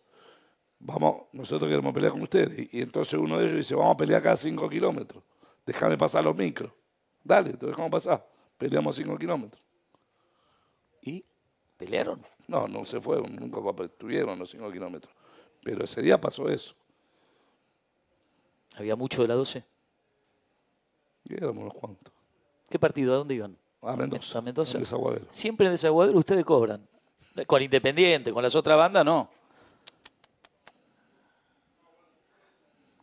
vamos, nosotros queremos pelear con ustedes. Y, entonces uno de ellos dice, vamos a pelear cada cinco kilómetros. Déjame pasar los micros. Dale, te dejamos pasar. Peleamos cinco kilómetros. ¿Y? ¿Pelearon? No, no se fueron, nunca estuvieron los cinco kilómetros. Pero ese día pasó eso. Había mucho de la 12. Y éramos unos cuantos. ¿Qué partido? ¿A dónde iban? A Mendoza. A Mendoza. en Desaguadero. Siempre en Desaguadero ustedes cobran. Con Independiente, con las otras bandas, no.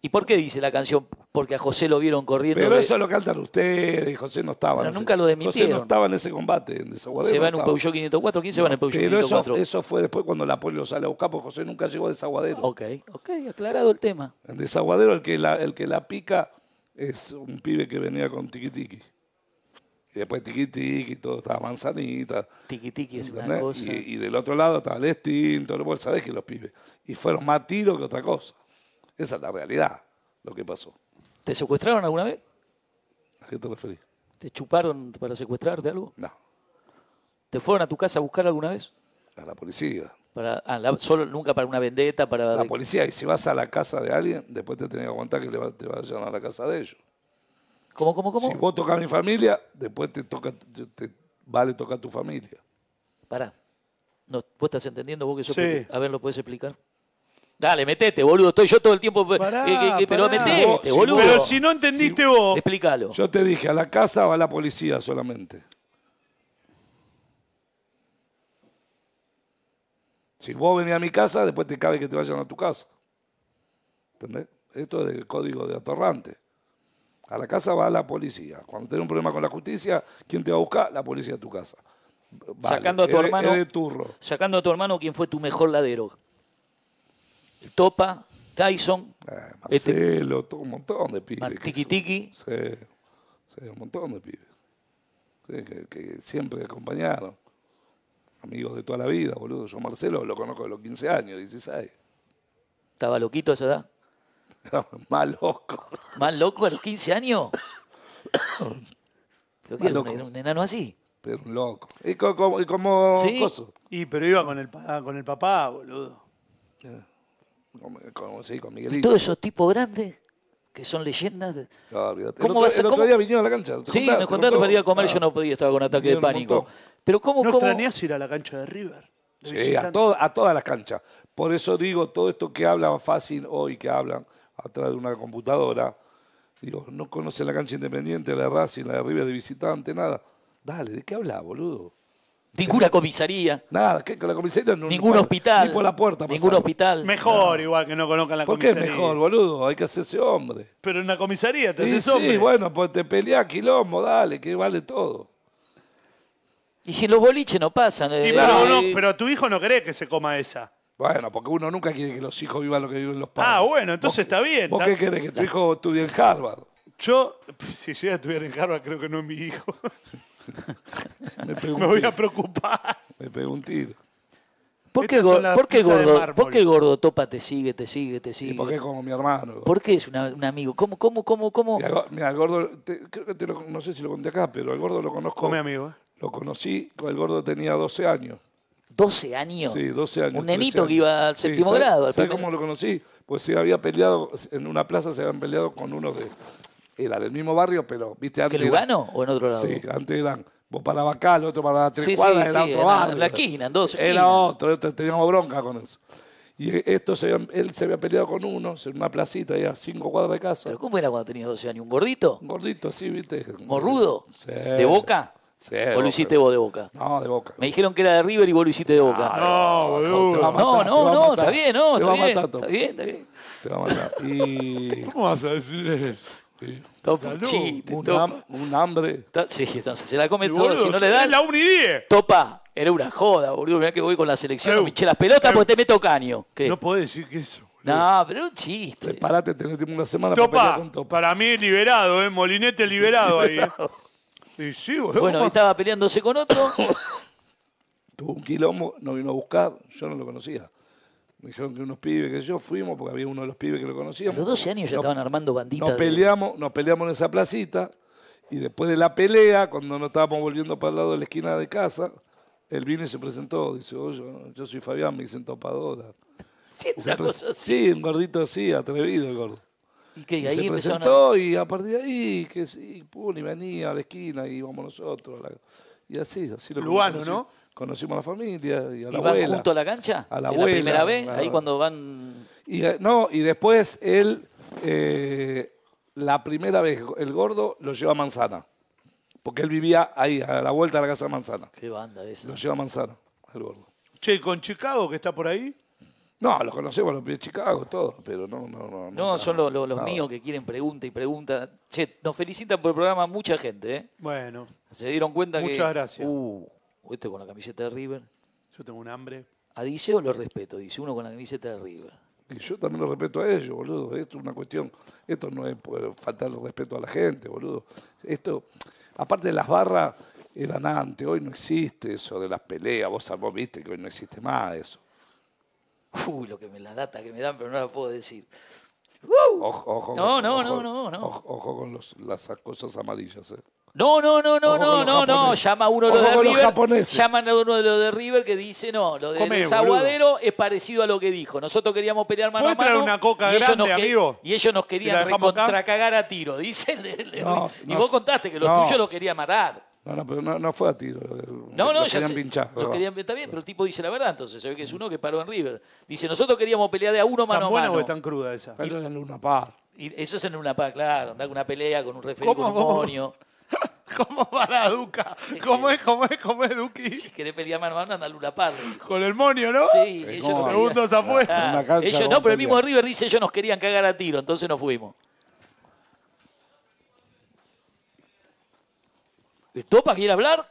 ¿Y por qué dice la canción? Porque a José lo vieron corriendo. Pero eso lo cantan ustedes, José no estaba. Pero nunca lo desmintieron. José no estaba en ese combate en Desaguadero. se va en un. Peugeot 504. ¿Quién se va en el Peugeot Pero eso, 504? eso fue después cuando la poli lo sale a buscar, porque José nunca llegó a Desaguadero. Ok, ok, aclarado el tema. En Desaguadero el que, la, el que la pica es un pibe que venía con tiki tiki. Y después tiki tiki, todo estaba manzanita. Tiki tiki es una cosa. Y, y del otro lado estaba el extinto, vos sabés que los pibes. Y fueron más tiros que otra cosa. Esa es la realidad, lo que pasó. ¿Te secuestraron alguna vez? ¿A qué te referís? ¿Te chuparon para secuestrarte algo? No, ¿Te fueron a tu casa a buscar alguna vez? a la policía. Para, ah, la- solo, nunca para una vendetta, para... La policía, y si vas a la casa de alguien, después te tenés que aguantar que le va- te vayan a la casa de ellos. ¿Cómo, cómo, cómo? Si vos tocas a mi familia, después te toca, te, te vale tocar a tu familia. Pará. No, ¿Vos estás entendiendo vos que Sí. peque- A ver, ¿lo puedes explicar? Dale, metete, boludo. Estoy yo todo el tiempo... Pará, eh, eh, eh, pero pará. metete, Vos- boludo. Pero si no entendiste vos. Explícalo. Yo te dije, a la casa va la policía solamente. Si vos venís a mi casa, después te cabe que te vayan a tu casa. ¿Entendés? Esto es del código de atorrante. A la casa va la policía. Cuando tenés un problema con la justicia, ¿quién te va a buscar? La policía a tu casa. Vale, Sacando a tu hermano- es de turro. Sacando a tu hermano, ¿quién fue tu mejor ladero? El Topa, Tyson, Eh, Este- Marcelo, todo un montón de pibes. Tiki Tiki. Sí, sí, un montón de pibes. Sí, que, que siempre acompañaron. Amigos de toda la vida, boludo. Yo Marcelo lo conozco de los 15 años, 16. estaba loquito a esa edad. <laughs> Más loco. ¿Más loco a los 15 años? <coughs> ¿Pero qué Más era un, loco. era un enano así? Pero un loco. Y co- como, y como Sí. coso. Y pero iba con el, pa- con el papá, boludo. Como, como- sí, con Y todos esos tipos grandes que son leyendas. de- No, olvídate. ¿Cómo el va a el otro ¿Cómo? día vinieron a la cancha. ¿te Sí, contaba? me ¿Te contaron para ir a comer, Ah. yo no podía, estaba con ataque de Vinieron pánico. Pero ¿cómo, ¿No cómo? extrañás ir a la cancha de River? De Sí, a, todo- a todas las canchas. Por eso digo, todo esto que hablan fácil hoy, que hablan atrás de una computadora, digo, no conocen la cancha independiente, la de Racing, la de River de visitante, nada. Dale, ¿de qué hablas, boludo? Ninguna comisaría, Nada, ¿qué? Con la comisaría no ningún no- hospital. Ni por la puerta Ningún hospital. Mejor igual que no conozcan la ¿Por qué es comisaría. mejor, boludo? Hay que hacerse hombre. Pero en la comisaría te Sí, haces sí, hombre. bueno, pues te peleás quilombo, dale, que vale todo. Y si los boliches no pasan. Y eh, pero, no, eh, pero tu hijo no cree que se coma esa. Bueno, porque uno nunca quiere que los hijos vivan lo que viven los padres. Ah, bueno, entonces ¿Vos- está bien. ¿Vos Está- qué querés? Que tu hijo estudie en Harvard. Yo, <laughs> si yo ya estuviera en Harvard, creo que no es mi hijo. <laughs> Me pegó un Me voy tiro. a preocupar. Me pegó un tiro. ¿Por qué, por qué gordo, por qué el gordo topa te sigue, te sigue, te Y sigue? porque es como mi hermano. ¿Por qué es una- un amigo? ¿Cómo, cómo, cómo, cómo? Mira, el gordo, te- creo que te lo- no sé si lo conté acá, pero el gordo lo conozco. Come amigo, ¿eh? Lo conocí, el gordo tenía 12 años. 12 años. Sí, 12 años. Un 13 nenito años. que iba al séptimo ¿sabe- grado. al ¿Sabe primer- cómo lo conocí? Pues se había peleado, en una plaza se habían peleado con uno de. Era del mismo barrio, pero, viste, ¿Que antes. era- Lugano o en otro lado? Sí, antes eran. Vos parabas acá, el otro paraba tres Sí, sí, cuadras, era sí, otro en la- barrio. la esquina, en dos Era esquinas. otro, otro, teníamos bronca con eso. Y esto se él se había peleado con uno en una placita, ahí a cinco cuadras de casa. ¿Pero cómo era cuando tenías 12 años? ¿Un gordito? Un gordito así, viste. ¿Morrudo? Sí. ¿De boca? Sí, ¿O lo hiciste vos de boca? No, de boca. Me dijeron que era de River y vos lo hiciste de boca. No, boludo. Te va a matar, No, no, no, está bien, no, Te está va a bien, matar, está Topo. bien, está bien. Te va a matar. Y. ¿Cómo vas a decir eso? Sí. Topa, un chiste, un, topa. ham- un hambre. Sí, entonces se la come todo. Boludo, Si no le Es dan, la 1 y 10. topa. Era una joda, boludo. Mirá que voy con la selección, Eu, no me las pelotas porque te meto caño. ¿Qué? No No, podés decir que eso. pero era un chiste. Prepárate, tenés una semana para pelear Topa, con Topa. para mí liberado, ¿eh? Molinete liberado ahí. ¿eh? Y sí, boludo. Bueno, ¿cómo? estaba peleándose con otro. <coughs> Tuvo un quilombo, nos vino a buscar, yo no lo conocía. Me dijeron que unos pibes que yo fuimos, porque había uno de los pibes que lo A conocíamos. los 12 años ya estaban armando banditas. Nos de- peleamos, nos peleamos en esa placita y después de la pelea, cuando nos estábamos volviendo para el lado de la esquina de casa, él vino y se presentó. Dice, oye, yo soy Fabián, me dicen topadora. Sí, una cosa así. sí, un gordito así, atrevido el gordo. Y que Y ahí se a... presentó y a partir de ahí, que sí, pum, y venía a la esquina y íbamos nosotros. a la- y así, así lo Lugano, conocí- ¿no? Conocimos a la familia y a la ¿Iban abuela. junto a la cancha? A la ¿En abuela, la primera vez? claro. Ahí cuando van... Y, eh, no, y después él, eh, la primera vez, el gordo lo lleva a Manzana. Porque él vivía ahí, a la vuelta de la casa de Manzana. Qué banda esa. Lo lleva a Manzana, el gordo. Che, con Chicago que está por ahí. No, los conocemos, los de Chicago, todos, pero no, no, no. No, son los, los- los nada. míos que quieren pregunta y pregunta. Che, nos felicitan por el programa mucha gente, ¿eh? Bueno, Se dieron cuenta que... Muchas gracias. Uh, este con la camiseta de River. yo tengo un hambre. A Diceo lo respeto, dice uno con la camiseta de River. Y yo también lo respeto a ellos, boludo. Esto es una cuestión, esto no es faltar el respeto a la gente, boludo. Esto, aparte de las barras, eran antes, hoy no existe eso de las peleas, vos, vos viste que hoy no existe más eso. Uy, lo que me la data que me dan, pero no la puedo decir. Ojo, ojo, No, con- no, ojo- no, no, no. Ojo, ojo con los- las cosas amarillas, eh. No, no, no, no, no, no, no. Llama a uno de Ojo los de River. japoneses. Llaman a uno de los de River que dice, no, lo del Come, desaguadero es parecido a lo que dijo. Nosotros queríamos pelear mano a ¿Puede traer mano. una coca y ellos grande, que- amigo? Y ellos nos ¿Y querían contracagar a tiro. Dice de- de No. Y no. vos contaste que los No. tuyos los quería matar. No, no, pero no, no fue a tiro. No, no, Los ya querían sé. pinchar. Los querían, está bien, pero el tipo dice la verdad, entonces se ve que es uno que paró en River. Dice, nosotros queríamos pelear de a uno mano ¿Tan a mano. o es tan cruda esa? Pero en Luna Par. Y eso es en una pa, claro, andar con una pelea con un referee ¿Cómo, con un monio. <laughs> ¿Cómo va la Duca? ¿Cómo es, cómo es, cómo es, Duki? Si querés pelear mano a mano, anda Par. Con el monio, ¿no? Sí, ellos se- Segundos afuera. Ah, ellos no, pero el mismo River dice ellos nos querían cagar a tiro, entonces nos fuimos. ¿El Topa quiere hablar?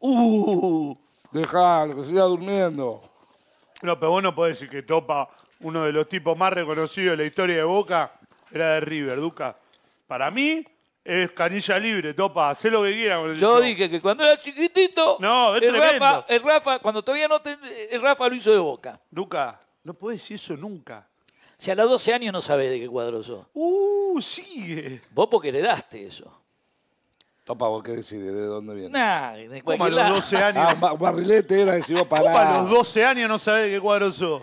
Uh, Dejalo, que siga durmiendo. No, pero vos no podés decir que Topa, uno de los tipos más reconocidos de la historia de Boca, era de River, Duca. Para mí, es canilla libre, Topa. Hacé lo que quieras con el yo show. dije que cuando era chiquitito, No, es el, tremendo. Rafa, el Rafa, cuando todavía no te, el Rafa lo hizo de boca. Duca, no podés decir eso nunca. Si a los 12 años no sabés de qué cuadro sos. Uh, sigue. Vos porque heredaste eso. Topa, ¿vos qué decís? ¿De dónde viene? Nah, de ¿Cómo a cualquier los lado. 12 <laughs> Ah, años? un ba- barrilete era vos ¿Cómo a los 12 años no sabés de qué cuadro sos?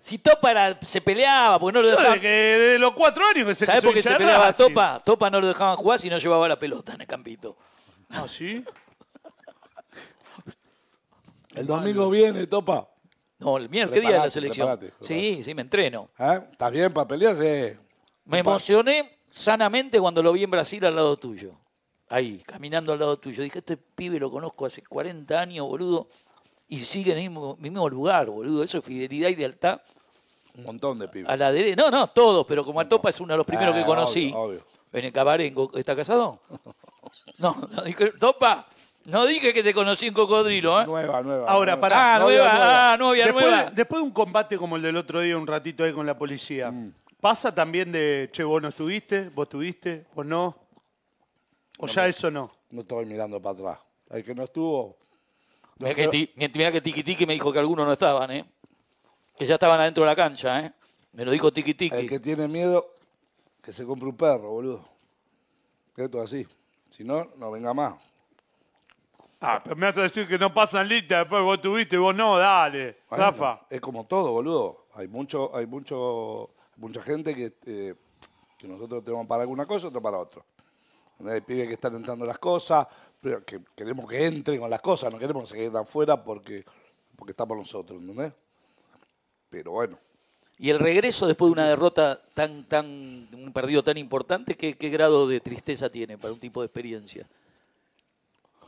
Si Topa era- se peleaba, porque no lo dejaban. que desde los 4 años que se ¿Sabés por qué se de peleaba Racing. Topa? Topa no lo dejaban jugar si no llevaba la pelota en el campito. Ah, ¿sí? El domingo viene, Topa. No, el miércoles, ¿qué día de la Preparate, selección? preparate, preparate. Sí, sí, me entreno. ¿Eh? ¿Estás bien para pelear? Sí. Me emocioné sanamente cuando lo vi en Brasil al lado tuyo. Ahí, caminando al lado tuyo. Dije, este pibe lo conozco hace 40 años, boludo. Y sigue en el mismo, mismo lugar, boludo. Eso es fidelidad y lealtad Un montón de pibes. a la derecha. No, no, todos, pero como al Topa es uno de los primeros Ah, que conocí. obvio, obvio. En el cabarengo. ¿Está casado? <laughs> No, no dije, Topa, no dije que te conocí en Cocodrilo, ¿eh? Nueva, nueva. Ahora, nueva. pará. Ah, nueva, nueva. ah, novia después, nueva. De, después de un combate como el del otro día, un ratito ahí con la policía, Mm. ¿pasa también de, che, vos no estuviste, vos estuviste, vos no? ¿O ya eso no? No estoy mirando para atrás. El que no estuvo. Mirá que, ti- mirá que Tiki Tiki me dijo que algunos no estaban, ¿eh? Que ya estaban adentro de la cancha, ¿eh? Me lo dijo Tiki El Tiki. que tiene miedo, que se compre un perro, boludo. Esto así. Si no, no venga más. Ah, pero me vas a decir que no pasan lista, después vos tuviste y vos no, dale. Bueno, Rafa. Es como todo, boludo. Hay mucho, hay mucho, mucha gente que, eh, que nosotros tenemos para alguna cosa, otro para otro. Hay pibes que están entrando las cosas, que queremos que entren con las cosas, no queremos que se queden afuera porque, porque estamos nosotros, ¿entendés? Pero bueno, Y el regreso después de una derrota tan, tan, un perdido tan importante, ¿qué, qué grado de tristeza tiene para un tipo de experiencia?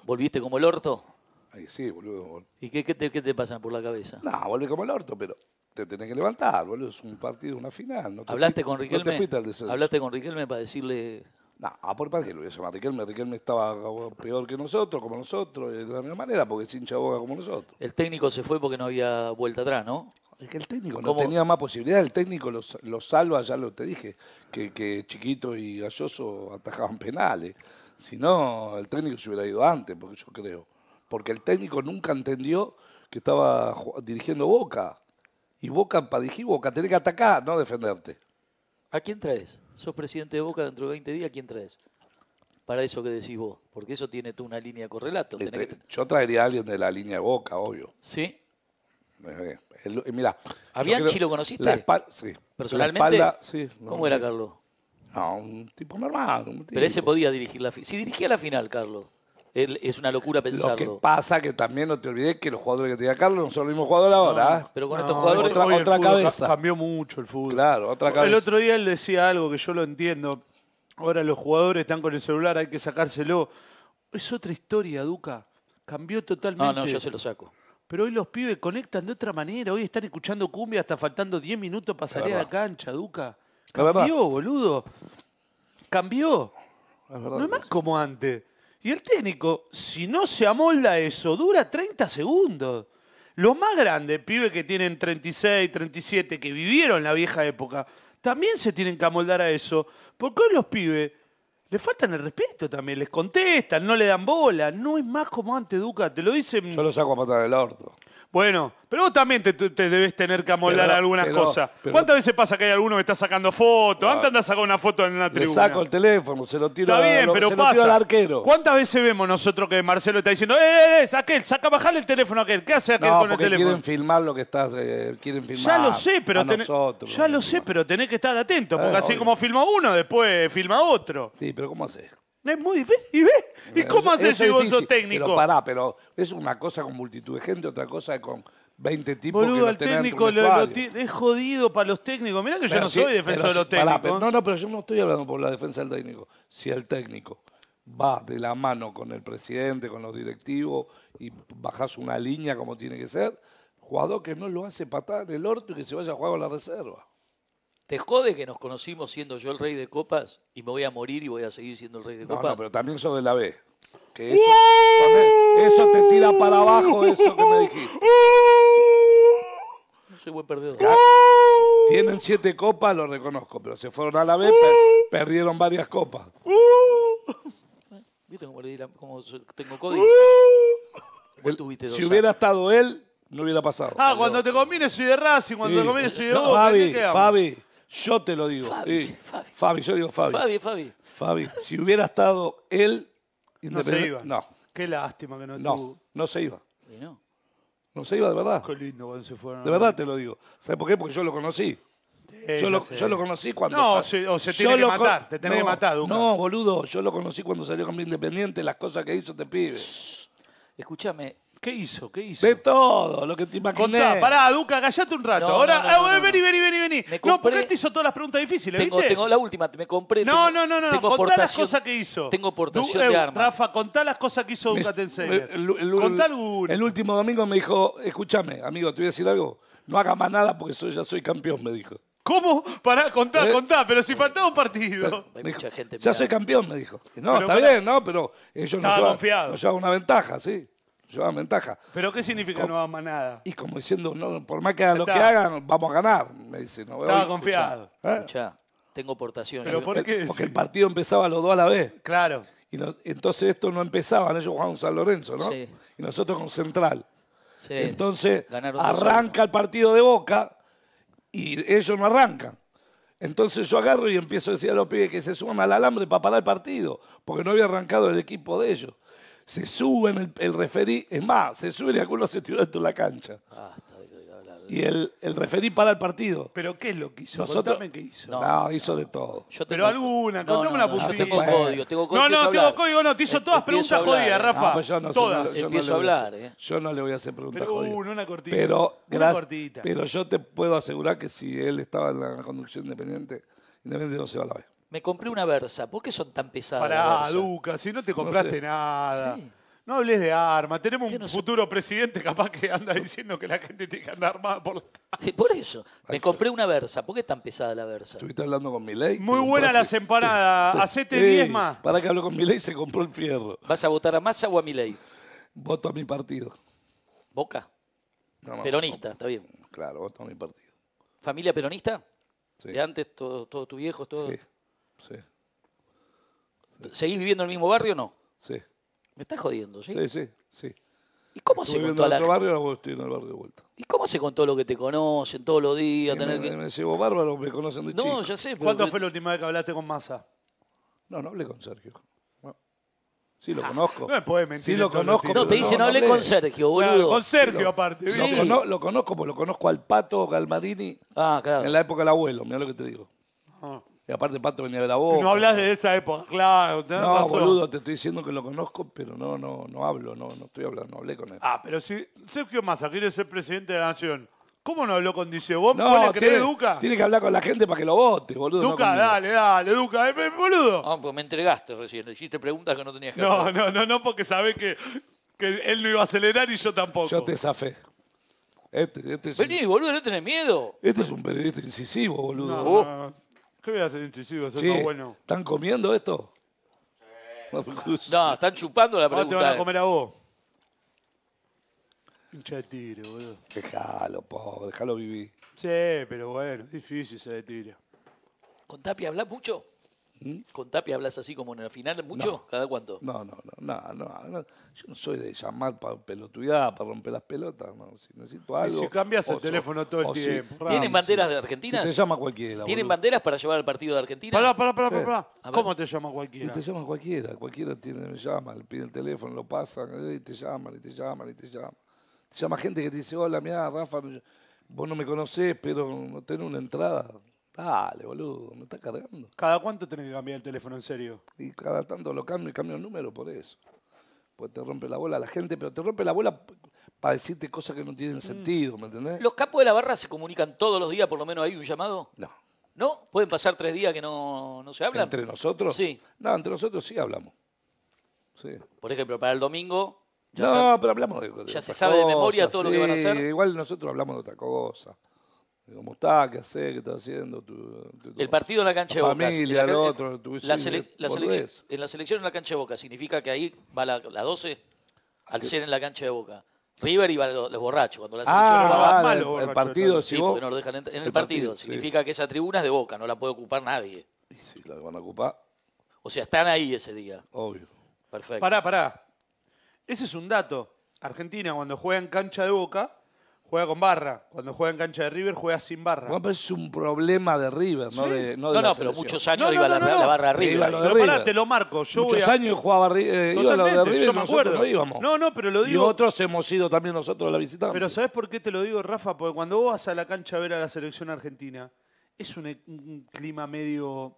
¿Volviste como el orto? ahí sí, boludo. ¿Y qué, qué te, qué te pasa por la cabeza? No, vuelve como el orto, pero te tenés que levantar, boludo. Es un partido, una final. No te ¿Hablaste fuiste- con No Riquelme? te fuiste al descenso. ¿Hablaste con Riquelme para decirle... No, ¿por para qué lo voy a? Riquelme, Riquelme estaba peor que nosotros, como nosotros, de la misma manera, porque es hincha boca como nosotros. El técnico se fue porque no había vuelta atrás, ¿no? Es que el técnico no tenía más posibilidades, el técnico los, los salva, ya lo te dije, que, que Chiquito y Galloso atajaban penales. Si no, el técnico se hubiera ido antes, porque yo creo. Porque el técnico nunca entendió que estaba dirigiendo Boca. Y Boca, para dirigir Boca, tenés que atacar, no defenderte. ¿A quién traes? ¿Sos presidente de Boca dentro de 20 días? ¿A quién traes? Para eso que decís vos. Porque eso tiene tú una línea de correlato. tenés que- Yo traería a alguien de la línea de Boca, obvio. ¿Sí? Eh, el- eh, mirá, ¿A yo Bianchi creo- lo conociste? La espal- sí. ¿Personalmente? La espalda, sí. lo ¿Cómo era. Carlos? No, un tipo normal. un Pero ese podía dirigir la final. Si dirigía la final, Carlos, él- es una locura Lo que pensarlo. pasa que también no te olvides que los jugadores que tenía Carlos no son los mismos jugadores ahora. ¿eh? Pero con No, estos jugadores... otra- el cabeza. Cambió mucho el fútbol. Claro, otra El cabeza. otro día él decía algo que yo lo entiendo. Ahora los jugadores están con el celular, hay que sacárselo. Es otra historia, Duca. Cambió totalmente. No, no, yo se lo saco. Pero hoy los pibes conectan de otra manera. Hoy están escuchando cumbia hasta faltando 10 minutos para salir a la cancha, Duca. Cambió, boludo. Cambió. No es más como antes. Y el técnico, si no se amolda eso, dura 30 segundos. Los más grandes, pibes que tienen 36, 37, que vivieron la vieja época, también se tienen que amoldar a eso. Porque hoy los pibes le faltan el respeto también, les contestan, no le dan bola. No es más como antes, Duca, te lo dicen. Yo lo saco a patar del orto. Bueno, pero vos también te, te debes tener que amoldar Pero- algunas pero- cosas. pero- ¿Cuántas veces pasa que hay alguno que está sacando fotos? Antes anda a sacar una foto en una Le tribuna. saco el teléfono, se lo tiro, Está a- bien, lo- pero se lo tiro pasa. al arquero. ¿Cuántas veces vemos nosotros que Marcelo está diciendo, ¡eh, eh, eh, aquel, saca, bajale el teléfono a aquel? ¿Qué hace aquel No, con el teléfono? quieren filmar lo que estás, eh, quieren filmar. Ya lo sé, pero tenés, nosotros, ya lo sé, pero tenés que estar atento, porque Eh, así obvio. como filma uno, después filma otro. Sí, pero ¿cómo haces? Es muy difícil. ¿Y ves? ¿Y cómo haces si vos sos técnico? Pero pará, pero es una cosa con multitud de gente, otra cosa con 20 tipos que Boludo, los al técnico lo- lo es jodido para los técnicos. Mirá que yo no soy defensor de los sí, pará, técnicos. pero- no, no, pero yo no estoy hablando por la defensa del técnico. Si el técnico va de la mano con el presidente, con los directivos y bajas una línea como tiene que ser, jugador que no lo hace patar en el orto y que se vaya a jugar con la reserva. ¿Te jode que nos conocimos siendo yo el rey de copas y me voy a morir y voy a seguir siendo el rey de No, copas? no, pero también sos de la B. Que eso, con eso te tira para abajo, eso que me dijiste. No soy buen perdedor. Tienen siete copas, lo reconozco, pero se fueron a la B, per- perdieron varias copas. ¿Viste cómo, le di la- cómo tengo código? Vos tuviste dos Si hubiera años. estado él, no hubiera pasado. Ah, cuando te conviene soy de Racing, cuando Sí. te conviene soy de No, Boca. Fabi. Fabi, yo te lo digo. Fabi, Sí. Fabi. Fabi, yo digo Fabi. Fabi, Fabi. Fabi, si hubiera estado él, No se iba. no, Qué lástima que no no, estuvo. no se iba. Y no. No se iba de verdad. Qué lindo cuando se fueron. De verdad te lo digo. ¿Sabes por qué? Porque yo lo conocí. Yo lo, yo lo conocí cuando. No, se- o se Yo tiene que matar, te tenés que no, matar, Duca. No, boludo, yo lo conocí cuando salió con Independiente, las cosas que hizo este pibe. Escúchame, ¿Qué hizo? ¿Qué hizo? De todo, lo que te imaginé. Contá, pará, Duca, callate un rato. No, Ahora, no, no, no, no, vení, vení, vení, vení. Me No, porque él te hizo todas las preguntas difíciles, tengo, ¿viste? tengo la última, me compré. No, tengo- no, no, no, Tengo contá las cosas que hizo. Tengo portación Du- de eh, armas. Rafa, contá las cosas que hizo Duca el- Contá alguna. el último domingo me dijo, escúchame, amigo, te voy a decir algo. No haga más nada porque soy, ya soy campeón, me dijo. ¿Cómo? Pará, contá, ¿Eh? contá, pero si faltaba un partido. Hay dijo, mucha gente ya soy campeón, me dijo. Y No, Pero está bien, ¿no? Pero ellos nos Estaba llevan, confiado. nos llevan una ventaja, sí. Llevan ventaja. ¿Pero qué significa no va más nada? Y como diciendo, no, por más que hagan lo que hagan, vamos a ganar. Me dice, no, Estaba hoy- confiado. ¿Eh? Escuchá, tengo portación. ¿Pero yo- por qué? Porque el partido empezaba los dos a la vez. Claro. Y no- entonces estos no empezaban, ellos jugaban San Lorenzo, ¿no? Sí. Y nosotros con Central. Sí. Entonces Ganaron arranca el partido de Boca y ellos no arrancan. Entonces yo agarro y empiezo a decir a los pibes que se suban al alambre para parar el partido, porque no había arrancado el equipo de ellos. Se suben, el, el referí, es más, se suben y algunos se tiran dentro de la cancha. Y el, el referí para el partido. ¿Pero qué es lo que hizo? Nosotros- Contame qué hizo. No, hizo de todo. Yo Pero alguna, contame una no, pusita. Yo tengo código, tengo código. No, empiezo no, a tengo hablar. código, no, te hizo todas Empiezo preguntas hablar, jodidas, eh. Rafa. Ah, pues yo no, todas. yo no- yo no Empiezo le a voy hablar, hacer- eh. Yo no le voy a hacer preguntas Pero jodidas. una, una cortita. Pero, Una cortita. pero yo te puedo asegurar que si él estaba en la conducción independiente, independiente no se va a la vez. Me compré una Versa. ¿Por qué son tan pesadas las Pará? Duca, si no te <laughs> compraste sé. nada. Sí. No hables de armas. Tenemos ¿Qué un no sé? futuro presidente capaz que anda diciendo que la gente tiene que andar armada por la <laughs> calle. Por eso. Me compré una Versa. ¿Por qué es tan pesada la Versa? Estuviste hablando con Milei. Muy buenas las empanadas. Hacete 10 más. Para que habló con Milei se compró el fierro. ¿Vas a votar a Massa o a Milei? Voto a mi partido. ¿Boca? No, no, Peronista, está bien. claro, voto a mi partido. ¿Familia peronista? Sí. ¿De antes, todos todo tus viejos, todo? Sí, sí, ¿Seguís viviendo en el mismo barrio o no? sí. Me estás jodiendo, ¿sí? Sí, sí, sí. ¿Y cómo se Estuve con viviendo toda en la otro barrio, ahora estoy en el barrio de vuelta. ¿Y cómo se con todo lo que te conocen todos los días? Tener me, que... me llevo bárbaro, me conocen de No, chico. ya sé. pero ¿Cuándo que- fue la última vez que hablaste con Massa? No, no hablé con Sergio. No. Sí lo conozco. no me podés mentir Sí lo conozco. No, te pero dicen, hablé hablé. con Sergio, boludo. Claro, con Sergio Sí, lo- aparte. Lo, conozco, porque lo conozco al Pato Galmarini Ah, claro. en la época del abuelo, mira lo que te digo. Y aparte Pato venía de la boca. No hablas de esa época, claro. tenés No, razón. boludo, te estoy diciendo que lo conozco, pero no, no, no hablo, no, no estoy hablando, no hablé con él. Ah, pero si Sergio Massa quiere ser presidente de la nación, ¿cómo no habló con Dice? ¿Vos, No, le tiene, Duca? tiene que hablar con la gente para que lo vote, boludo. no Duca, conmigo. dale, dale, Duca, eh, eh, boludo. Ah, pues me entregaste recién. Hiciste preguntas que no tenías que No, hacer. no, no, no, porque sabés que, que él no iba a acelerar y yo tampoco. Yo te zafé. Este, este, es, Vení, boludo, no tenés miedo. este es un periodista incisivo, boludo. No, Vos- no. ¿Qué voy a hacer? Eso Che, no bueno. ¿Están comiendo esto? No, están chupando la Ahora te pregunta. van a comer a vos. Hincha de tigre, boludo. Déjalo, pobre, déjalo vivir. Sí, pero bueno, difícil ser de tigre. ¿Con Tapia hablas mucho? ¿Con Tapia hablas así como en la final mucho? ¿Cada cuánto? ¿Mm? No, no, no, no, no, no. Yo no soy de llamar para pelotudear, para romper las pelotas. No. Si necesito algo. si cambias el teléfono todo el si- tiempo, ¿Tienen banderas de Si Argentina? te llama cualquiera. ¿Tienen boludo. banderas para llevar al partido de Argentina? Pará, pará, pará, Sí. pará. ¿Cómo te llama Y cualquiera? te llama cualquiera, cualquiera tiene, me llama, le pide el teléfono, lo pasan, y te llaman, y te llaman, y te llaman. Te llama gente que te dice, hola, mira, Rafa, vos no me conocés, pero no tenés una entrada. Dale, boludo, me estás cargando. ¿Cada cuánto tenés que cambiar el teléfono en serio? Y cada tanto lo cambio y cambio el número por eso. Pues te rompe la bola la gente, pero te rompe la bola para decirte cosas que no tienen sentido, ¿me entendés? ¿Los capos de la barra se comunican todos los días, por lo menos hay un llamado? No. ¿No? ¿Pueden pasar tres días que no, no se hablan? ¿Entre nosotros? Sí. No, entre nosotros sí hablamos. Sí. Por ejemplo, para el domingo. ya no, están- pero hablamos de, de ya se sabe de memoria todo lo que van a hacer. Igual nosotros hablamos de otra cosa. ¿Cómo está? ¿Qué hace? ¿Qué está haciendo? Tu, tu- tu- El partido en la cancha de Boca. familia, en la el otro. tu- la sí, sele- la boludez. selección- en la selección en la cancha de Boca significa que ahí va la, la 12 al ser en la cancha de Boca. River iba los, los borrachos. Cuando la selección Ah, no va ah, mal, el- el, partido, Sí, si vos... no lo dejan entrar. En el, el partido. partido, sí. Significa que esa tribuna es de Boca, no la puede ocupar nadie. Y si la van a ocupar, O sea, están ahí ese día. obvio. Perfecto. Pará, pará. Ese es un dato. Argentina, cuando juega en cancha de Boca, juega con barra. Cuando juega en cancha de River, juega sin barra. Bueno, pero es un problema de River, no de no, de no, la no, pero selección. muchos años No, no, iba no, la, no, la no. barra River. Iba lo de Pero River. pará, te lo marco. Yo Muchos voy a... años jugaba Ri- eh, iba a lo de Totalmente, River, yo me nosotros acuerdo. no íbamos. No, no, pero lo Y digo... otros hemos ido también nosotros a la visita. Pero ¿sabes por qué te lo digo, Rafa? Porque cuando vos vas a la cancha a ver a la selección argentina, es un, un clima medio,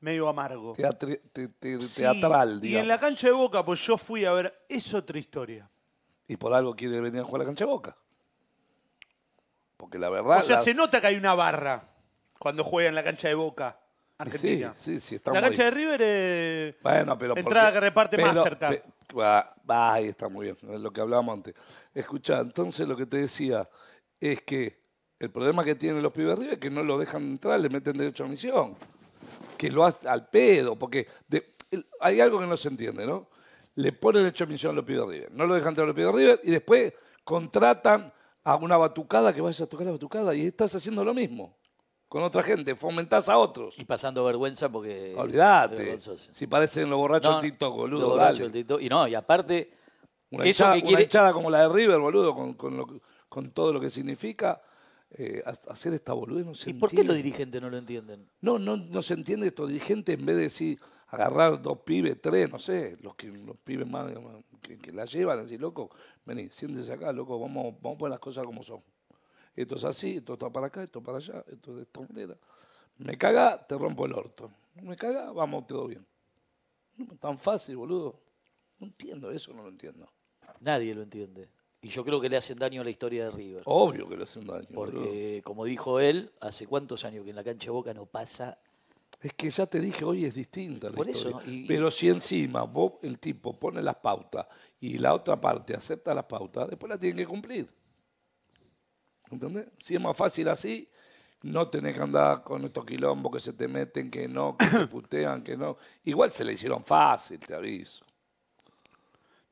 medio amargo. Teatri- te- te- Sí, teatral, Y digamos. en la cancha de Boca, pues yo fui a ver, es otra historia. Y por algo quiere venir a jugar a la cancha de Boca. Porque la verdad... O sea, la- se nota que hay una barra cuando juega en la cancha de Boca, Argentina. Sí, sí, sí, la estamos cancha de River es Bueno, pero entrada porque- que reparte pero- Mastercard. pe- va- va, ahí está muy bien, es lo que hablábamos antes. Escuchá, entonces lo que te decía es que el problema que tienen los pibes de River es que no lo dejan entrar, le meten derecho a misión. Que lo hace al pedo, porque de- el- hay algo que no se entiende, ¿no? Le ponen derecho a misión a los pibes de River, no lo dejan entrar a los pibes de River y después contratan a una batucada que vaya a tocar la batucada y estás haciendo lo mismo con otra gente, fomentás a otros. Y pasando vergüenza porque. Olvídate. Si parecen los borrachos No, TikTok, boludo. los borrachos dale. TikTok. Y no, y aparte, Una, eso hinchada, que una quiere. hinchada como la de River, boludo, con, con, lo que- con todo lo que significa, eh, ha- hacer esta boludez no se ¿Y por qué los dirigentes no lo entienden? No, no, no se entiende estos dirigentes en vez de decir agarrar dos pibes, tres, no sé, los que los pibes más que, que la llevan, decir, loco, vení, siéntese acá, loco, vamos, vamos a poner las cosas como son. Esto es así, esto está para acá, esto para allá, esto de esta manera. Me caga, te rompo el orto. Me caga, vamos, todo bien. No es tan fácil, boludo. No entiendo eso, no lo entiendo. Nadie lo entiende. Y yo creo que le hacen daño a la historia de River. Obvio que le hacen daño. boludo. Porque, como dijo él, hace cuántos años que en la cancha de Boca no pasa. Es que ya te dije, hoy es distinta la Por eso, historia. y- Pero si encima vos, el tipo, pone las pautas y la otra parte acepta las pautas, después las tienen que cumplir. ¿Entendés? Si es más fácil así, no tenés que andar con estos quilombos que se te meten, que no, que te <coughs> putean, que no. Igual se le hicieron fácil, te aviso.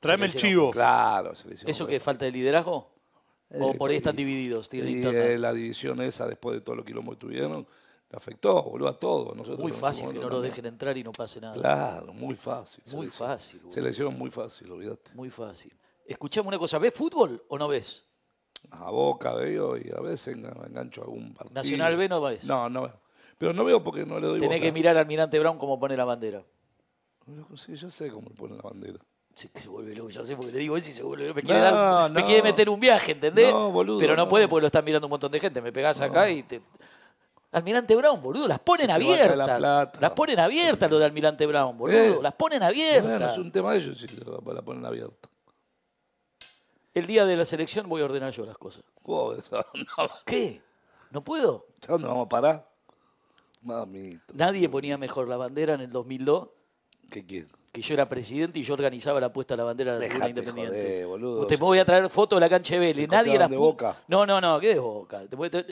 Tráeme el hicieron- chivo. Claro, se le hicieron ¿Eso fácil. que falta de liderazgo? ¿O Eh, por ahí y- están divididos? Tienen Y eh, la división esa, después de todo lo quilombo que tuvieron, le afectó, boludo, a todos. Nosotros Muy fácil que no lo dejen entrar y no pase nada. Claro, muy fácil. Muy le fácil. Se le hicieron muy fácil, olvídate. Muy fácil. Escuchame una cosa, ¿ves fútbol o no ves? A Boca veo y a veces engan- engancho algún partido. Nacional B no ves. No, no veo. Pero no veo porque no le doy Tenés que mirar al Almirante Brown cómo pone la bandera. Sí, yo sé cómo pone la bandera. Sí, que se vuelve loco, ya sé porque le digo eso y se vuelve loco. Me quiere, No, dar- me quiere meter un viaje, ¿entendés? No, boludo, Pero no, no. puede porque lo están mirando un montón de gente. Me pegás acá y te. Almirante Brown, boludo, las ponen la abiertas. Las ponen abiertas lo de Almirante Brown, boludo. Eh. Las ponen Bueno, abiertas. es un tema de ellos si la ponen abierta. El día de la selección voy a ordenar yo las cosas. Joder, <laughs> no, ¿Qué? ¿No puedo? ¿a ¿Dónde vamos a parar? Mamita. Nadie ponía mejor la bandera en el 2002 ¿Qué quiere? Que yo era presidente y yo organizaba la puesta de la bandera de la tribuna independiente. joder, boludo. Usted me voy a traer fotos de la cancha de Vélez. Nadie las de Boca. No, no, no, ¿qué de Boca?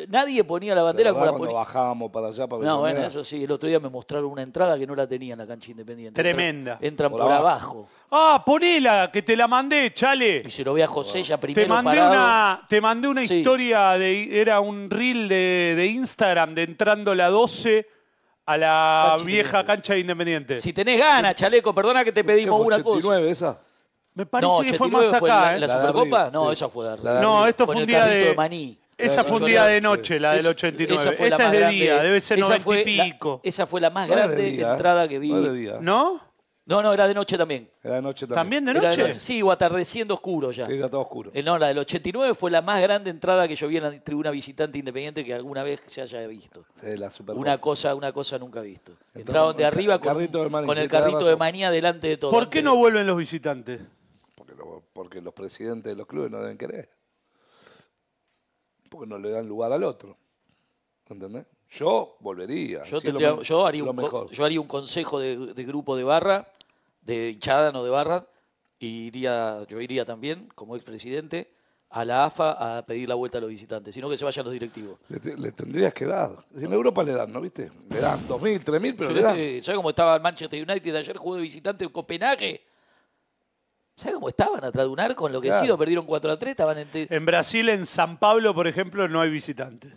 Nadie ponía la ¿Te bandera como la cuando ponía. bajábamos para allá para No, bueno, eso sí, el otro día me mostraron una entrada que no la tenía en la cancha independiente. Tremenda. Entran Por por, abajo. abajo. Ah, ponela, que te la mandé, chale. Y se lo ve a José ya primero Te mandé parado. una, te mandé una Sí. historia de era un reel de, de Instagram de entrando la 12 a la Cancha vieja cancha de Independiente. Si tenés ganas, chaleco, perdona que te ¿Qué pedimos una cosa. 89 esa? Me parece No, que fue 89 más fue acá, la, ¿eh? la La Supercopa. arriba, no, sí. esa fue de La arriba. No, esto fue un el día de, de maní. Esa La fue un de día de noche, la del Esa- 89. esa fue la Esta más es de grande- día, debe ser esa 90 fue y la- pico. esa fue la más grande día, ¿eh? entrada que vi. No es de día. ¿No? No, era de noche también. Era de noche también. ¿También de Era noche? Sí, o atardeciendo oscuro ya. Sí, Era todo oscuro. Eh, No, la del 89 fue la más grande entrada que yo vi en la tribuna visitante independiente que alguna vez se haya visto. Sí, la Supercopa. Una cosa, una cosa nunca visto. Entraron de el arriba con, carrito de con sí, el tenés carrito de razón. manía delante de todo. ¿Por qué no vuelven los visitantes? Porque, lo- porque los presidentes de los clubes no deben querer. Porque no le dan lugar al otro. ¿Entendés? Yo volvería. Yo, sí, lo tendría- me- yo, haría lo un, co- mejor. yo haría un consejo de, de grupo de barra, de hinchada, no de barra, y iría, yo iría también, como expresidente, a la AFA a pedir la vuelta a los visitantes, sino que se vayan los directivos. Le, te- le tendrías que dar. En Europa le dan, ¿no viste? Le dan 2.000, 3.000, pero le dan. ¿Sabes cómo estaba el Manchester United ayer jugó de visitante en Copenhague? ¿Sabes cómo estaban atrás de un arco enloquecido? Claro. Perdieron 4 a 3, estaban en... En Brasil, en San Pablo, por ejemplo, no hay visitantes.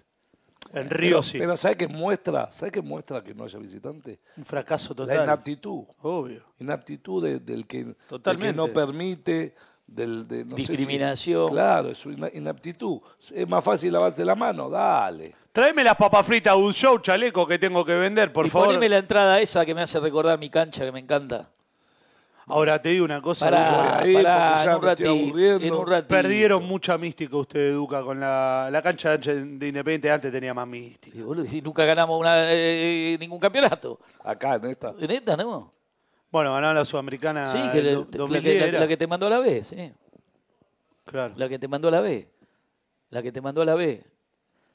En Río Pero, sí. pero ¿sabes qué muestra? ¿Sabes qué muestra que no haya visitante? un fracaso La total. inaptitud. Obvio. Inaptitud de- del, que, del que Totalmente. no permite, del, de, no sé si- Discriminación. claro, es su ina- inaptitud. Es más fácil lavarse la mano, dale. Tráeme las papas fritas un show, chaleco, que tengo que vender, por y favor. poneme la entrada esa que me hace recordar mi cancha, que me encanta. Ahora te digo una cosa. Pará, Duca. ahí pará, porque ya en un me estoy ratito, aburriendo. en un ratito. Perdieron mucha mística ustedes, Duca, con la, la cancha de de Independiente. Antes tenía más mística. Y, nunca ganamos una, eh, ningún campeonato. Acá, en esta. En esta, ¿no? Bueno, ganaron la Sudamericana sí, que en le- do- la, 2010 que, la- era. la que te mandó a la B, sí. Claro. La que te mandó a la B. La que te mandó a la B.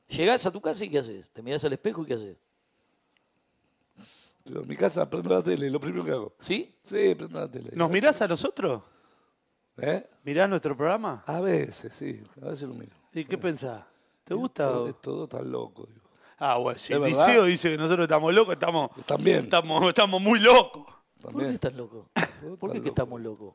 Llegás a tu casa y ¿qué haces? Te mirás al espejo y ¿qué haces? Pero en mi casa prendo la tele, lo primero que hago. ¿Sí? Sí, prendo la tele. ¿Nos mirás a nosotros? ¿Eh? ¿Mirás nuestro programa? A veces, sí, a veces lo miro. ¿Y qué pensás? ¿Te gusta? Todo, o- es todo tan loco, digo. Ah, bueno, si ¿Es el verdad? liceo dice que nosotros estamos locos, estamos, También, estamos, estamos muy locos. ¿Por qué también. estás loco? ¿Por qué Estás que estamos locos?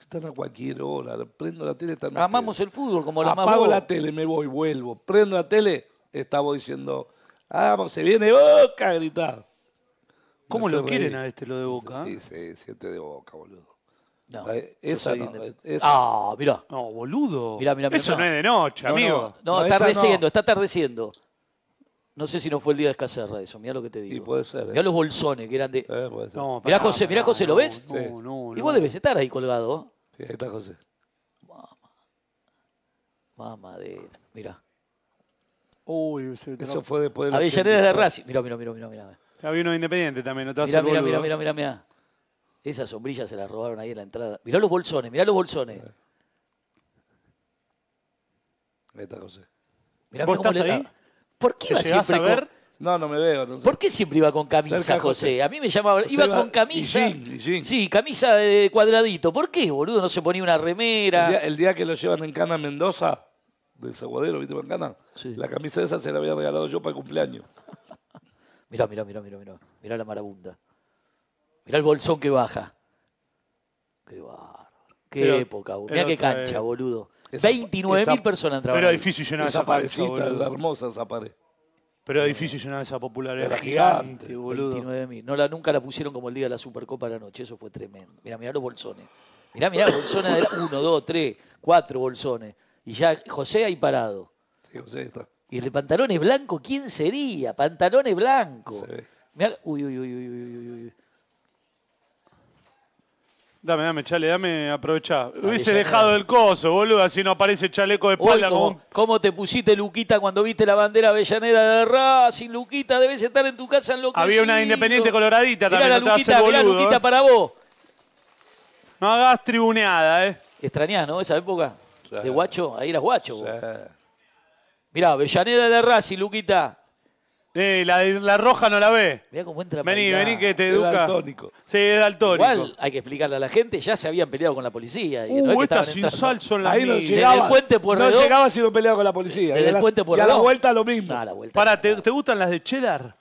Están a cualquier hora, prendo la tele, están Amamos el fútbol como la más Apago la tele, me voy, vuelvo. Prendo la tele, estaba diciendo, vamos, se viene Boca gritar. ¿Cómo lo quieren reír. a este, lo de Boca? Sí, sí, siete de Boca, boludo. No, yo esa no, esa- Ah, mirá. No, boludo. Mirá, mirá, mirá, Eso no es de noche, No, amigo. No, no, No, está atardeciendo, no. está atardeciendo. No sé si no fue el día de Escacerra eso, mirá lo que te digo. Y puede ser. Mirá ¿eh? los bolsones que eran de... Eh, puede ser. No, Mirá José, mirá José, ¿lo no, ves? No, Sí. no, Y vos debes estar ahí colgado. Sí, ahí está José. Mamadera, mirá. Uy, se Eso fue después de Avellaneda de Racing. Mirá, mirá, mirá, mirá, mirá. Había uno independiente también, no te Mirá, mirá, mirá, mirá, mirá, mirá. Esa sombrilla se la robaron ahí en la entrada. Mirá los bolsones, mirá los bolsones. Ahí está José. Mirá, ¿Vos mirá cómo estás le- ahí? ¿Por qué ¿Te iba siempre a ver? con... No, no me veo. No sé. ¿Por qué siempre iba con camisa, de José? José. A mí me llamaba. José Iba con camisa. y jean, y jean. Sí, camisa de cuadradito. ¿Por qué, boludo? No se ponía una El remera. día, el día que lo llevan en cana Mendoza, del Zaguadero, ¿viste? En cana. Sí. La camisa esa se la había regalado yo para el cumpleaños. Mirá, mirá, mirá, mirá, mirá. Mirá la marabunda. Mirá el bolsón que baja. Qué bárbaro. Qué Pero- época, boludo. Mirá qué cancha, vez. boludo. Esa- 29 mil esa- personas entraban. Era difícil llenar Esa esa parecita, la hermosa esa pared. Pero era difícil llenar esa popularidad. Era Era gigante, gigante, boludo. 29.000. No la, nunca la pusieron como el día de la Supercopa de la noche. Eso fue tremendo. Mirá, mirá los bolsones. Mirá, mirá, bolsones de uno, dos, tres, cuatro bolsones. Y ya José ahí parado. Sí, José está. Y el de pantalones blancos, ¿quién sería? Pantalones blancos. Se ve. Mirá, uy, uy, uy, uy, uy, uy, uy. Dame, dame, chale, dame, aprovechá. Hubiese dejado el coso, boludo, así no aparece chaleco de Uy, espalda como ¿cómo, un- cómo te pusiste, Luquita, cuando viste la bandera avellaneda de Racing? Luquita, debes estar en tu casa enloquecido. Había una independiente coloradita Mirá también, la no Luquita, hacer mirá boludo, Luquita eh. para vos. No hagas tribuneada, ¿eh? Extrañás, ¿no? Esa época Sí. de guacho. Ahí eras guacho. vos. Mirá, Avellaneda de Racing, Luquita. Eh, la, de- la roja no la ve. Mirá cómo entra Vení, para vení que te Es educa. daltónico. Sí, es daltónico. Igual hay que explicarle a la gente, ya se habían peleado con la policía. Y no es Uh, estas sin entrando. sal son las Ahí no mías. llegaba. el puente No Pueyrredón- llegaba si no peleaba con la policía. Desde Y a el la- puente Y a la Pueyrredón. vuelta lo mismo. No, la vuelta. Pará, ¿te, te gustan las de cheddar?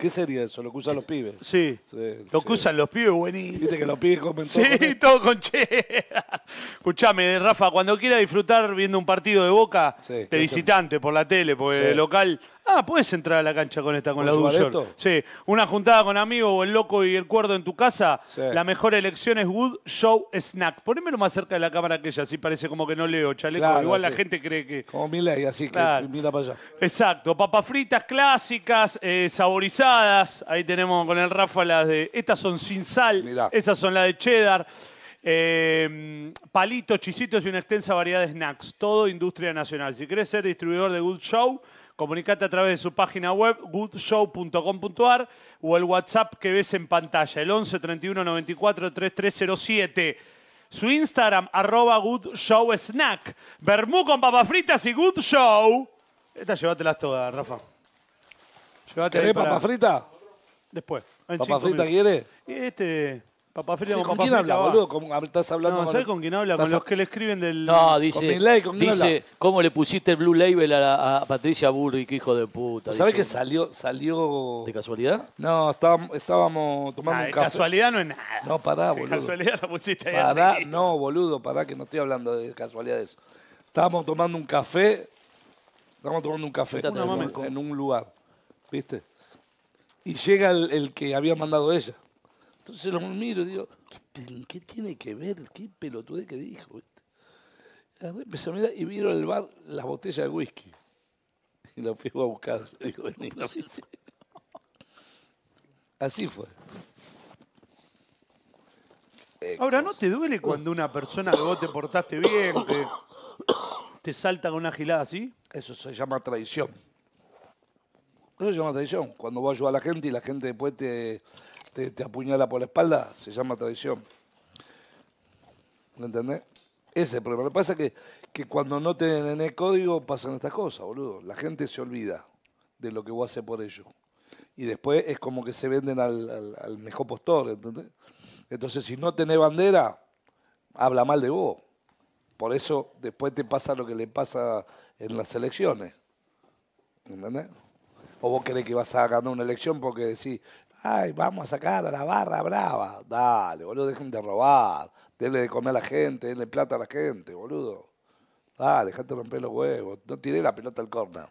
¿Qué sería eso? Lo que usan los pibes. Sí. Sí, Lo sí. que usan los pibes, buenísimo. Viste que los pibes comen todo. Sí, todo con cheddar. <laughs> Escuchame, Rafa, cuando quiera disfrutar viendo un partido de Boca, Sí, de ¿qué visitante por la tele, porque local... Ah, puedes entrar a la cancha con esta, con la ¿Puedo llevar Dushore. esto? Sí, una juntada con amigos o el loco y el cuerdo en tu casa, Sí. la mejor elección es Wood Show Snack. Ponémelo más cerca de la cámara que ella, así parece como que no leo, chaleco. Claro, Igual la gente cree que... Como Milei, así que Claro. mira para allá. Exacto, papas fritas clásicas, eh, saborizadas. Ahí tenemos con el Rafa las de. Estas son sin sal, Mirá. esas son las de cheddar. Eh, palitos, chisitos y una extensa variedad de snacks. Todo industria nacional. Si querés ser distribuidor de Good Show, comunicate a través de su página web goodshow.com.ar o el WhatsApp que ves en pantalla, el 11 31 94 3307. Su Instagram, arroba Good Show Snack. Bermú con papas fritas y Good Show. Estas llévatelas todas, Rafa. ¿Querés para- papa frita? Después. en ¿Papa cinco frita minutos. quiere? Este, frita Sí, con ¿Con papa quién frita habla, va. boludo? ¿Con- ¿Estás hablando No, ¿sabes con quién habla? Con los que le escriben del... No, dice, Milei, ¿con quién dice ¿cómo le pusiste el Blue Label a, la- a Patricia hijo de puta? ¿Sabes que salió, salió... ¿De casualidad? No, estábamos, estábamos tomando Ah, un de café. casualidad no es nada. No, pará, De boludo. casualidad la pusiste ahí Pará, no, boludo, pará, que no estoy hablando de casualidades. Estábamos tomando un café, estábamos tomando un café en, un, con- en un lugar, ¿viste? Y llega el, el que había mandado ella. Entonces lo miro y digo, ¿qué, qué tiene que ver? ¿Qué pelotudez que dijo? Empecé a mirar y vieron el bar las botellas de whisky. Y lo fui a buscar. Le digo, "Vení, no". Así fue. Ahora, ¿no te duele cuando una persona que vos te portaste bien, que te salta con una gilada así? Eso se llama traición. Eso se llama traición. Cuando vos ayudas a la gente y la gente después te, te, te apuñala por la espalda, se llama traición. ¿Me entendés? Ese es el problema. Lo que pasa es que, que cuando no tenés código pasan estas cosas, boludo. La gente se olvida de lo que vos haces por ellos. Y después es como que se venden al, al- al mejor postor, ¿entendés? Entonces, si no tenés bandera, habla mal de vos. Por eso después te pasa lo que le pasa en las elecciones. ¿Entendés? O vos querés que vas a ganar una elección porque decís, ay, vamos a sacar a la barra brava. Dale, boludo, dejen de robar. Denle de comer a la gente, denle plata a la gente, boludo. Dale, dejate romper los huevos. No tiré la pelota al corner.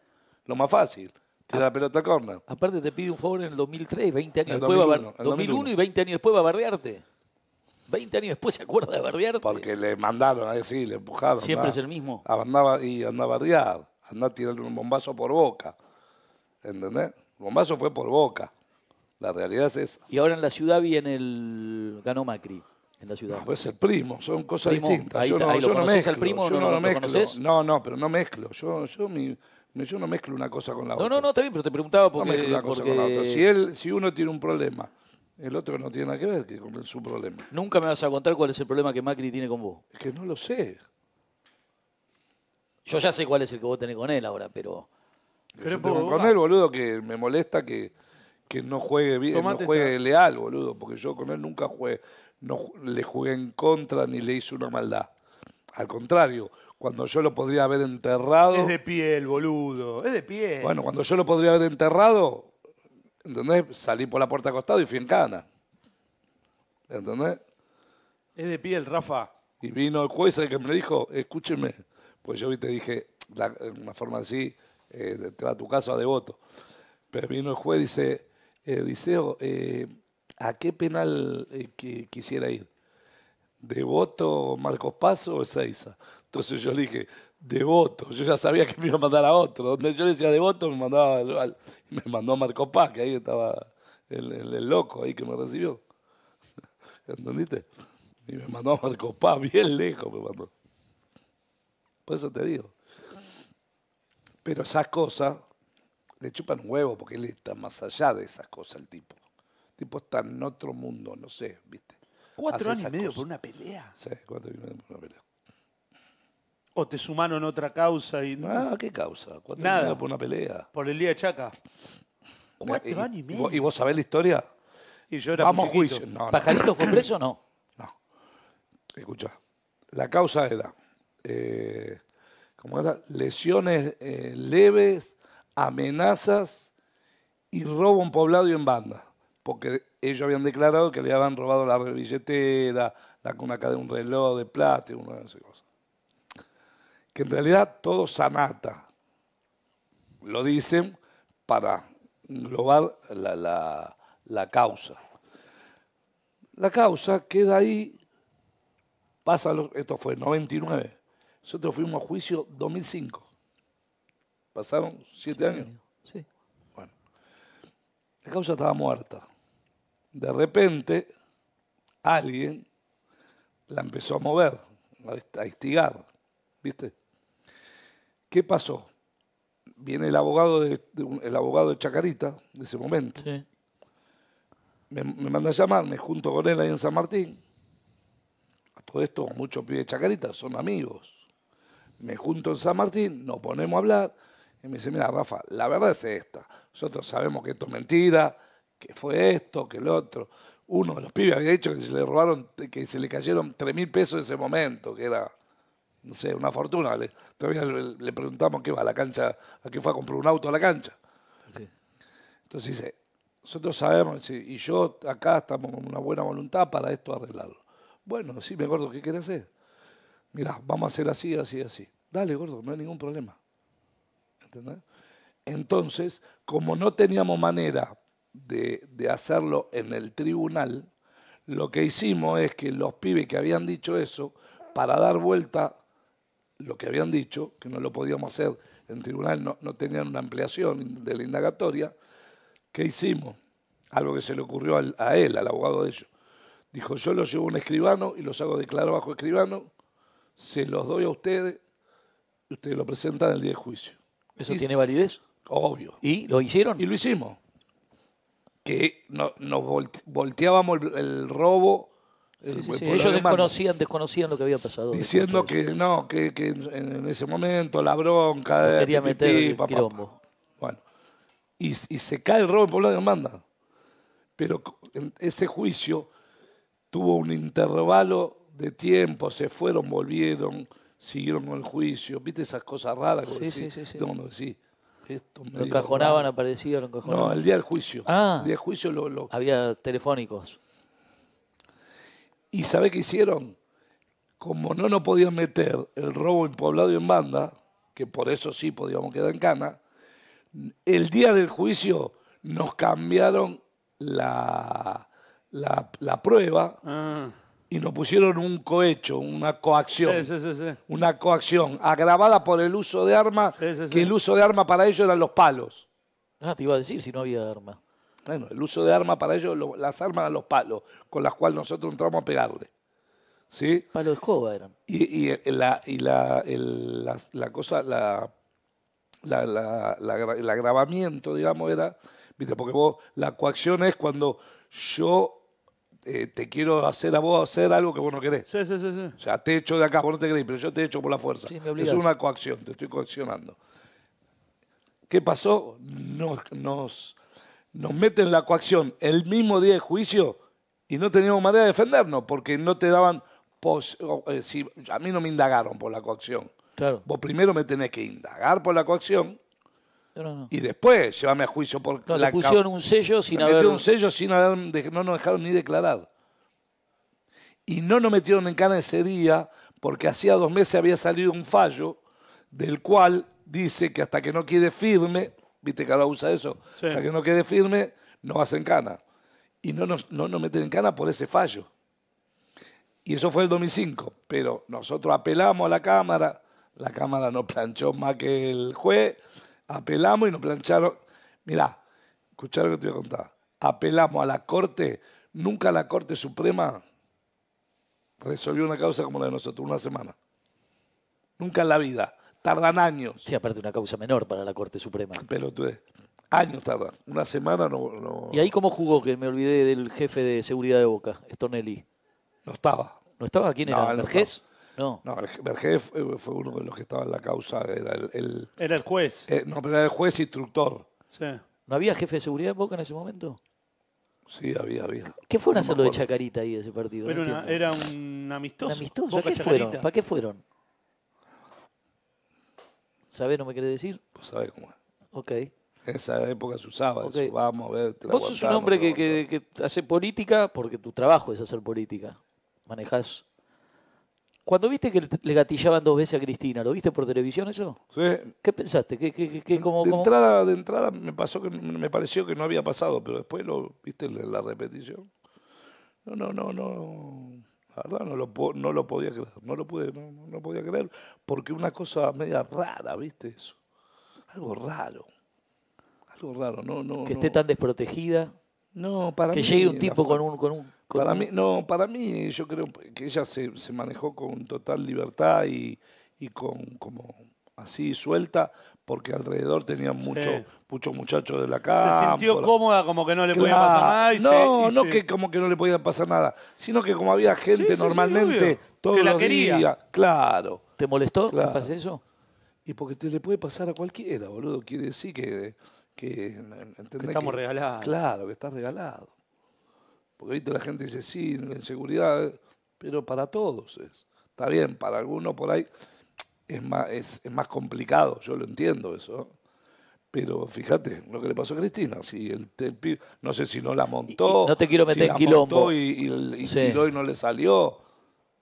Lo más fácil, tirar la pelota al corner. Aparte te pide un favor en el 2003, 20 años el después va a 2001, bar- en el 2001 y 2001. 20 años después va a bardearte. 20 años después se acuerda de bardearte. Porque le mandaron a decir, le empujaron. Siempre es el mismo. Andaba, y andaba a bardear. Andá a tirarle un bombazo por boca. ¿Entendés? El bombazo fue por boca. La realidad es esa. Y ahora en la ciudad vi en el. ganó Macri. En la ciudad. No, pues el primo, son cosas Primo, distintas. ahí yo no, ahí lo yo no conoces mezclo. al primo, yo ¿no no lo- lo lo mezclo. conoces? No, no, pero no mezclo. Yo, yo, mi- mi- yo no mezclo una cosa con la No, otra. no, no, está bien, pero te preguntaba No porque. mezclo una cosa porque con la otra. Si, él, si uno tiene un problema, el otro no tiene nada que ver que con su problema. Nunca me vas a contar cuál es el problema que Macri tiene con vos. Es que no lo sé. Yo ya sé cuál es el que vos tenés con él ahora, pero. Yo tengo con él, boludo, que me molesta que, que no juegue bien, Tomate no juegue leal, boludo, porque yo con él nunca jugué, no le jugué en contra ni le hice una maldad. Al contrario, cuando yo lo podría haber enterrado, Es de piel, boludo. Es de piel. bueno, cuando yo lo podría haber enterrado, ¿entendés? Salí por la puerta acostado y fui en cana. ¿Entendés? Es de piel, Rafa. Y vino el juez el que me dijo, escúcheme, pues yo te dije, la- de una forma así, eh, te va a tu caso a devoto. Pero vino el juez y dice, eh, Diceo, eh, ¿a qué penal eh, quisiera ir? ¿Devoto Marcos Paso o Ezeiza? Entonces yo le dije, Devoto. Yo ya sabía que me iba a mandar a otro. Donde yo le decía Devoto, me mandaba al- me mandó a Marcos Paz, que ahí estaba el loco ahí que me recibió. <laughs> ¿Entendiste? Y me mandó a Marcos Paz, bien lejos me mandó. Por eso te digo. Pero esas cosas le chupan un huevo porque él está más allá de esas cosas, el tipo. El tipo está en otro mundo, no sé, ¿viste? Cuatro Hace años y medio cosas. por una pelea. Sí, cuatro años y medio por una pelea. O te sumaron en otra causa y. Ah, ¿qué causa? Cuatro años y Nada. medio por una pelea. Por el día de Chaca. Cuatro ¿Y- años y medio. vos- ¿Y vos sabés la historia? Y yo era Vamos a juicio. No, no. ¿Pajarito fue preso o no? Escucha, la causa era, eh, ¿cómo era? Lesiones eh, leves, amenazas y robo en poblado y en banda. Porque ellos habían declarado que le habían robado la billetera, la, una cadena, un reloj de plata una de esas cosas. Que en realidad todo sanata. Lo dicen para englobar la, la- la causa. La causa queda ahí Pasa los- esto fue en 99. Nosotros fuimos a juicio 2005. Pasaron siete años. Sí. Bueno. La causa estaba muerta. De repente, alguien la empezó a mover, a instigar. ¿Viste? ¿Qué pasó? Viene el abogado de, el abogado de Chacarita, de ese momento. Sí. Me, me manda a llamar, me junto con él ahí en San Martín. A todo esto, muchos pibes de Chacarita son amigos. Me junto en San Martín, nos ponemos a hablar. Y me dice, mira, Rafa, la verdad es esta. Nosotros sabemos que esto es mentira, que fue esto, que lo otro. Uno de los pibes había dicho que se le robaron, que se le cayeron tres mil pesos en ese momento, que era, no sé, una fortuna. Le, todavía le, le preguntamos qué va a la cancha, a qué fue a comprar un auto a la cancha. Entonces dice, nosotros sabemos, y yo acá estamos con una buena voluntad para esto arreglarlo. Bueno, sí, me gordo, ¿qué querés hacer? Mira, vamos a hacer así, así, así. Dale, gordo, no hay ningún problema. Entonces, como no teníamos manera de, hacerlo en el tribunal, lo que hicimos es que los pibes que habían dicho eso, para dar vuelta lo que habían dicho, que no lo podíamos hacer en tribunal, no, tenían una ampliación de la indagatoria, ¿qué hicimos? Algo que se le ocurrió a él, al abogado de ellos. Dijo, yo los llevo a un escribano y los hago declarar bajo escribano, se los doy a ustedes y ustedes lo presentan el día de juicio. ¿Eso tiene validez? Obvio. ¿Y lo hicieron? Y lo hicimos. Que no- nos volte- volteábamos el, el robo. el- Sí, sí, el sí. pueblo Ellos desconocían, desconocían lo que había pasado. Diciendo que no, que, que en, en ese momento la bronca. No quería meter el pa, pa, pa. quilombo. Bueno. Y, y se cae el robo en Pueblo de Manda. Pero ese juicio tuvo un intervalo de tiempo, se fueron, volvieron, siguieron con el juicio. ¿Viste esas cosas raras que Sí, decís? sí, sí, sí. No, no decís, esto Lo encajonaban, aparecía, lo encajonaban. No, el día del juicio. Ah. El día del juicio lo, lo- Había telefónicos. ¿Y sabe qué hicieron? Como no nos podían meter el robo en poblado y en banda, que por eso sí podíamos quedar en cana, el día del juicio nos cambiaron la, la, la prueba Ah. Y nos pusieron un cohecho, una coacción. Sí, sí, sí, sí. Una coacción agravada por el uso de armas, Sí, sí, sí. que el uso de armas para ellos eran los palos. Ah, te iba a decir si no había arma. Bueno, el uso de armas para ellos, lo- las armas eran los palos, con las cuales nosotros entramos a pegarle. ¿Sí? Palo de escoba eran. Y, y la, y la, el- la, la cosa, la, la- la- la gra- el agravamiento, digamos, era, viste, porque vos, la coacción es cuando yo eh, te quiero hacer a vos hacer algo que vos no querés. Sí, sí, sí, sí. O sea, te echo de acá, vos no te querés, pero yo te echo por la fuerza. Sí, me es una coacción, te estoy coaccionando. ¿Qué pasó? Nos, nos, nos meten la coacción el mismo día de juicio y no teníamos manera de defendernos porque no te daban... pos- eh, si- a mí no me indagaron por la coacción. Claro. Vos primero me tenés que indagar por la coacción No, no, no. y después llévame a juicio por No, la te pusieron un sello sin haber. un sello sin haber, no nos dejaron ni declarar. Y no nos metieron en cana ese día porque hacía dos meses había salido un fallo del cual dice que hasta que no quede firme, viste que ahora usa eso, Sí. hasta que no quede firme, no vas en cana. Y no nos, no nos meten en cana por ese fallo. Y eso fue el 2005. Pero nosotros apelamos a la Cámara, la Cámara nos planchó más que el juez, apelamos y nos plancharon. Mirá, escuchá lo que te voy a contar. Apelamos a la Corte, nunca la Corte Suprema resolvió una causa como la de nosotros, una semana. Nunca en la vida. Tardan años. Sí, aparte una causa menor para la Corte Suprema. Pelotudez. Años tardan. Una semana no, no, ¿Y ahí cómo jugó? Que me olvidé del jefe de seguridad de Boca, Stornelli. no estaba. ¿No estaba? ¿Quién No, era? no ¿Vergés? No. No, el Vergés fue, fue uno de los que estaba en la causa, era el, el- Era el juez. eh, no, pero era el juez instructor. Sí. ¿No había jefe de seguridad en Boca en ese momento? Sí, había, había. ¿Qué fueron a No hacer me lo de. Chacarita ahí de ese partido? No Era, una- entiendo. era un amistoso. ¿Un amistoso? ¿A Boca qué fueron? Chacarita. ¿Para qué fueron? ¿Sabés? ¿No me querés decir? Vos sabés cómo es. Ok. En esa época se usaba eso. Vamos a ver. te Vos sos un hombre que- que hace política porque tu trabajo es hacer política. Manejás. Cuando viste que le- gatillaban dos veces a Cristina, ¿lo viste por televisión eso? Sí. ¿Qué pensaste? ¿Qué, qué, qué- qué- cómo, de cómo? entrada, de entrada me pasó que me pareció que no había pasado, pero después lo viste en la repetición. No, no, no, no. La verdad no lo, no lo podía creer. No lo pude, no, no lo podía creer. Porque una cosa media rara, ¿viste eso? Algo raro. Algo raro, no, no. que no. esté tan desprotegida. No, para que mí, llegue un tipo con un... Con un Para mí, no, para mí yo creo que ella se, se manejó con total libertad y, y con como así suelta, porque alrededor tenían mucho, muchos muchachos de la Se casa. sintió cómoda, como que no le podía pasar nada. Y no, se, y no se- que como que no le podía pasar nada, sino que como había gente Sí, sí, sí, normalmente obvio. todos Que la los quería. días, claro. ¿Te molestó Claro. que pase eso? Y porque te le puede pasar a cualquiera, boludo. Quiere decir que, que, ¿entendés? Que estamos regalados. Claro, que estás regalado. Porque viste la gente dice, sí, en seguridad, eh, pero para todos es. Está bien, para algunos por ahí es más, es, es más complicado, yo lo entiendo eso. Pero fíjate lo que le pasó a Cristina. Si el, no sé si no la montó. Y- y no te quiero si meter en la quilombo. Y, y- Sí. tiró y no le salió.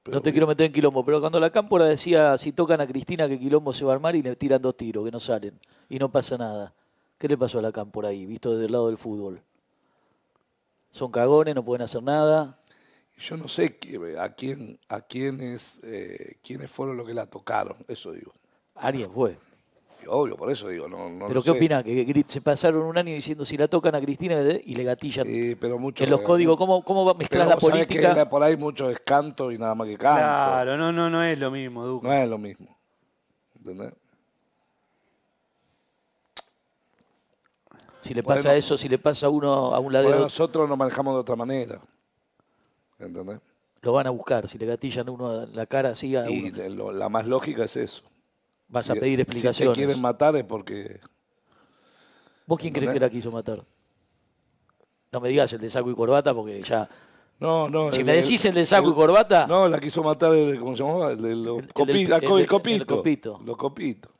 no te quiero meter en quilombo, pero cuando la cámpora decía, si tocan a Cristina, que quilombo se va a armar y le tiran dos tiros, que no salen, y no pasa nada. ¿Qué le pasó a la cámpora ahí, visto desde el lado del fútbol? Son cagones, no pueden hacer nada. Yo no sé a quién, a quiénes, eh, quiénes fueron los que la tocaron, eso digo. Alguien fue. Obvio, por eso digo, no, no ¿Pero lo qué sé. opina? Que se pasaron un año diciendo si la tocan a Cristina y le gatillan Sí, pero mucho en los códigos. ¿Cómo, cómo va a Pero mezclar la que política? por ahí mucho es canto y nada más que canto. Claro, no, no, no es lo mismo, Duque. No es lo mismo. ¿Entendés? Si le Bueno. pasa eso, si le pasa a uno a un ladero, ahí nosotros nos manejamos de otra manera. ¿Entendés? lo van a buscar. Si le gatillan a uno la cara así, a Y uno, de lo- la más lógica es eso. vas a Si- pedir Si explicaciones. te quieren matar es porque... ¿Vos quién crees que la quiso matar? No me digas el de saco y corbata porque ya... No, no. Si el me de- decís el de saco y corbata, No, la quiso matar el, ¿cómo se llamaba? El de el copito. Los copitos.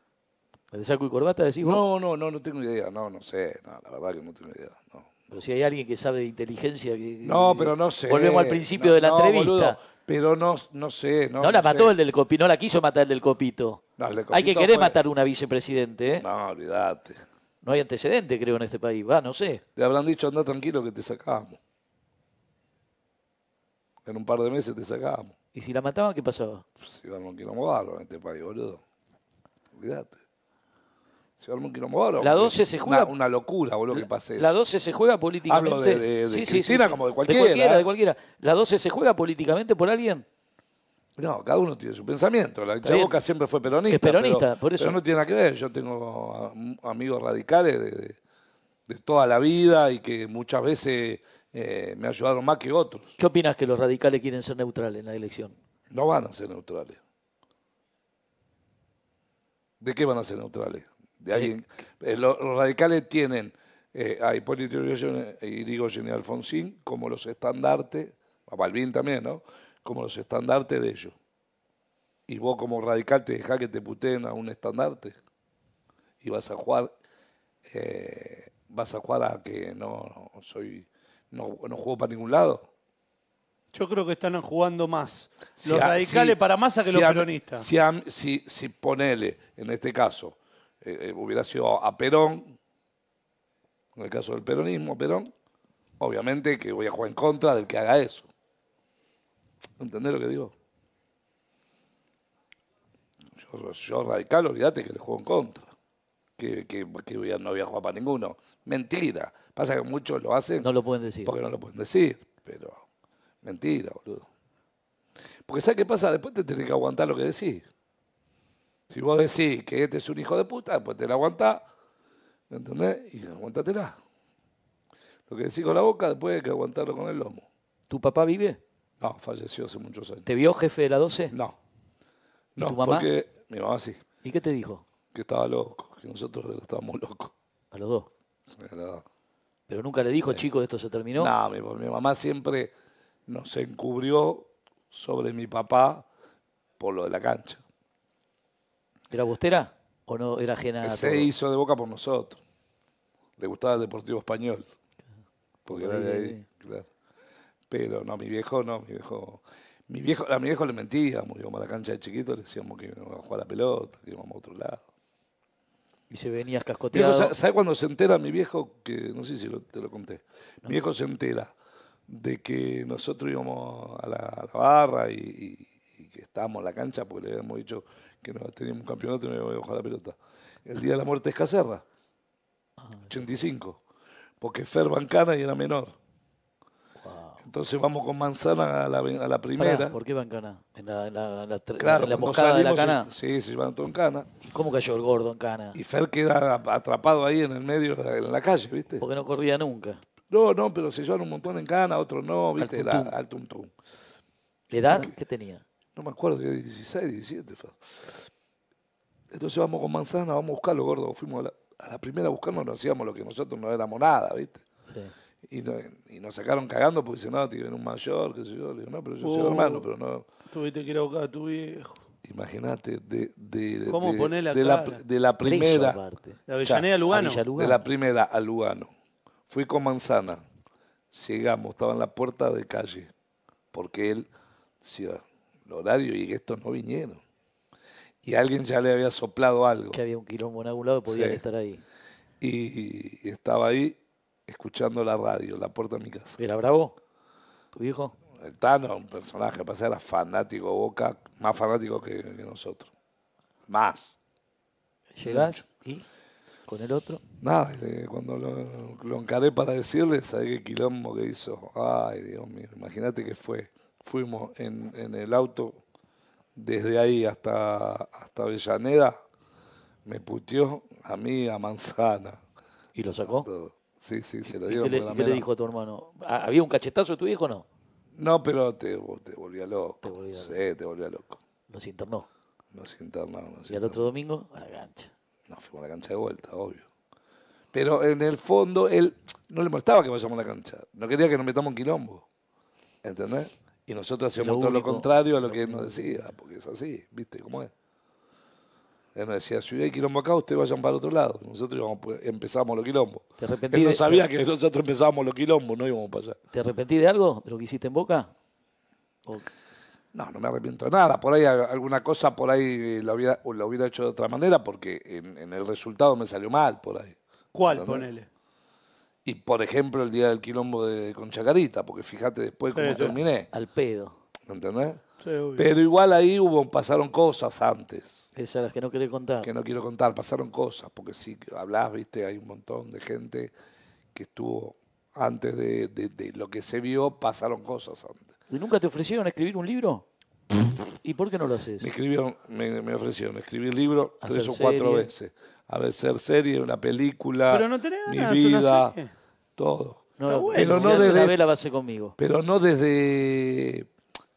El de saco y corbata decís vos. No, no, no, no tengo idea. No, no sé. No, la verdad que no tengo idea. No, Pero si hay alguien que sabe de inteligencia... Que, No, pero no sé. Volvemos al principio No, de la no, entrevista. boludo, pero no, no sé. No, la mató sé. el del copito, no la quiso matar el del copito. Hay que querer fue- matar una vicepresidente, ¿eh? No, olvídate. No hay antecedente, creo, en este país. Va, no sé. Le habrán dicho, anda tranquilo que te sacamos. En un par de meses te sacábamos. ¿Y si la mataban, qué pasaba? Se iban a un quilombo en este país, boludo. Olvídate. Se iban a un. La 12 se juega- Una, una locura, boludo, que pase eso. La 12 se juega políticamente. Hablo de- de- de Cristina como de cualquiera, cualquiera, ¿eh? de cualquiera. ¿La 12 se juega políticamente por alguien? No, cada uno tiene su pensamiento. La Está bien. Boca siempre fue peronista. Es peronista, pero, por eso. pero no tiene nada que ver. Yo tengo amigos radicales de, de- de toda la vida y que muchas veces eh, me ayudaron más que otros. ¿Qué opinas que los radicales quieren ser neutrales en la elección? No van a ser neutrales. ¿De qué van a ser neutrales? De alguien. eh, lo- los, radicales tienen eh, a Hipólito Yrigoyen- y Alfonsín como los estandartes, a Balbín también, ¿no? Como los estandartes de ellos. Y vos como radical te dejás que te puteen a un estandarte y vas a jugar, eh, vas a jugar a que no soy, no, no juego para ningún lado. Yo creo que están jugando más Si los a- radicales si- para masa que si los a- peronistas. Si, a- si, si ponele, en este caso, eh, eh, hubiera sido a Perón, en el caso del peronismo, Perón, obviamente que voy a jugar en contra del que haga eso. ¿Entendés lo que digo? Yo, yo radical, olvídate que le juego en contra. Que, que, que voy a- no voy a jugar para ninguno. Mentira. Pasa que muchos lo hacen No lo pueden decir. porque no lo pueden decir, pero mentira, boludo. Porque ¿sabes qué pasa? Después te tenés que aguantar lo que decís. Si vos decís que este es un hijo de puta, después te la aguantás, ¿me entendés? Y aguantatela. Lo que decís con la boca, después hay que aguantarlo con el lomo. ¿Tu papá vive? No, falleció hace muchos años. ¿Te vio jefe de la 12? No. ¿Y No, tu mamá? porque mi mamá sí, ¿Y qué te dijo? que estaba loco, que nosotros estábamos locos. A los dos. Verdad. Pero nunca le dijo, chicos, esto se terminó. No, mi, mi mamá siempre nos encubrió sobre mi papá por lo de la cancha. ¿Era bostera o no era ajena a Se todo? hizo de boca por nosotros. Le gustaba el Deportivo Español. Porque era de ahí, claro. Pero no, mi viejo no, mi viejo. Mi viejo, a mi viejo le mentíamos, íbamos a la cancha de chiquito, le decíamos que íbamos a jugar a la pelota, que íbamos a otro lado. Y se venías cascoteado. ¿sa- ¿Sabe cuando se entera mi viejo? Que no sé si lo- te lo conté. Mi viejo se entera de que nosotros íbamos a la, a la barra y, y- y que estábamos en la cancha porque le habíamos dicho que no teníamos un campeonato y no íbamos a la pelota. El día de la muerte de Escacerra, 85, porque Fer Bancana y era menor. Entonces vamos con Manzana a la, a la primera. Pará, ¿Por qué va en cana? En la, en la- en la tre- Claro, en emboscada de la cana. se- Sí, se llevan todo en cana. ¿Cómo cayó el gordo en cana? Y Fer queda atrapado ahí en el medio, en la calle, ¿viste? Porque no corría nunca. No, no, pero se llevan un montón en cana, otros no, ¿viste? Al Era al tuntún. ¿Edad? ¿Qué tenía? No me acuerdo, de 16, 17. Fer. Entonces vamos con manzana, vamos a buscarlo, gordo. Fuimos a la, a la primera a buscarnos, no hacíamos lo que nosotros no éramos nada, ¿viste? Sí. Y, no- y nos sacaron cagando porque dicen, no, tienen un mayor, qué sé yo. Le digo, no, pero yo soy Oh. hermano, pero no. Tuviste que ir a buscar a tu viejo. Imagínate, de, de, ¿Cómo de, la de la, de la Preso, primera. aparte. De Avellaneda a Lugano. A Villa Lugano. De la primera a Lugano. Fui con Manzana. Llegamos, estaba en la puerta de calle. Porque él decía, el horario y estos no vinieron. Y alguien ya le había soplado algo. Que había un quilombo en algún lado, podían Sí. estar ahí. Y, estaba ahí escuchando la radio, la puerta de mi casa. ¿Era bravo? ¿Tu viejo? El Tano, un personaje, pasa era fanático Boca, más fanático que, que nosotros. Más. ¿Llegás? ¿Y? ¿Con el otro? Nada, eh, cuando lo, lo encaré para decirle, ¿sabés qué quilombo que hizo? Ay, Dios mío, imagínate que fue. Fuimos en, en el auto desde ahí hasta, hasta Avellaneda, me puteó a mí, a Manzana. ¿Y lo sacó? todo. Sí, sí, se lo ¿Y dio. qué le, qué le dijo a tu hermano? ¿Ah, ¿Había un cachetazo de tu viejo o no? No, pero te, te volvía loco. Te volvía sí, te volvía loco. Los internó. Nos internaron. nos Y al otro domingo, a la cancha. No, fuimos a la cancha de vuelta, obvio. Pero en el fondo, él no le molestaba que vayamos a la cancha. No quería que nos metamos en quilombo. ¿Entendés? Y nosotros hacíamos lo todo lo contrario a lo que él nos decía, porque es así, ¿viste cómo es? Él nos decía, si hay quilombo acá, ustedes vayan para otro lado. Nosotros íbamos, pues, empezábamos los quilombos. ¿Te arrepentí Él no de- sabía que nosotros empezábamos los quilombos, no íbamos para allá. ¿Te arrepentí de algo? ¿De lo que hiciste en Boca? ¿O No, no me arrepiento de nada. Por ahí alguna cosa por ahí lo hubiera, lo hubiera hecho de otra manera porque en, en el resultado me salió mal por ahí. ¿Cuál, ¿Entendés? ponele? Y por ejemplo, el día del quilombo de con Chacarita, porque fíjate después cómo sí. terminé. Al pedo. ¿Me entendés? Sí, obvio. Pero igual ahí hubo, pasaron cosas antes, Esas las que no querés contar. que no quiero contar, pasaron cosas, porque si hablás, viste, hay un montón de gente que estuvo antes de, de- de lo que se vio, pasaron cosas antes. ¿Y nunca te ofrecieron escribir un libro? ¿Y por qué no lo haces? Me escribieron, me, me ofrecieron escribir Hacer tres o cuatro serie. veces. A ver, ser serie, una película, Pero no tenés mi ganas hacer una vida, serie. Todo. No, Está bueno. Pero no desde- una vela va a ser conmigo. Pero no desde,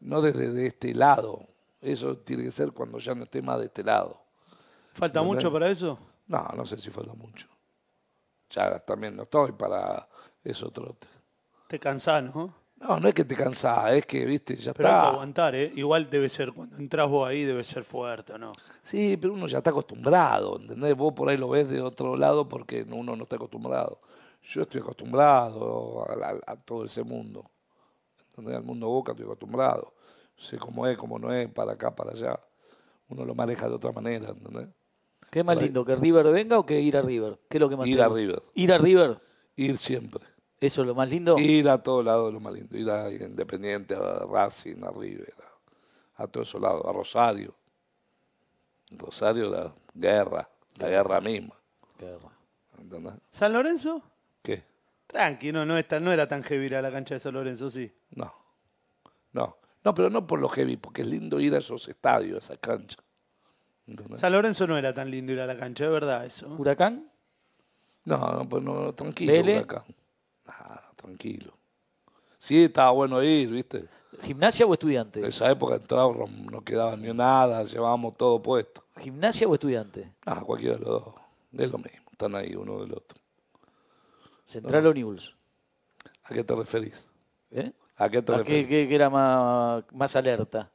no desde de este lado. Eso tiene que ser cuando ya no esté más de este lado. ¿Falta ¿Entendés? mucho para eso? No, no sé si falta mucho. Ya también no estoy para eso trote. Te cansás, ¿no? No, no es que te cansás, es que, viste, ya Pero hay que está. aguantar, ¿eh? Igual debe ser, cuando entras vos ahí, debe ser fuerte, ¿o no? Sí, pero uno ya está acostumbrado, ¿entendés? Vos por ahí lo ves de otro lado porque uno no está acostumbrado. Yo estoy acostumbrado a, a- a todo ese mundo. ¿Entendés? Al mundo boca estoy acostumbrado. Sé cómo es, cómo no es, para acá, para allá. Uno lo maneja de otra manera, ¿entendés? ¿Qué es más ahí. lindo, que River venga o que ir a River? ¿Qué es lo que más Ir a? River. Ir a River, Ir siempre. eso es lo más lindo. Ir a todos lados es lo más lindo. Ir a Independiente, a Racing, a River, a, a todos esos lados. A Rosario. Rosario, la guerra, la guerra misma. ¿Entendés? ¿San Lorenzo? Tranqui, no, no, es tan- no era tan heavy ir a la cancha de San Lorenzo, sí. No. No. No, pero no por lo heavy, porque es lindo ir a esos estadios, a esas canchas. ¿Entendés? San Lorenzo no era tan lindo ir a la cancha, es verdad eso. ¿Huracán? No, no, pues no, tranquilo. ¿Vélez? Huracán. Nah, tranquilo. Sí, estaba bueno ir, ¿viste? ¿Gimnasia o estudiante? En esa época entrábamos, no quedaba ni nada, llevábamos todo puesto. ¿Gimnasia o estudiante? Ah, cualquiera de los dos. Es lo mismo, están ahí uno del otro. ¿Central o News? ¿A qué te referís? ¿Eh? ¿A qué te ¿A referís? qué, qué- era más, más alerta?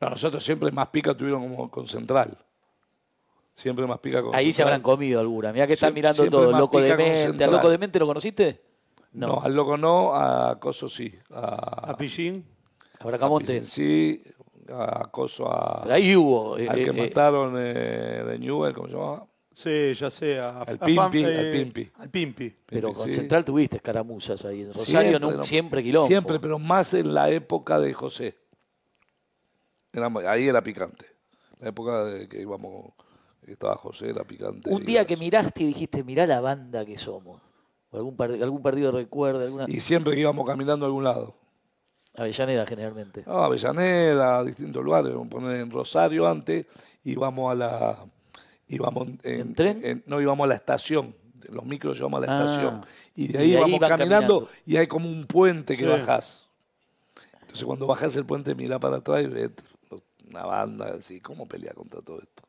No, nosotros siempre más pica tuvieron como con Central. Siempre más pica con Ahí se habrán comido alguna. Mirá que están mirando siempre todo. más Loco pica de con mente. ¿Al Central. loco de mente lo conociste? No. al loco no, a Coso sí. A, ¿A Pillín? A Bracamonte. Sí, a Coso a. Pero ahí hubo. eh, al que eh, eh, mataron eh, de Newell, ¿cómo se llamaba? Sí, ya sé. A, Al a Pimpi, Fam- al eh, Pimpi. Al Pimpi. pero Pimpi, con sí. Central tuviste escaramuzas ahí. En Rosario no, no, siempre quilombo. Siempre, pero más en la época de José. Era- ahí era picante. La época de que íbamos, que estaba José, era picante. Un y día que eso. miraste y dijiste, mirá la banda que somos. O algún, par- algún partido alguna. Y siempre que íbamos caminando a algún lado. Avellaneda generalmente. No, Avellaneda, a distintos lugares. Vamos a poner en Rosario antes, íbamos a la. Íbamos en, ¿En tren? en- no, íbamos a la estación. Los micros llevamos a la Ah. estación. Y de Y ahí de ahí vamos van caminando, caminando. y hay como un puente que Sí. bajás. Entonces cuando bajás el puente, mirá para atrás y ves una banda así. ¿Cómo pelea contra todo esto?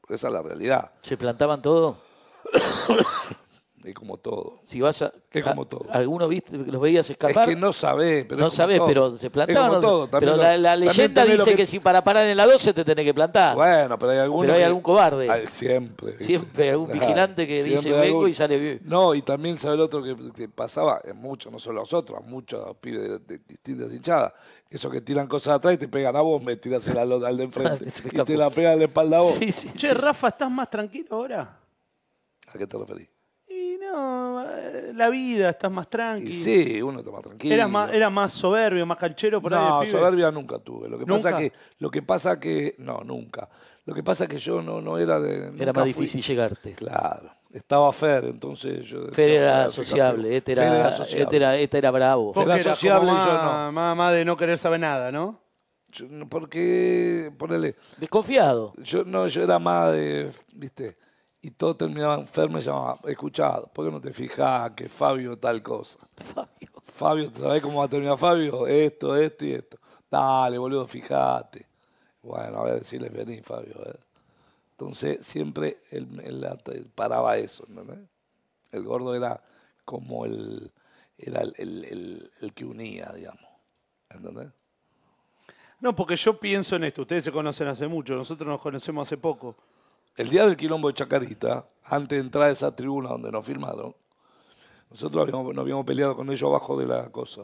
Porque esa es la realidad. ¿Se plantaban todo? <coughs> Es como todo. Si vas a. Es como todo. a- ¿Alguno viste que los veías Es escapar? que no sabés, pero no es sabés, todo. pero se Es plantaban. no? todo. Pero lo- la, leyenda dice que... si para parar en la 12 te tenés que plantar. Bueno, pero hay algunos. Pero hay que- algún cobarde. Hay- siempre. ¿viste? Siempre hay algún vigilante que dice, Siempre "Vengo", y sale bien. No, y también sabe el otro que, que pasaba, en muchos, no solo nosotros, a muchos pibes de, de distintas hinchadas. Esos que tiran cosas atrás y te pegan a vos, me tiras al, al de enfrente. <laughs> Y te la pegan en la espalda a vos. Sí, sí, Che, sí, Rafa, ¿estás más tranquilo ahora? ¿A qué te referís? Y no, la vida, estás más Y tranquilo. sí, uno está más tranquilo. Era más, era más soberbio, más canchero por ahí. no, de pibe? soberbia nunca tuve. Lo que ¿Nunca? pasa que, lo que pasa que, no, nunca. Lo que pasa que yo no, no era de. Era más fui- difícil llegarte. Claro. Estaba Fer, entonces yo. decía, Fer era sociable, este Fer era, sociable. este era, este era bravo. Vos Era sociable y yo más, no. Más, más de no querer saber nada, ¿no? Yo no- porque, ponele, Desconfiado. yo no, yo era más de, viste, y todo terminaba, Fer me llamaba, escuchá, ¿por qué no te fijas que Fabio tal cosa? Fabio. Fabio, ¿sabés cómo va a terminar Fabio? Esto, esto y esto. Dale, boludo, fijate. Bueno, a ver, decirles, vení, Fabio. ver. Entonces, siempre él, él paraba eso, ¿entendés? El gordo era como el, era el, el- el- el que unía, digamos. ¿Entendés? No, porque yo pienso en esto. Ustedes se conocen hace mucho, nosotros nos conocemos hace poco. El día del quilombo de Chacarita, antes de entrar a esa tribuna donde nos filmaron, nosotros habíamos, nos habíamos peleado con ellos abajo de la cosa,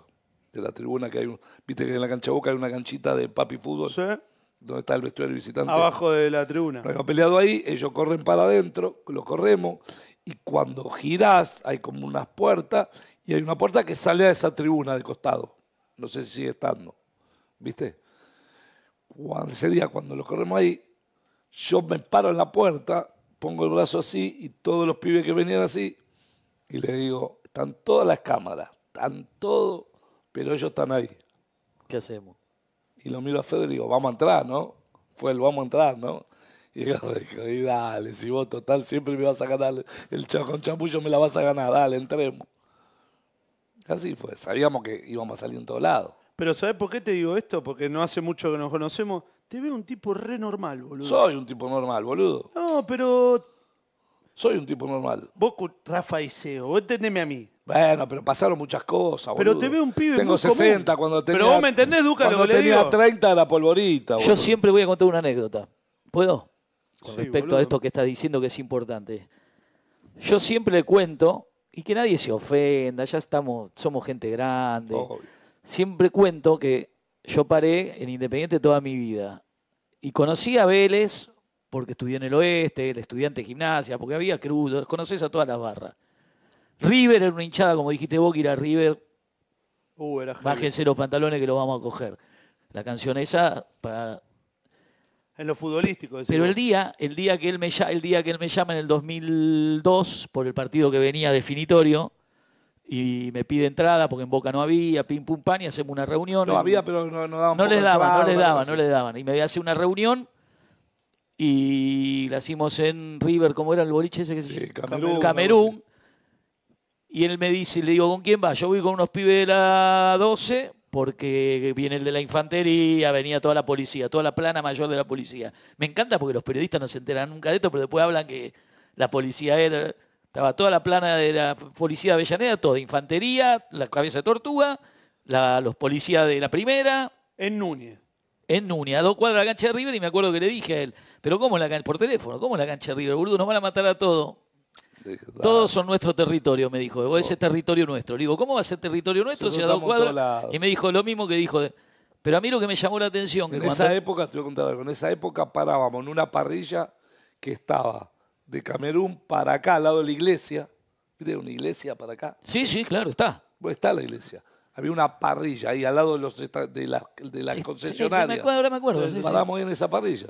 de la tribuna que hay, un- viste que en la cancha Boca hay una canchita de papi fútbol, ¿Sí? donde está el vestuario visitante. Abajo de la tribuna. Nos habíamos peleado ahí, ellos corren para adentro, lo corremos, y cuando girás hay como unas puertas, y hay una puerta que sale a esa tribuna de costado. No sé si sigue estando. ¿Viste? Cuando, ese día, cuando lo corremos ahí, yo me paro en la puerta, pongo el brazo así, y todos los pibes que venían así, y le digo, están todas las cámaras, están todos, pero ellos están ahí. ¿Qué hacemos? Y lo miro a Fede y digo, vamos a entrar, ¿no? Fue el vamos a entrar, ¿no? Y yo dijo, y dale, si vos total siempre me vas a ganar, el con chapullo me la vas a ganar, dale, entremos. Así fue, sabíamos que íbamos a salir en todos lados. Pero ¿sabés por qué te digo esto? Porque no hace mucho que nos conocemos. Te veo un tipo re normal, boludo. Soy un tipo normal, boludo. No, pero Soy un tipo normal. vos, Rafa y Seo, vos entendeme a mí. Bueno, pero pasaron muchas cosas, Pero boludo. te veo un pibe Tengo muy 60 común. cuando tenía... Pero vos me entendés, Duca, lo cuando que le tenía digo. 30 era polvorita, Yo boludo. siempre voy a contar una anécdota. ¿Puedo? Con Sí, respecto boludo. a esto que está diciendo que es importante. Yo siempre le cuento, y que nadie se ofenda, ya estamos, somos gente grande. Obvio. Siempre cuento que yo paré en Independiente toda mi vida. Y conocí a Vélez porque estudié en el oeste, el estudiante de gimnasia, porque había crudo, conoces a todas las barras. River era una hinchada, como dijiste vos, que ir a River, Uh, era bájense los pantalones que los vamos a coger. La canción esa para En lo futbolístico. Pero el día, el día que él me llama, el día que él me llama en el 2002 por el partido que venía definitorio y me pide entrada porque en Boca no había, pim pum pan y hacemos una reunión. No había, pero no, no daban No les daban, no les daban, no les daban. Y me hace una reunión y la hicimos en River, ¿cómo era el boliche ese que se Sí? Camerún. Camerún. Y él me dice, le digo, ¿con quién va? Yo voy con unos pibes de la 12 porque viene el de la infantería, venía toda la policía, toda la plana mayor de la policía. Me encanta porque los periodistas no se enteran nunca de esto, pero después hablan que la policía era- estaba toda la plana de la policía de Avellaneda, toda infantería, la cabeza de tortuga, la- los policías de la primera, En Núñez. en Núñez, a dos cuadras de la cancha de River, y me acuerdo que le dije a él, pero ¿cómo en la cancha? Por teléfono, ¿cómo en la cancha de River? Boludo, nos van a matar a todos. Dije. Todos son nuestro territorio, me dijo. O ese territorio nuestro. Le digo, ¿cómo va a ser territorio nuestro si a Nosotros dos cuadras? Y me dijo lo mismo que dijo. de- Pero a mí lo que me llamó la atención, que En cuando... esa época, te voy a contar algo, en esa época parábamos en una parrilla que estaba de Camerún para acá, al lado de la iglesia. ¿Viste? Una iglesia para acá. Sí, sí, claro, está. Está la iglesia. Había una parrilla ahí al lado de, los, de la, de la Sí, sí, concesionaria. me acuerdo, ahora me acuerdo. sí, sí. Parábamos ahí en esa parrilla.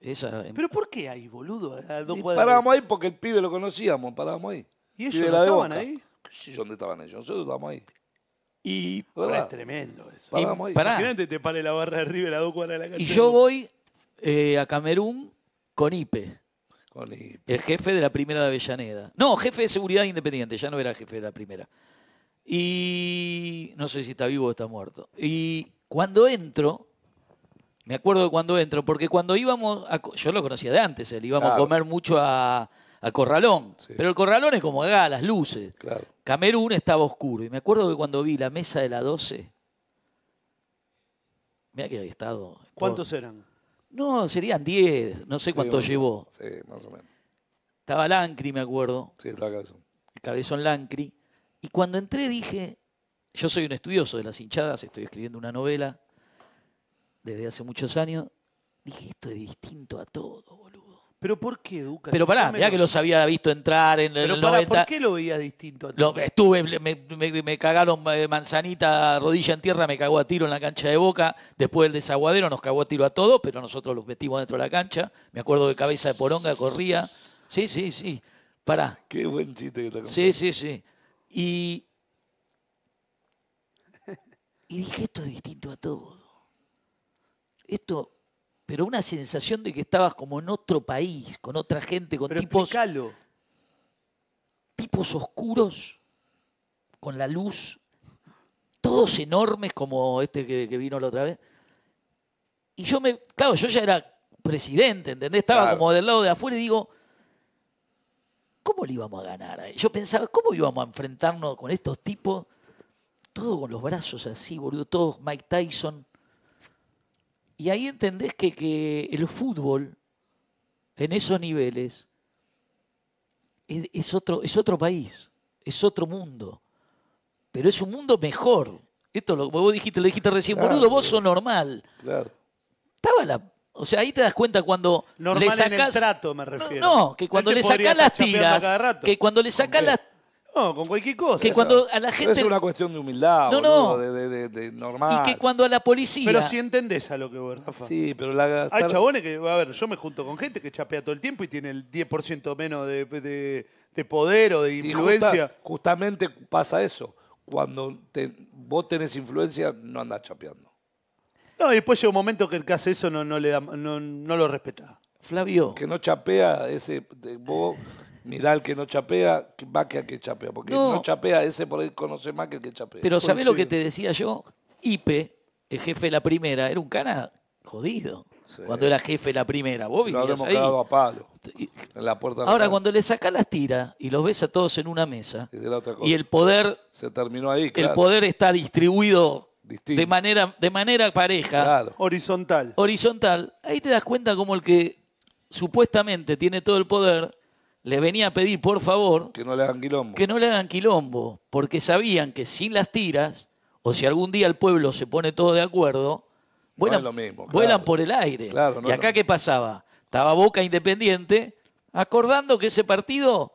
Esa- ¿Pero por qué ahí, boludo? Y de- parábamos ahí porque el pibe lo conocíamos, parábamos ahí. ¿Y ellos no estaban Boca. ahí? ¿Qué sé yo dónde estaban ellos? Nosotros estábamos ahí. y, ¿Verdad? es tremendo eso. Parábamos ahí. pará. Imagínate te pare la barra de River a dos cuadras de la cancha. y yo voy eh, a Camerún con Ipe, Con el jefe de la primera de Avellaneda. No, jefe de seguridad independiente, ya no era jefe de la primera. Y no sé si está vivo o está muerto. Y cuando entro, me acuerdo de cuando entro, porque cuando íbamos, a yo lo conocía de antes, él íbamos a comer mucho a- al corralón. Sí. Pero el corralón es como acá, las luces. Claro. Camerún estaba oscuro. Y me acuerdo que cuando vi la mesa de la 12, mira que había estado. ¿Cuántos eran? No, serían 10, no sé cuánto llevó. Sí, más o menos. Estaba Lancri, me acuerdo, Sí, acá eso. el cabezón Lancri. Y cuando entré dije, yo soy un estudioso de las hinchadas, estoy escribiendo una novela desde hace muchos años. Dije, esto es distinto a todo. ¿Pero por qué, Duca? Pero pará, mirá que los había visto entrar en Pero el pará, 90. ¿por qué lo veías distinto a ti? Lo- estuve, me, me- me cagaron eh, manzanita, rodilla en tierra, me cagó a tiro en la cancha de boca. Después del desaguadero nos cagó a tiro a todos, pero nosotros los metimos dentro de la cancha. Me acuerdo de cabeza de poronga, corría. Sí, sí, sí. Pará. Qué buen chiste que te contó. Sí, sí, sí. Y, y dije, esto es distinto a todo. Esto, pero una sensación de que estabas como en otro país, con otra gente, con Pero tipos tipos oscuros, con la luz, todos enormes como este que, que vino la otra vez. Y yo me, claro, yo ya era presidente, ¿entendés? Estaba Claro. como del lado de afuera y digo, ¿cómo le íbamos a ganar? Yo pensaba, ¿cómo íbamos a enfrentarnos con estos tipos? Todos con los brazos así, boludo, todos Mike Tyson. Y ahí entendés que, que el fútbol, en esos niveles, es, es otro, es otro país, es otro mundo, pero es un mundo mejor. Esto lo vos dijiste, lo dijiste recién, Claro, boludo, vos sos normal. Claro. Estaba la, O sea, ahí te das cuenta cuando Normal le en el sacás... trato, me No, refiero. no, que cuando Él te le sacás las tiras, que cuando le sacás las... No, con cualquier cosa. Que cuando a la Pero gente... es una cuestión de humildad, No, boludo, no. de, de- de- de normal. Y que cuando a la policía... Pero si entendés a lo que voy, Rafa. Sí, pero la Hay chabones que, a ver, yo me junto con gente que chapea todo el tiempo y tiene el 10% menos de, de- de poder o de influencia. justa- justamente pasa eso. Cuando te- vos tenés influencia, no andás chapeando. No, y después llega un momento que el que hace eso no, no le da, no, no lo respeta. Flavio, Que no chapea, ese, de- vos mirá al que no chapea, va que al que chapea. Porque No. no, chapea, ese por ahí conoce más que el que chapea. pero ¿sabés lo que te decía yo? Ipe, el jefe de la primera, era un cana jodido. Cuando era jefe de la primera, vos Lo vivías habremos ahí. a palo. En la puerta la Ahora, cuando le sacás las tiras y los ves a todos en una mesa Y de la otra cosa. y el poder, Se terminó ahí, el claro. poder está distribuido Distinto. de manera, de manera pareja, Claro. Horizontal. horizontal, ahí te das cuenta como el que supuestamente tiene todo el poder, le venía a pedir por favor Que no le hagan quilombo. que no le hagan quilombo, porque sabían que sin las tiras, o si algún día el pueblo se pone todo de acuerdo, vuelan, es lo mismo, vuelan por el aire. Claro, no y acá qué pasaba? Estaba Boca Independiente acordando que ese partido...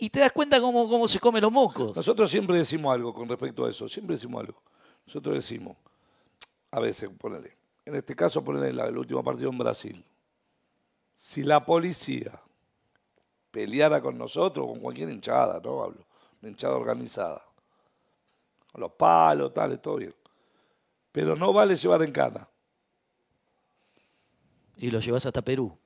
Y te das cuenta cómo, cómo se come los mocos. Nosotros siempre decimos algo con respecto a eso, siempre decimos algo. Nosotros decimos, a veces, ponele, en este caso, ponele el último partido en Brasil. Si la policía peleara con nosotros, con cualquier hinchada, no hablo, una hinchada organizada, con los palos, tal, todo bien. Pero no vale llevar en cana. Y los llevas hasta Perú.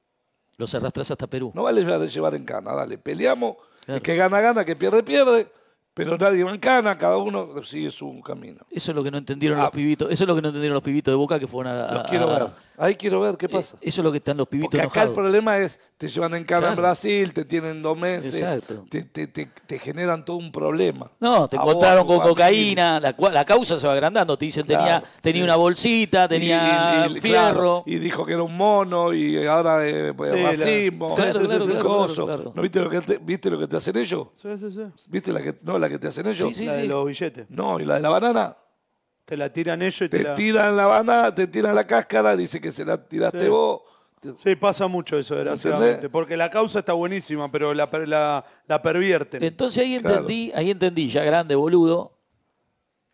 Los arrastras hasta Perú. No vale llevar, en cana, dale, peleamos, Claro. el que gana, gana, que pierde, pierde, pero nadie va en cana, cada uno sigue su camino. Eso es lo que no entendieron Ah. los pibitos. Eso es lo que no entendieron los pibitos de Boca que fueron a... Los a- quiero ver. Ahí quiero ver qué pasa. Eso es lo que están los pibitos Porque acá el problema es, te llevan en cana en. Brasil, te tienen dos meses, Exacto. te, te- te- te generan todo un problema. No, te vos, encontraron con cocaína, la, cua- la causa se va agrandando. Te dicen tenía, Claro, tenía sí. una bolsita, Y- tenía y- y- fierro. claro, y dijo que era un mono y ahora eh, pues, Sí, la- racismo. Claro, sí, claro, sí, claro, coso. claro, claro. ¿No viste lo que te, viste lo que te hacen ellos? Sí, sí, sí. ¿Viste la que no la que te hacen ellos? Sí, sí, la de sí. los billetes. No, y la de la banana. Te la tiran ellos y te, Te la... tiran la banana, te tiran la cáscara, dice que se la tiraste Sí. vos. Sí, pasa mucho eso, desgraciadamente. ¿Entendés? Porque la causa está buenísima, pero la, la, la pervierten. Entonces ahí Claro. entendí, ahí entendí, ya grande, boludo,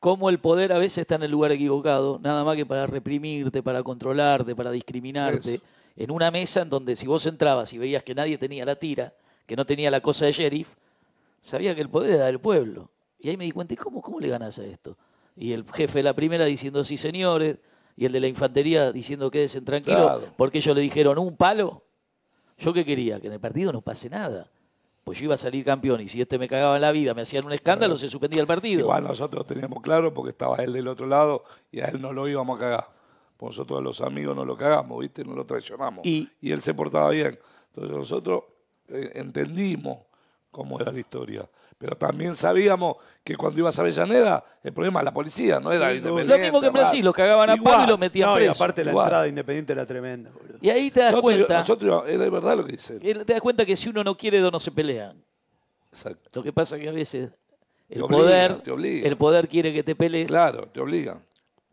cómo el poder a veces está en el lugar equivocado, nada más que para reprimirte, para controlarte, para discriminarte. Eso. En una mesa en donde si vos entrabas y veías que nadie tenía la tira, que no tenía la cosa de sheriff, sabía que el poder era del pueblo. Y ahí me di cuenta, ¿y cómo, cómo le ganas a esto? Y el jefe de la primera diciendo sí, señores, y el de la infantería diciendo quédense tranquilos, Claro. porque ellos le dijeron un palo. ¿Yo qué quería? Que en el partido no pase nada. Pues yo iba a salir campeón y si este me cagaba en la vida, me hacían un escándalo, se suspendía el partido. Igual nosotros teníamos claro porque estaba él del otro lado y a él no lo íbamos a cagar. Pues Nosotros a los amigos no lo cagamos, ¿viste? No lo traicionamos. Y- él se portaba bien. Entonces nosotros eh, entendimos cómo era la historia. Pero también sabíamos que cuando ibas a Avellaneda, el problema era la policía, no era Lo independiente. mismo que en. Brasil, los cagaban a palo y los metían no, y preso. aparte la Igual. entrada independiente era tremenda, boludo. Y ahí te das Nosotros, cuenta, nosotros- es de verdad lo que dice él. te das cuenta que si uno no quiere, dos no se pelean. Exacto. Lo que pasa es que a veces el Te obliga, poder, te obliga. el poder quiere que te pelees. Claro, te obligan.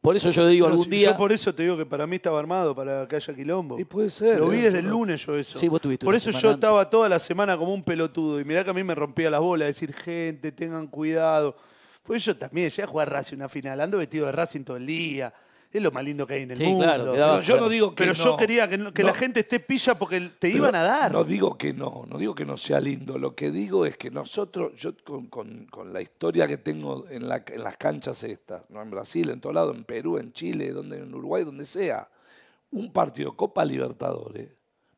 Por eso yo digo Pero algún si- día. Yo por eso te digo que para mí estaba armado, para que haya quilombo. Y puede ser. Lo vi desde el lunes yo eso. Sí, vos tuviste Por una eso semana yo antes. estaba toda la semana como un pelotudo. Y mirá que a mí me rompía las bolas, decir, gente, tengan cuidado. Pues yo también llegué a jugar Racing una final, ando vestido de Racing todo el día. Es lo más lindo que hay en el Sí, mundo. claro, quedaba- Pero yo no digo que Pero no. yo quería que, no- que la gente esté pilla porque te Pero iban a dar. No digo que no, no digo que no sea lindo. Lo que digo es que nosotros, yo con, con- con la historia que tengo en, la- en las canchas estas, ¿no? en Brasil, en todo lado, en Perú, en Chile, donde, en Uruguay, donde sea, un partido Copa Libertadores,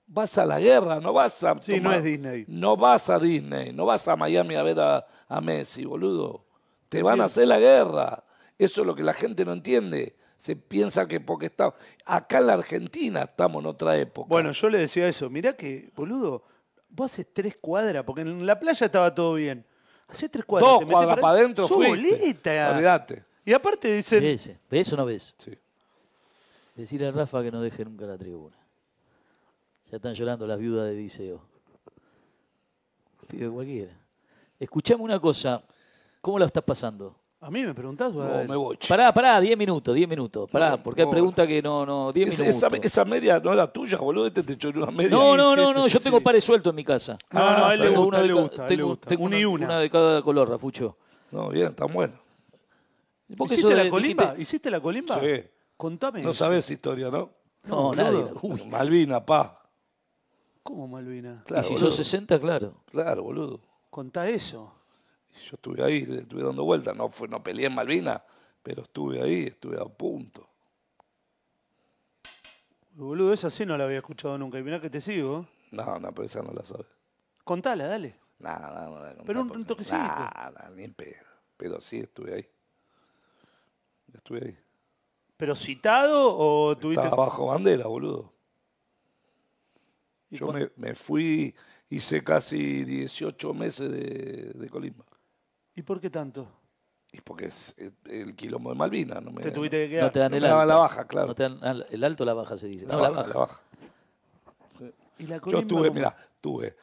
vas a la guerra, no vas a... Sí, no es Disney. No vas a Disney, no vas a Miami a ver a, a Messi, boludo. Te van a hacer la guerra. Eso es lo que la gente no entiende. Se piensa que porque está... Acá en la Argentina estamos en otra época. Bueno, yo le decía eso. Mirá que, boludo, vos haces tres cuadras, porque en la playa estaba todo bien. Haces tres cuadras. Dos cuadras para adentro sos fuiste. boleta. Olvídate. Y aparte dicen, ¿Ves? ¿Ves o no ves? Sí. Decirle a Rafa que no deje nunca la tribuna. Ya están llorando las viudas de Diceo. Pibe cualquiera. Escuchame una cosa. ¿Cómo la estás pasando? ¿A mí me preguntás? No, me voy. Pará, pará, 10 minutos, 10 minutos. Pará, porque hay preguntas que no, no, 10 Esa, minutos. esa, esa media no era tuya, boludo. Este te echó una media. No, no, no, este no, sí, yo tengo sí. pares sueltos en mi casa. No, no, a él le gusta, él le gusta, a él tengo- le gusta. tengo Una y una. Una de cada color, Rafucho. No, bien, está bueno. ¿Hiciste la colimba? dijiste- ¿Hiciste la colimba? Sí. Contame No sabes historia, ¿no? No, nadie. Malvina, pa. ¿Cómo, Malvina? Claro, y si boludo. sos 60, claro. Claro, boludo. Contá eso. Yo estuve ahí, estuve dando vueltas. No, fue, no peleé en Malvina, pero estuve ahí, estuve a punto. Boludo, esa sí no la había escuchado nunca. Y mirá que te sigo. No, no, pero esa no la sabes. Contala, dale. Nada, no, no, la Pero un- un toquecito. Nada, ni en pedo. Pero sí, estuve ahí. Estuve ahí. ¿Pero citado o tuviste...? Estaba bajo bandera, boludo. ¿Y Yo me, me fui, hice casi 18 meses de, de Colimba. ¿Y por qué tanto? Y porque es eh, el quilombo de Malvinas. No me, Te tuviste que No quedar. te dan no el me daban alto. la baja, claro. No te dan el alto o la baja se dice. la no, la baja, la baja. ¿Y la Yo cómo? mira, tuve,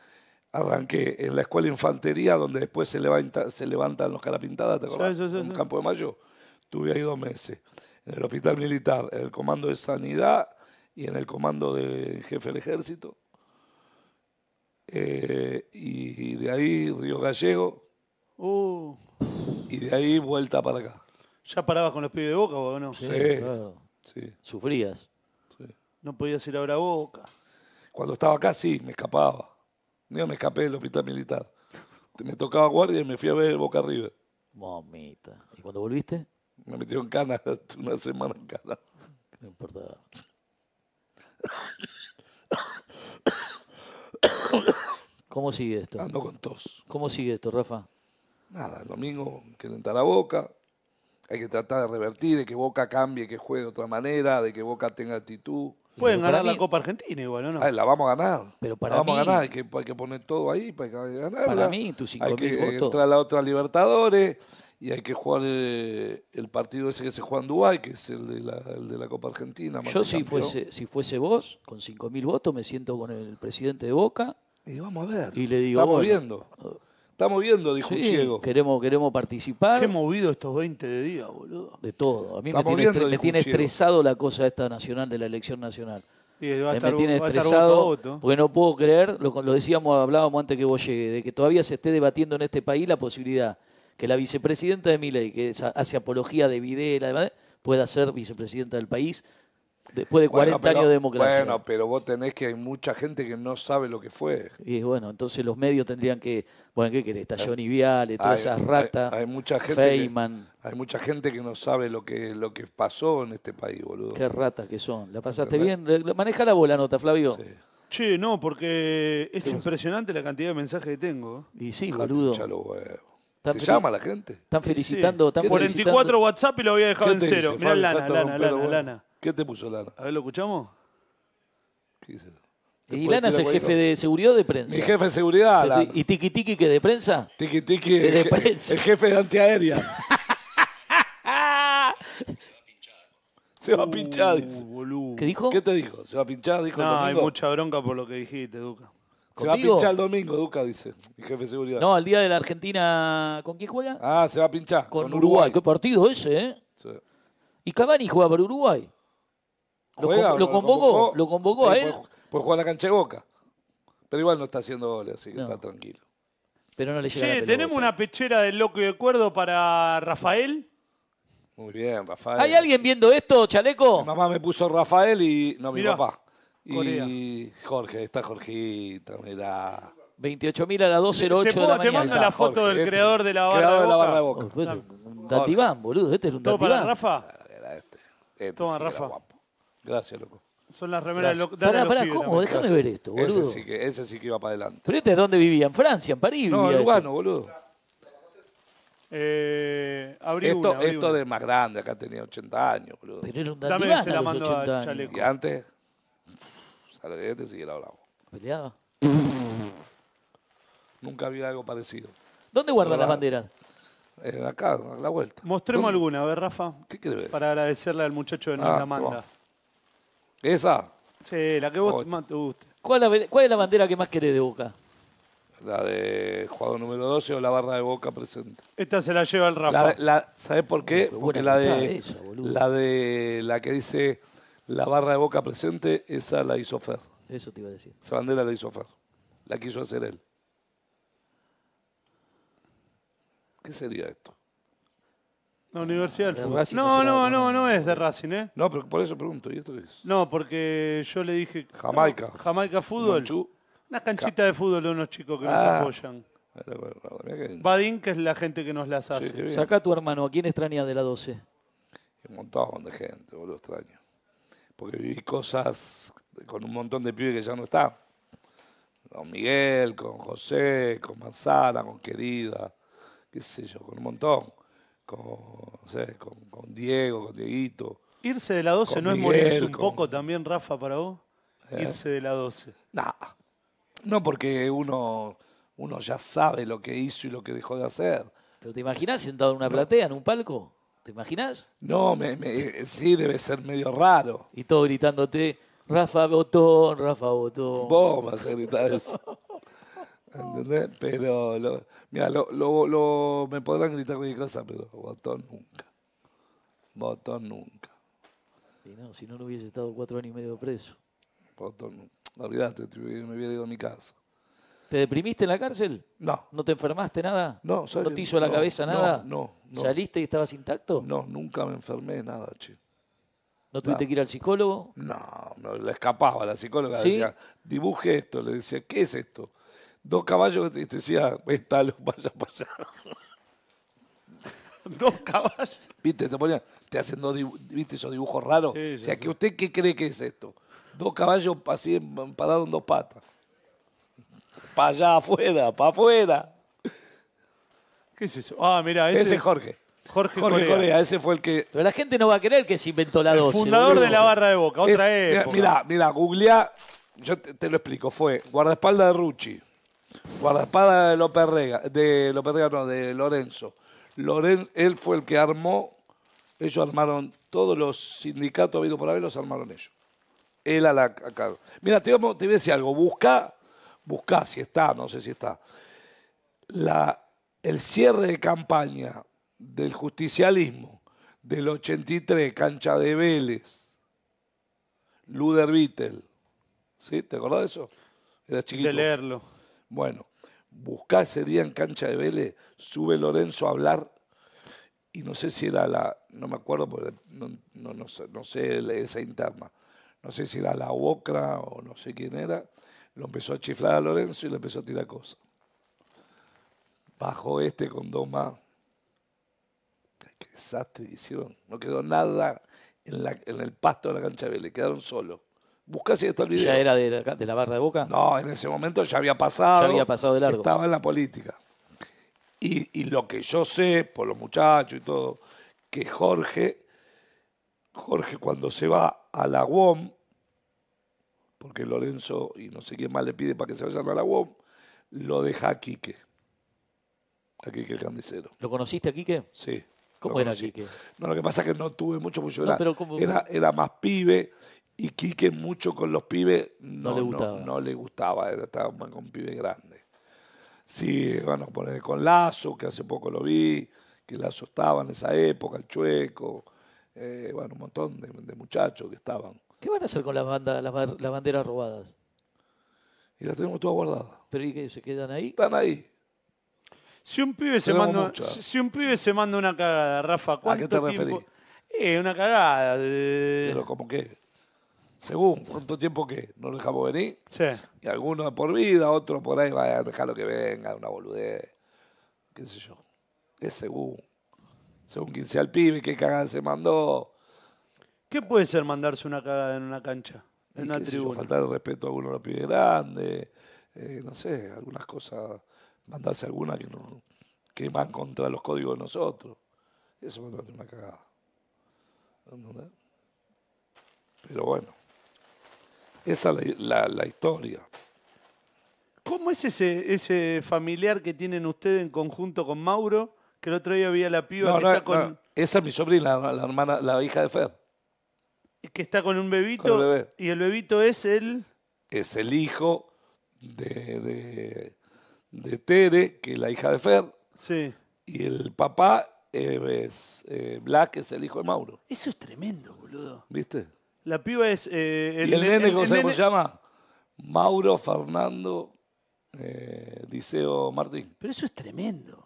arranqué en la escuela de infantería donde después se, levanta, se levantan los carapintadas, ¿te acordás? sí, sí, en. Campo de Mayo. Estuve ahí dos meses. En el hospital militar, en el comando de sanidad y en el comando de jefe del ejército. Eh, y de ahí Río Gallego Uh, y de ahí vuelta para acá. ¿Ya parabas con los pibes de boca o no? Sí, Sí. claro. Sí, Sufrías. sí. No podías ir ahora a boca. Cuando estaba acá sí, me escapaba. Yo me escapé del hospital militar. Me tocaba guardia y me fui a ver Boca River. Mamita. ¿Y cuando volviste? Me metió en cana <laughs> una semana en cana. No importaba. <coughs> ¿Cómo sigue esto? Ando con tos. ¿Cómo sigue esto, Rafa? Nada, el domingo quieren entrar a Boca. Hay que tratar de revertir, de que Boca cambie, que juegue de otra manera, de que Boca tenga actitud. Pueden Pero ganar la mí- Copa Argentina igual, ¿o no? Ay, la vamos a ganar. Pero para la vamos a ganar, hay que, hay que poner todo ahí para ganarla. Para mí, tus Hay 5.000 que votos. entrar a la otra Libertadores y hay que jugar eh, el partido ese que se juega en Dubái, que es el de la, el de la Copa Argentina. más Yo si campeón. fuese, si fuese vos, con 5.000 votos, me siento con el presidente de Boca Y vamos a ver. y le digo, Estamos bueno, viendo. Estamos viendo, dijo un sí, ciego. queremos, queremos participar Qué movido estos 20 de día, boludo. de todo. A mí me tiene, viendo, me tiene estresado la cosa esta nacional de la elección nacional. Va a Me- estar, me tiene va a estar estresado voto a voto. porque no puedo creer, lo, lo decíamos, hablábamos antes que vos llegues, de que todavía se esté debatiendo en este país la posibilidad que la vicepresidenta de Milei, que hace apología de Videla, pueda ser vicepresidenta del país después de 40 Bueno, pero- años de democracia. Bueno, pero vos tenés que hay mucha gente que no sabe lo que fue. Y bueno, entonces los medios tendrían que, bueno, ¿qué querés? Está Johnny Viale, todas esas ratas, Hay, hay mucha gente que, Feynman, hay mucha gente que no sabe lo que, lo que pasó en este país, boludo. qué ratas que son. ¿La pasaste ¿Entendés? bien? Maneja la bola nota, Flavio. Sí. Che, no, porque es impresionante la cantidad de mensajes que tengo. Y sí, boludo. ¿Te llama la gente? Están felicitando, están ¿Qué te dice? felicitando. 44 WhatsApp y lo había dejado ¿Qué en cero. Mirá lana, lana, lana, lana. ¿Qué te puso lana? A ver, ¿lo escuchamos? ¿Qué dice? Y Lana es el jefe de seguridad o de prensa. Mi jefe de seguridad, Lana. ¿Y Tiki Tiki que de prensa? Tiki Tiki, de el, je- prensa. el jefe de antiaérea. <laughs> Se va a pinchar, dice. Uh, boludo. ¿Qué dijo? ¿Qué te dijo? ¿Se va a pinchar? Dijo el No, hay domingo. mucha bronca por lo que dijiste, Duca. Se va a ¿Contigo? pinchar el domingo, Duca, dice. Mi jefe de seguridad. No, al día de la Argentina, ¿con quién juega? Ah, se va a pinchar. con, Uruguay. ¿Qué partido ese, eh? Sí. Y Cavani juega para Uruguay. Lo, ¿Juega con- lo no convocó, lo convocó a él, Puede, puede jugar a la cancha de boca. Pero igual no está haciendo goles, así que No. está tranquilo. pero no le llega la Che, pelota. tenemos una pechera del loco y de cuerdo para Rafael. Muy bien, Rafael. ¿Hay alguien viendo esto, Mi Chaleco? mamá me puso Rafael y. No, mi Mirá, papá. Corea. Y Jorge, está Jorgito, mirá. 28.000 a las 2.08 Te de la pongo- te mañana. mando la foto Jorge, del este, creador de la barra creador de de la Boca. barra de Boca. Oh, este, un Dandiván, boludo. Este era un ¿Todo para. Rafa? Este. Este Toma, sí que era Rafa. guapo. Gracias, loco. Son las remeras Gracias. Dale a Pará, pará, ¿cómo? también. Déjame ver esto, boludo. Ese sí, que, ese sí que iba para adelante. ¿Pero este dónde vivía? ¿En Francia? ¿En París? No, vivía en este? Lugano, boludo. Eh, abrí Esto, una, abrí esto una. de más grande, acá tenía 80 años, boludo. Pero era un Dame, Dandiván se a la mando a 80 años. Chaleco. Y antes, ¿sabes que este sí que era bravo. ¿Peleaba? Nunca había algo parecido. ¿Dónde guardan las banderas? Eh, acá, a la vuelta. Mostremos ¿Dónde? alguna, a ver, Rafa. ¿Qué querés ver? Para agradecerle al muchacho de Ah, nuestra toma. ¿Esa? Sí, la que vos más te guste. ¿Cuál, es la- cuál es la bandera que más querés de Boca? La de jugador número 12 o la barra de boca presente. Esta se la lleva el Rafa. La, la- ¿Sabés por qué? Buena Porque la de, esa, boludo. la de la que dice la barra de boca presente, esa la hizo Fer. Eso te iba a decir. Esa bandera la hizo Fer. La quiso hacer él. ¿Qué sería esto? La Universidad del De Fútbol. Racing no No, no, no, es de Racing, ¿eh? No, pero por eso pregunto, ¿y esto qué es? No, porque yo le dije. Jamaica. No, Jamaica Fútbol. Monchú. Una canchita de fútbol de unos chicos que nos Ah. apoyan. Badín, que es la gente que nos las hace. Sí, qué bien. Saca a tu hermano. ¿A quién extraña de la 12? Un montón de gente, boludo, extraño. Porque viví cosas con un montón de pibes que ya no están. Con Miguel, con José, con Manzana, con Querida, qué sé yo, con un montón. Con, no sé, con, con Diego, con Dieguito. Irse de la 12 Con no es morirse un con- poco también, Rafa, para vos. Eh. Irse de la 12. Nah, no porque uno, uno ya sabe lo que hizo y lo que dejó de hacer. ¿Pero te imaginas sentado en una platea, en un palco? ¿Te imaginas? No, me, me- sí debe ser medio raro. Y todo gritándote, Rafa Botón, Rafa Botón. Vos me vas a gritar eso. <laughs> ¿Entendés? Pero, lo, mira, lo, lo- lo- me podrán gritar cualquier cosa, pero botón nunca. Botón nunca. Y no, si no, no hubiese estado cuatro años y medio preso. Botón nunca. Olvídate, te hubiera- me hubiera ido a mi casa. ¿Te deprimiste en la cárcel? No, ¿No te enfermaste nada? no, ¿No te hizo la no, cabeza no, nada? No, no. ¿Saliste y estabas intacto? No, nunca me enfermé, nada, che. ¿No tuviste que ir al psicólogo? No, no, le escapaba. La psicóloga ¿Sí? decía, dibuje esto. Le decía, ¿qué es esto? Dos caballos y te decía, véstalo, <laughs> vaya para allá. <laughs> Dos caballos. ¿Viste? Te ponían, te hacen dos ¿viste esos dibujos raros? Sí, o ya sea, que usted qué cree que es esto? Dos caballos así parados en dos patas. Para allá afuera, para afuera. ¿Qué es eso? Ah, mira, ese, Ese, es Jorge. Jorge, Jorge Corea. Corea. ese fue el que. Pero la gente no va a creer que se inventó la El 12. fundador boludo. de la barra de boca, otra Es- época. Mira, mira, googleá, yo te, te lo explico, fue guardaespaldas de Rucci, guardaespaldas de López Rega, de López Rega no, de Lorenzo. Loren, él fue el que armó, ellos armaron todos los sindicatos habidos por haber, los armaron ellos. Él a la a cargo. Mira, te voy a decir algo, busca, busca si está, no sé si está. La, el cierre de campaña del justicialismo del 83, cancha de Vélez, Luder Vittel. ¿Sí? ¿Te acordás de eso? Era chiquito. de leerlo. Bueno, buscá ese día en cancha de Vélez, sube Lorenzo a hablar y no sé si era la, no me acuerdo porque no, no, no sé, esa interna, no sé si era la Ocra o no sé quién era, lo empezó a chiflar a Lorenzo y le empezó a tirar cosas. Bajó este con dos más. Qué desastre hicieron. No quedó nada en, la- en el pasto de la cancha de Vélez, quedaron solos. Buscá si está el video. ¿Ya era de la, de la barra de boca? No, en ese momento ya había pasado. Ya había pasado de largo. Estaba en la política. Y, y lo que yo sé, por los muchachos y todo, que Jorge, Jorge cuando se va a la UOM, porque Lorenzo y no sé quién más le pide para que se vayan a la UOM, lo deja a Quique. A Quique el candicero. ¿Lo conociste a Quique? Sí. ¿Cómo era. Quique? No, lo que pasa es que no tuve mucho, yo No, era, pero ¿cómo- era, era más pibe y Quique mucho con los pibes no, No le gustaba. No, le gustaba, era- estaba más con pibes grandes. Sí, bueno, poner con Lazo, que hace poco lo vi, que Lazo estaba en esa época, el Chueco, eh, bueno, un montón de, de muchachos que estaban. ¿Qué van a hacer con las, bandas, las, banderas robadas? Y las tenemos todas guardadas. ¿Pero y qué? ¿Se quedan ahí? Están ahí. Si un pibe se manda, si un pibe se manda una cagada, Rafa, ¿cuánto qué te tiempo? referís? Eh, una cagada. de- Pero como que, según cuánto tiempo que no lo dejamos venir, Sí. Y algunos por vida, otros por ahí, vaya a dejarlo que venga, una boludez, qué sé yo. Es según. Según quien sea el pibe, qué cagada se mandó. ¿Qué puede ser mandarse una cagada en una cancha? En una yo, tribuna. faltar el respeto a algunos de los pibes grandes, eh, no sé, algunas cosas, mandarse alguna que no que van contra los códigos de nosotros. Eso es mandarte una cagada. Pero bueno, esa es la, la- la historia. ¿Cómo es ese, ese familiar que tienen ustedes en conjunto con Mauro? Que el otro día vi a la piba No, que, no, está con, no, esa es mi sobrina, la, la hermana, la hija de Fer. que está con un bebito. Con el bebé. Y el bebito es el. Es el hijo de, de, de Tere, que es la hija de Fer, Sí. y el papá eh, es eh, Black, es el hijo de Mauro. Eso es tremendo, boludo. ¿Viste? La piba es. eh, y el nene, ¿cómo el se cómo nene- se llama? Mauro Fernando eh, Diceo Martín. Pero eso es tremendo.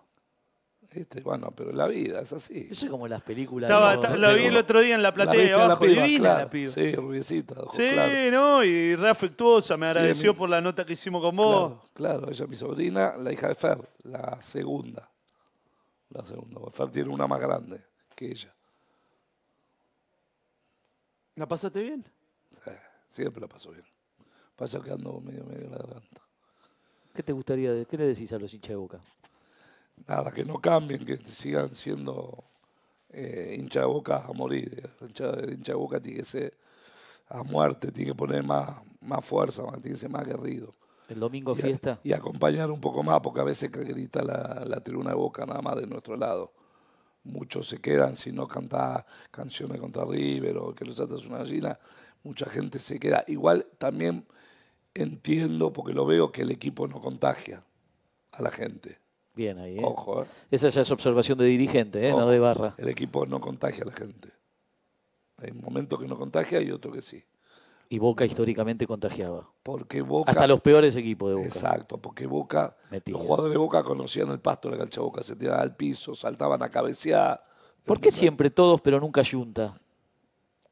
¿Viste? Bueno, pero la vida es así. Eso es como las películas. Estaba, de- de- la vi el otro día en la ¿La platea de viste a la abajo. piba? Divina Claro. la piba. Sí, rubiecita, Sí. ¿no? Y re afectuosa, me agradeció mi- por la nota que hicimos con vos. Claro, claro, ella es mi sobrina, la hija de Fer, la segunda. La segunda. Fer tiene una más grande que ella. ¿La pasaste bien? Sí, siempre la pasó bien. Pasa que ando medio, medio en la garganta. ¿Qué te gustaría, de- qué le decís a los hinchas de boca? Nada, que no cambien, que sigan siendo eh, hincha de boca a morir. Hincha, hincha de boca tiene que ser a muerte, tiene que poner más, más fuerza, más- tiene que ser más aguerrido. El domingo Y a- fiesta. Y acompañar un poco más, porque a veces que grita la, la tribuna de boca nada más de nuestro lado. Muchos se quedan si no canta canciones contra River o que los atas una gallina. Mucha gente se queda. Igual también entiendo, porque lo veo, que el equipo no contagia a la gente. Bien ahí, ¿eh? Ojo, ¿eh? Esa ya es observación de dirigente, ¿eh? No de barra. El equipo no contagia a la gente. Hay momentos que no contagia y otros que sí. Y Boca históricamente contagiaba. Porque Boca. Hasta los peores equipos de Boca. Exacto, porque Boca, Metía. los jugadores de Boca conocían el pasto de la cancha de Boca, se tiraban al piso, saltaban a cabecear. ¿Por qué siempre todos, pero nunca Junta?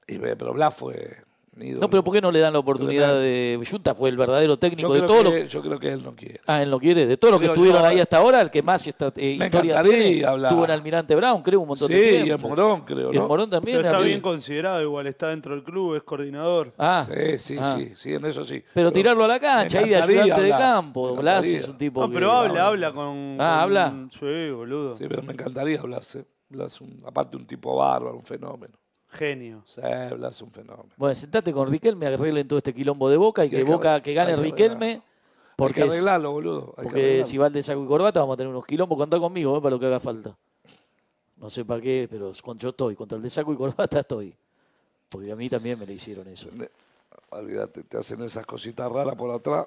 Y, pero Blas fue No, pero ¿por qué no le dan la oportunidad de. Junta fue el verdadero técnico de los. que, yo creo que él no quiere. Ah, él no quiere. De todos los que estuvieron yo- ahí hasta ahora, el que más eh, Me historia encantaría tiene, hablar. Estuvo en Almirante Brown, creo, un montón Sí, de y tiempo. el Morón, creo, Y el ¿no? Morón también. Pero está bien considerado, igual está dentro del club, es coordinador. Ah, Sí, sí, ah. sí, sí, en eso sí. Pero tirarlo a la cancha, ahí de ayudante de campo. Blas es un tipo No, que- pero habla, habla con. Ah, con- ¿habla? Sí, boludo. Sí, pero me encantaría Blas. ¿eh? Blas, un, aparte un tipo bárbaro, un fenómeno. Genio. Sí, Blas es un fenómeno. Bueno, sentate con Riquelme, arreglen todo este quilombo de Boca y que, Boca, que gane hay que Riquelme. Porque, hay que arreglarlo, boludo. hay porque arreglarlo. si va el de saco y corbata vamos a tener unos quilombos. Contá conmigo, eh, para lo que haga falta. No sé para qué, pero con- yo estoy. Contra el de saco y corbata estoy. Porque a mí también me le hicieron eso. Olvídate, te hacen esas cositas raras por atrás.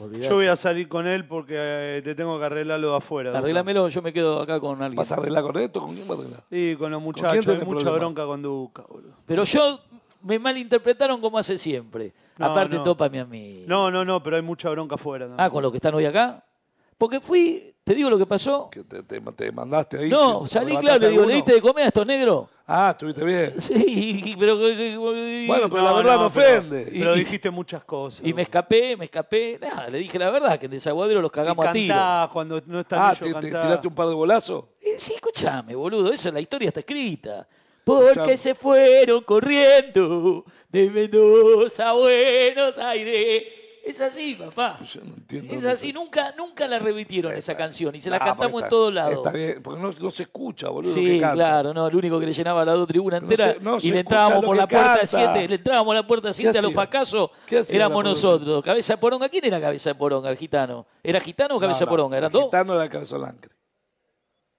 Olvidate. Yo voy a salir con él porque eh, te tengo que arreglarlo de afuera. Duca. Arreglámelo, yo me quedo acá con alguien. ¿Vas a arreglar con esto? ¿Con quién vas a arreglar? Sí, con los quién muchachos. Hay tenés mucha problema? bronca con Duca, boludo. Pero yo me malinterpretaron como hace siempre. No, Aparte no. topa mi amigo. No, no, no, pero hay mucha bronca afuera. también. Ah, con los que están hoy acá. Porque fui, te digo lo que pasó. Que te, te- te mandaste ahí. No, salí claro, le digo, alguno. ¿le diste de comer a estos negros? Ah, estuviste bien. <laughs> Sí, pero... Bueno, pero la verdad no ofende. Pero, Y- dijiste muchas cosas. Y me escapé, me escapé. Nada, le dije la verdad, que en Desaguadero los cagamos a tiro. cantá cuando no están Ah, te, te tiraste un par de bolazos. Eh, sí, escúchame, boludo, eso, la historia está escrita. Porque Escuchame. se fueron corriendo de Mendoza a Buenos Aires. Es así, papá. Yo no entiendo. Es así, nunca, nunca la repitieron esa canción y se la Ah, cantamos porque en está- todos lados. Está bien, porque no, no se escucha, boludo. Sí, que canta. claro, no, el único que le llenaba la dos tribuna No entera se- no y le escucha entrábamos lo por que la puerta canta. 7, le entrábamos a la puerta 7 a los hacía? fracasos, ¿Qué hacía éramos la puerta nosotros. Cabeza de poronga, ¿quién era cabeza de poronga? El gitano. ¿Era gitano o cabeza de poronga? ¿Eran dos? Gitano era cabeza lancre.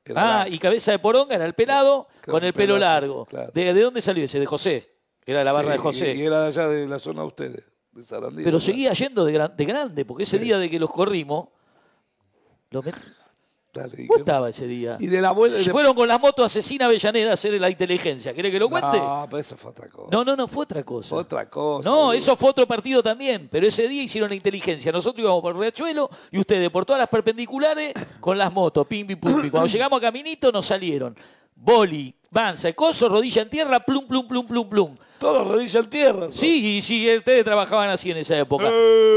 Era Ah, Lancre. y cabeza de poronga era el pelado Con con el el pelo pelazo, largo. claro. ¿De, de dónde salió ese? De José. Era la barra Sí, de José. Y, y era de allá de la zona de ustedes, de Sarandí. Pero seguía yendo de, gran- de grande, porque ese día de que los corrimos, los met- Dale, ¿y vos qué- estabas ese día. Y de la vuelta. de- Fueron con la moto asesina Avellaneda a hacer la inteligencia. ¿Querés que lo cuente? No, pero eso fue otra cosa. No, no, no, fue otra cosa. Fue otra cosa. No, eso fue otro partido también, pero ese día hicieron la inteligencia. Nosotros íbamos por Riachuelo y ustedes por todas las perpendiculares con las motos, pim, pim, pum, pim. Cuando llegamos a Caminito nos salieron boli, banza, coso, rodilla en tierra, plum, plum, plum, plum, plum. Todo rodilla en tierra. Sí, y sí, ustedes trabajaban así en esa época.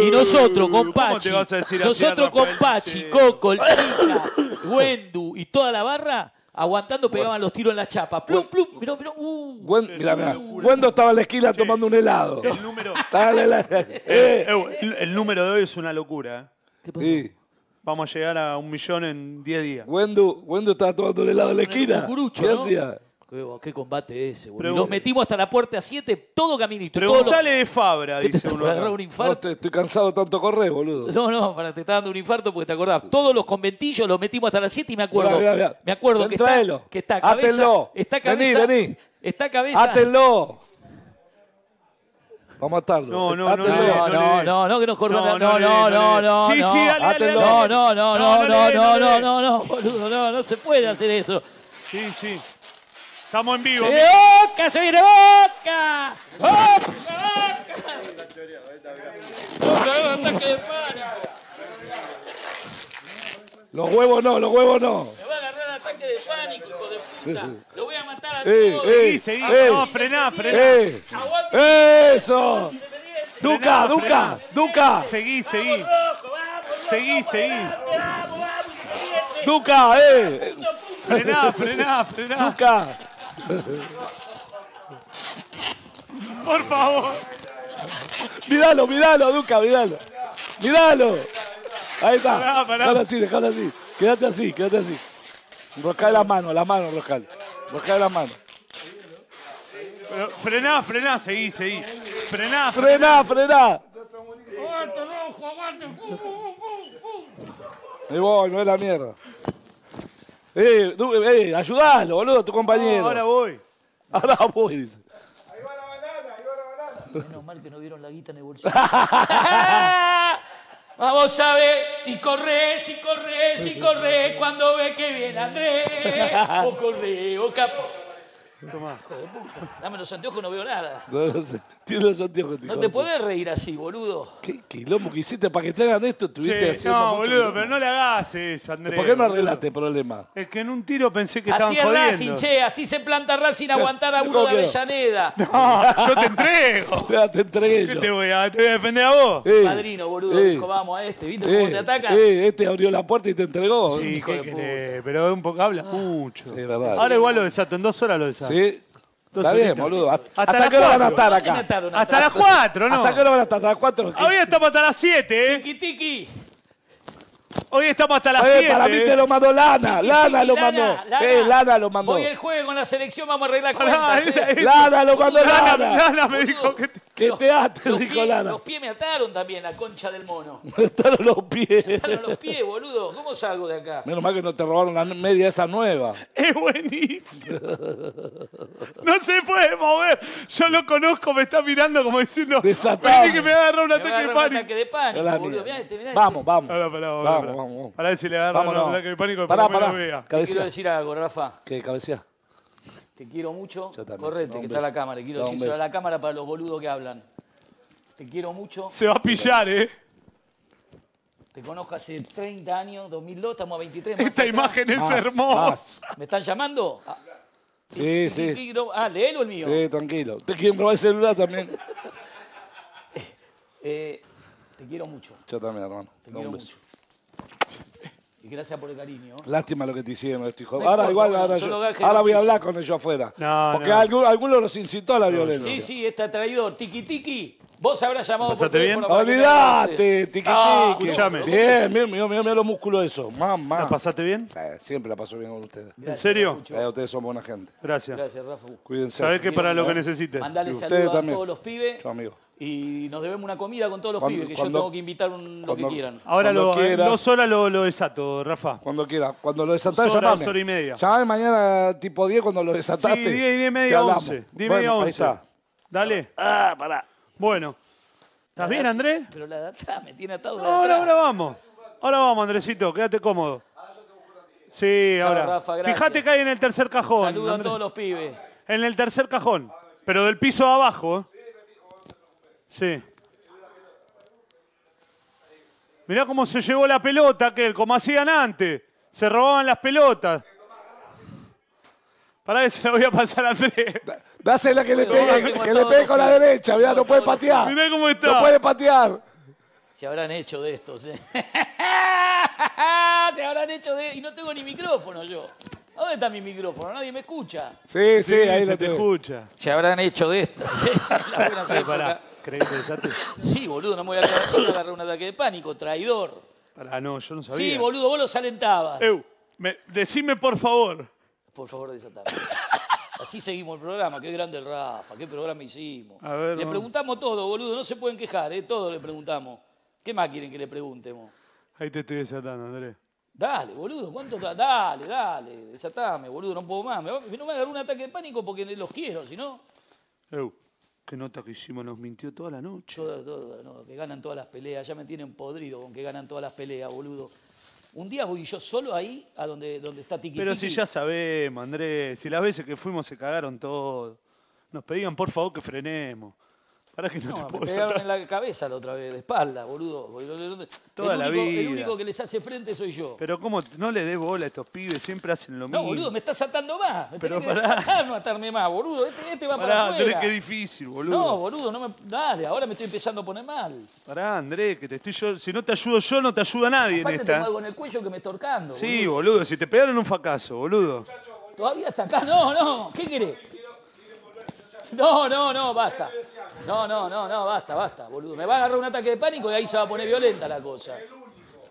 y nosotros con Eh, ¿cómo te Pachi, vas a decir así, nosotros con Pachi? Coco, el Chica, <laughs> Wendu y toda la barra, aguantando pegaban los tiros en la chapa. Plum, plum, mirá, mirá, uh. Gwen- mirá, mirá. Wendo estaba en la esquina tomando un helado. El número, <laughs> Estaba en la- eh, <laughs> eh, eh, el, el número de hoy es una locura. ¿eh? ¿Qué pasó? sí. Vamos a llegar a un millón en 10 días. Wendo, Wendo estaba tomando un helado en la esquina. ¿Qué ¿no? hacía? Qué, qué combate ese, boludo. Los metimos hasta la puerta 7, todo caminito. todos los- Preguntale de Fabra, ¿Qué te dice uno. un No, infarto? estoy, estoy cansado de tanto correr, boludo. No, no, para te está dando un infarto porque te acordás. Todos los conventillos los metimos hasta las 7 y me acuerdo. Mirá, mirá, mirá. Me acuerdo Ven, que está, tráelo. que está cabeza. Átenlo. Está Vení, cabeza. vení. Está cabeza. Átenlo. Vamos a matarlo. No, no, no, no, No, no, no, no, que nos cortan. No, No, no, no, no, no, no no. Sí, no. sí, dale, dale, Átenlo. No, no, no, No, no, no no, lee, no, no no, lee. no, no, boludo, no, no se puede hacer eso. Sí, sí. Estamos en vivo. ¡Se Boca, se viene Boca! ¡Boca, Boca! Boca, ataque de pánico. Los huevos no, los huevos no. Me va a agarrar ataque de pánico, hijo de puta. Lo voy a matar a Eh, todos. eh, Seguí, seguí. eh. No, frená, frená. ¡Eh! Aguante. ¡Eso! ¡Duca, Frená, Duca, frená. Duca! Seguí, seguí. Seguí, seguí. vamos, vamos, siete. ¡Duca, eh! Frená, frená, frená. ¡Duca! Por favor. Míralo, míralo, Duca, míralo. Míralo. Ahí está. Pará, pará. Déjalo así, déjalo así. Quédate así, quédate así. Roscale la mano, la mano, Roscale. Roscale la mano. Pero frená, frená, seguí, seguí. Frená, frená. Frená, frená. Aguante, rojo, aguante. Me voy, no es la mierda. Eh, Du- eh, ayudalo, boludo, tu compañero. Ahora voy. <laughs> Ahora voy, dice. Menos mal que no vieron la guita en el bolsillo. <laughs> Vamos a ver, y corres, y corres, y corres cuando ve que viene Andrés. O corre, o capo. Tomá. Dame los anteojos, no veo nada. No, no sé. Tiene los anteojos. No te podés reír así, boludo. ¿Qué quilombo que hiciste para que te hagan esto? Estuviste Che, haciendo no, mucho boludo, pero no le hagas eso, Andrés. ¿Por qué no arreglaste el problema? Es que en un tiro pensé que estaban Así es jodiendo. Racing, che, así se planta Racing <laughs> aguantar a uno ¿Cómo de? Avellaneda. <laughs> No, yo te entrego. <laughs> Ya te entregué ¿Qué yo. te voy a, te voy a defender a vos? Eh, Padrino, boludo, eh, dijo, vamos a este, ¿viste eh, cómo te atacan? eh, este abrió la puerta y te entregó. Sí, hijo ¿qué de querés? Pero un poco hablas mucho. Sí, verdad. Ahora igual lo desato, en dos horas lo desato. Sí. Está bien, boludo. ¿Hasta, qué hora van a estar ¿Dónde acá? Hasta las cuatro, ¿no? ¿Hasta qué hora van a estar? ¿Hasta las cuatro? Hoy estamos hasta las 7, ¿eh? Tiki, tiki. Hoy estamos hasta las Eh, 7. para mí te lo mandó Lana. Tiki, Lana tiki, lo mandó. Lana, Eh, Lana lo mandó. Voy el jueves con la selección, vamos a arreglar cuentas. <laughs> esa- eh. Lana lo mandó Lana, Lana. Lana me dijo que... te- Que te ate, Los dijo pies, los pies me ataron también, la concha del mono. <laughs> Me ataron los pies. Me ataron los pies, boludo. ¿Cómo salgo de acá? Menos mal que no te robaron la media esa nueva. Es buenísimo. No se puede mover. Yo lo conozco, me está mirando como diciendo... Desatado. Vení que me un va a ataque de agarrar un pánico. ataque de pánico, boludo. Mirá este, mirá Vamos, este. vamos. Ahora, pará, Vamos, pará, vamos, vamos. Pará si le agarra un ataque de pánico, Pará, pará. Te quiero decir algo, Rafa. ¿Qué, cabecea? Te quiero mucho. Yo también. Correte, que está la cámara. Quiero decírselo a la cámara para los boludos que hablan. Te quiero mucho. Se va a pillar, ¿eh? Te conozco hace 30 años, 2002, estamos a 23 más Esta imagen es Más, hermosa. más. ¿Me están llamando? Ah, Sí, sí. ¿qué- qué- Ah, ¿de él o el mío? Sí, tranquilo. ¿Te quieren robar el celular también? <laughs> Eh, te quiero mucho. Yo también, hermano. Te Da quiero un mucho. Y gracias por el cariño. Lástima lo que te hicieron esto, hijo. No Ahora importa, igual, ahora, yo- ahora voy a hablar con ellos afuera. No, Porque no. algún- alguno los incitó a la violencia. Sí, sí, está traidor. Tiki Tiki. Vos habrás llamado por ¿Pasaste bien? Olvídate, agarraste. tiqui Ah, escuchame. Bien, mira, mira, mira, mira los músculos esos. Mamá. ¿La pasaste bien? Eh, siempre la paso bien con ustedes. ¿En serio? Eh, ustedes son buena gente. Gracias. Gracias, Rafa. Cuídense. Sabés que para lo que necesites. Mandale saludos a todos los pibes. Yo, amigo. Y nos debemos una comida con todos los Cuando- pibes, que cuando- yo tengo que invitar un, lo que quieran. Ahora lo, en quieras. dos horas lo, lo desato, Rafa. Cuando quiera. Cuando lo desatás, Dos horas, llamame. dos horas y media. Llamame mañana tipo 10 cuando lo Sí, desataste. 10 y 10 y media, hablamos. 11. 10 y media, ahí 11. está. Dale. Ah, pará. Bueno. ¿Estás bien, Andrés? Pero la de atrás <laughs> me tiene atado de Ahora, ahora vamos. Ahora vamos, Andresito. Quédate cómodo. Sí, Chao, ahora. Rafa, gracias. Fíjate que hay en el tercer cajón. Saludo a todos los pibes. En el tercer cajón. Pero del piso abajo. ¿eh? Sí. Mirá cómo se llevó la pelota aquel, como hacían antes. Se robaban las pelotas. Para que se la voy a pasar a Andrés. Dásela que le pegue, que le pegue con la derecha. Mirá, no puede patear. Mirá cómo está. No puede patear. Se habrán hecho de estos, ¿eh? <laughs> Se habrán hecho de... Y no tengo ni micrófono yo. ¿A ¿Dónde está mi micrófono? Nadie me escucha. Sí, sí, ahí se lo te escucha. Se habrán hecho de estas. <laughs> La buena Sí, pará. época. ¿Querés que te desate? Sí, boludo, no me voy a quedar me agarré un ataque de pánico, traidor. Pará, no, yo no sabía. Sí, boludo, vos los alentabas. Eu, me- decime por favor. Por favor, desatame. Así seguimos el programa. Qué grande el Rafa, qué programa hicimos. A ver, le preguntamos todo, boludo. No se pueden quejar, ¿eh? Todo le preguntamos. ¿Qué más quieren que le preguntemos? Ahí te estoy desatando, Andrés. Dale, boludo, ¿cuánto? da- Dale, dale, desatame, boludo, no puedo más. Me va- no me agarró un ataque de pánico porque los quiero, si no. Eu, Qué nota que hicimos, nos mintió toda la noche. Todo, todo, no, que ganan todas las peleas. Ya me tienen podrido con que ganan todas las peleas, boludo. Un día voy yo solo ahí, a donde, donde está Tiki Pero si ya sabemos, Andrés, si las veces que fuimos se cagaron todo. Nos pedían por favor que frenemos. Que no, No, te me puedo pegaron en la cabeza la otra vez, de espalda, boludo. Toda el la único, vida. El único que les hace frente soy yo. Pero cómo no le des bola a estos pibes, siempre hacen lo mismo. No, boludo, me estás atando más. Me Pero tenés que pará. desatar, no atarme más, boludo. Este, este va Pará, para Andrés, afuera. qué difícil, boludo. No, boludo, no me. Dale, ahora me estoy empezando a poner mal. Pará, Andrés, que te estoy yo. Si no te ayudo yo, no te ayuda nadie Aparte en tengo esta. algo en el cuello que me está ahorcando. Sí, boludo, si te pegaron un fracaso, boludo. Todavía está acá. No, no. ¿Qué querés? <laughs> No, no, no, basta. No, no, no, no, basta, basta, boludo. Me va a agarrar un ataque de pánico y ahí se va a poner violenta la cosa.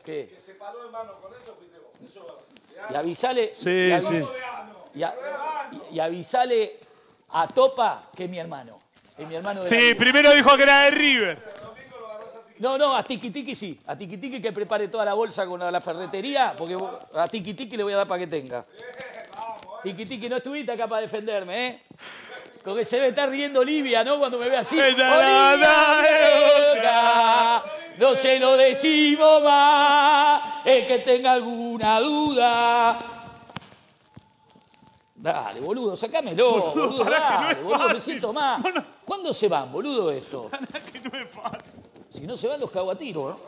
¿Qué? Y avisale. Sí, y avis- sí. Y, a- y avisale a Topa que es mi hermano. Es mi hermano de Sí, primero dijo que era de River. No, no, a Tiki Tiki sí. A Tiki Tiki que prepare toda la bolsa con la, la ferretería, porque a Tiki Tiki le voy a dar para que tenga. <laughs> Tiki Tiki, no estuviste acá para defenderme, ¿eh? Con que se me está riendo Olivia, ¿no? Cuando me ve así. Eh, Olivia, no se lo decimos más. El que tenga alguna duda. Dale, boludo, sacámelo, boludo, no dale, es boludo, fácil. mal. ¿Cuándo se van, boludo, esto? que no es fácil. Si no se van, los cago a tiro, ¿no?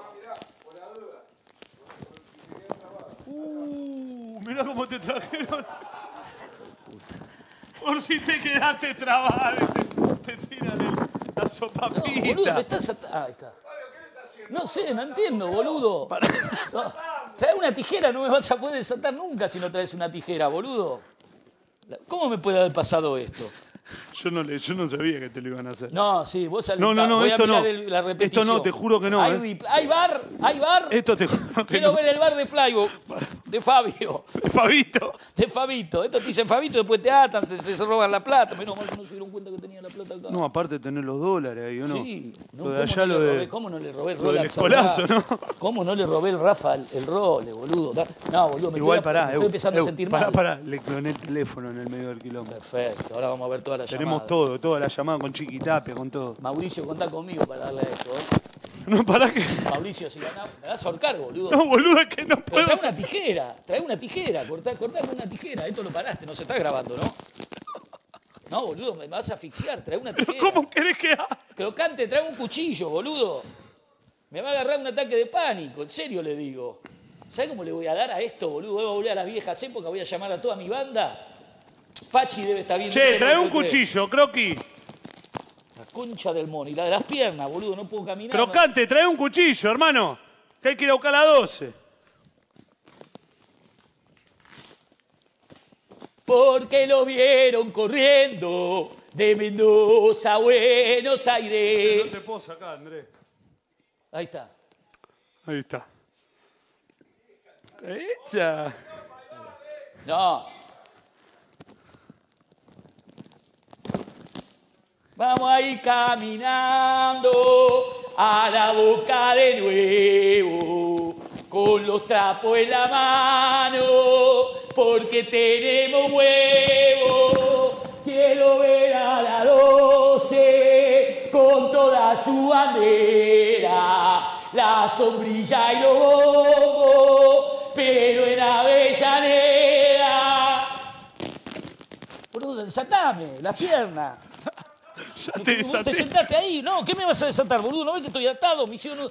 Uh, mirá cómo te trajeron. Por si te quedaste trabado, te, te tiran el- la No, sopapita. boludo, me estás at- ah, ahí está. No sé, no entiendo, boludo. No, trae una tijera, no me vas a poder desatar nunca si no traes una tijera, boludo. ¿Cómo me puede haber pasado esto? Yo no, le, yo no sabía que te lo iban a hacer. No, sí, vos salís. No, no, no, voy esto a mirar no. el- la Esto repetición. no, te juro que no, ¿Hay, eh. ¿hay bar? ¿Hay bar? Esto te juro que Quiero no. ver el bar de Flybo, de Fabio, <laughs> Fabito. de Fabito. Esto te dicen Fabito, después te atan, se, se roban la plata. Menos mal que no se dieron cuenta que tenía la plata acá. No, aparte de tener los dólares ahí, ¿o no? Sí, no, lo de ¿cómo allá, no lo le de. ¿Cómo no le robé el lo del Rolex al? ¿no? ¿Cómo no le robé el Rafa el, el role, boludo? Da- No, boludo, me Igual, estoy, pará, me estoy empezando a sentir pará, mal. pará, le cloné el teléfono en el medio del quilombo. Perfecto, ahora vamos a ver toda la Tenemos todo, toda la llamada con Chiquitapia, con todo. Mauricio, contá conmigo para darle a esto, ¿eh? <laughs> No, pará que. Mauricio, si ganás, me vas a ahorcar, boludo. No, boludo, es que no puedo. trae una tijera, trae una tijera, cortá, cortá con una tijera. Esto lo paraste, no se está grabando, ¿no? No, boludo, me vas a asfixiar, trae una tijera. ¿Cómo querés que haga? Crocante, trae un cuchillo, boludo. Me va a agarrar un ataque de pánico, en serio le digo. ¿Sabes cómo le voy a dar a esto, boludo? Voy a volver a las viejas épocas, voy a llamar a toda mi banda. Pachi debe estar viendo. Che, trae no un cuchillo, croqui. La concha del mono y la de las piernas, boludo, no puedo caminar. no- Crocante, trae un cuchillo, hermano. Que hay que ir a buscar la 12. Porque lo vieron corriendo de Mendoza a Buenos Aires. te puedo sacar, Andrés. Ahí está. Ahí está. Esa. No. Vamos a ir caminando a la boca de nuevo, con los trapos en la mano, porque tenemos huevo. Quiero ver a la 12 con toda su bandera, la sombrilla y los bombos, pero en Avellaneda. Boludo, desatame, las piernas. Ya te sentaste ahí, no, ¿qué me vas a desatar, boludo? ¿No ves que estoy atado? Me hicieron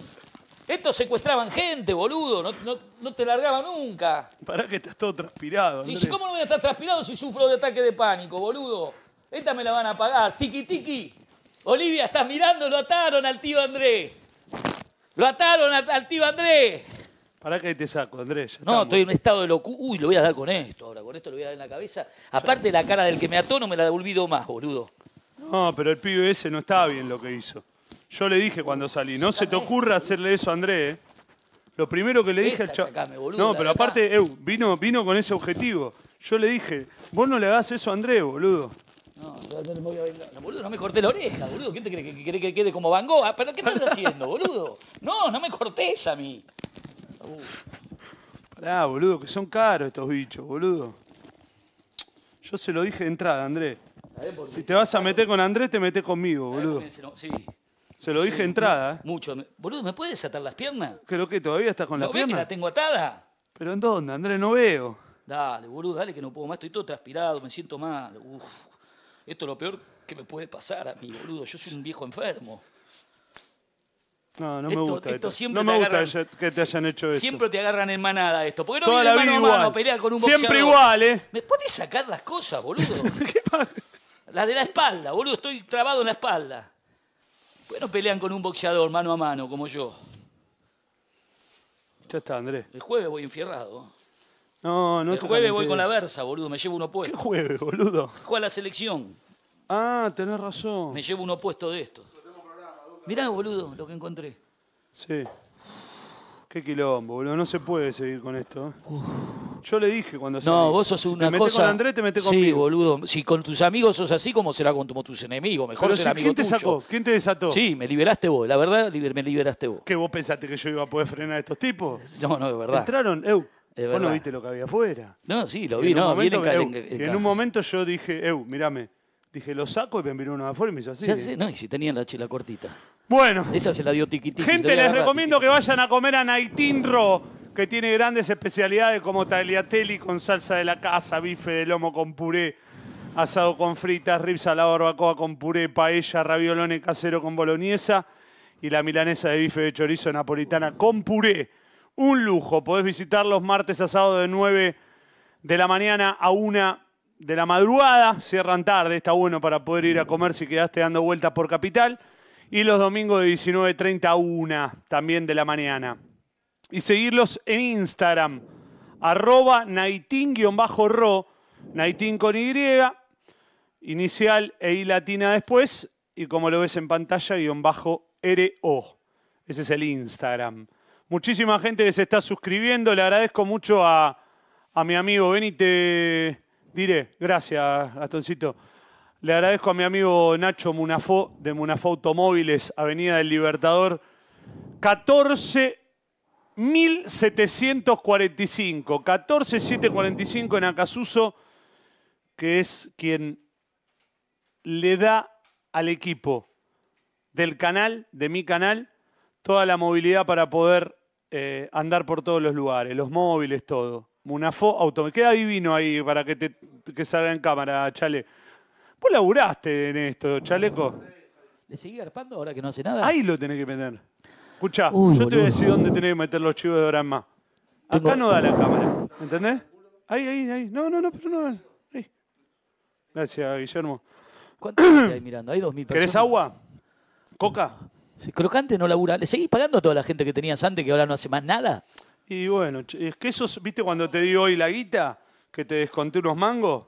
Estos secuestraban gente, boludo, no, no- no te largaban nunca. Pará que estás todo transpirado. Andrés. ¿Cómo no voy a estar transpirado si sufro de ataque de pánico, boludo? Esta me la van a pagar. Tiki tiki. Olivia, estás mirando, lo ataron al tío Andrés. Lo ataron a- al tío Andrés. Pará que te saco, Andrés. No, estoy en un estado de locura. Uy, lo voy a dar con esto ahora. Con esto lo voy a dar en la cabeza. Aparte, la cara del que me ató no me la devolvido más, boludo. No, pero el pibe ese no estaba bien lo que hizo. Yo le dije cuando salí, no se te ocurra hacerle eso a Andrés. ¿eh? Lo primero que le dije al boludo, No, pero aparte, Eu, vino, vino con ese objetivo. Yo le dije, vos no le hagas eso a Andrés, boludo. No, no, me voy a vengar. No, boludo, no me corté la oreja, boludo. ¿Quién te cree que, que, quiere que quede como Van Gogh? Ah, ¿Pero qué estás <laughs> haciendo, boludo? No, no me cortés a mí. Pará, boludo, que son caros estos bichos, boludo. Yo se lo dije de entrada, Andrés. Si te vas a meter con Andrés, te metes conmigo, ¿Sabés boludo. qué se Sí. Se lo dije entrada, ¿eh? Mucho. Boludo, ¿me puedes atar las piernas? Creo que todavía estás con la ¿No ves que la tengo atada? ¿Pero en dónde, Andrés? No veo. Dale, boludo, dale que no puedo más. Estoy todo transpirado, me siento mal. Uf. Esto es lo peor que me puede pasar a mí, boludo. Yo soy un viejo enfermo. No, no Esto- me gusta. esto esto. siempre no me gusta agarran- que te hayan hecho esto. Siempre te agarran en manada esto. ¿Por qué no Toda viene la mano vida a mano igual. a pelear con un boxeador? Siempre igual, ¿eh? ¿Me podés sacar las cosas, boludo? <laughs> La de la espalda, boludo. Estoy trabado en la espalda. ¿Por qué no pelean con un boxeador mano a mano como yo? Ya está, Andrés. El jueves voy enfierrado. No, no el te jueves voy con la Versa, boludo. Me llevo uno puesto. ¿Qué jueves, boludo? Juega la selección. Ah, tenés razón. Me llevo uno puesto de esto. Mirá, boludo, lo que encontré. Sí. Qué quilombo, boludo. No se puede seguir con esto. ¿eh? Yo le dije cuando No, salí, vos sos una te metés cosa. con Andrés, te metes sí, conmigo. boludo. Si con tus amigos sos así, ¿cómo será con tu- tus enemigos? Mejor Pero ser si, amigo ¿quién te tuyo. sacó? ¿Quién te desató? Sí, me liberaste vos. La verdad, liber- me liberaste vos. ¿Que vos pensaste que yo iba a poder frenar a estos tipos? <laughs> No, no, es verdad. Entraron, Eu. Es vos no verdad. viste lo que había afuera. No, sí, lo vi, no, Eu, en- y en- en un momento yo dije, Eu, mírame. Dije, lo saco y me miró uno de afuera y me hizo así. Ya sé, no, y si tenían la chela cortita. Bueno, Esa se la dio tiqui tiqui, te gente, les recomiendo que vayan a comer a Naitinro, que tiene grandes especialidades como tagliatelle con salsa de la casa, bife de lomo con puré, asado con fritas, ribs a la barbacoa con puré, paella, raviolone casero con boloñesa y la milanesa de bife de chorizo napolitana con puré. Un lujo. Podés visitarlos martes a sábado de 9 de la mañana a 1 de la madrugada. Cierran tarde, está bueno para poder ir a comer si quedaste dando vueltas por Capital. Y los domingos de 19.30 a 1 también de la mañana. Y seguirlos en Instagram, arroba naitin-ro, naitin con Y, inicial e I latina después, y como lo ves en pantalla, guion bajo RO. Ese es el Instagram. Muchísima gente que se está suscribiendo, le agradezco mucho a, a mi amigo, ven y te diré, gracias Gastoncito. Le agradezco a mi amigo Nacho Munafó, de Munafó Automóviles, Avenida del Libertador, 14.745, 14.745 en Acasuso, que es quien le da al equipo del canal, de mi canal, toda la movilidad para poder eh, andar por todos los lugares, los móviles, todo. Munafó Automóviles. Queda divino ahí para que, te, que salga en cámara, Chale. Vos laburaste en esto, chaleco. ¿Le seguí garpando ahora que no hace nada? Ahí lo tenés que meter. Escuchá, Uy, yo te voy a decir dónde tenés que meter los chivos de Granma. Acá Tengo- no da la cámara, ¿entendés? Ahí, ahí, ahí. No, no, no, pero no. Ahí. Gracias, Guillermo. ¿Cuánta gente hay mirando? Hay 2.000 personas. ¿Querés agua? ¿Coca? Sí, crocante no labura. ¿Le seguís pagando a toda la gente que tenías antes que ahora no hace más nada? Y bueno, ch- es que esos, ¿viste cuando te di hoy la guita? Que te desconté unos mangos.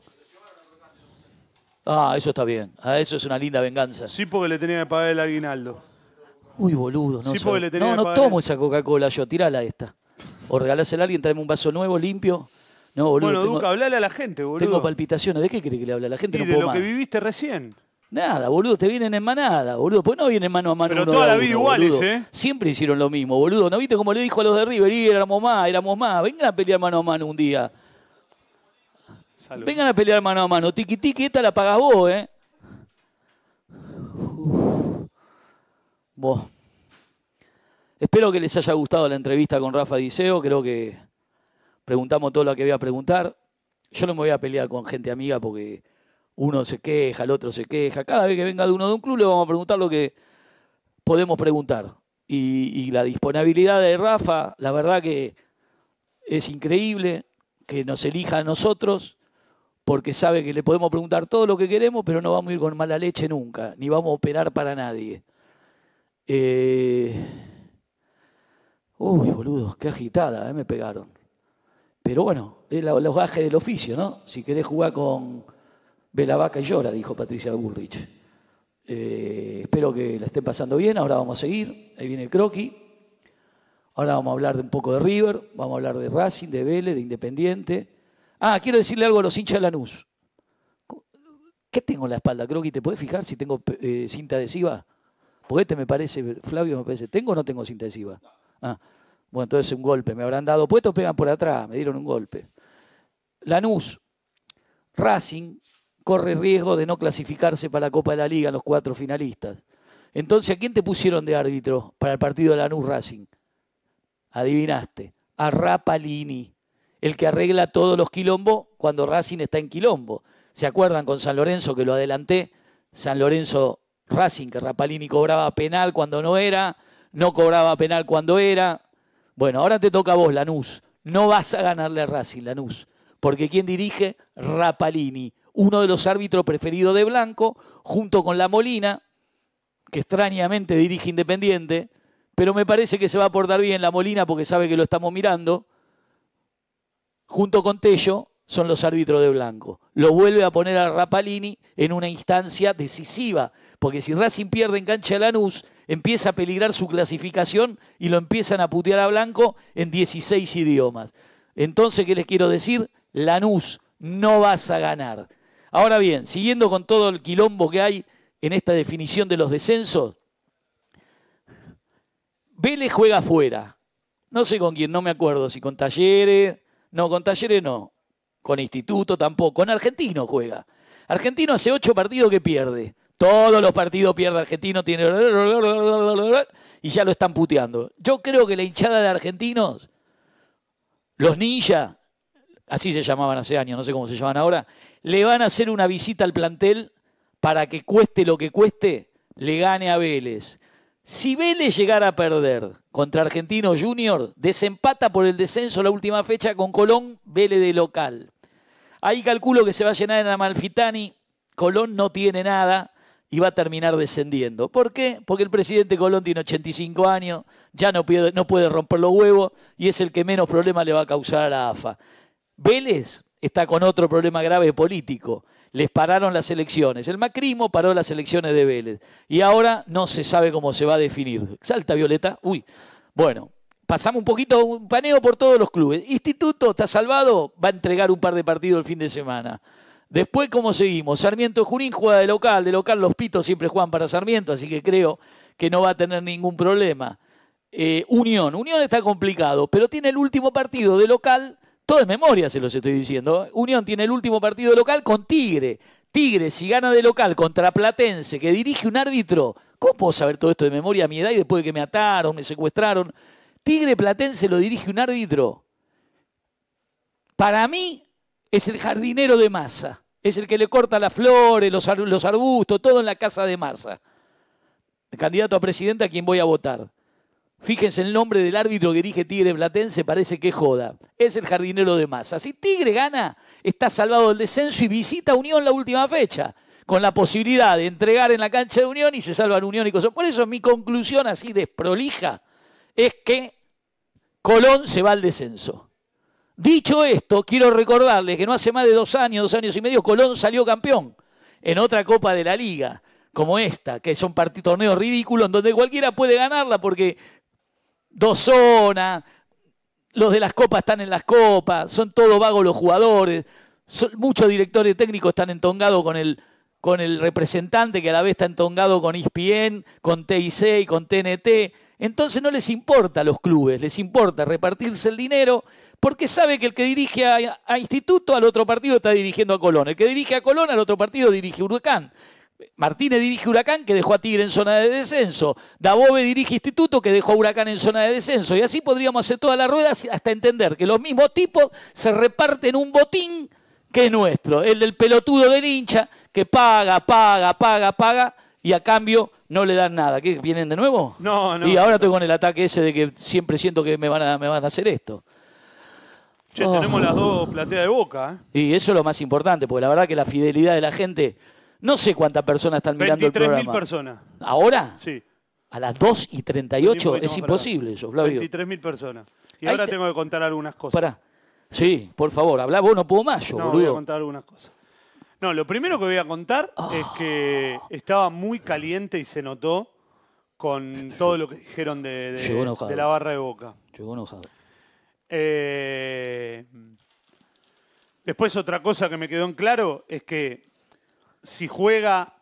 Ah, eso está bien. Ah, eso es una linda venganza. Sí, porque le tenía que pagar el aguinaldo. Uy, boludo. No, Sí, sabe- porque le tenía no, que no pagar tomo esa Coca-Cola yo. Tirala esta. O regalásela a alguien, tráeme un vaso nuevo, limpio. No, boludo. bueno, tengo, Duca, hablale a la gente, boludo. tengo palpitaciones. ¿De qué cree que le habla a la gente? y no de puedo lo más. que viviste recién. Nada, boludo, te vienen en manada, boludo. Pues no vienen mano a mano. Pero uno toda la uno, vida iguales, boludo. ¿eh? Siempre hicieron lo mismo, boludo. ¿No viste cómo le dijo a los de River? Y éramos más, éramos más. Vengan a pelear mano a mano un día. Salud. Vengan a pelear mano a mano. Tiki tiki, esta la pagás vos, ¿eh? Espero que les haya gustado la entrevista con Rafa Diceo. Creo que preguntamos todo lo que había a preguntar. Yo no me voy a pelear con gente amiga porque uno se queja, el otro se queja. Cada vez que venga de uno de un club le vamos a preguntar lo que podemos preguntar. Y la disponibilidad de Rafa, la verdad que es increíble que nos elija a nosotros porque sabe que le podemos preguntar todo lo que queremos, pero no vamos a ir con mala leche nunca, ni vamos a operar para nadie. Eh, Uy, boludo, qué agitada, eh, me pegaron. Pero bueno, los gajes del oficio, ¿no? Si querés jugar con Ve la vaca y llora, dijo Patricia Bullrich. Eh, espero que la estén pasando bien. Ahora vamos a seguir. Ahí viene el. Ahora vamos a hablar de un poco de River, vamos a hablar de Racing, de Vélez, de Independiente. Ah, quiero decirle algo a los hinchas de Lanús. ¿Qué tengo en la espalda, Croqui? ¿Te puedes fijar si tengo eh, cinta adhesiva? Porque este me parece, Flavio me parece, ¿tengo o no tengo cinta? Ah, bueno, entonces un golpe me habrán dado. Puestos pegan por atrás, me dieron un golpe. Lanús, Racing, corre riesgo de no clasificarse para la Copa de la Liga, los cuatro finalistas. Entonces, ¿a quién te pusieron de árbitro para el partido de Lanús Racing? Adivinaste, a Rapalini, el que arregla todos los quilombos cuando Racing está en quilombo. ¿Se acuerdan con San Lorenzo que lo adelanté? San Lorenzo Racing, que Rapalini cobraba penal cuando no era, no cobraba penal cuando era. Bueno, ahora te toca a vos, Lanús. No vas a ganarle a Racing, Lanús. Porque ¿quién dirige? Rapalini, uno de los árbitros preferidos de Blanco, junto con La Molina, que extrañamente dirige Independiente, pero me parece que se va a portar bien La Molina porque sabe que lo estamos mirando. Junto con Tello son los árbitros de Blanco. Lo vuelve a poner a Rapalini en una instancia decisiva, porque si Racing pierde en cancha de Lanús, empieza a peligrar su clasificación y lo empiezan a putear a Blanco en 16 idiomas. Entonces, ¿qué les quiero decir? Lanús, no vas a ganar. Ahora bien, siguiendo con todo el quilombo que hay en esta definición de los descensos, Vélez juega afuera. No sé con quién, no me acuerdo, si con Talleres, no, con Talleres no, con Instituto tampoco, con Argentino juega. Argentino hace ocho partidos que pierde. Todos los partidos pierde Argentino, tiene y ya lo están puteando. Yo creo que la hinchada de argentinos, los ninja, así se llamaban hace años, no sé cómo se llaman ahora, le van a hacer una visita al plantel para que cueste lo que cueste, le gane a Vélez. Si Vélez llegara a perder contra Argentino Junior, desempata por el descenso la última fecha con Colón, Vélez de local. Ahí calculo que se va a llenar en Amalfitani, Colón no tiene nada y va a terminar descendiendo. ¿Por qué? Porque el presidente Colón tiene 85 años, ya no puede, romper los huevos y es el que menos problemas le va a causar a la AFA. Vélez está con otro problema grave político. Les pararon las elecciones. El macrismo paró las elecciones de Vélez. Y ahora no se sabe cómo se va a definir. Salta Violeta. Uy. Bueno, pasamos un poquito, un paneo por todos los clubes. Instituto está salvado, va a entregar un par de partidos el fin de semana. Después, ¿cómo seguimos? Sarmiento Junín juega de local. De local los pitos siempre juegan para Sarmiento, así que creo que no va a tener ningún problema. Eh, Unión. Unión está complicado, pero tiene el último partido de local todo de memoria se los estoy diciendo. Unión tiene el último partido local con Tigre. Tigre, si gana de local contra Platense, que dirige un árbitro, ¿cómo puedo saber todo esto de memoria a mi edad y después de que me ataron, me secuestraron? Tigre Platense lo dirige un árbitro. Para mí es el jardinero de masa. Es el que le corta las flores, los, arbustos, todo en la casa de masa. El candidato a presidente a quien voy a votar. Fíjense el nombre del árbitro que dirige Tigre Platense, parece que joda. Es el jardinero de masa. Si Tigre gana, está salvado del descenso y visita Unión la última fecha, con la posibilidad de entregar en la cancha de Unión y se salvan Unión y cosas. Por eso mi conclusión así desprolija es que Colón se va al descenso. Dicho esto, quiero recordarles que no hace más de dos años, dos años y medio, Colón salió campeón en otra Copa de la Liga, como esta, que son torneos ridículos, en donde cualquiera puede ganarla porque dos zonas, los de las copas están en las copas, son todos vagos los jugadores, muchos directores técnicos están entongados con el, con el representante que a la vez está entongado con ESPN, con TIC y con TNT. Entonces no les importa a los clubes, les importa repartirse el dinero porque sabe que el que dirige a, Instituto al otro partido está dirigiendo a Colón, el que dirige a Colón al otro partido dirige Huracán. Martínez dirige Huracán, que dejó a Tigre en zona de descenso. Dabove dirige Instituto, que dejó a Huracán en zona de descenso. Y así podríamos hacer todas las ruedas hasta entender que los mismos tipos se reparten un botín que es nuestro. El del pelotudo del hincha, que paga, paga, paga, paga, y a cambio no le dan nada. ¿Qué? ¿Vienen de nuevo? No, no. Y ahora estoy con el ataque ese de que siempre siento que me van a, me van a hacer esto. Che, Oh. tenemos las dos plateas de boca, ¿eh? Y eso es lo más importante, porque la verdad que la fidelidad de la gente, no sé cuántas personas están mirando el 23.000 programa. personas. ¿Ahora? Sí. A las 2 y 38 Un poquito es imposible eso, Flavio. 23.000 personas. Y Ahí ahora te- tengo que contar algunas cosas. Pará. Sí, por favor, habla vos, no puedo más yo, no, voy a boludo. contar algunas cosas. No, lo primero que voy a contar Ah. es que estaba muy caliente y se notó con todo lo que dijeron de la barra de boca. Llegó enojado. Eh, después otra cosa que me quedó en claro es que si juega,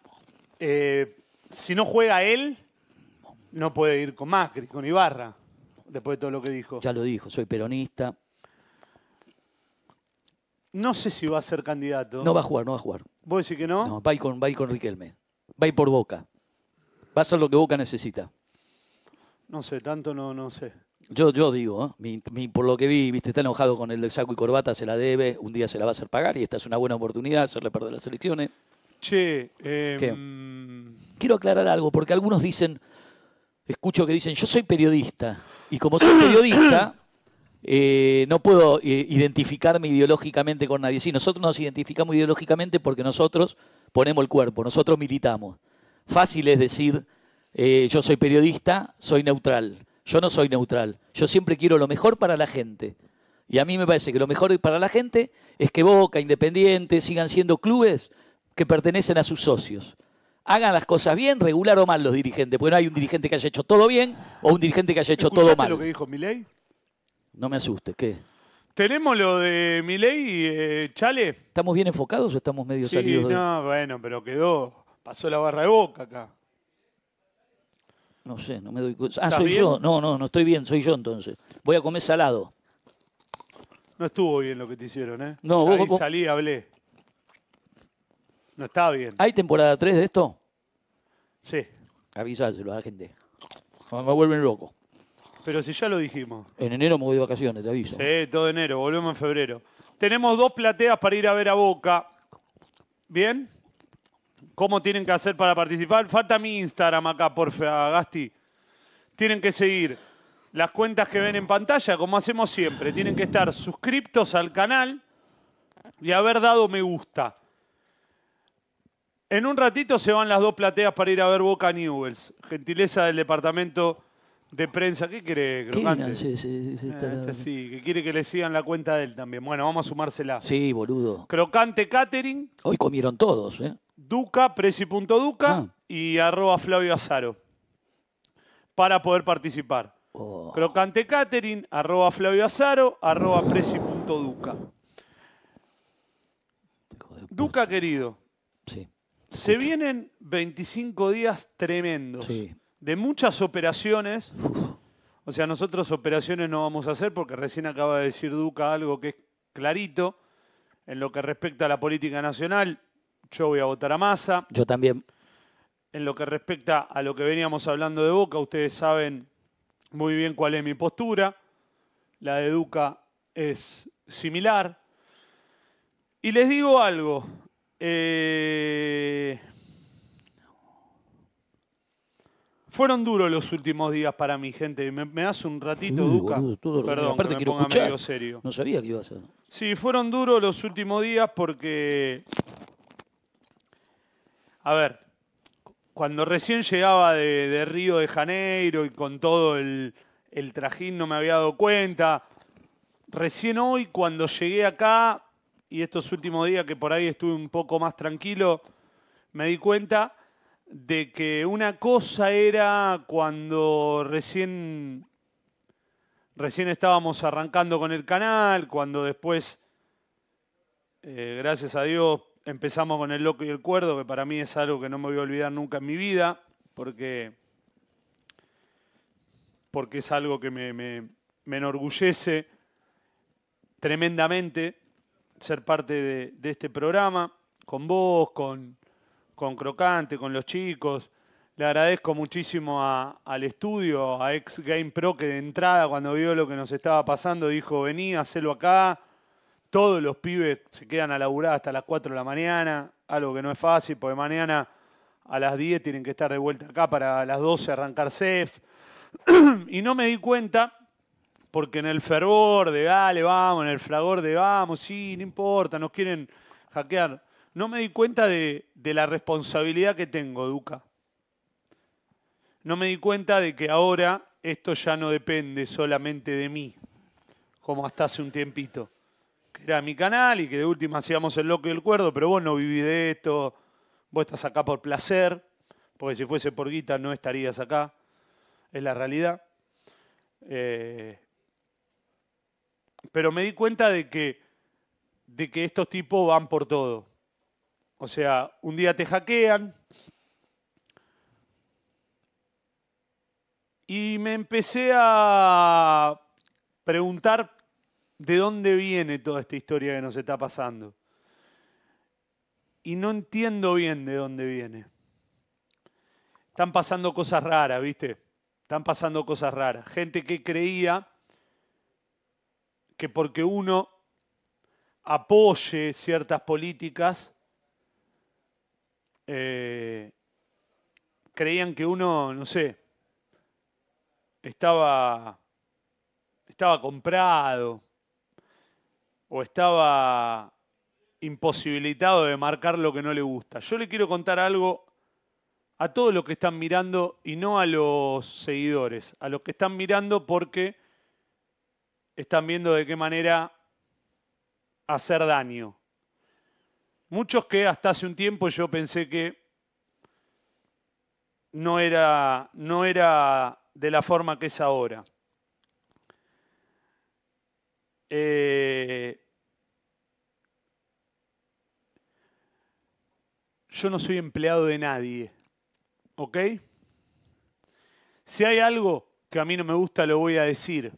eh, si no juega él, no puede ir con Macri, con Ibarra, después de todo lo que dijo. Ya lo dijo, soy peronista. No sé si va a ser candidato. No va a jugar, no va a jugar. ¿Vos decís que no? No, va a ir con, va a ir con Riquelme. Va a ir por Boca. Va a ser lo que Boca necesita. No sé, tanto no, no sé. Yo, yo digo, ¿eh? Mi- mi- por lo que vi, viste, está enojado con el del saco y corbata, se la debe, un día se la va a hacer pagar y esta es una buena oportunidad, hacerle perder las elecciones. Che, eh, ¿Qué? mm, Quiero aclarar algo, porque algunos dicen, escucho que dicen, yo soy periodista, y como soy <coughs> periodista, eh, no puedo eh, identificarme ideológicamente con nadie. Sí, nosotros nos identificamos ideológicamente porque nosotros ponemos el cuerpo, nosotros militamos. Fácil es decir, eh, yo soy periodista, soy neutral. Yo no soy neutral. Yo siempre quiero lo mejor para la gente. Y a mí me parece que lo mejor para la gente es que Boca, Independiente, sigan siendo clubes que pertenecen a sus socios. Hagan las cosas bien, regular o mal los dirigentes, porque no hay un dirigente que haya hecho todo bien o un dirigente que haya hecho todo ¿escuchaste mal. lo que dijo Milei? No me asuste, ¿qué? Tenemos lo de Milei y eh, Chale. ¿Estamos bien enfocados o estamos medio Sí, salidos de.? no, bueno, pero quedó. Pasó la barra de boca acá. No sé, no me doy cuenta. Ah, ¿Estás soy bien? yo. No, no, no estoy bien, soy yo entonces. Voy a comer salado. No estuvo bien lo que te hicieron, ¿eh? No, ahí vos- salí hablé. No está bien. ¿Hay temporada 3 de esto? Sí, Avisáselo a la gente. No, me vuelven loco. pero si ya lo dijimos. En enero me voy de vacaciones, te aviso. Sí, todo enero, volvemos en febrero. Tenemos dos plateas para ir a ver a Boca. ¿Bien? ¿Cómo tienen que hacer para participar? Falta mi Instagram acá, porfa, Gasti. Tienen que seguir las cuentas que ven en pantalla, como hacemos siempre. Tienen que estar suscriptos al canal y haber dado me gusta. En un ratito se van las dos plateas para ir a ver Boca Newells. Gentileza del departamento de prensa. ¿Qué quiere, ¿Qué Crocante? Sí, sí, sí, Ah, está- este sí, que quiere que le sigan la cuenta de él también. Bueno, vamos a sumársela. Sí, boludo. Crocante Catering, Hoy comieron todos, ¿eh? Duca, Presi.duca Ah. y arroba Flavio Azaro para poder participar. Oh. Crocante Catering, arroba Flavio Azaro, arroba Presi.duca. Duca querido, Sí, se vienen 25 días tremendos sí. de muchas operaciones. O sea, nosotros operaciones no vamos a hacer porque recién acaba de decir Duca algo que es clarito. En lo que respecta a la política nacional, yo voy a votar a Massa. Yo también. En lo que respecta a lo que veníamos hablando de Boca, ustedes saben muy bien cuál es mi postura. La de Duca es similar. Y les digo algo. Eh, Fueron duros los últimos días para mi gente. ¿Me, me das un ratito, Uy, Duca? boludo, todo Perdón, aparte que me ponga escuchar. medio serio. No sabía que iba a ser. Sí, fueron duros los últimos días porque. A ver, cuando recién llegaba de, de Río de Janeiro y con todo el, el trajín no me había dado cuenta. Recién hoy, cuando llegué acá y estos últimos días que por ahí estuve un poco más tranquilo, me di cuenta de que una cosa era cuando recién recién estábamos arrancando con el canal, cuando después, eh, gracias a Dios, empezamos con el loco y el cuerdo, que para mí es algo que no me voy a olvidar nunca en mi vida, porque, porque es algo que me, me- me enorgullece tremendamente ser parte de, este programa, con vos, con, con Crocante, con los chicos. Le agradezco muchísimo al estudio, a Ex Game Pro, que de entrada, cuando vio lo que nos estaba pasando, dijo: Vení, hacelo acá. Todos los pibes se quedan a laburar hasta las 4 de la mañana, algo que no es fácil, porque mañana a las 10 tienen que estar de vuelta acá para a las 12 arrancar CEF. <clears throat> y no me di cuenta, porque en el fervor de dale, vamos, en el fragor de vamos, sí, no importa, nos quieren hackear. No me di cuenta de, la responsabilidad que tengo, Duca. No me di cuenta de que ahora esto ya no depende solamente de mí, como hasta hace un tiempito. Que era mi canal y que de última hacíamos el loco y el cuerdo, pero vos no vivís de esto, vos estás acá por placer, porque si fuese por guita no estarías acá, es la realidad. Eh, pero me di cuenta de que, de que estos tipos van por todo. O sea, un día te hackean y me empecé a preguntar de dónde viene toda esta historia que nos está pasando. Y no entiendo bien de dónde viene. Están pasando cosas raras, ¿viste? Están pasando cosas raras. Gente que creía que porque uno apoye ciertas políticas, eh, creían que uno, no sé, estaba, estaba comprado o estaba imposibilitado de marcar lo que no le gusta. Yo le quiero contar algo a todos los que están mirando y no a los seguidores, a los que están mirando porque están viendo de qué manera hacer daño. Muchos que hasta hace un tiempo yo pensé que no era, no era de la forma que es ahora. Eh, yo no soy empleado de nadie, ¿ok? Si hay algo que a mí no me gusta, lo voy a decir.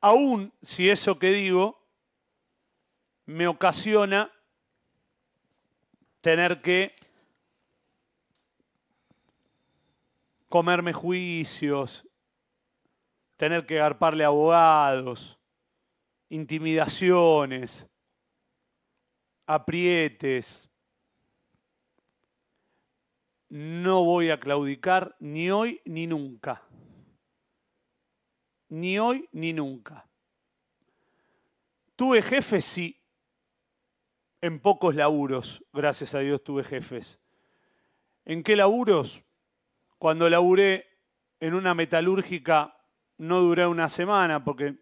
Aún si eso que digo me ocasiona tener que comerme juicios, tener que garparle abogados, intimidaciones, aprietes. No voy a claudicar ni hoy ni nunca. Ni hoy ni nunca. Tuve jefes, sí. En pocos laburos, gracias a Dios, tuve jefes. ¿En qué laburos? Cuando laburé en una metalúrgica, no duré una semana porque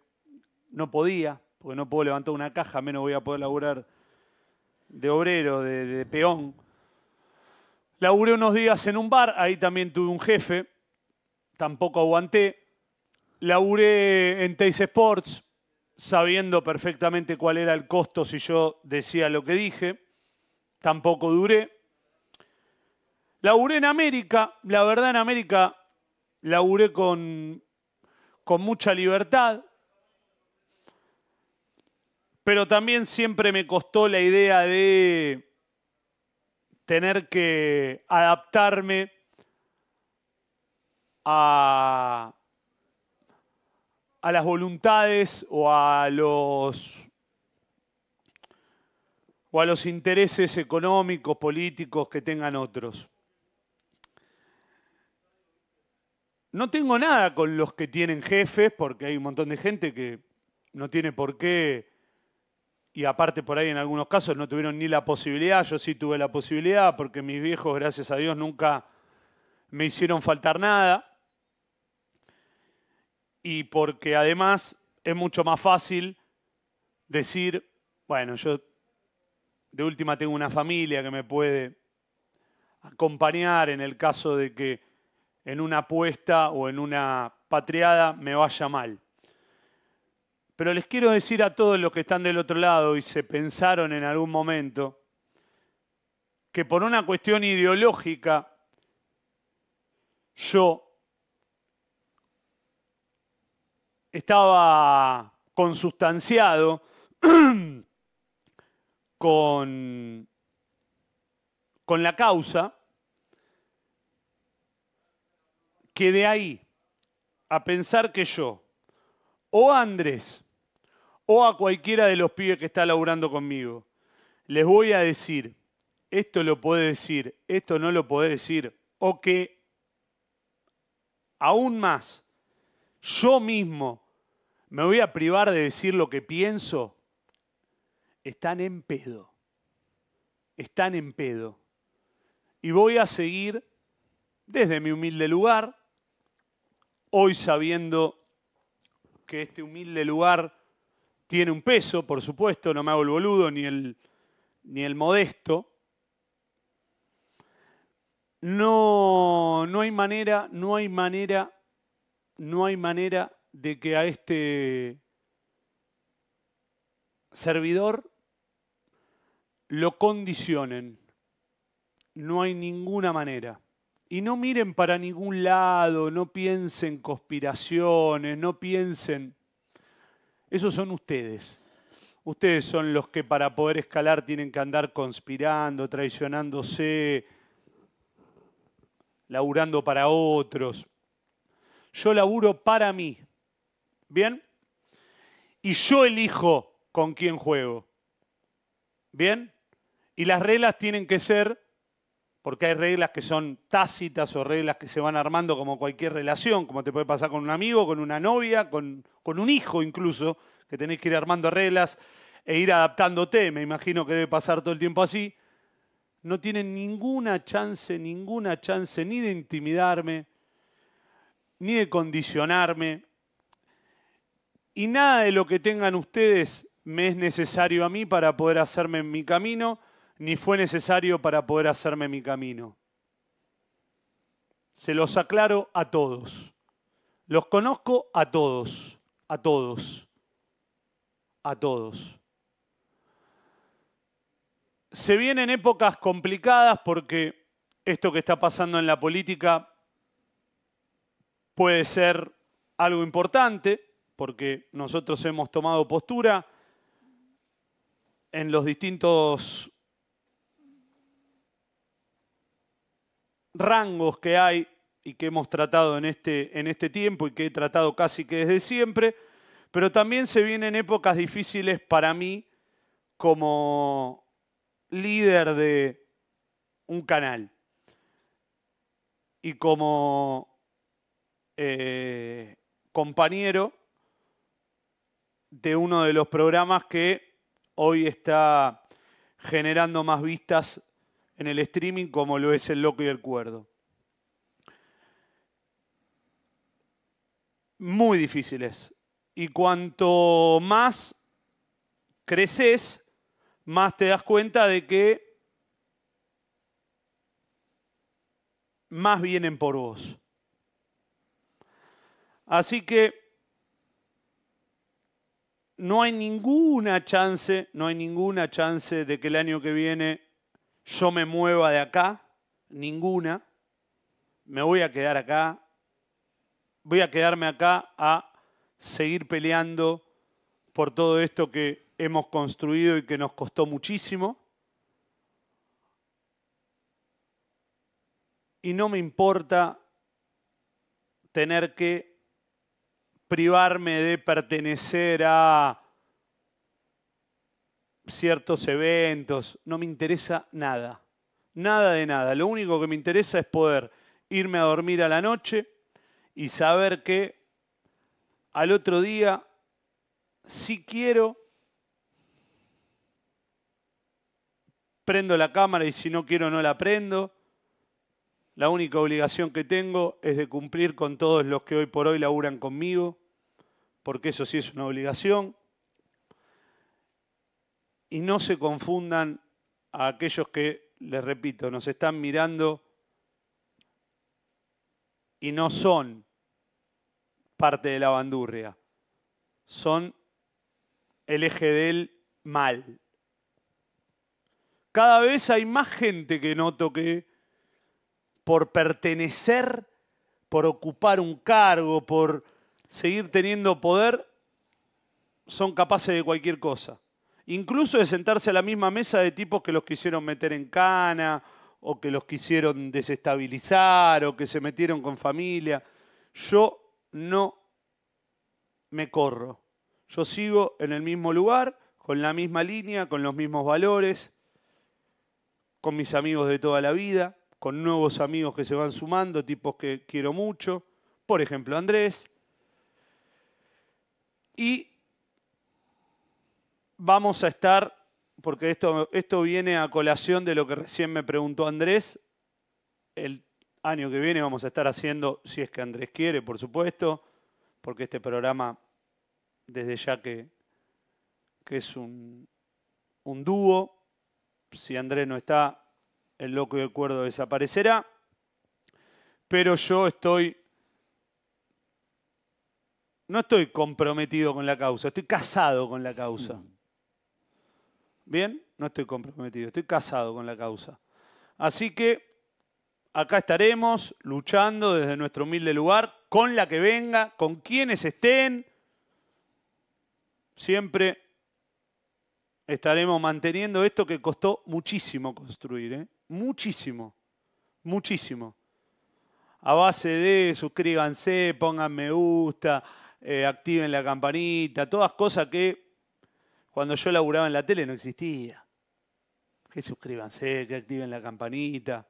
no podía, porque no puedo levantar una caja, menos voy a poder laburar de obrero, de, de peón. Laburé unos días en un bar, ahí también tuve un jefe, tampoco aguanté. Laburé en Teis Sports, sabiendo perfectamente cuál era el costo si yo decía lo que dije, tampoco duré. Laburé en América, la verdad en América laburé con, con mucha libertad, pero también siempre me costó la idea de tener que adaptarme a, a las voluntades o a los o a los intereses económicos, políticos que tengan otros. No tengo nada con los que tienen jefes, porque hay un montón de gente que no tiene por qué, y aparte por ahí en algunos casos no tuvieron ni la posibilidad, yo sí tuve la posibilidad, porque mis viejos, gracias a Dios, nunca me hicieron faltar nada, y porque además es mucho más fácil decir, bueno, yo de última tengo una familia que me puede acompañar en el caso de que en una apuesta o en una patriada me vaya mal. Pero les quiero decir a todos los que están del otro lado y se pensaron en algún momento que por una cuestión ideológica yo estaba consustanciado <clears throat> con, con la causa, que de ahí a pensar que yo, o a Andrés, o a cualquiera de los pibes que está laburando conmigo, les voy a decir, esto lo puede decir, esto no lo puede decir, o que aún más, yo mismo me voy a privar de decir lo que pienso, están en pedo. Están en pedo. Y voy a seguir desde mi humilde lugar, hoy sabiendo que este humilde lugar tiene un peso, por supuesto, no me hago el boludo ni el, ni el modesto. No, no hay manera, no hay manera, no hay manera de que a este servidor lo condicionen. No hay ninguna manera. Y no miren para ningún lado, no piensen conspiraciones, no piensen... Esos son ustedes. Ustedes son los que para poder escalar tienen que andar conspirando, traicionándose, laburando para otros. Yo laburo para mí. ¿Bien? Y yo elijo con quién juego. ¿Bien? Y las reglas tienen que ser, porque hay reglas que son tácitas o reglas que se van armando como cualquier relación, como te puede pasar con un amigo, con una novia, con, con un hijo incluso, que tenés que ir armando reglas e ir adaptándote. Me imagino que debe pasar todo el tiempo así. No tienen ninguna chance, ninguna chance ni de intimidarme, ni de condicionarme. Y nada de lo que tengan ustedes me es necesario a mí para poder hacerme mi camino, ni fue necesario para poder hacerme mi camino. Se los aclaro a todos. Los conozco a todos, a todos, a todos. Se vienen épocas complicadas porque esto que está pasando en la política puede ser algo importante, porque nosotros hemos tomado postura en los distintos rangos que hay y que hemos tratado en este, en este tiempo y que he tratado casi que desde siempre, pero también se vienen épocas difíciles para mí como líder de un canal y como eh, compañero de uno de los programas que hoy está generando más vistas en el streaming como lo es El Loco y el Cuerdo. Muy difíciles. Y cuanto más creces, más te das cuenta de que más vienen por vos. Así que no hay ninguna chance, no hay ninguna chance de que el año que viene yo me mueva de acá, ninguna. Me voy a quedar acá, voy a quedarme acá a seguir peleando por todo esto que hemos construido y que nos costó muchísimo. Y no me importa tener que privarme de pertenecer a ciertos eventos, no me interesa nada, nada de nada. Lo único que me interesa es poder irme a dormir a la noche y saber que al otro día, si quiero, prendo la cámara y si no quiero no la prendo. La única obligación que tengo es de cumplir con todos los que hoy por hoy laburan conmigo, porque eso sí es una obligación. Y no se confundan a aquellos que, les repito, nos están mirando y no son parte de la bandurria, son el eje del mal. Cada vez hay más gente que noto que por pertenecer, por ocupar un cargo, por seguir teniendo poder, son capaces de cualquier cosa. Incluso de sentarse a la misma mesa de tipos que los quisieron meter en cana, o que los quisieron desestabilizar, o que se metieron con familia. Yo no me corro. Yo sigo en el mismo lugar, con la misma línea, con los mismos valores, con mis amigos de toda la vida con nuevos amigos que se van sumando, tipos que quiero mucho, por ejemplo Andrés. Y vamos a estar, porque esto, esto viene a colación de lo que recién me preguntó Andrés, el año que viene vamos a estar haciendo, si es que Andrés quiere, por supuesto, porque este programa, desde ya que, que es un, un dúo, si Andrés no está, el loco y el cuerdo desaparecerá, pero yo estoy, no estoy comprometido con la causa, estoy casado con la causa. ¿Bien? No estoy comprometido, estoy casado con la causa. Así que acá estaremos luchando desde nuestro humilde lugar, con la que venga, con quienes estén, siempre estaremos manteniendo esto que costó muchísimo construir, ¿eh? Muchísimo, muchísimo. A base de suscríbanse, pongan me gusta, eh, activen la campanita, todas cosas que cuando yo laburaba en la tele no existía. Que suscríbanse, que activen la campanita.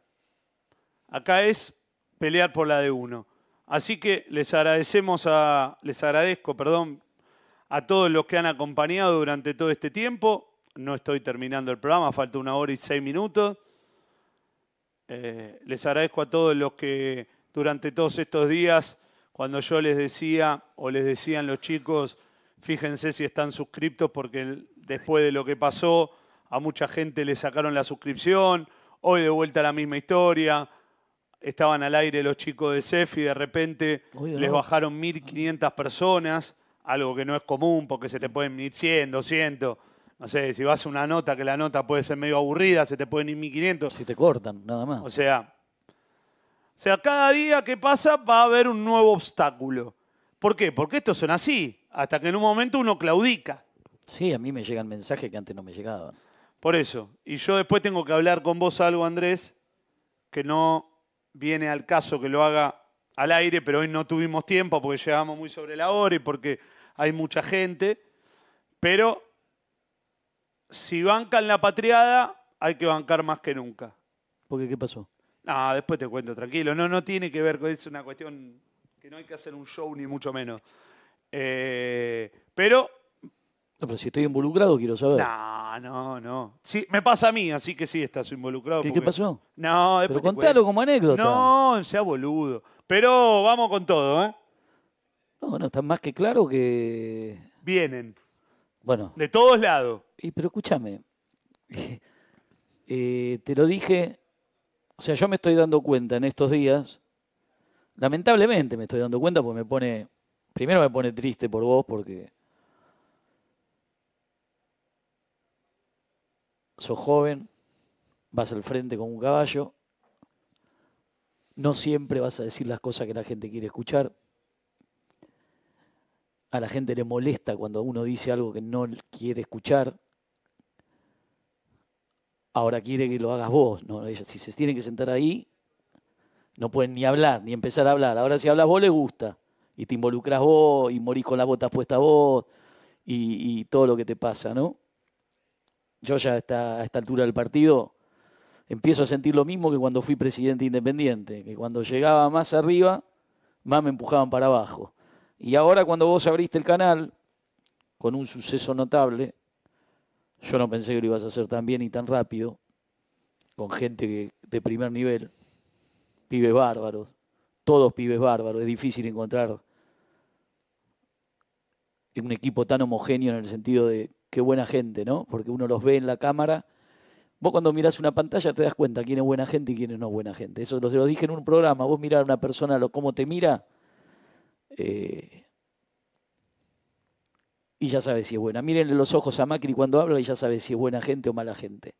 Acá es pelear por la de uno. Así que les agradecemos a, les agradezco, perdón, a todos los que han acompañado durante todo este tiempo. No estoy terminando el programa, falta una hora y seis minutos. Eh, les agradezco a todos los que durante todos estos días, cuando yo les decía o les decían los chicos, fíjense si están suscriptos porque después de lo que pasó, a mucha gente le sacaron la suscripción, hoy de vuelta la misma historia, estaban al aire los chicos de CEF y de repente Oye, les bajaron 1.500 personas, algo que no es común porque se te pueden ir 100, 200. No sé, si vas a una nota que la nota puede ser medio aburrida, se te pueden ir 1.500. Si te cortan, nada más. O sea, o sea, cada día que pasa va a haber un nuevo obstáculo. ¿Por qué? Porque estos son así, hasta que en un momento uno claudica. Sí, a mí me llegan mensajes que antes no me llegaban. Por eso. Y yo después tengo que hablar con vos algo, Andrés, que no viene al caso que lo haga al aire, pero hoy no tuvimos tiempo porque llegamos muy sobre la hora y porque hay mucha gente. Pero si bancan la patriada, hay que bancar más que nunca. Porque, ¿qué pasó? No, después te cuento, tranquilo. No, no tiene que ver con es una cuestión que no hay que hacer un show ni mucho menos. Eh, pero No, pero si estoy involucrado, quiero saber. no, no, no. Sí, me pasa a mí, así que sí estás involucrado. ¿Qué, porque- qué pasó? No, Pero después te contalo como anécdota. No, sea boludo. Pero vamos con todo, ¿eh? No, no, está más que claro que. Vienen, Bueno, de todos lados. y, pero escúchame. <laughs> Eh, te lo dije. O sea, yo me estoy dando cuenta en estos días. Lamentablemente me estoy dando cuenta porque me pone. Primero me pone triste por vos porque. Sos joven, vas al frente como un caballo. No siempre vas a decir las cosas que la gente quiere escuchar. A la gente le molesta cuando uno dice algo que no quiere escuchar. Ahora quiere que lo hagas vos. ¿no? Si se tienen que sentar ahí, no pueden ni hablar, ni empezar a hablar. Ahora si hablas vos, les gusta. Y te involucras vos, y morís con las botas puestas vos, y, y todo lo que te pasa, ¿no? Yo ya a esta, a esta altura del partido empiezo a sentir lo mismo que cuando fui presidente independiente, que cuando llegaba más arriba, más me empujaban para abajo. Y ahora cuando vos abriste el canal, con un suceso notable, yo no pensé que lo ibas a hacer tan bien y tan rápido, con gente de primer nivel, pibes bárbaros, todos pibes bárbaros, es difícil encontrar un equipo tan homogéneo en el sentido de qué buena gente, ¿no? Porque uno los ve en la cámara. Vos cuando mirás una pantalla te das cuenta quién es buena gente y quién es no buena gente. Eso lo, lo dije en un programa. Vos mirás a una persona cómo te mira eh, y ya sabes si es buena. Mírenle los ojos a Macri cuando habla y ya sabes si es buena gente o mala gente.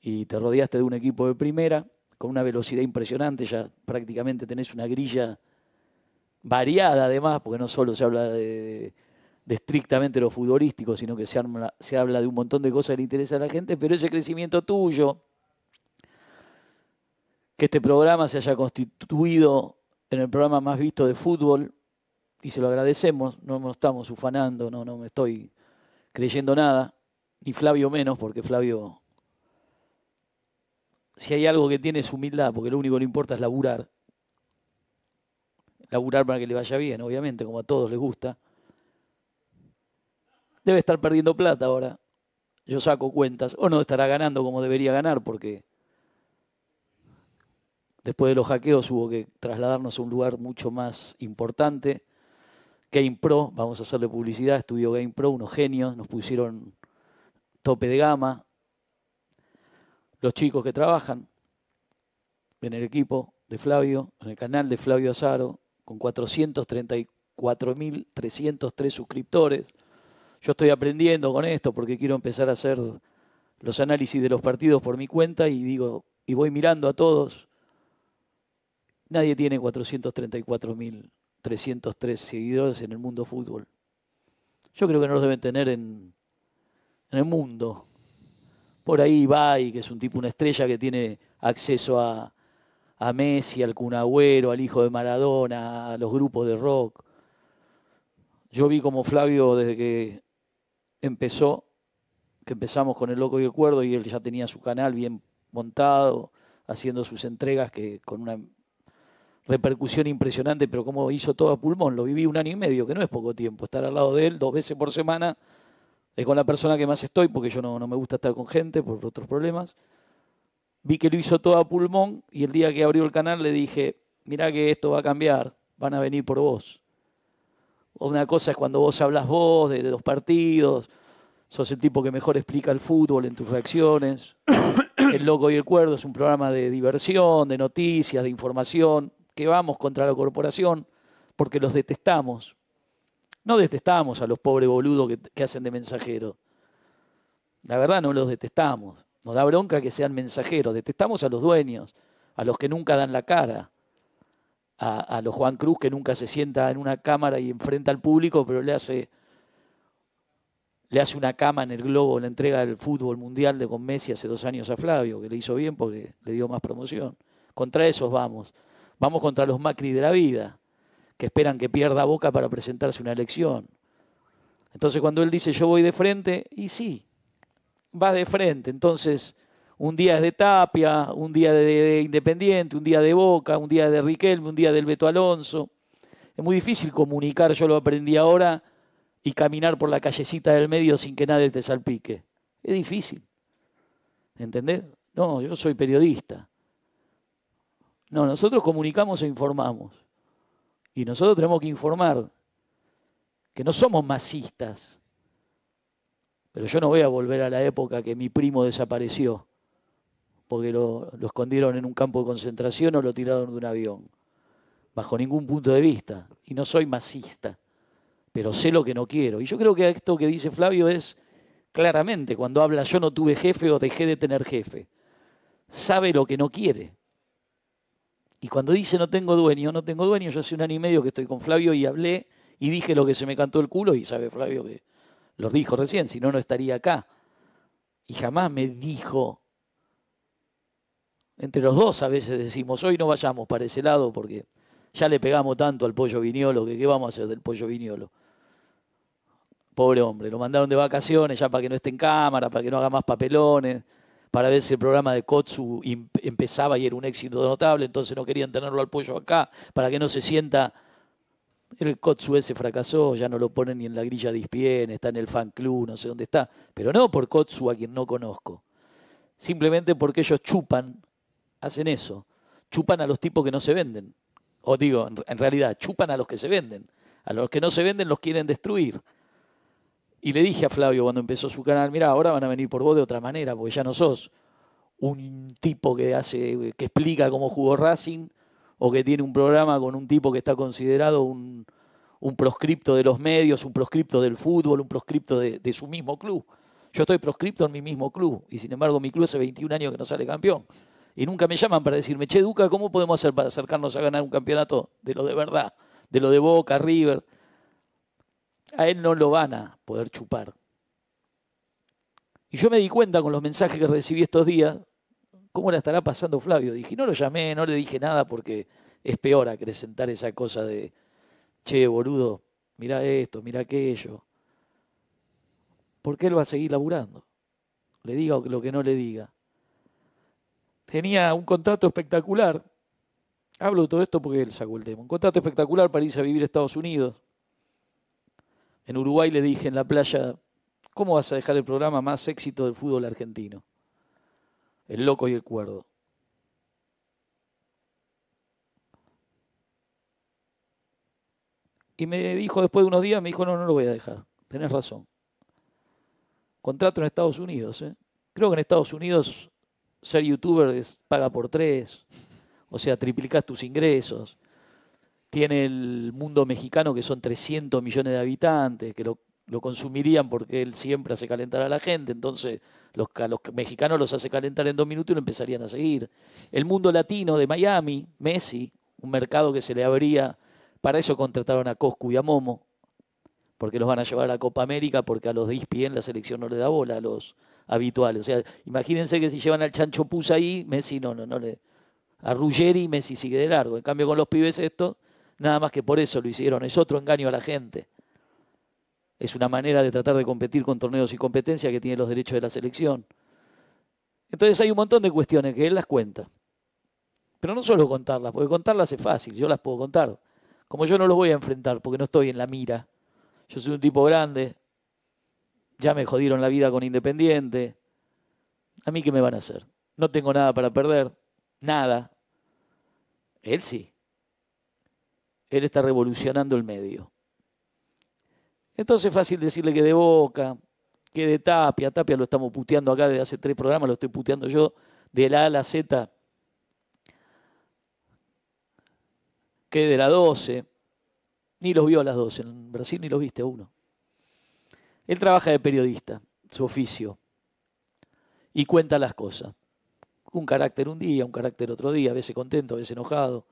Y te rodeaste de un equipo de primera con una velocidad impresionante. Ya prácticamente tenés una grilla variada además, porque no solo se habla de, estrictamente lo futbolístico, sino que se, se habla de un montón de cosas que le interesa a la gente, pero ese crecimiento tuyo, que este programa se haya constituido en el programa más visto de fútbol, y se lo agradecemos, no nos estamos ufanando, no, no me estoy creyendo nada, ni Flavio menos, porque Flavio, si hay algo que tiene es humildad, porque lo único que le importa es laburar, laburar para que le vaya bien, obviamente, como a todos les gusta. Debe estar perdiendo plata ahora. Yo saco cuentas. O no estará ganando como debería ganar porque después de los hackeos hubo que trasladarnos a un lugar mucho más importante. Game Pro, vamos a hacerle publicidad, estudio Game Pro, unos genios, nos pusieron tope de gama. Los chicos que trabajan en el equipo de Flavio, en el canal de Flavio Azaro, con 434.303 suscriptores. Yo estoy aprendiendo con esto porque quiero empezar a hacer los análisis de los partidos por mi cuenta y digo, y voy mirando a todos. Nadie tiene 434.303 seguidores en el mundo fútbol. Yo creo que no los deben tener en, en el mundo. Por ahí Ibai, que es un tipo, una estrella que tiene acceso a, a Messi, al Kun Agüero, al hijo de Maradona, a los grupos de rock. Yo vi como Flavio desde que empezó, que empezamos con el Loco y el Cuerdo y él ya tenía su canal bien montado, haciendo sus entregas que con una repercusión impresionante, pero como hizo todo a pulmón, lo viví un año y medio, que no es poco tiempo, estar al lado de él dos veces por semana, es con la persona que más estoy, porque yo no, no me gusta estar con gente por otros problemas. Vi que lo hizo todo a pulmón y el día que abrió el canal le dije, mirá que esto va a cambiar, van a venir por vos. Una cosa es cuando vos hablas vos de, de los partidos, sos el tipo que mejor explica el fútbol en tus reacciones. <coughs> El Loco y el Cuerdo es un programa de diversión, de noticias, de información, que vamos contra la corporación porque los detestamos. No detestamos a los pobres boludos que, que hacen de mensajeros. La verdad no los detestamos. Nos da bronca que sean mensajeros. Detestamos a los dueños, a los que nunca dan la cara, a, a los Juan Cruz que nunca se sienta en una cámara y enfrenta al público, pero le hace, le hace una cama en el globo, la entrega del fútbol mundial de con Messi hace dos años a Flavio, que le hizo bien porque le dio más promoción. Contra esos vamos. Vamos contra los Macri de la vida, que esperan que pierda boca para presentarse una elección. Entonces cuando él dice yo voy de frente, y sí, va de frente. Entonces, un día es de Tapia, un día de, de Independiente, un día de Boca, un día de Riquelme, un día del Beto Alonso. Es muy difícil comunicar, yo lo aprendí ahora, y caminar por la callecita del medio sin que nadie te salpique. Es difícil. ¿Entendés? No, yo soy periodista. No, nosotros comunicamos e informamos. Y nosotros tenemos que informar que no somos masistas. Pero yo no voy a volver a la época que mi primo desapareció, porque lo, escondieron en un campo de concentración o lo tiraron de un avión. Bajo ningún punto de vista. Y no soy masista, pero sé lo que no quiero. Y yo creo que esto que dice Flavio es claramente cuando habla yo no tuve jefe o dejé de tener jefe. Sabe lo que no quiere. Y cuando dice no tengo dueño, no tengo dueño, yo hace un año y medio que estoy con Flavio y hablé y dije lo que se me cantó el culo y sabe Flavio que lo dijo recién, si no, no estaría acá. Y jamás me dijo, entre los dos a veces decimos, hoy no vayamos para ese lado porque ya le pegamos tanto al pollo viñolo, que qué vamos a hacer del pollo viñolo. Pobre hombre, lo mandaron de vacaciones ya para que no esté en cámara, para que no haga más papelones, para ver si el programa de Kotsu empezaba y era un éxito notable, entonces no querían tenerlo al pollo acá, para que no se sienta el Kotsu ese fracasó, ya no lo ponen ni en la grilla de Ispien, está en el fan club, no sé dónde está. Pero no por Kotsu, a quien no conozco. Simplemente porque ellos chupan, hacen eso. Chupan a los tipos que no se venden. O digo, en realidad, chupan a los que se venden. A los que no se venden los quieren destruir. Y le dije a Flavio cuando empezó su canal, mira, ahora van a venir por vos de otra manera, porque ya no sos un tipo que hace, que explica cómo jugó Racing, o que tiene un programa con un tipo que está considerado un, un proscripto de los medios, un proscripto del fútbol, un proscripto de, de, su mismo club. Yo estoy proscripto en mi mismo club y sin embargo mi club hace 21 años que no sale campeón. Y nunca me llaman para decirme, che, Duca, ¿cómo podemos hacer para acercarnos a ganar un campeonato de lo de verdad? De lo de Boca, River. A él no lo van a poder chupar. Y yo me di cuenta con los mensajes que recibí estos días ¿cómo la estará pasando Flavio? Dije, no lo llamé, no le dije nada porque es peor acrecentar esa cosa de, che, boludo, mira esto, mira aquello. Porque él va a seguir laburando. Le diga lo que no le diga. Tenía un contrato espectacular. Hablo de todo esto porque él sacó el tema. Un contrato espectacular para irse a vivir a Estados Unidos. En Uruguay le dije en la playa, ¿cómo vas a dejar el programa más éxito del fútbol argentino? El loco y el cuerdo. Y me dijo después de unos días, me dijo, no, no lo voy a dejar. Tenés razón. Contrato en Estados Unidos. ¿eh? Creo que en Estados Unidos ser youtuber paga por tres. O sea, triplicas tus ingresos. Tiene el mundo mexicano que son 300 millones de habitantes, que lo, consumirían porque él siempre hace calentar a la gente. Entonces los, los, mexicanos los hace calentar en dos minutos y lo empezarían a seguir. El mundo latino de Miami, Messi, un mercado que se le abría, para eso contrataron a Coscu y a Momo, porque los van a llevar a la Copa América, porque a los de ESPN la selección no le da bola a los habituales. O sea, imagínense que si llevan al Chancho Puz ahí, Messi no, no, no le. A Ruggeri, Messi sigue de largo. En cambio, con los pibes estos, nada más que por eso lo hicieron. Es otro engaño a la gente. Es una manera de tratar de competir con torneos y competencia que tienen los derechos de la selección. Entonces hay un montón de cuestiones que él las cuenta. Pero no solo contarlas, porque contarlas es fácil, yo las puedo contar. Como yo no los voy a enfrentar, porque no estoy en la mira. Yo soy un tipo grande, ya me jodieron la vida con Independiente. ¿A mí qué me van a hacer? No tengo nada para perder, nada. Él sí. Él está revolucionando el medio. Entonces es fácil decirle que de Boca, que de Tapia. Tapia lo estamos puteando acá desde hace tres programas, lo estoy puteando yo de la A a la Z, que de la 12. Ni los vio a las 12, en Brasil ni los viste a uno. Él trabaja de periodista, su oficio, y cuenta las cosas. Un carácter un día, un carácter otro día, a veces contento, a veces enojado.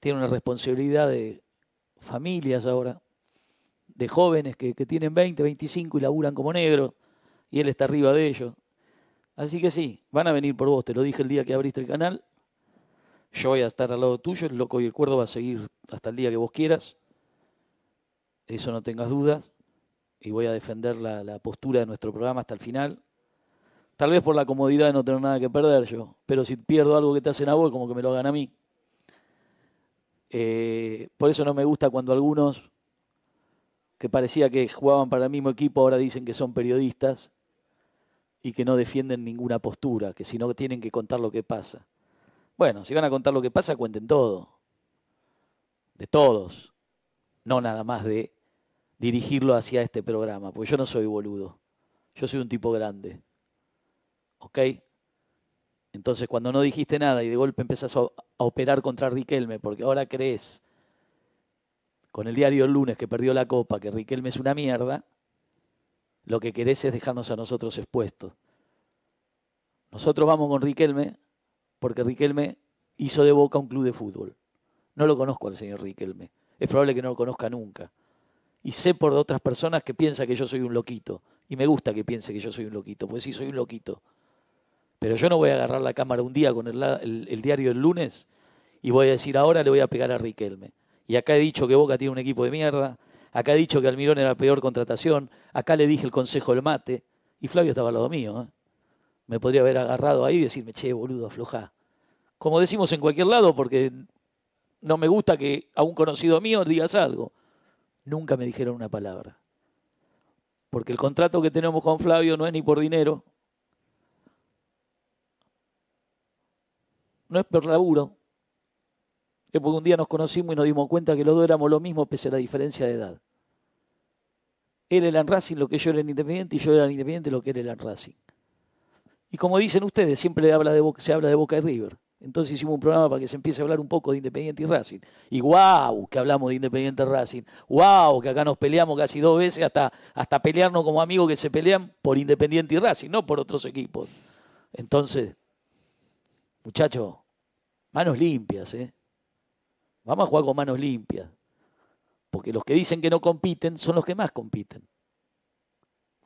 Tiene una responsabilidad de familias ahora, de jóvenes que, tienen 20, 25 y laburan como negros, y él está arriba de ellos. Así que sí, van a venir por vos, te lo dije el día que abriste el canal. Yo voy a estar al lado tuyo, el loco y el cuerdo va a seguir hasta el día que vos quieras. Eso no tengas dudas. Y voy a defender la, la postura de nuestro programa hasta el final. Tal vez por la comodidad de no tener nada que perder yo. Pero si pierdo algo que te hacen a vos, como que me lo hagan a mí. Eh, por eso no me gusta cuando algunos que parecía que jugaban para el mismo equipo ahora dicen que son periodistas y que no defienden ninguna postura, que si no tienen que contar lo que pasa. Bueno, si van a contar lo que pasa, cuenten todo. De todos. No nada más de dirigirlo hacia este programa, porque yo no soy boludo. Yo soy un tipo grande. ¿Ok? Entonces, cuando no dijiste nada y de golpe empezás a, operar contra Riquelme, porque ahora crees, con el diario el lunes que perdió la copa, que Riquelme es una mierda, lo que querés es dejarnos a nosotros expuestos. Nosotros vamos con Riquelme porque Riquelme hizo de Boca un club de fútbol. No lo conozco al señor Riquelme. Es probable que no lo conozca nunca. Y sé por otras personas que piensan que yo soy un loquito. Y me gusta que piense que yo soy un loquito, porque sí, soy un loquito. Pero yo no voy a agarrar la cámara un día con el, el, diario el lunes y voy a decir ahora le voy a pegar a Riquelme. Y acá he dicho que Boca tiene un equipo de mierda, acá he dicho que Almirón era la peor contratación, acá le dije el consejo del mate, y Flavio estaba al lado mío. ¿eh? Me podría haber agarrado ahí y decirme, che, boludo, aflojá. Como decimos en cualquier lado, porque no me gusta que a un conocido mío digas algo. Nunca me dijeron una palabra. Porque el contrato que tenemos con Flavio no es ni por dinero, no es por laburo, es porque un día nos conocimos y nos dimos cuenta que los dos éramos lo mismo pese a la diferencia de edad. Él era en Racing lo que yo era en Independiente y yo era en Independiente lo que él era en Racing. Y como dicen ustedes, siempre se habla de Boca y River. Entonces hicimos un programa para que se empiece a hablar un poco de Independiente y Racing. Y wow, que hablamos de Independiente y Racing. Wow, que acá nos peleamos casi dos veces hasta, hasta pelearnos como amigos que se pelean por Independiente y Racing, no por otros equipos. Entonces, muchachos, manos limpias, ¿eh? Vamos a jugar con manos limpias. Porque los que dicen que no compiten son los que más compiten.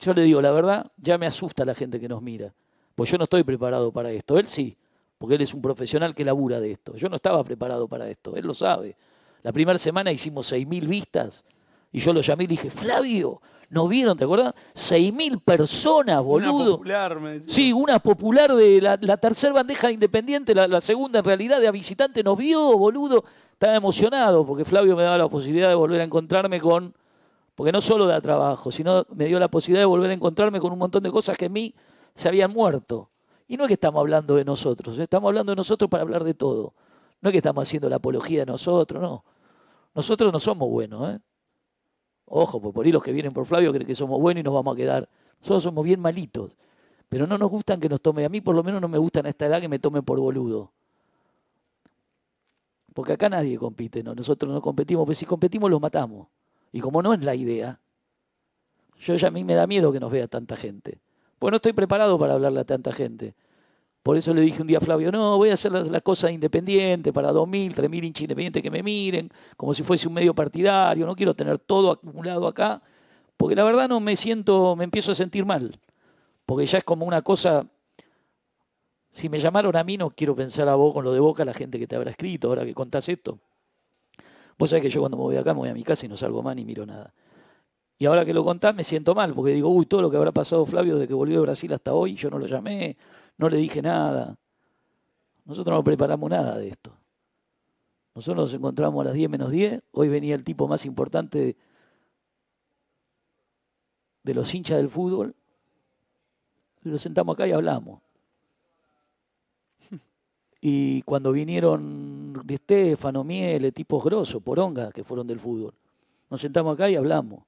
Yo le digo la verdad, ya me asusta la gente que nos mira. Pues yo no estoy preparado para esto. Él sí, porque él es un profesional que labura de esto. Yo no estaba preparado para esto, él lo sabe. La primera semana hicimos 6.000 vistas y yo lo llamé y le dije, Flavio, ¿nos vieron? ¿Te acuerdas? 6.000 personas, boludo. Una popular, me decía. Sí, una popular de la, la tercera bandeja de Independiente, la, la segunda en realidad de visitante nos vio, boludo. Estaba emocionado porque Flavio me daba la posibilidad de volver a encontrarme con, porque no solo da trabajo, sino me dio la posibilidad de volver a encontrarme con un montón de cosas que en mí se habían muerto. Y no es que estamos hablando de nosotros, ¿eh? estamos hablando de nosotros para hablar de todo. No es que estamos haciendo la apología de nosotros, no. Nosotros no somos buenos, ¿eh? Ojo, pues por ahí los que vienen por Flavio creen que somos buenos y nos vamos a quedar. Nosotros somos bien malitos. Pero no nos gustan que nos tome. A mí por lo menos no me gustan a esta edad que me tome por boludo. Porque acá nadie compite, ¿no? Nosotros no competimos, pero si competimos los matamos. Y como no es la idea, yo ya a mí me da miedo que nos vea tanta gente. Pues no estoy preparado para hablarle a tanta gente. Por eso le dije un día a Flavio, no, voy a hacer las la cosas independientes para 2.000, 3.000 hinchas independientes que me miren, como si fuese un medio partidario. No quiero tener todo acumulado acá, Porque la verdad no me siento, me empiezo a sentir mal. Porque ya es como una cosa. Si me llamaron a mí, no quiero pensar a vos con lo de boca, la gente que te habrá escrito, ahora que contás esto. Vos sabés que yo cuando me voy acá me voy a mi casa y no salgo más ni miro nada. Y ahora que lo contás me siento mal, porque digo, uy, todo lo que habrá pasado Flavio desde que volvió de Brasil hasta hoy, yo no lo llamé, no le dije nada. Nosotros no preparamos nada de esto. Nosotros nos encontramos a las 10 menos 10, hoy venía el tipo más importante de, los hinchas del fútbol, y lo sentamos acá y hablamos. <laughs> Y cuando vinieron de Estefano, Miele, tipos grosos, Poronga, que fueron del fútbol, nos sentamos acá y hablamos.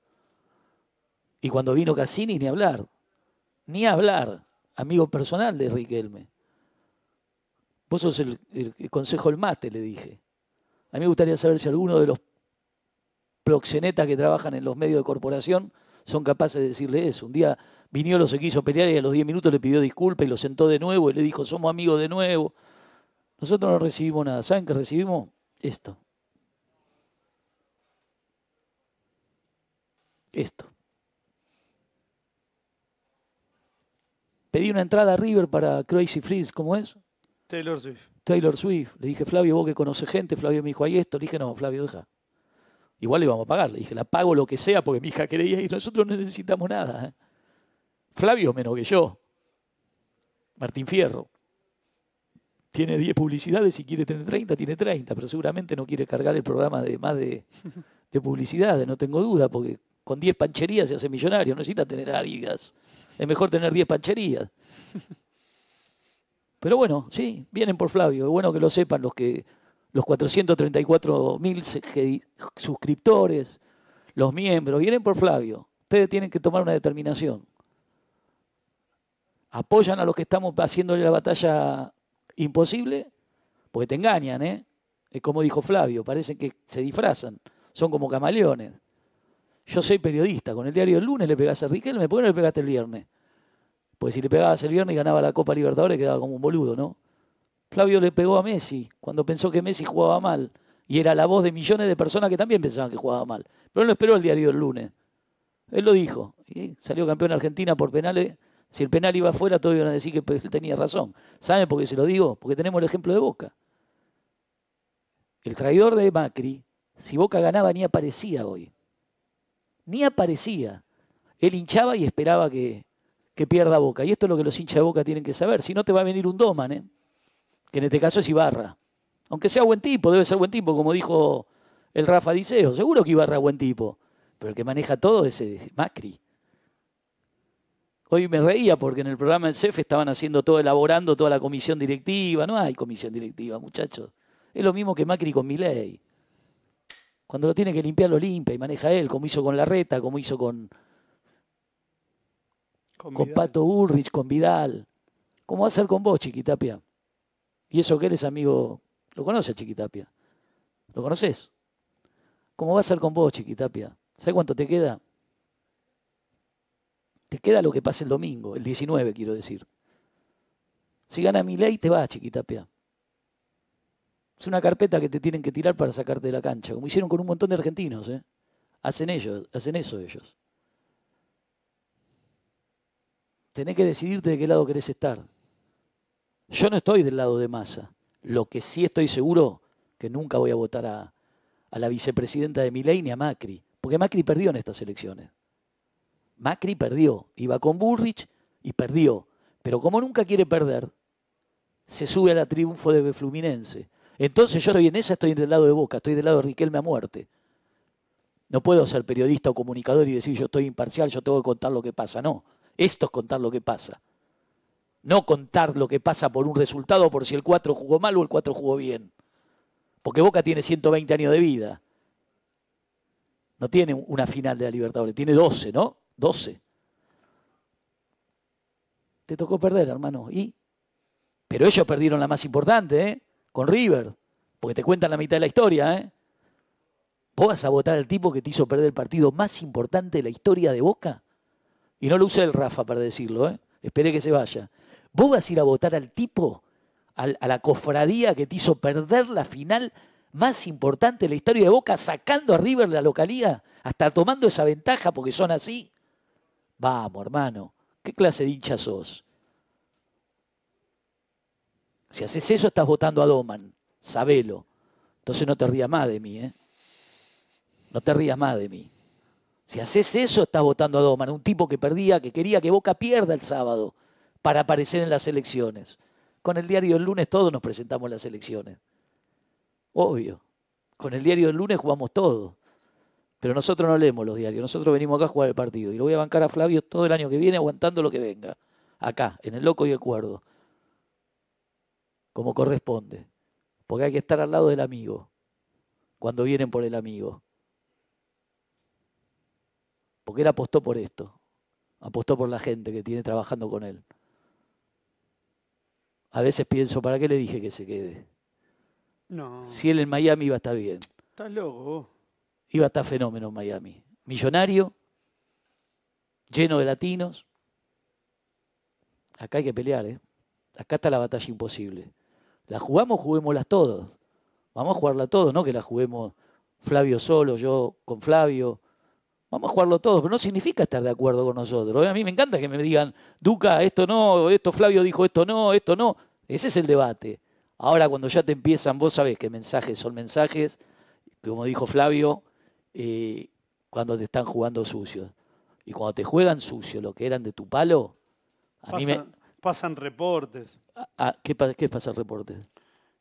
Y cuando vino Cassini, ni hablar. Ni hablar. Amigo personal de Riquelme. Vos sos el, el- el consejo mate, le dije. A mí me gustaría saber si alguno de los proxenetas que trabajan en los medios de corporación son capaces de decirle eso. Un día Viñolo se quiso pelear y a los 10 minutos le pidió disculpas y lo sentó de nuevo y le dijo, somos amigos de nuevo. Nosotros no recibimos nada. ¿Saben qué recibimos? Esto. Esto. Pedí una entrada a River para Crazy Freeze, ¿cómo es? Taylor Swift. Taylor Swift. Le dije, Flavio, vos que conoces gente, Flavio me dijo, hay esto. Le dije, no, Flavio, deja. Igual le vamos a pagar. Le dije, la pago lo que sea porque mi hija quería ir. Nosotros no necesitamos nada. ¿eh? Flavio menos que yo. Martín Fierro. Tiene 10 publicidades y quiere tener 30, tiene 30, pero seguramente no quiere cargar el programa de más de, de publicidades, no tengo duda, porque con 10 pancherías se hace millonario, no necesita tener Adidas. Es mejor tener 10 pancherías. <laughs> Pero bueno, sí, vienen por Flavio. Es bueno que lo sepan los que los 434 mil suscriptores, los miembros, vienen por Flavio. Ustedes tienen que tomar una determinación. Apoyan a los que estamos haciéndole la batalla imposible, porque te engañan, ¿eh? Es como dijo Flavio, parece que se disfrazan, son como camaleones. Yo soy periodista, con el diario el lunes le pegás a Riquelme, ¿por qué no le pegaste el viernes? Pues si le pegabas el viernes y ganaba la Copa Libertadores quedaba como un boludo, ¿no? Flavio le pegó a Messi cuando pensó que Messi jugaba mal y era la voz de millones de personas que también pensaban que jugaba mal. Pero él no esperó el diario el lunes. Él lo dijo y salió campeón Argentina por penales. Si el penal iba afuera, todos iban a decir que él tenía razón. ¿Saben por qué se lo digo? Porque tenemos el ejemplo de Boca. El traidor de Macri, si Boca ganaba, ni aparecía hoy. Ni aparecía. Él hinchaba y esperaba que, que pierda Boca. Y esto es lo que los hinchas de Boca tienen que saber. Si no, te va a venir un Doman, ¿eh? que en este caso es Ibarra. Aunque sea buen tipo, debe ser buen tipo, como dijo el Rafa Diceo. Seguro que Ibarra es buen tipo. Pero el que maneja todo es Macri. Hoy me reía porque en el programa del CEF estaban haciendo todo, elaborando toda la comisión directiva. No hay comisión directiva, muchachos. Es lo mismo que Macri con Milei. Cuando lo tiene que limpiar, lo limpia y maneja él, como hizo con Larreta, como hizo con, Con. Pato Urrich, con Vidal. ¿Cómo va a ser con vos, Chiquitapia? Y eso que él es amigo, lo conoce a Chiquitapia. ¿Lo conoces? ¿Cómo va a ser con vos, Chiquitapia? ¿Sabes cuánto te queda? Te queda lo que pasa el domingo, el 19, quiero decir. Si gana Milei, te va, Chiquitapia. Es una carpeta que te tienen que tirar para sacarte de la cancha, como hicieron con un montón de argentinos. ¿eh? Hacen ellos, hacen eso ellos. Tenés que decidirte de qué lado querés estar. Yo no estoy del lado de Massa. Lo que sí estoy seguro que nunca voy a votar a, la vicepresidenta de Milei ni a Macri, porque Macri perdió en estas elecciones. Macri perdió, iba con Burrich y perdió. Pero como nunca quiere perder, se sube a la triunfo de Fluminense. Entonces yo estoy en esa, estoy del lado de Boca, estoy del lado de Riquelme a muerte. No puedo ser periodista o comunicador y decir yo estoy imparcial, yo tengo que contar lo que pasa. No, esto es contar lo que pasa. No contar lo que pasa por un resultado, por si el 4 jugó mal o el 4 jugó bien. Porque Boca tiene 120 años de vida. No tiene una final de la Libertadores, tiene 12, ¿no? 12. Te tocó perder, hermano. ¿Y? Pero ellos perdieron la más importante, ¿eh? Con River. Porque te cuentan la mitad de la historia, ¿eh? ¿Vos vas a votar al tipo que te hizo perder el partido más importante de la historia de Boca? Y no lo usé el Rafa para decirlo, ¿eh? Esperé que se vaya. ¿Vos vas a ir a votar al tipo, a la cofradía que te hizo perder la final más importante de la historia de Boca, sacando a River de la localía? hasta tomando esa ventaja porque son así. Vamos, hermano. ¿Qué clase de hincha sos? Si haces eso, estás votando a Doman. Sabelo. Entonces no te rías más de mí, ¿eh? No te rías más de mí. Si haces eso, estás votando a Doman, un tipo que perdía, que quería que Boca pierda el sábado para aparecer en las elecciones. Con el diario del lunes todos nos presentamos en las elecciones. Obvio. Con el diario del lunes jugamos todo. Pero nosotros no leemos los diarios, nosotros venimos acá a jugar el partido. Y lo voy a bancar a Flavio todo el año que viene aguantando lo que venga. Acá, en el loco y el cuerdo. Como corresponde. Porque hay que estar al lado del amigo. Cuando vienen por el amigo. Porque él apostó por esto. Apostó por la gente que tiene trabajando con él. A veces pienso, ¿para qué le dije que se quede? No. Si él en Miami iba a estar bien. Estás loco. Iba a estar fenómeno en Miami. Millonario, lleno de latinos. Acá hay que pelear, ¿eh? Acá está la batalla imposible. La jugamos, juguémoslas todos. Vamos a jugarla todos, no que la juguemos Flavio solo, yo con Flavio. Vamos a jugarlo todos, pero no significa estar de acuerdo con nosotros. A mí me encanta que me digan, Duca, esto no, esto Flavio dijo esto no, esto no. Ese es el debate. Ahora cuando ya te empiezan, vos sabés que mensajes son mensajes, como dijo Flavio, eh, cuando te están jugando sucios. Y cuando te juegan sucio lo que eran de tu palo, a mí me... Pasan reportes. Ah, ¿qué, ¿Qué pasa el reporte?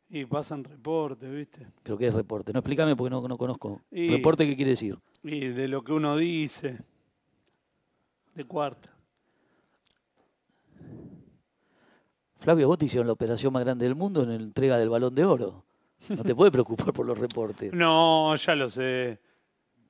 Y pasan reportes, ¿viste? ¿Pero qué es reporte? No, explícame porque no, no conozco. Y- ¿Reporte qué quiere decir? Y de lo que uno dice. De cuarta. Flavio, vos te hicieron la operación más grande del mundo en la entrega del balón de oro. No te <laughs> puede preocupar por los reportes. No, ya lo sé.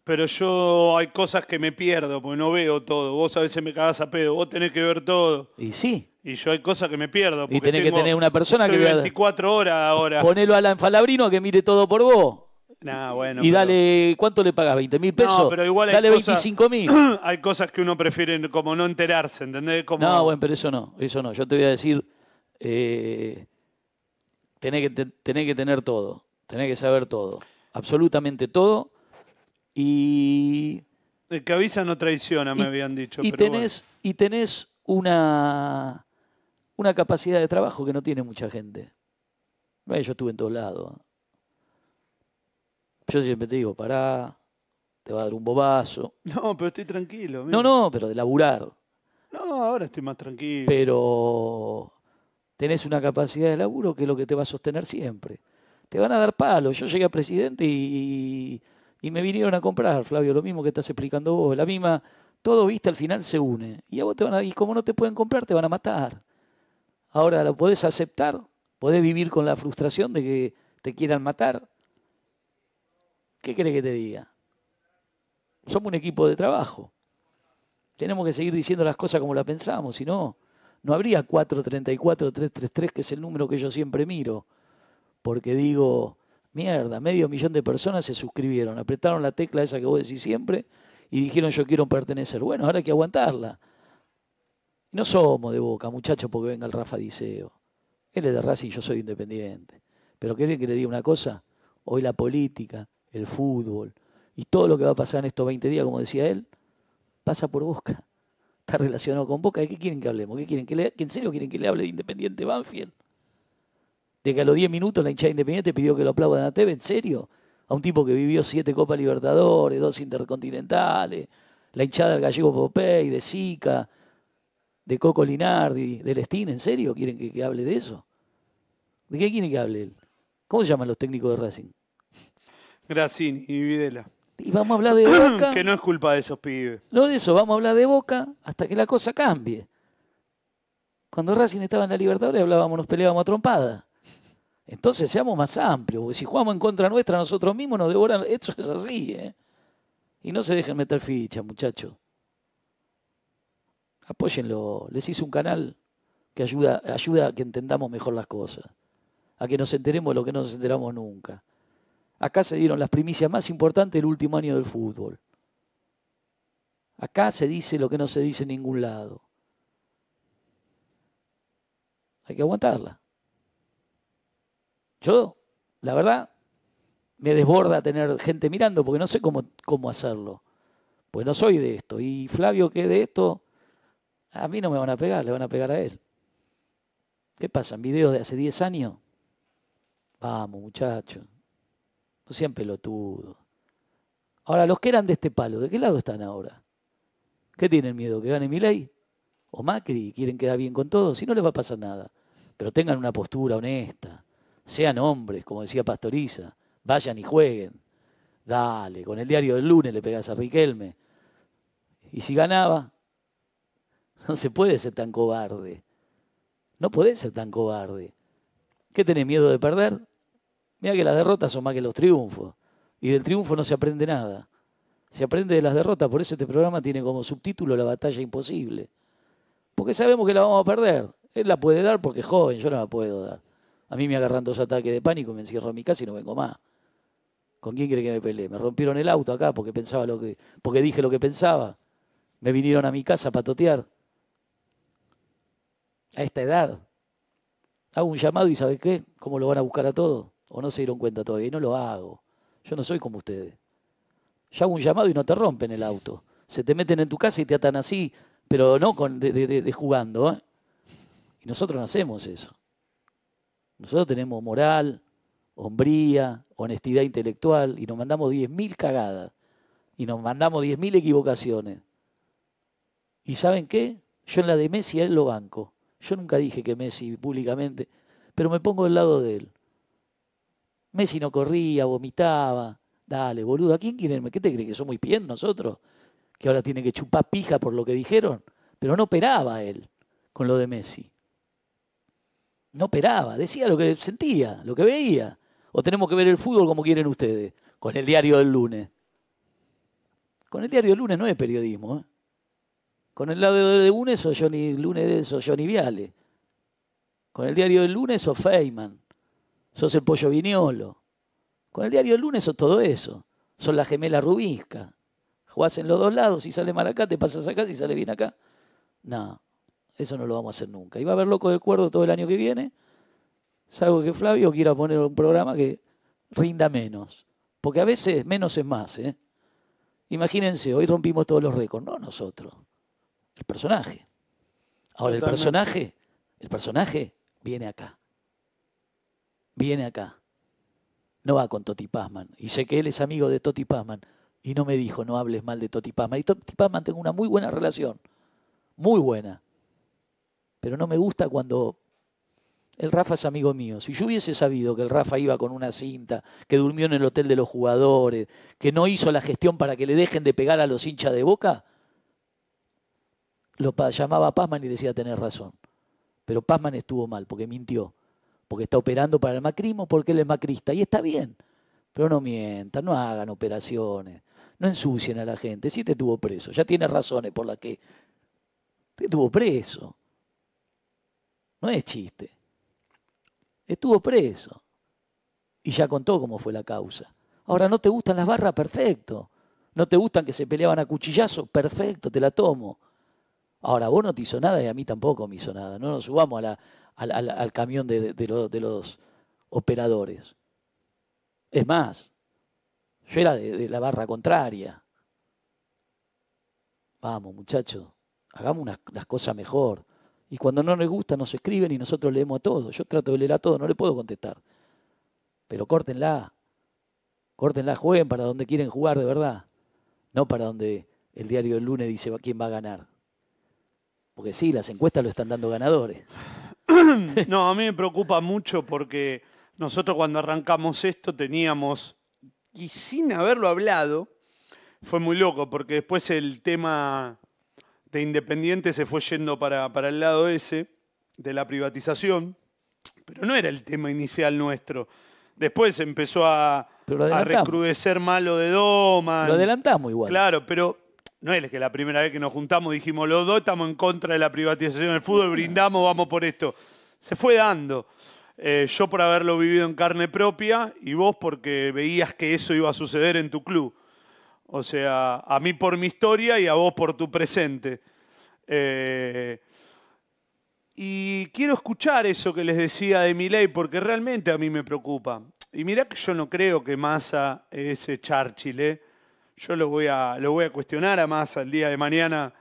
Pero yo hay cosas que me pierdo porque no veo todo. Vos a veces me cagás a pedo. Vos tenés que ver todo. Y sí, Y yo hay cosas que me pierdo. Y tenés que tener una persona que vea- 24 horas ahora. ponelo a Alan Falabrino que mire todo por vos. Nah, bueno, y pero- dale, ¿cuánto le pagas? ¿20 mil pesos? No, pero igual hay dale cosas- 25 mil. <clears throat> hay cosas que uno prefiere como no enterarse, ¿entendés? Como... No, bueno, pero eso no, eso no. Yo te voy a decir, eh, tenés, que, te- tenés que tener todo, tenés que saber todo, absolutamente todo. Y, El que avisa no traiciona, me Y- habían dicho. y pero tenés, y tenés una, una capacidad de trabajo que no tiene mucha gente. Yo estuve en todos lados. Yo siempre te digo, pará, te va a dar un bobazo. <laughs> No, pero estoy tranquilo. No, no, pero de laburar. No, ahora estoy más tranquilo. pero tenés una capacidad de laburo que es lo que te va a sostener siempre. Te van a dar palos. Yo llegué a presidente y, y me vinieron a comprar, Flavio, lo mismo que estás explicando vos. La misma, todo, viste, al final se une. Y a vos te van a, y como no te pueden comprar, te van a matar. Ahora lo podés aceptar, podés vivir con la frustración de que te quieran matar. ¿Qué querés que te diga? Somos un equipo de trabajo. Tenemos que seguir diciendo las cosas como las pensamos, si no, no habría 434-333, que es el número que yo siempre miro. Porque digo, mierda, medio millón de personas se suscribieron, apretaron la tecla esa que vos decís siempre y dijeron yo quiero pertenecer. Bueno, ahora hay que aguantarla. Y no somos de boca, muchachos, porque venga el Rafa Diceo. Él es de Racing, yo soy independiente. Pero ¿querés que le diga una cosa? Hoy la política, el fútbol y todo lo que va a pasar en estos 20 días, como decía él, pasa por Boca. Está relacionado con Boca. ¿De qué quieren que hablemos? ¿Qué quieren que le, en serio quieren que le hable de Independiente Banfield? De que a los 10 minutos la hinchada de Independiente pidió que lo aplaudan a Teve, ¿en serio? A un tipo que vivió siete Copas Libertadores, dos Intercontinentales, la hinchada del Gallego Popey, de Sica, de Coco Linardi, del Estín, ¿en serio quieren que, que hable de eso? ¿De qué quieren que hable él? ¿Cómo se llaman los técnicos de Racing? Gracini y Videla. Y vamos a hablar de Boca. <clears throat> que no es culpa de esos pibes. No de eso, vamos a hablar de Boca hasta que la cosa cambie. Cuando Racing estaba en la Libertadores hablábamos, nos peleábamos a trompada. Entonces seamos más amplios, porque si jugamos en contra nuestra nosotros mismos nos devoran. Esto es así, ¿eh? Y no se dejen meter fichas, muchachos. Apóyenlo. Les hice un canal que ayuda, ayuda a que entendamos mejor las cosas. A que nos enteremos de lo que no nos enteramos nunca. Acá se dieron las primicias más importantes del último año del fútbol. Acá se dice lo que no se dice en ningún lado. Hay que aguantarla. Yo, la verdad, me desborda tener gente mirando porque no sé cómo, cómo hacerlo. Pues no soy de esto. Y Flavio, que es de esto, a mí no me van a pegar, le van a pegar a él. ¿Qué pasa? ¿En videos de hace 10 años? Vamos, muchachos. No sean pelotudos. Ahora, los que eran de este palo, ¿de qué lado están ahora? ¿Qué tienen miedo? ¿Que gane Milei? ¿O Macri? ¿Quieren quedar bien con todos? Si no les va a pasar nada. Pero tengan una postura honesta. Sean hombres, como decía Pastoriza. Vayan y jueguen. Dale, con el diario del lunes le pegas a Riquelme. Y si ganaba, <laughs> no se puede ser tan cobarde. No podés ser tan cobarde. ¿Qué tenés miedo de perder? Mira que las derrotas son más que los triunfos. Y del triunfo no se aprende nada. Se aprende de las derrotas. Por eso este programa tiene como subtítulo La batalla imposible. Porque sabemos que la vamos a perder. Él la puede dar porque es joven, yo no la puedo dar. A mí me agarran dos ataques de pánico, me encierro en mi casa y no vengo más. ¿Con quién quiere que me pelee? Me rompieron el auto acá porque pensaba lo que. porque dije lo que pensaba. Me vinieron a mi casa a patotear. A esta edad. Hago un llamado y ¿sabe qué? ¿Cómo lo van a buscar a todos? ¿O no se dieron cuenta todavía? Y no lo hago. Yo no soy como ustedes. Yo hago un llamado y no te rompen el auto. Se te meten en tu casa y te atan así, pero no con, de, de- de jugando. ¿eh? Y nosotros no hacemos eso. Nosotros tenemos moral, hombría, honestidad intelectual y nos mandamos 10.000 cagadas. Y nos mandamos 10.000 equivocaciones. ¿Y saben qué? Yo en la de Messi a él lo banco. Yo nunca dije que Messi públicamente, pero me pongo del lado de él. Messi no corría, vomitaba. Dale, boludo, ¿a quién quieren? ¿Qué te crees que somos muy bien nosotros? Que ahora tiene que chupar pija por lo que dijeron. Pero no operaba él con lo de Messi. No operaba, decía lo que sentía, lo que veía. O tenemos que ver el fútbol como quieren ustedes, con el diario del lunes. Con el diario del lunes no es periodismo. ¿eh? Con el lado de lunes sos Johnny, lunes sos Johnny Viale. Con el diario del lunes sos Feynman. Sos el pollo viñolo. Con el diario del lunes sos todo eso. Sos la gemela rubisca. Jugás en los dos lados, si sale mal acá, te pasas acá, si sale bien acá. No, eso no lo vamos a hacer nunca. Y va a haber loco del cuerdo todo el año que viene. Salvo que Flavio quiera poner un programa que rinda menos. Porque a veces menos es más. ¿eh? Imagínense, hoy rompimos todos los récords. No nosotros. El personaje. Ahora, el personaje, el personaje viene acá. Viene acá. No va con Toti Pazman. Y sé que él es amigo de Toti Pazman. Y no me dijo, no hables mal de Toti Pazman. Y Toti Pazman tengo una muy buena relación. Muy buena. Pero no me gusta cuando el Rafa es amigo mío. Si yo hubiese sabido que el Rafa iba con una cinta, que durmió en el hotel de los jugadores, que no hizo la gestión para que le dejen de pegar a los hinchas de boca, lo llamaba a Pazman y decía tener razón. Pero Pazman estuvo mal porque mintió. Porque está operando para el macrismo porque él es macrista. Y está bien. Pero no mientan, no hagan operaciones. No ensucien a la gente. Sí te estuvo preso. Ya tiene razones por las que te estuvo preso. No es chiste. Estuvo preso. Y ya contó cómo fue la causa. Ahora, ¿no te gustan las barras? Perfecto. ¿No te gustan que se peleaban a cuchillazo? Perfecto, te la tomo. Ahora, vos no te hizo nada y a mí tampoco me hizo nada. No nos subamos al, camión de, de lo- de los operadores. Es más, yo era de, la barra contraria. Vamos, muchachos, hagamos las cosas mejor. Y cuando no les gusta, nos escriben y nosotros leemos a todos. Yo trato de leer a todos, no le puedo contestar. Pero córtenla. Córtenla, jueguen para donde quieren jugar de verdad. No para donde el diario del lunes dice quién va a ganar. Porque sí, las encuestas lo están dando ganadores. <coughs> No, a mí me preocupa mucho porque nosotros cuando arrancamos esto teníamos, y sin haberlo hablado, fue muy loco, porque después el tema de Independiente se fue yendo para, para el lado ese, de la privatización, pero no era el tema inicial nuestro. Después empezó a, a recrudecer más lo de Doman. Lo adelantamos igual. Claro, pero no es que la primera vez que nos juntamos dijimos los dos estamos en contra de la privatización del fútbol, brindamos, vamos por esto. Se fue dando. Eh, yo por haberlo vivido en carne propia y vos porque veías que eso iba a suceder en tu club. O sea, a mí por mi historia y a vos por tu presente. Eh, y quiero escuchar eso que les decía de mi ley porque realmente a mí me preocupa. Y mirá que yo no creo que Massa es ese Churchill, ¿eh? yo lo voy a, lo voy a cuestionar a más al día de mañana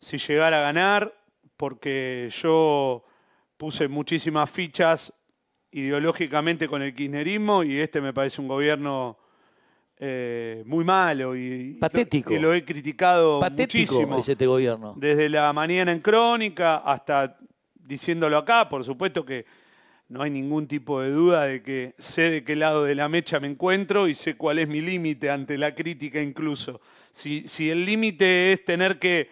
si llegara a ganar, porque yo puse muchísimas fichas ideológicamente con el kirchnerismo y este me parece un gobierno eh, muy malo y, Patético. y lo he criticado Patético muchísimo. es este gobierno. Desde la mañana en Crónica hasta diciéndolo acá, por supuesto que no hay ningún tipo de duda de que sé de qué lado de la mecha me encuentro y sé cuál es mi límite ante la crítica incluso. Si, si el límite es tener que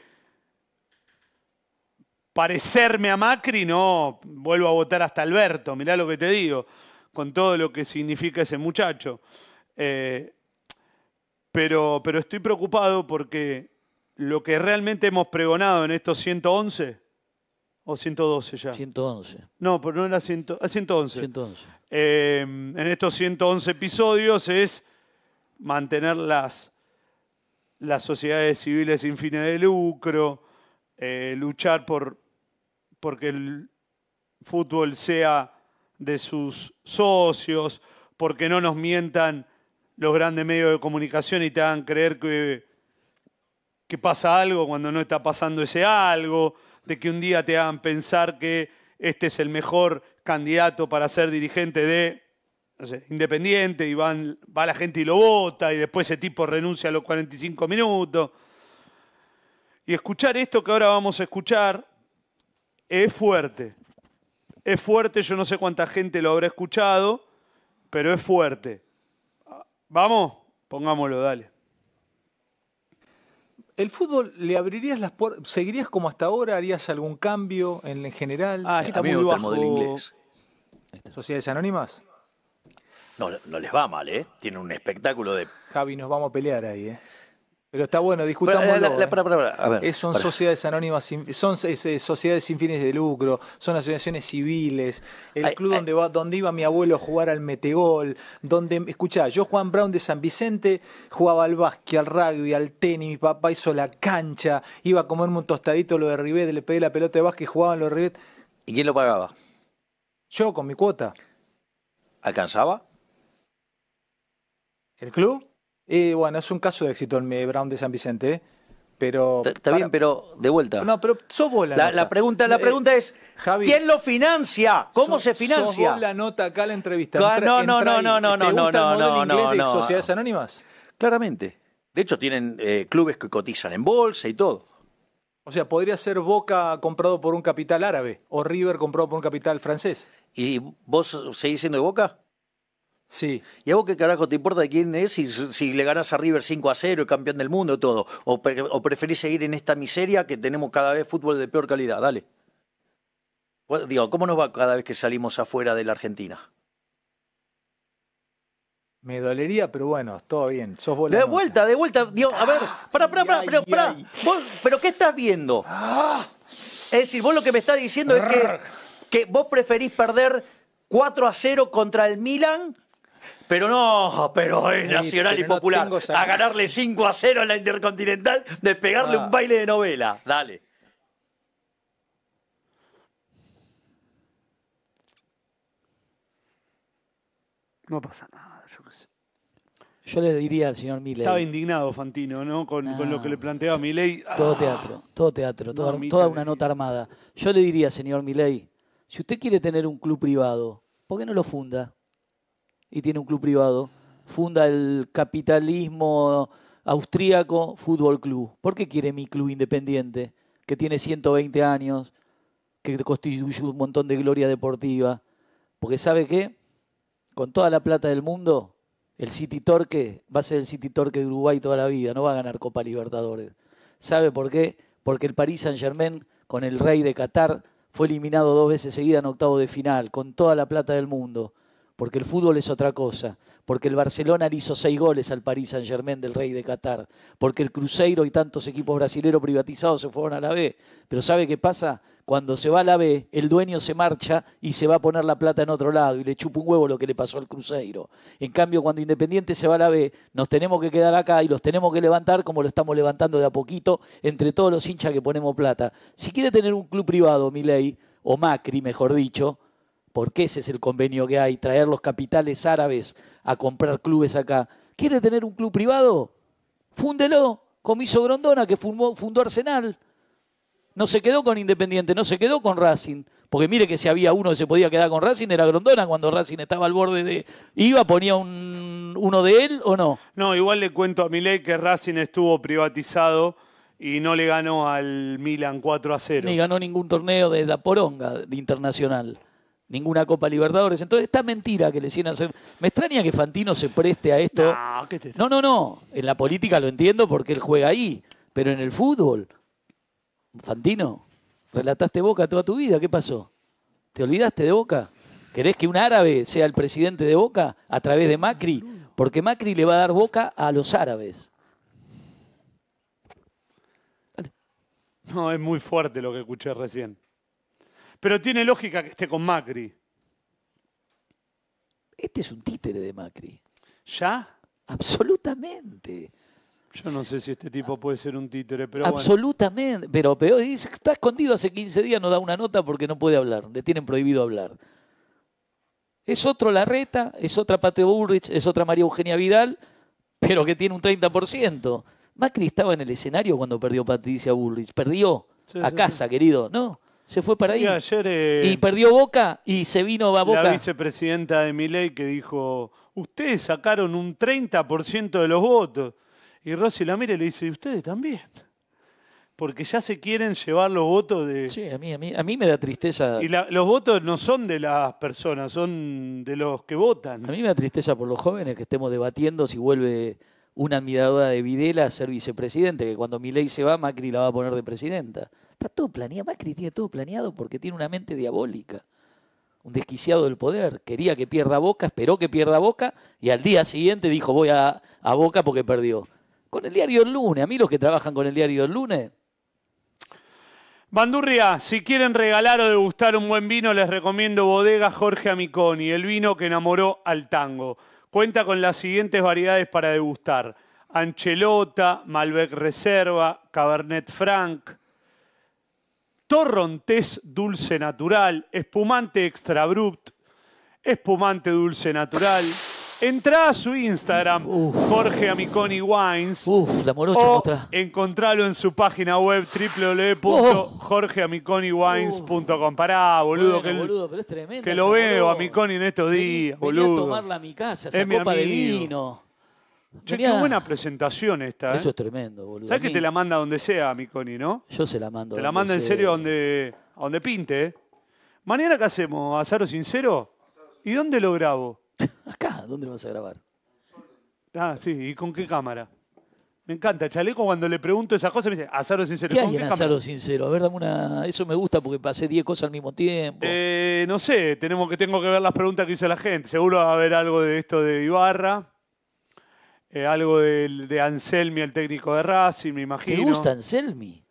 parecerme a Macri, no, vuelvo a votar hasta Alberto, mirá lo que te digo, con todo lo que significa ese muchacho. Eh, pero, pero estoy preocupado porque lo que realmente hemos pregonado en estos 111, o 112 ya. 111. No, pero no era 100, ah, 111. 111. Eh, en estos 111 episodios es mantener las, las sociedades civiles sin fines de lucro, eh, luchar por porque el fútbol sea de sus socios, porque no nos mientan los grandes medios de comunicación y te hagan creer que, que pasa algo cuando no está pasando ese algo, de que un día te hagan pensar que este es el mejor candidato para ser dirigente de Independiente y van, va la gente y lo vota y después ese tipo renuncia a los 45 minutos. Y escuchar esto que ahora vamos a escuchar es fuerte. Es fuerte, yo no sé cuánta gente lo habrá escuchado, pero es fuerte. Vamos, pongámoslo, dale. ¿El fútbol le abrirías las puertas? ¿Seguirías como hasta ahora? ¿Harías algún cambio en general? Ah, está muy bajo. inglés. ¿Sociedades Anónimas? No, no les va mal, ¿eh? Tienen un espectáculo de... Javi, nos vamos a pelear ahí, ¿eh? Pero está bueno, Pero, discutámoslo. la- la- ¿eh? para, para, para, a ver, Eh, son para. sociedades anónimas, sin- son eh, sociedades sin fines de lucro, son asociaciones civiles, el Ay, club ay. donde va, donde iba mi abuelo a jugar al metegol, donde, escuchá, yo Juan Brown de San Vicente jugaba al básquet, al rugby, al tenis, mi papá hizo la cancha, iba a comerme un tostadito lo de Rivet, le pegué la pelota de básquet, jugaban los de Rivet, ¿Y quién lo pagaba? yo con mi cuota. ¿Alcanzaba? ¿El club? Eh, bueno, es un caso de éxito el Brown de San Vicente, pero... Está- bien, pero de vuelta. No, pero sos vos la, la, nota. la pregunta, la Eh, pregunta es, Javi, ¿quién lo financia? ¿Cómo sos- se Sos financia? vos la nota acá la entrevista. Entra- no, no, no, no, no, ¿Te no, no, no, no, de no. sociedades anónimas? Claramente. De hecho, tienen eh, clubes que cotizan en bolsa y todo. O sea, podría ser Boca comprado por un capital árabe o River comprado por un capital francés. ¿Y vos seguís siendo de Boca? Sí. ¿Y a vos qué carajo te importa de quién es si, si le ganás a River 5 a 0 y campeón del mundo todo? ¿O, pre- o preferís seguir en esta miseria que tenemos cada vez fútbol de peor calidad? Dale. Digo, ¿cómo nos va cada vez que salimos afuera de la Argentina? Me dolería, pero bueno, todo bien. Sos vos la De vuelta, de vuelta. Digo, a ver, pará, pará, pará, ay, pero, pará. Vos, ¿Pero qué estás viendo? Es decir, vos lo que me estás diciendo es que, que vos preferís perder 4 a 0 contra el Milan, pero no, pero es nacional pero y popular. A ganarle 5 a 0 en la Intercontinental, de pegarle Ah. un baile de novela. Dale. No pasa nada, yo qué sé. Yo le diría al señor Miller. Estaba indignado Fantino, ¿no? Con, con lo que le planteaba Milei. Todo Ah, teatro, todo teatro, toda, una nota armada. Yo le diría, señor Milei, si usted quiere tener un club privado, ¿por qué no lo funda? Y tiene un club privado. Funda el capitalismo austríaco Fútbol Club. ¿Por qué quiere mi club independiente, que tiene 120 años, que constituye un montón de gloria deportiva? Porque ¿sabe qué? Con toda la plata del mundo, el City Torque va a ser el City Torque de Uruguay toda la vida, no va a ganar Copa Libertadores. ¿Sabe por qué? Porque el Paris Saint-Germain, con el rey de Qatar, fue eliminado dos veces seguidas en octavo de final, con toda la plata del mundo. Porque el fútbol es otra cosa. Porque el Barcelona le hizo seis goles al Paris Saint-Germain del rey de Qatar. Porque el Cruzeiro y tantos equipos brasileños privatizados se fueron a la B. Pero ¿sabe qué pasa? Cuando se va a la B, el dueño se marcha y se va a poner la plata en otro lado y le chupa un huevo lo que le pasó al Cruzeiro. En cambio, cuando Independiente se va a la B, nos tenemos que quedar acá y los tenemos que levantar como lo estamos levantando de a poquito entre todos los hinchas que ponemos plata. Si quiere tener un club privado, Milei, o Macri, mejor dicho, porque ese es el convenio que hay, traer los capitales árabes a comprar clubes acá. ¿Quiere tener un club privado? Fúndelo, como hizo Grondona, que fundó, fundó Arsenal. No se quedó con Independiente, no se quedó con Racing. Porque mire que si había uno que se podía quedar con Racing era Grondona cuando Racing estaba al borde de... Iba, ponía un, uno de él o no. No, igual le cuento a Milei que Racing estuvo privatizado y no le ganó al Milan 4 a 0. Ni ganó ningún torneo de la poronga de internacional. Ninguna Copa Libertadores. Entonces, esta mentira que le hicieron hacer. Me extraña que Fantino se preste a esto. No, ¿qué te- No, no, no. En la política lo entiendo porque él juega ahí. Pero en el fútbol. Fantino, relataste Boca toda tu vida. ¿Qué pasó? ¿Te olvidaste de Boca? ¿Querés que un árabe sea el presidente de Boca a través de Macri? Porque Macri le va a dar Boca a los árabes. No, es muy fuerte lo que escuché recién. Pero tiene lógica que esté con Macri. Este es un títere de Macri. ¿Ya? Absolutamente. Yo no sé si este tipo puede ser un títere, pero bueno. Absolutamente. Pero dice que está escondido hace 15 días, no da una nota porque no puede hablar. Le tienen prohibido hablar. Es otro Larreta, es otra Pateo Bullrich, es otra María Eugenia Vidal, pero que tiene un 30%. Macri estaba en el escenario cuando perdió Patricia Bullrich. Perdió Sí, a sí, casa, querido. No, se fue para Sí, ahí. ayer eh, Y perdió Boca y se vino a la Boca. vicepresidenta de Milei que dijo, ustedes sacaron un 30% de los votos. Y Rossi la mira y le dice, y ustedes también. Porque ya se quieren llevar los votos de... Sí, a mí, a mí, a mí me da tristeza. Y la- los votos no son de las personas, son de los que votan. A mí me da tristeza por los jóvenes que estemos debatiendo si vuelve una admiradora de Videla a ser vicepresidente, que cuando Milei se va, Macri la va a poner de presidenta. Está todo planeado, Macri tiene todo planeado porque tiene una mente diabólica. Un desquiciado del poder. Quería que pierda Boca, esperó que pierda Boca y al día siguiente dijo voy a, Boca porque perdió. Con el diario del lunes, a mí los que trabajan con el diario del lunes, Bandurria, si quieren regalar o degustar un buen vino, les recomiendo Bodega Jorge Amiconi, el vino que enamoró al tango. Cuenta con las siguientes variedades para degustar. Anchelota, Malbec Reserva, Cabernet Franc, Torrontés Dulce Natural, Espumante Extra Brut, Espumante Dulce Natural. Entrá a su Instagram, Jorge Amiconi Wines. Uf, la morocha o encontralo en su página web www.jorgeamiconiwines.com. Pará, boludo, Bueno, que, el- boludo, pero es tremendo. que lo veo a Miconi en estos días, Venía a tomarla a mi casa, Es esa mi copa de vino. Che, qué buena presentación esta, ¿eh? Eso es tremendo, boludo. ¿Sabes que te la manda donde sea, a Miconi, no? Yo se la mando. Te la manda en serio a donde, a donde pinte, ¿eh? Mañana, ¿qué hacemos? ¿Azaro sincero? ¿Y dónde lo grabo? <laughs> Acá, ¿dónde lo vas a grabar? Ah, sí, ¿y con qué cámara? Me encanta, Chaleco cuando le pregunto esas cosas me dice, Azaro sincero. ¿Qué ¿con hay en? Azaro Sincero? A ver, dame una. Eso me gusta porque pasé 10 cosas al mismo tiempo. Eh, no sé, tenemos que, tengo que ver las preguntas que hizo la gente. Seguro va a haber algo de esto de Ibarra, eh, algo del- de, Anselmi, el técnico de Racing, me ¿Te imagino. gusta Anselmi?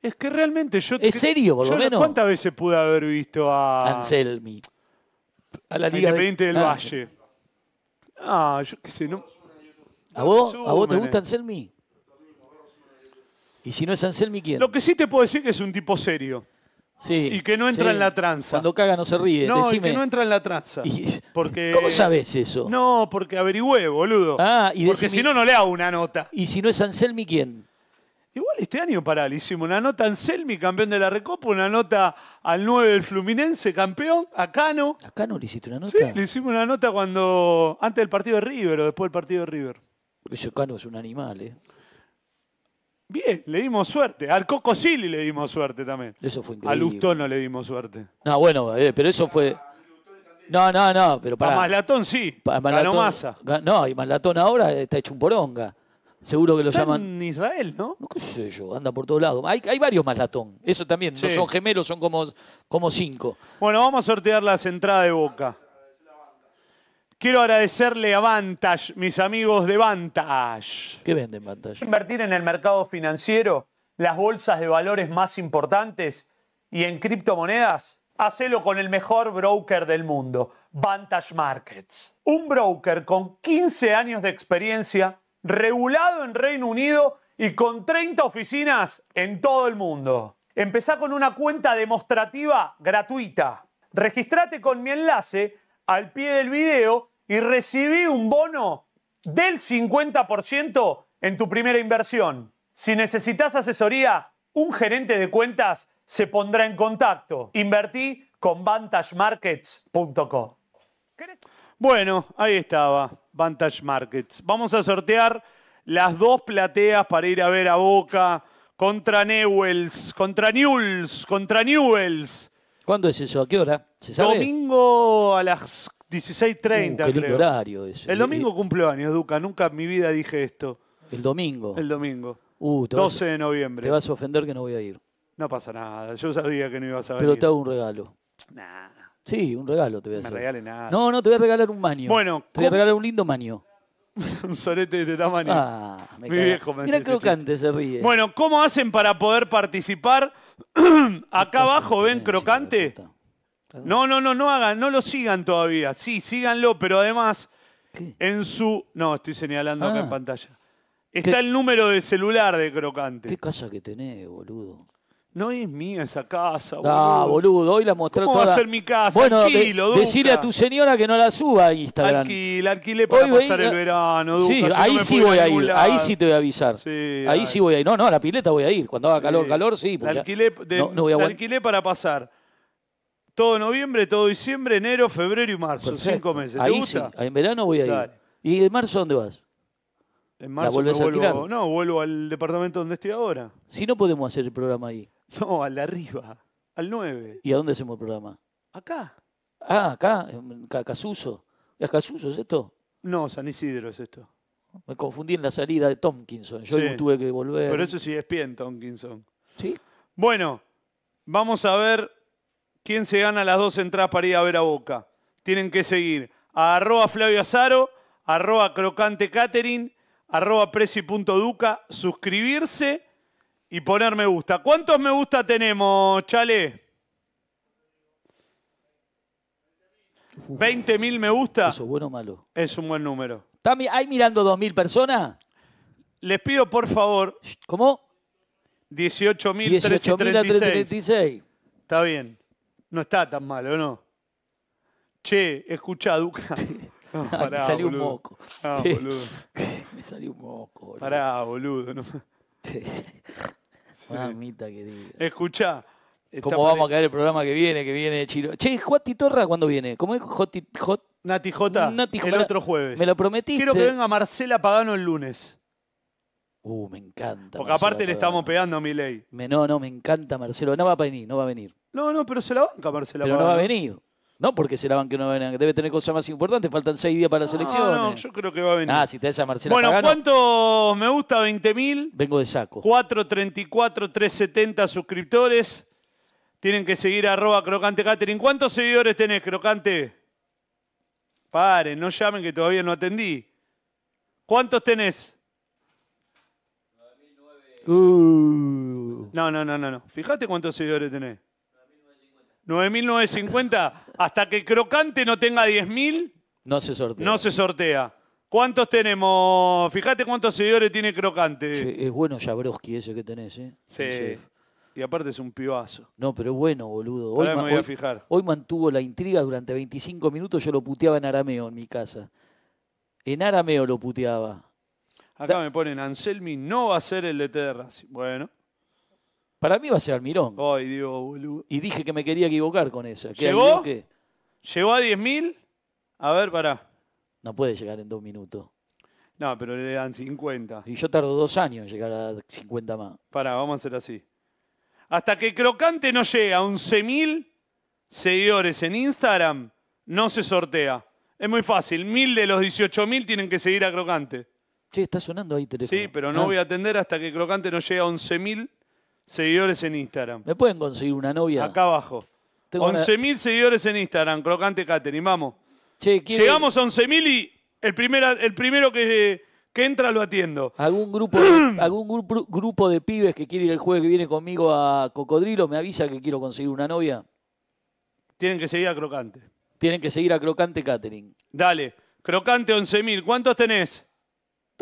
Es que realmente yo... ¿Es serio, por lo menos? ¿Cuántas veces pude haber visto a, Anselmi. A la Liga de- Independiente del Ah, Valle? Ah, yo qué sé, no... ¿A vos? ¿A vos te gusta Anselmi? Y si no es Anselmi, ¿quién? Lo que sí te puedo decir que es un tipo serio. Sí. Y que no entra sí. en la tranza. Cuando caga no se ríe. No, y Decime. que no entra en la tranza. Y- Porque... ¿Cómo sabes eso? No, porque averigüé, boludo. Ah, y porque decime- si no, no le hago una nota. Y si no es Anselmi, ¿quién? Igual este año, pará, le hicimos una nota a Anselmi, campeón de la Recopa, una nota al 9 del Fluminense, campeón, a Cano. Acá no le hiciste una nota. Sí, le hicimos una nota cuando antes del partido de River o después del partido de River. Ese Cano es un animal, ¿eh? Bien, le dimos suerte. Al Coco Silly le dimos suerte también. Eso fue A increíble. Lustón no le dimos suerte. No, bueno, eh, pero eso fue. No, no, no, pero A para. Maslatón sí, ganó masa. No, y Maslatón ahora está hecho un poronga. Seguro que lo Está llaman. en Israel, ¿no? No, qué sé yo, anda por todos lados. Hay, hay varios Maslatón. Eso también. No son gemelos, son como, como cinco. Bueno, vamos a sortear las entradas de Boca. Quiero agradecerle a Vantage, mis amigos de Vantage. ¿Qué venden pantalla? Invertir en el mercado financiero, las bolsas de valores más importantes y en criptomonedas, hacelo con el mejor broker del mundo, Vantage Markets. Un broker con 15 años de experiencia, regulado en Reino Unido y con 30 oficinas en todo el mundo. Empezá con una cuenta demostrativa gratuita. Registrate con mi enlace al pie del video y recibí un bono del 50% en tu primera inversión. Si necesitas asesoría, un gerente de cuentas se pondrá en contacto. Invertí con vantagemarkets.com. Bueno, ahí estaba, Vantage Markets. Vamos a sortear las dos plateas para ir a ver a Boca contra Newells, contra Newells, contra Newells. ¿Cuándo es eso? ¿A qué hora? ¿Se sabe? Domingo a las 16.30, Uh, qué lindo creo. horario ese. El domingo cumplo años, Duca. Nunca en mi vida dije esto. El domingo. El domingo. Uh, te vas- 12 de noviembre. Te vas a ofender que no voy a ir. No pasa nada. Yo sabía que no ibas a Pero venir. te hago un regalo. Nah, Sí, un regalo te voy a me hacer. regale nada. No, no, te voy a regalar un maño. Bueno, te voy a ¿cómo- regalar un lindo maño. <laughs> un sorete de este tamaño. Ah, me Mi caga. viejo me Mira crocante, se ríe. Bueno, ¿cómo hacen para poder participar? <clears throat> Acá abajo ven crocante. No, no, no, no hagan, no lo sigan todavía. Sí, síganlo, pero además en su. No, estoy señalando acá Ah. en pantalla. Está el número de celular de crocante. Qué casa que tenés, boludo. No es mía esa casa, boludo. Ah, boludo, hoy la mostré ¿Cómo toda. va a ser mi casa? Bueno, de- Alquilo, Duca. decile a tu señora que no la suba a Instagram. Alquil, alquilé para Hoy pasar el verano, Duca. Sí, si no ahí me sí puedo voy a ningún ir, lado. ahí sí te voy a avisar. Sí, ahí dale. sí voy a ir. No, no, a la pileta voy a ir. Cuando haga calor, Sí. calor, sí. La ya- alquilé, de- no, no voy a la alquilé para pasar todo noviembre, todo diciembre, enero, febrero y marzo. Perfecto. Cinco meses. ¿Te Ahí gusta? sí, en verano voy a ir. Dale. ¿Y de marzo dónde vas? En marzo volvés me a vuelvo, alquilar? No, vuelvo al departamento donde estoy ahora. Si no podemos hacer el programa ahí. No, al de arriba. Al 9. ¿Y a dónde hacemos el programa? Acá. Ah, acá, en Ca- Casuso. ¿Es Casuso es esto? No, San Isidro es esto. Me confundí en la salida de Tompkinson. Yo Sí. tuve que volver. Pero eso sí es bien, Tonkinson. Sí. Bueno, vamos a ver quién se gana las dos entradas para ir a ver a Boca. Tienen que seguir a arroba Flavio Azaro, arroba crocante catering, arroba suscribirse y poner me gusta. ¿Cuántos me gusta tenemos, Chale? 20.000 me gusta. ¿Eso es bueno o malo? Es un buen número. ¿Está mi- ¿Hay mirando 2.000 personas? Les pido por favor. ¿Cómo? 18.336. 18.336. Está bien. No está tan malo, ¿no? Che, escuchá, Duca. <laughs> No, <laughs> Me salió un moco. <laughs> No, ¿Qué? boludo. Me salió un moco. boludo. Pará, boludo. no. Mamita querida. Escuchá. ¿Cómo vamos a caer el programa que viene, que viene Chiro? Che, Juati Torra, ¿cuándo viene? ¿Cómo es Joti- Jot- Nati J, Nati el otro jueves. me lo prometiste. Quiero que venga Marcela Pagano el lunes. Uh, me encanta. Porque Marcelo aparte le estamos pegando a mi ley. Me- no, no, me encanta Marcelo. No va a venir, no va a venir. No, no, pero se la banca Marcela Pero no va a venir. No porque se la van que no va a venir. Debe tener cosas más importantes. Faltan seis días para las elecciones. No, no, yo creo que va a venir. Ah, si te a Marcela bueno, Pagano, ¿cuántos me gusta? 20.000. vengo de saco. 434, 370 suscriptores. Tienen que seguir a arroba crocante catering. ¿Cuántos seguidores tenés, crocante? Paren, no llamen que todavía no atendí. ¿Cuántos tenés? Uh, No, no, no, no, no. Fíjate cuántos seguidores tenés. 9.950. Hasta que crocante no tenga 10.000, no se sortea. no se sortea. ¿Cuántos tenemos? Fíjate cuántos seguidores tiene crocante. Che, es bueno Jabrowski ese que tenés, ¿eh? Sí. Y aparte es un pibazo. No, pero es bueno, boludo. Hoy, Ahora me voy a hoy- fijar. hoy mantuvo la intriga durante 25 minutos. Yo lo puteaba en arameo en mi casa. En arameo lo puteaba. Acá me ponen Anselmi no va a ser el de de Racing. Bueno. Para mí va a ser Almirón. Ay, Dios, boludo. Y dije que me quería equivocar con esa. ¿Qué, ¿Llegó? Almirón? ¿Llegó a 10.000? A ver, pará. No puede llegar en dos minutos. No, pero le dan 50. Y yo tardo dos años en llegar a 50 más. Pará, vamos a hacer así. Hasta que Crocante no llega a 11.000 seguidores en Instagram, no se sortea. Es muy fácil. Mil de los 18.000 tienen que seguir a Crocante. Che, está sonando ahí teléfono. Sí, pero no Ah, voy a atender hasta que Crocante no llegue a 11.000 seguidores en Instagram. ¿Me pueden conseguir una novia? Acá abajo. Tengo una- 11.000 seguidores en Instagram, Crocante Catering. Vamos. Che, ¿quiere- Llegamos a 11.000 y el, primera- el primero que, que entra lo atiendo. ¿Algún grupo, de, <clears throat> algún grupo, grupo de pibes que quiere ir el jueves que viene conmigo a Cocodrilo me avisa que quiero conseguir una novia? Tienen que seguir a Crocante. Tienen que seguir a Crocante Catering. Dale. Crocante 11.000. ¿Cuántos tenés?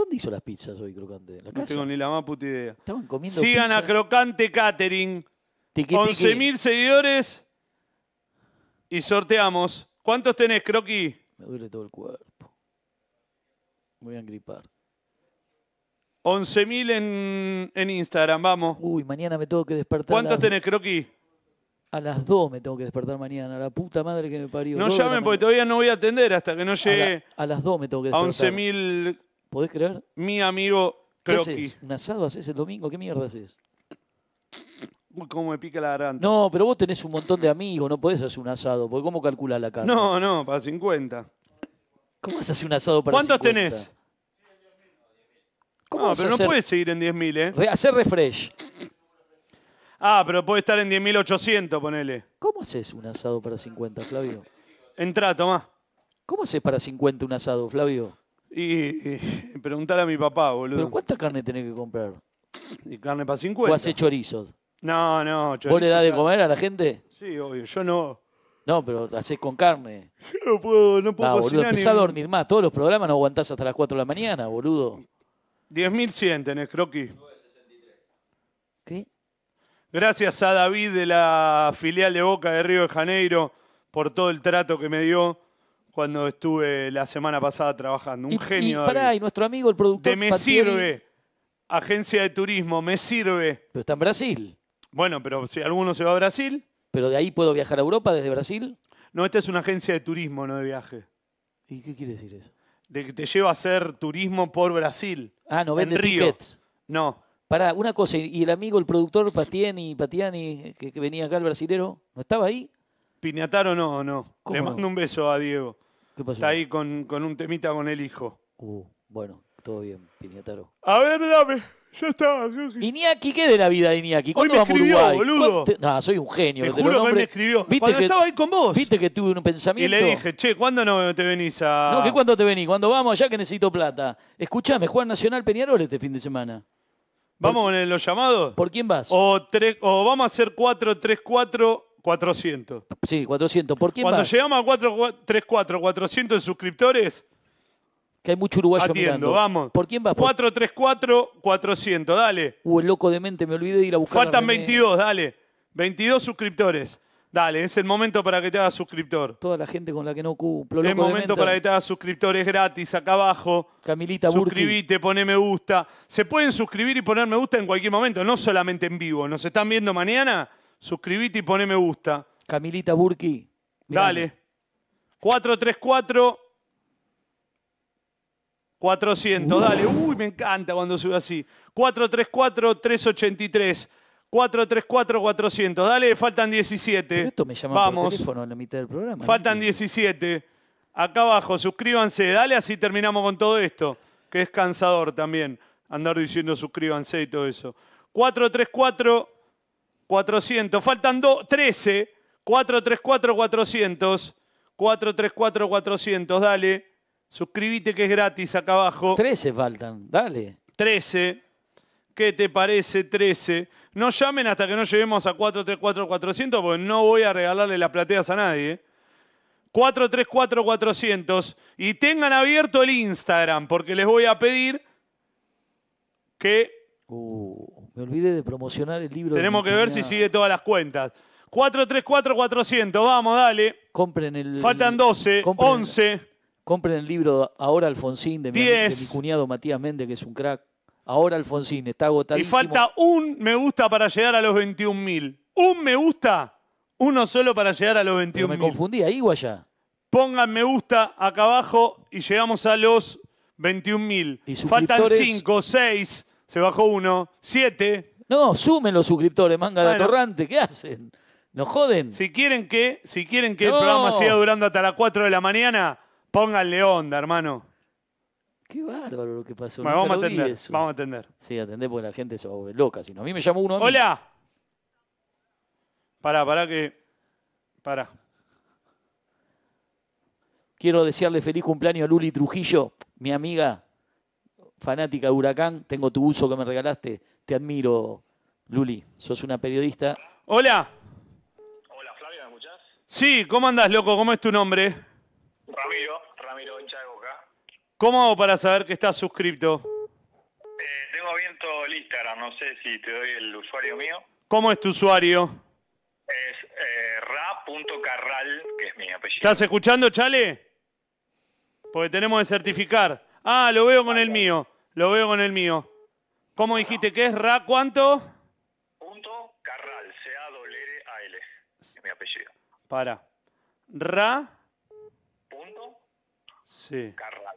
¿Dónde hizo las pizzas hoy, Crocante? ¿En ¿La No tengo ni la más puta idea. Estaban comiendo Sigan pizza. a Crocante Catering. Tiqui, tiqui. 11.000 seguidores. Y sorteamos. ¿Cuántos tenés, Croqui? Me duele todo el cuerpo. Voy a engripar. 11.000 en, en Instagram, vamos. Uy, mañana me tengo que despertar. a ¿Cuántos las- tenés, Croqui? A las 2 me tengo que despertar mañana. La puta madre que me parió. No llamen porque todavía no voy a atender hasta que no A, llegue la- a las 2 me tengo que a despertar. 11.000 ¿Podés creer? mi amigo ¿Qué Croqui. haces? ¿Un asado haces el domingo? ¿Qué mierda haces? Uy, cómo me pica la garganta. No, pero vos tenés un montón de amigos, no podés hacer un asado, porque ¿cómo calculás la carne? No, no, para 50. ¿Cómo vas a hacer un asado para ¿Cuántos 50? tenés? ¿Cómo No, vas a pero no hacer- puedes seguir en 10.000, ¿eh? Re- hacer refresh. Ah, pero puede estar en 10.800, ponele. ¿Cómo haces un asado para 50, Flavio? Entrá, tomá. ¿Cómo haces para 50 un asado, Flavio? Y, y <laughs> preguntar a mi papá, boludo. ¿Pero cuánta carne tenés que comprar? ¿Y carne para ¿O 50? haces chorizos? No, no, ¿Vos chorizo, le das de comer a la gente? Sí, obvio. Yo no. No, pero haces con carne. Yo <laughs> no puedo, no puedo Ah, boludo, cocinar ni- empezá a dormir más. Todos los programas no aguantás hasta las 4 de la mañana, boludo. 10.100 tenés, Croqui. ¿Qué? Gracias a David de la filial de Boca de Río de Janeiro por todo el trato que me dio cuando estuve la semana pasada trabajando. Un Y, genio. y pará, David. y nuestro amigo el productor De me Patieri- sirve. Agencia de turismo, me sirve. Pero está en Brasil. Bueno, pero si alguno se va a Brasil. ¿Pero de ahí puedo viajar a Europa desde Brasil? No, esta es una agencia de turismo, no de viaje. ¿Y qué quiere decir eso? De que te lleva a hacer turismo por Brasil. Ah, no En vende Río. tickets. No. Pará, una cosa, y el amigo, el productor Patiani, Patiani que, que venía acá, el brasilero, ¿no estaba ahí? Piñataro no, no. ¿Cómo Le no? mando un beso a Diego. ¿Qué pasó? Está ahí con, con un temita con el hijo. Uh, bueno, todo bien, Piñataro. A ver, dame. Ya está. Iñaki, ¿qué de la vida de Iñaki? Hoy ¿Cuándo me vamos a Uruguay? boludo. ¿Cuánto- No, soy un genio. Te te juro lo que me escribió. ¿Viste Cuando estaba ahí con vos. ¿Viste que tuve un Y pensamiento? le dije, che, ¿cuándo no te venís a...? No, que cuando te venís, cuando vamos allá que necesito plata. Escuchame, Juan Nacional Peñarol este fin de semana. ¿Vamos con el- los llamados? ¿Por quién vas? O, tres, o vamos a hacer 434 400. Sí, 400. ¿Por quién Cuando llegamos a 434 400 suscriptores, Que hay mucho uruguayo atiendo, mirando. vamos. ¿Por quién vas? Por- 434 400, dale. Uh, el loco de mente, me olvidé de ir a buscar. Faltan 22, dale. 22 suscriptores. Dale, es el momento para que te hagas suscriptor. Toda la gente con la que no cumplo. Es el momento para que te hagas suscriptor, es gratis, acá abajo. Camilita. Suscribite, poné me gusta. Se pueden suscribir y poner me gusta en cualquier momento, no solamente en vivo. ¿Nos están viendo mañana? Suscribite y poné me gusta. Camilita Burki. Dale. 434 400, dale. Uy, me encanta cuando sube así. 434 383 434 400. Dale, faltan 17. Pero esto me llama Vamos. por teléfono en la mitad del programa. Faltan ¿no? 17. Acá abajo, suscríbanse. Dale, así terminamos con todo esto. Que es cansador también andar diciendo suscríbanse y todo eso. 434 400. Faltan do- 13. 434 400. 434 400. Dale. Suscríbete que es gratis acá abajo. 13 faltan. Dale. 13. ¿Qué te parece 13? No llamen hasta que no lleguemos a 434 400 porque no voy a regalarle las plateas a nadie. ¿eh? 434 400 y tengan abierto el Instagram porque les voy a pedir que Uh, me olvidé de promocionar el libro. tenemos que ver si sigue todas las cuentas. 434 400, vamos, dale. Compren el. Faltan el- 12, compren- 11. Compren el libro Ahora Alfonsín de mi, de 10. mi cuñado Matías Méndez, que es un crack. Ahora Alfonsín, está Y agotadísimo. falta un me gusta para llegar a los 21.000. Un me gusta, uno solo para llegar a los Pero me 21.000. confundí, ahí o allá. Pongan me gusta acá abajo y llegamos a los 21.000. Y Faltan suscriptores- 5, 6, se bajó uno, 7. No, sumen los suscriptores, manga de Bueno. atorrante. ¿Qué hacen? ¿Nos joden? Si quieren que, si quieren que No. el programa siga durando hasta las 4 de la mañana, pónganle onda, hermano. Qué bárbaro lo que pasó. Bueno, nunca vamos a lo vi atender, eso. vamos a atender. Sí, atendé porque la gente se va a volver loca. Si no, a mí me llamó uno a mí. Hola. Pará, pará que... Pará. Quiero desearle feliz cumpleaños a Luli Trujillo, mi amiga fanática de Huracán. Tengo tu uso que me regalaste. Te admiro, Luli. Sos una periodista. Hola. Hola, Flavio, ¿me escuchás? Sí, ¿cómo andás, loco? ¿Cómo es tu nombre? Ramiro, Ramiro hincha de Boca. ¿Cómo hago para saber que estás suscripto? Eh, tengo abierto el Instagram, no sé si te doy el usuario mío. ¿Cómo es tu usuario? Es eh, ra.carral, que es mi apellido. ¿Estás escuchando, Chale? Porque tenemos que certificar. Ah, lo veo con el mío. Lo veo con el mío. ¿Cómo dijiste que es Ra cuánto? Punto Carral, C-A-R-R-A-L. Es mi apellido. Para. Ra. Punto Sí. Carral.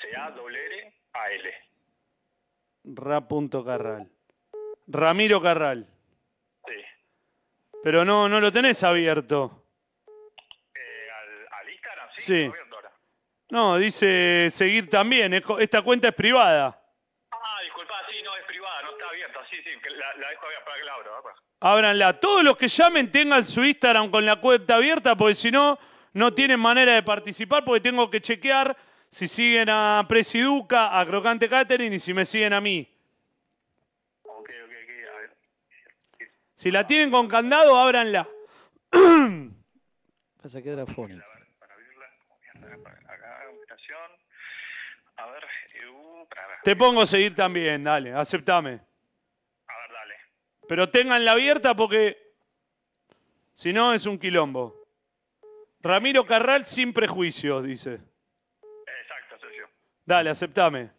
C-A-R-R-A-L. Ra.carral. Ramiro Carral. Sí. Pero no, no lo tenés abierto. Eh, al, al Instagram, sí. Sí. ahora. No, dice seguir también. Esta cuenta es privada. Ah, disculpa, sí, no, es privada, no está abierta. Sí, sí, la, la dejo abierta para que la abro. ¿verdad? Ábranla. Todos los que llamen tengan su Instagram con la cuenta abierta, porque si no, no tienen manera de participar, porque tengo que chequear si siguen a Presiduca, a Crocante Catering y si me siguen a mí. Ok, ok, ok, a ver. Si la tienen con candado, ábranla. <clears throat> Pasa que era. Para abrirla, acá, ubicación. A ver, Ver. Te pongo a seguir también, dale, aceptame. A ver, dale. Pero tenganla abierta porque si no es un quilombo. Ramiro Carral sin prejuicios, dice. Exacto, socio. Dale, aceptame.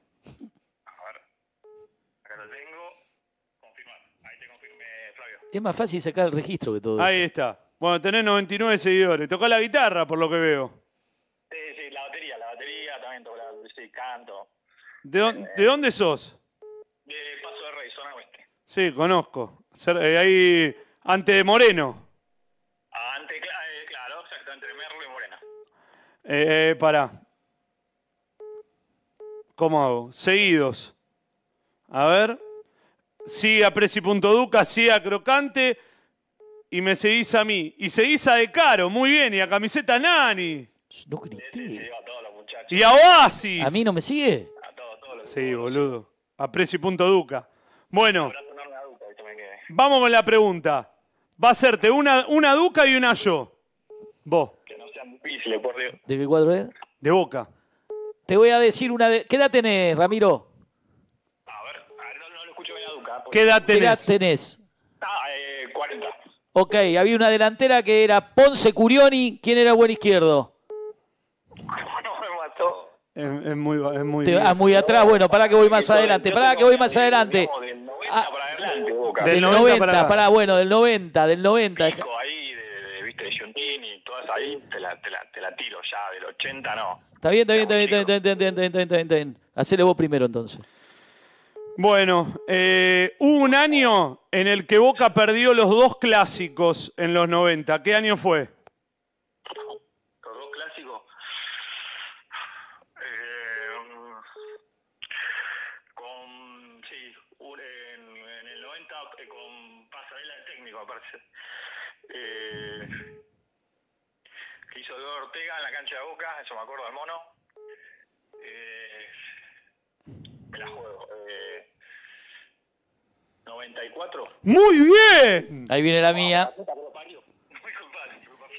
Acá lo tengo. Confirmar. Ahí te confirme, Flavio. Es más fácil sacar el registro que todo. Ahí está. Bueno, tenés 99 seguidores. Toca la guitarra, por lo que veo. Sí, sí, la batería, la batería también toco, la, sí, canto. ¿De, dónde- de dónde sos? De Paso de Rey, zona oeste. Sí, conozco. Eh, ahí, ante de Moreno. Ante, cla- eh, claro, exacto, entre Merlo y Morena. Eh, eh, pará. ¿Cómo hago? Seguidos. A ver. Sí a Presi.duca, sí a Crocante. Y me seguís a mí. Y seguís a De Caro, muy bien. Y a Camiseta Nani. No grité. Y a Oasis. ¿A mí no me sigue? Sí, boludo. A Presi.duca. Bueno. Vamos con la pregunta. Va a hacerte una, una Duca y una yo. Vos. Que no sean difíciles, por Dios. ¿De qué cuadro es? De Boca. Te voy a decir una de... ¿Qué edad tenés, Ramiro? A ver, a ver, no, no lo escucho bien a Duca. ¿Qué edad ¿Qué edad tenés? tenés? Ah, eh, 40. Ok, había una delantera que era Ponce Curioni. ¿Quién era el buen izquierdo? Es, muy, es muy, Te vas muy atrás. Bueno, para que voy más adelante. Para que voy más adelante. Del 90 ah, para adelante, Boca. Del 90, para... bueno, del 90, del 90. Pico ahí, de, de, viste, de Giuntini, todas ahí, te la, te, la, te la tiro ya, del 80 no. Está bien, está bien, está bien, está bien, está bien, está bien, Hacele vos primero entonces. Bueno, eh, hubo un año en el que Boca perdió los dos clásicos en los 90. ¿Qué año fue? Ortega en la cancha de Boca, eso me acuerdo del mono. Eh, me la juego. Eh, 94. Muy bien. Ahí viene la mía. <laughs>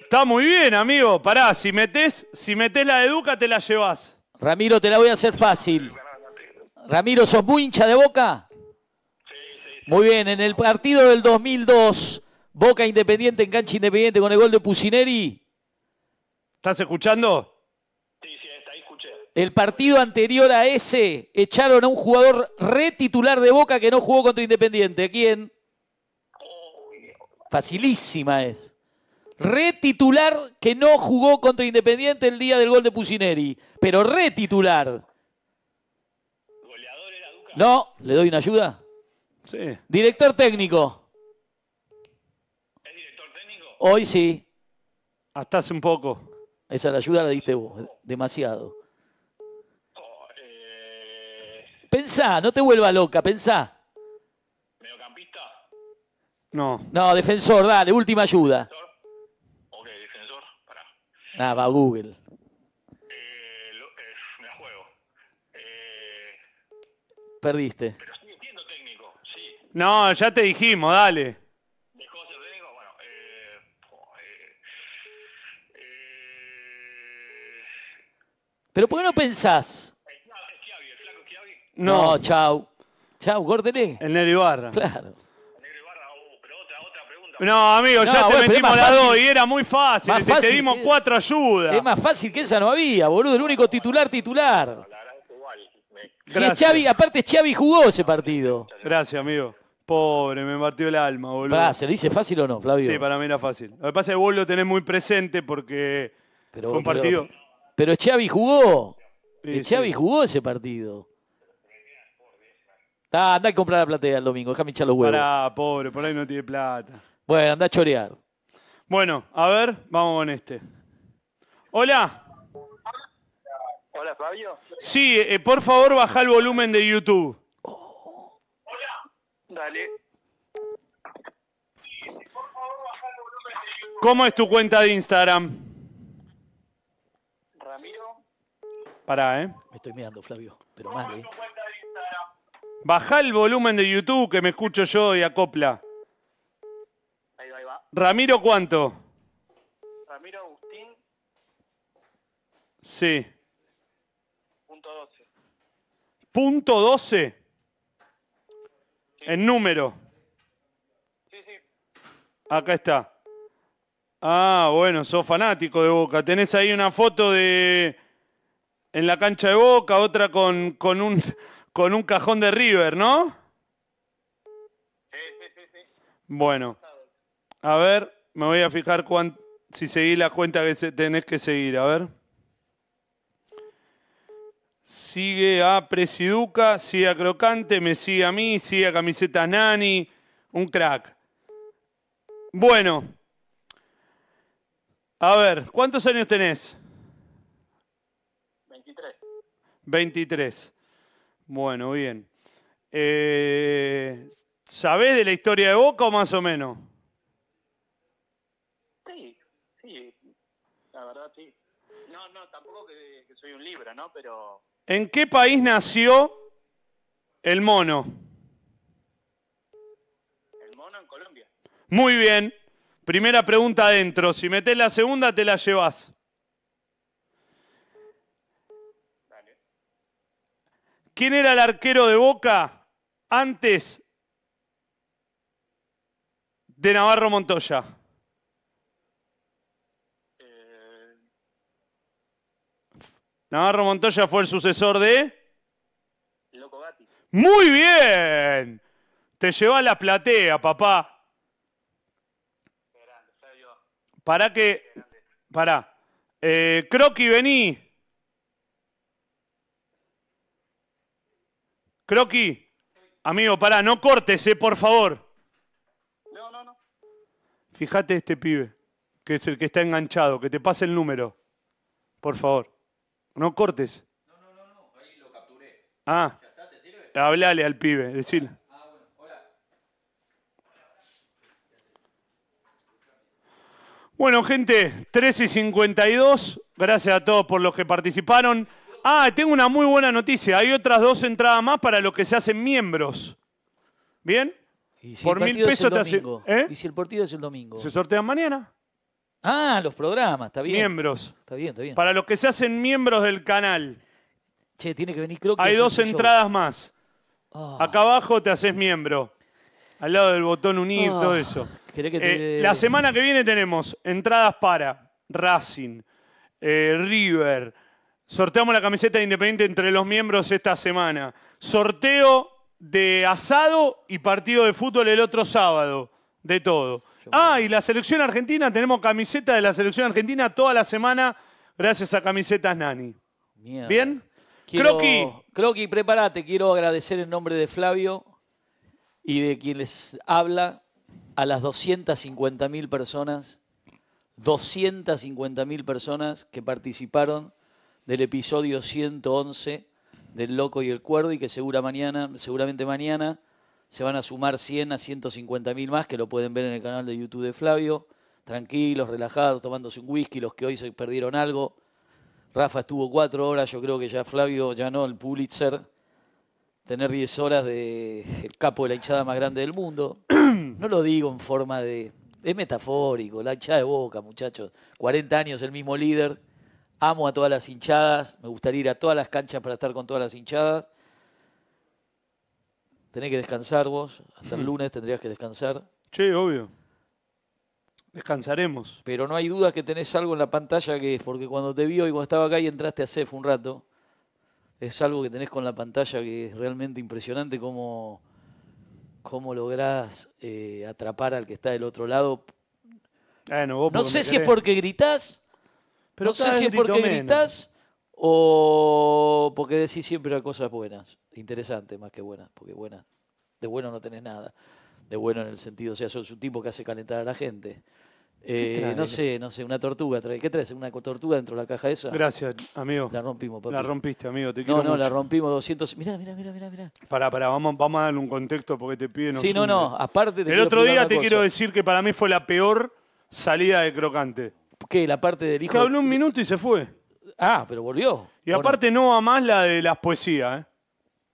Está muy bien, amigo. Pará, si metés, si metés la de Duca, te la llevas. Ramiro, te la voy a hacer fácil. Ramiro, ¿sos muy hincha de Boca? Muy bien, en el partido del 2002, Boca Independiente en cancha Independiente con el gol de Pusineri. ¿Estás escuchando? El partido anterior a ese echaron a un jugador retitular de Boca que no jugó contra Independiente. ¿Quién? Facilísima es. Retitular que no jugó contra Independiente el día del gol de Pusineri. Pero retitular. No, ¿le doy una ayuda? Sí. Director técnico. Hoy sí. Hasta hace un poco. Esa la ayuda la diste vos. Demasiado. Pensá, no te vuelva loca, pensá. No. No, defensor, dale, última ayuda. Ah, va Google. Perdiste. No, ya te dijimos, dale. Pero ¿por qué no pensás? No. No, chau. Chau, córtele. El Nero Ibarra. Claro. No, amigo, No, ya bueno, te metimos más la fácil. dos y era muy fácil. Más te, te fácil dimos que- cuatro ayudas. Es más fácil que esa no había, boludo. El único titular, titular. Si es. Xavi, aparte Xavi jugó ese partido. Gracias, amigo. Pobre, me partió el alma, boludo. Pará, ¿se le dice fácil o no, Flavio? Sí, para mí era fácil. Lo que pasa es que vos lo tenés muy presente porque Pero- fue un pero- partido. Pero Xavi jugó. Sí, Xavi sí. jugó ese partido. Ah, andá a comprar la platea el domingo, déjame echar los huevos. Pará, pobre, por ahí no tiene plata. Bueno, andá a chorear. Bueno, a ver, vamos con este. Hola. Hola, Fabio. Sí, eh, por favor, baja el volumen de YouTube. Dale. ¿Cómo es tu cuenta de Instagram? Ramiro. Pará, ¿eh? Me estoy mirando, Flavio, pero mal, ¿eh? Baja el volumen de YouTube que me escucho yo y acopla. Ahí va, ahí va. Ramiro, ¿cuánto? Ramiro Agustín, Sí. punto 12. Punto 12. En número. Acá está. Ah, bueno, sos fanático de Boca. Tenés ahí una foto de. En la cancha de Boca, otra con, con, un, con un cajón de River, ¿no? Bueno. A ver, me voy a fijar cuán, si seguí la cuenta que se- tenés que seguir. A ver. Sigue a Presiduca, sigue a Crocante, me sigue a mí, sigue a Camisetas Nani. Un crack. Bueno. A ver, ¿cuántos años tenés? 23. 23. Bueno, bien. Eh, ¿Sabés de la historia de Boca o más o menos? Sí, sí. La verdad, sí. No, no, tampoco que, que soy un libro, ¿no? Pero ¿En qué país nació el mono? el mono en Colombia. Muy bien. Primera pregunta adentro. Si metés la segunda, te la llevas. ¿Quién era el arquero de Boca antes de Navarro Montoya? Navarro Montoya fue el sucesor de... Loco Gatti. Muy bien. Te lleva la platea, papá. Para que. Para. Eh, Croqui, vení. Croqui. Amigo, pará, no cortes, eh, por favor. No, no, no. Fíjate este pibe, que es el que está enganchado, que te pase el número. Por favor. No cortes. No, no, no, no. Ahí lo capturé. Ah. Hablale al pibe, decirle. Bueno, gente, 13 y 52. Gracias a todos por los que participaron. Ah, tengo una muy buena noticia. Hay otras dos entradas más para los que se hacen miembros. ¿Bien? ¿Y si por el mil pesos te hace. domingo? ¿Eh? ¿Y si el partido es el domingo? Se sortean mañana. Ah, los programas, está bien. Miembros. Está bien, está bien. Para los que se hacen miembros del canal. Che, tiene que venir Hay dos show. entradas más. Ah. Acá abajo te haces miembro. Al lado del botón unir, Ah. todo eso. ¿Querés que te- Eh, la semana que viene tenemos entradas para Racing, eh, River. Sorteamos la camiseta de Independiente entre los miembros esta semana. Sorteo de asado y partido de fútbol el otro sábado. De todo. Ah, y la selección argentina, tenemos camiseta de la selección argentina toda la semana gracias a camisetas Nani. Mierda. ¿Bien? Quiero- Croqui. Croqui, prepárate. Quiero agradecer en nombre de Flavio y de quien les habla a las 250.000 personas, 250.000 personas que participaron del episodio 111 del Loco y el Cuerdo y que segura mañana, seguramente mañana se van a sumar 100 a 150.000 más que lo pueden ver en el canal de YouTube de Flavio. Tranquilos, relajados, tomándose un whisky, los que hoy se perdieron algo. Rafa estuvo cuatro horas, yo creo que ya Flavio ganó el Pulitzer. Tener 10 horas de el capo de la hinchada más grande del mundo. No lo digo en forma de... Es metafórico, la hinchada de boca, muchachos. 40 años el mismo líder. Amo a todas las hinchadas. Me gustaría ir a todas las canchas para estar con todas las hinchadas. Tenés que descansar vos. Hasta el lunes tendrías que descansar. Sí, obvio. Descansaremos. Pero no hay duda que tenés algo en la pantalla que es porque cuando te vi hoy, cuando estaba acá y entraste a CEF un rato, es algo que tenés con la pantalla que es realmente impresionante cómo, cómo lográs eh, atrapar al que está del otro lado. Vos No sé si es porque gritás, Pero no sé si es porque gritás o porque decís siempre cosas buenas, interesantes más que buenas, porque buenas, de bueno no tenés nada, de bueno en el sentido, o sea, sos un tipo que hace calentar a la gente. Eh, no sé, no sé, una tortuga trae. ¿Qué traes? ¿Una tortuga dentro de la caja esa? Gracias, amigo. La rompimos, papi. La rompiste, amigo. Te No, quiero no, la mucho. rompimos 200. Mirá, mirá, mirá, mirá, mirá. Pará, pará, vamos, vamos a darle un contexto porque te piden. Sí, no, no, aparte te El otro día te cosa. quiero decir que para mí fue la peor salida de Crocante. ¿Qué? La parte del hijo. Que de- habló un minuto y se fue. Ah, pero volvió. Y aparte no va más la de las poesías, ¿eh?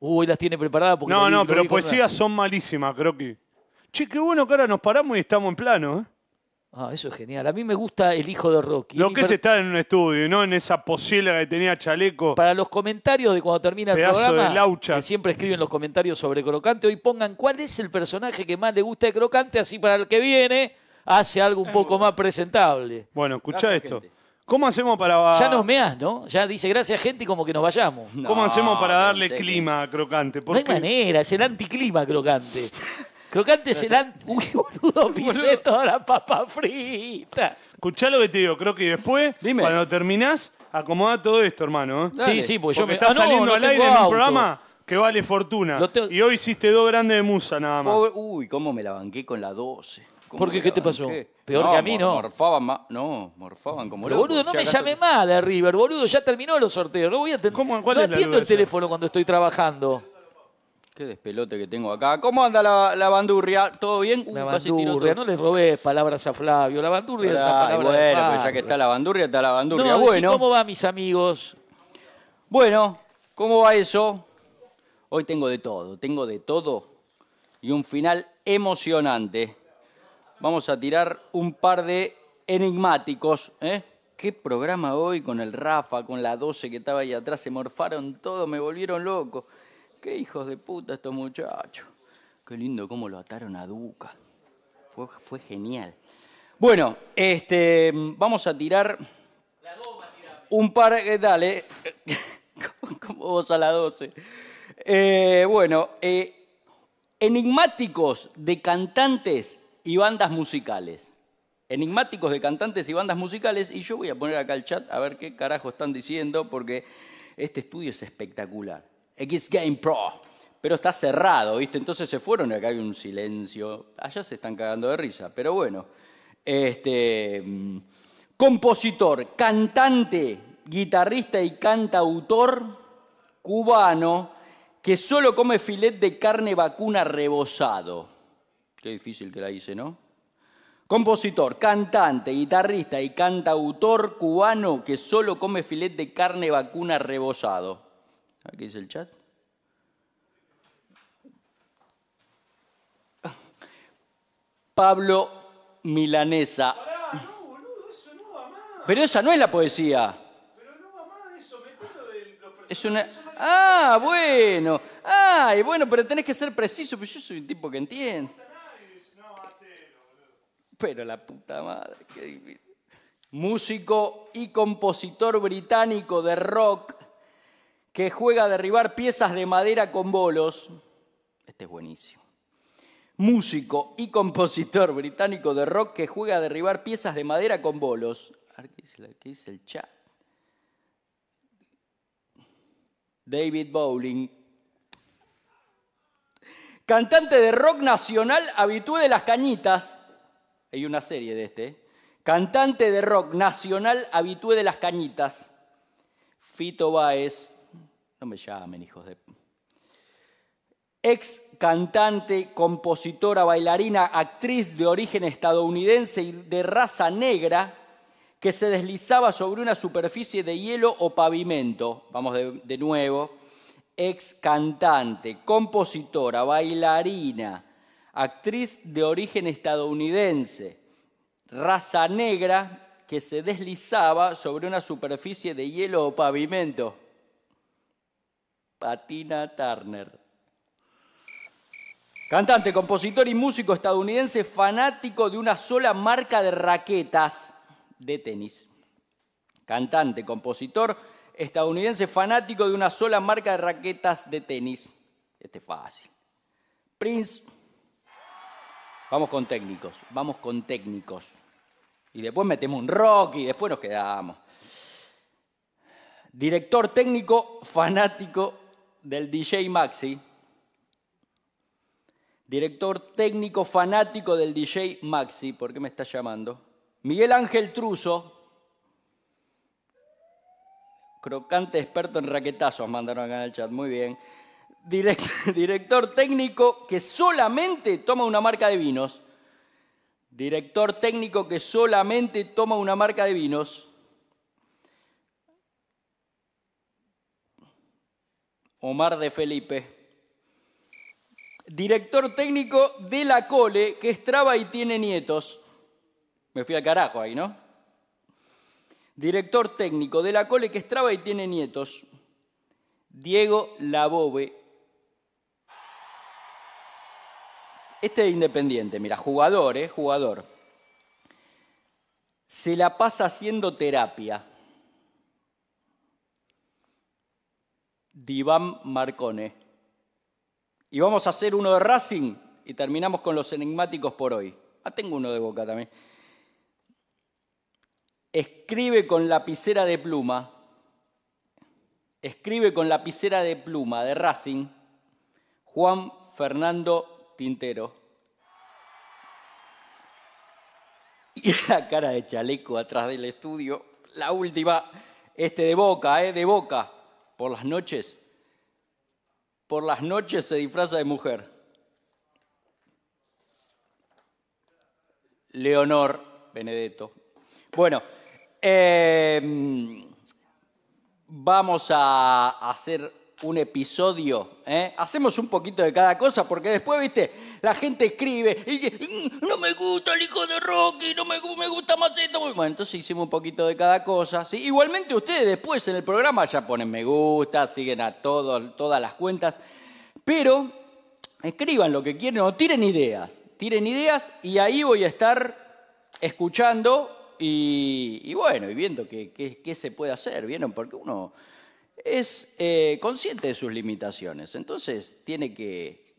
Uy, las tiene preparadas porque. No, vi- no, lo pero vi con poesías son malísimas, creo que. Che, qué bueno que ahora nos paramos y estamos en plano, ¿eh? Ah, eso es genial. A mí me gusta el hijo de Rocky. Lo Mi que es per- estar en un estudio, no en esa posiela que tenía Chaleco. Para los comentarios de cuando termina el Pedazo de programa, laucha. que siempre escriben los comentarios sobre Crocante, hoy pongan cuál es el personaje que más le gusta de Crocante, así para el que viene hace algo un poco más presentable. Bueno, escuchá esto. ¿Cómo hacemos para. Ya nos meás, ¿no? Ya dice gracias gente y como que nos vayamos. <laughs> ¿Cómo hacemos para darle clima a Crocante? No hay Porque manera, es el anticlima Crocante. <laughs> Crocante es el anti... Uy, boludo, <laughs> pisé toda la papa frita. Escuchá lo que te digo, creo que después, cuando terminás, acomoda todo esto, hermano. ¿eh? Sí, sí, porque yo me- estás Ah, no, saliendo no al aire en un auto. programa que vale fortuna. Y hoy hiciste dos grandes de musa nada más. Pobre- uy, cómo me la banqué con la 12. ¿Cómo ¿Por qué? ¿Qué la te pasó? Peor que a mí, ¿no. Morfaban más. No, morfaban como Pero boludo, no me llame más de River, boludo. Ya terminó los sorteos. No voy a atender. no es la atiendo el teléfono cuando estoy trabajando. Qué despelote que tengo acá. ¿Cómo anda la, la bandurria? ¿Todo bien? Uh, La tiro bandurria, no le robé palabras a Flavio. La bandurria es Ay, palabra bueno, de pero ya que está la bandurria, está la bandurria. No, bueno. ¿cómo va, mis amigos? Bueno, ¿cómo va eso? Hoy tengo de todo, tengo de todo y un final emocionante. Vamos a tirar un par de enigmáticos. ¿eh? ¿Qué programa hoy con el Rafa, con la 12 que estaba ahí atrás? Se morfaron todo, me volvieron loco. Qué hijos de puta estos muchachos. Qué lindo cómo lo ataron a Duca. Fue, genial. Bueno, este, vamos a tirar un par, eh, dale, <laughs> como vos a la 12. Eh, bueno, eh, enigmáticos de cantantes y bandas musicales. Enigmáticos de cantantes y bandas musicales. Y yo voy a poner acá el chat a ver qué carajo están diciendo, porque este estudio es espectacular. X Game Pro. Pero está cerrado, ¿viste? Entonces se fueron y acá hay un silencio. Allá se están cagando de risa, pero bueno. Este. mm, Compositor, cantante, guitarrista y cantautor cubano que solo come filet de carne vacuna rebozado. Qué difícil que la hice, ¿no? Compositor, cantante, guitarrista y cantautor cubano que solo come filet de carne vacuna rebozado. ¿Qué dice el chat? Pablo Milanesa. Pero esa no es la poesía. Es una. Ah, bueno. Ay, bueno, pero tenés que ser preciso, pero yo soy un tipo que entiende. Pero la puta madre, qué difícil. Músico y compositor británico de rock que juega a derribar piezas de madera con bolos. Este es buenísimo. Músico y compositor británico de rock que juega a derribar piezas de madera con bolos. ¿qué dice, qué dice el chat? David Bowling. Cantante de rock nacional habitué de las cañitas. Hay una serie de este. Cantante de rock nacional habitué de las cañitas. Fito Báez. No me llamen, hijos de... Ex cantante, compositora, bailarina, actriz de origen estadounidense y de raza negra que se deslizaba sobre una superficie de hielo o pavimento. Vamos de, de nuevo. Ex cantante, compositora, bailarina, actriz de origen estadounidense, raza negra que se deslizaba sobre una superficie de hielo o pavimento. Patina Turner. Cantante, compositor y músico estadounidense fanático de una sola marca de raquetas de tenis. Cantante, compositor estadounidense fanático de una sola marca de raquetas de tenis. Este es fácil. Prince. Vamos con técnicos, vamos con técnicos. Y después metemos un rock y después nos quedamos. Director técnico fanático del DJ Maxi. Director técnico fanático del DJ Maxi. ¿Por qué me está llamando? Miguel Ángel Truso. Crocante experto en raquetazos, mandaron acá en el chat. Muy bien. Direct- <laughs> director técnico que solamente toma una marca de vinos. Director técnico que solamente toma una marca de vinos. Omar de Felipe. Director técnico de la Cole, que es traba y tiene nietos. Me fui al carajo ahí, ¿no? Director técnico de la Cole, que es traba y tiene nietos. Diego Labove. Este es independiente, mira, jugador, ¿eh? Jugador. Se la pasa haciendo terapia. Diván Marcone. Y vamos a hacer uno de Racing y terminamos con los enigmáticos por hoy. Ah, tengo uno de Boca también. Escribe con lapicera de pluma. Escribe con lapicera de pluma de Racing Juan Fernando Tintero. <laughs> Y la cara de chaleco atrás del estudio. La última, este de Boca, ¿eh? De Boca. Por las noches. Por las noches se disfraza de mujer. Leonor Benedetto. Bueno, eh, vamos a hacer un episodio. ¿eh? Hacemos un poquito de cada cosa porque después, viste, la gente escribe y dice, "Mm, no me gusta el hijo de Rocky, no me, gu- me gusta más esto. Bueno, entonces hicimos un poquito de cada cosa. Igualmente ustedes después en el programa ya ponen me gusta, siguen a todos, todas las cuentas, pero escriban lo que quieren o tiren ideas. Tiren ideas y ahí voy a estar escuchando y, bueno, y viendo qué se puede hacer, ¿vieron? Porque uno es eh, consciente de sus limitaciones, entonces tiene que,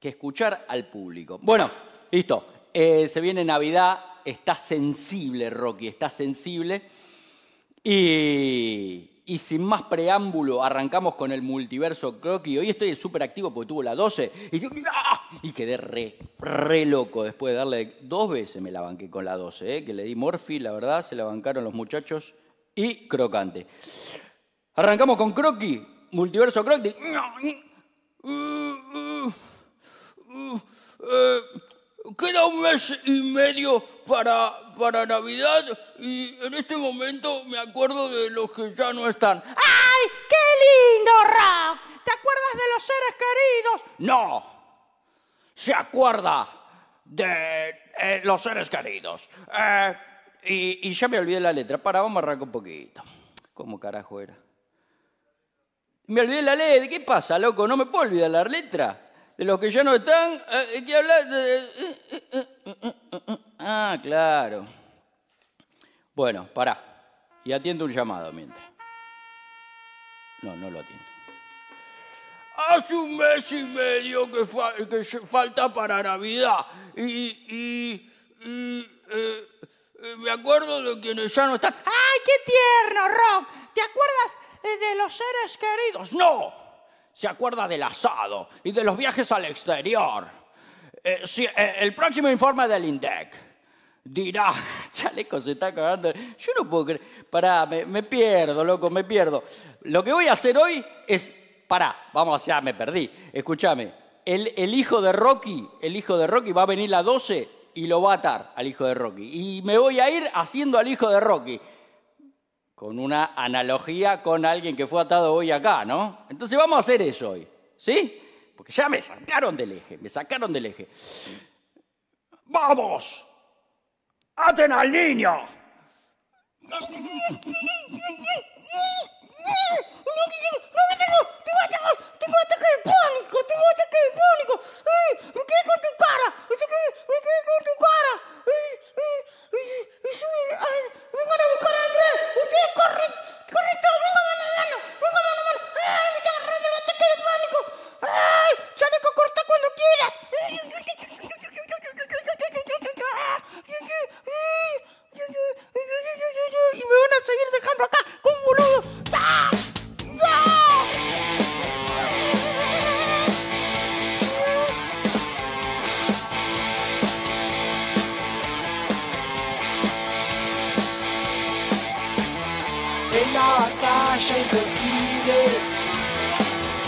que escuchar al público. Bueno, listo. Eh, se viene Navidad, está sensible Rocky, está sensible. Y, y sin más preámbulo, arrancamos con el multiverso Croqui. Hoy estoy súper activo porque tuvo la 12 y, yo- ¡ah! y quedé re, re loco después de darle dos veces me la banqué con la 12, ¿eh? que le di Morphy, la verdad, se la bancaron los muchachos y Crocante. Arrancamos con Croqui, multiverso Croqui. Eh, queda un mes y medio para, para Navidad y en este momento me acuerdo de los que ya no están. ¡Ay, qué lindo, Rock! ¿Te acuerdas de los seres queridos? No, se acuerda de eh, los seres queridos. Eh, y, y ya me olvidé la letra. Para, vamos a arrancar un poquito. ¿Cómo carajo era? Me olvidé la letra. ¿Qué pasa, loco? ¿No me puedo olvidar la letra? De los que ya no están. Eh, ¿Qué hablas? De- Ah, claro. Bueno, pará. Y atiendo un llamado mientras. No, no lo atiendo. Hace un mes y medio que, falta para Navidad y, y- y, eh, eh, me acuerdo de quienes ya no están. ¡Ay, qué tierno, Rock! ¿Te acuerdas eh, de los seres queridos? No, se acuerda del asado y de los viajes al exterior. Eh, sí, eh, el próximo informe del INDEC dirá, <laughs> Chaleco se está cagando. Yo no puedo creer. Pará, me, me pierdo, loco, me pierdo. Lo que voy a hacer hoy es. Pará, vamos, ya me perdí. Escúchame. El, hijo de Rocky, el hijo de Rocky va a venir la 12 y lo va a atar al hijo de Rocky. Y me voy a ir haciendo al hijo de Rocky. Con una analogía con alguien que fue atado hoy acá, ¿no? Entonces vamos a hacer eso hoy. ¿Sí? Porque ya me sacaron del eje, me sacaron del eje. ¡Vamos! ¡Aten al niño! tengo ataque de pánico, tengo ataque de pánico. Ay, me quedé con tu cara, me quedé, me quedé con tu cara. Vengan a buscar a Andrés, ustedes corren, corren todos, vengan a mano, vengan a mano. Ay, me está agarrando el ataque de pánico. Ay, chaleco corta cuando quieras. Y me van a seguir dejando acá, con boludo. ¡Ah! ¡Ah!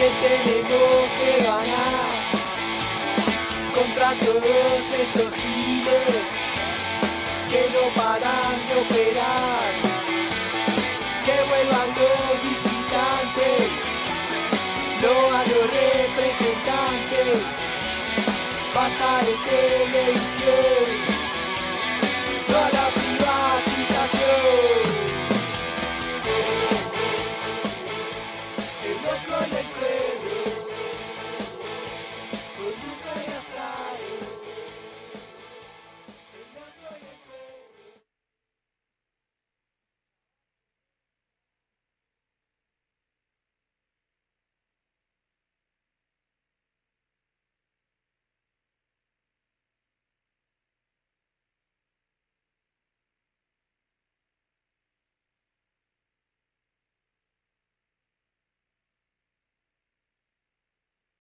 Que tenemos que ganar contra todos esos giles que no paran de operar. Que vuelvan los visitantes, no a los representantes. Basta de televisión,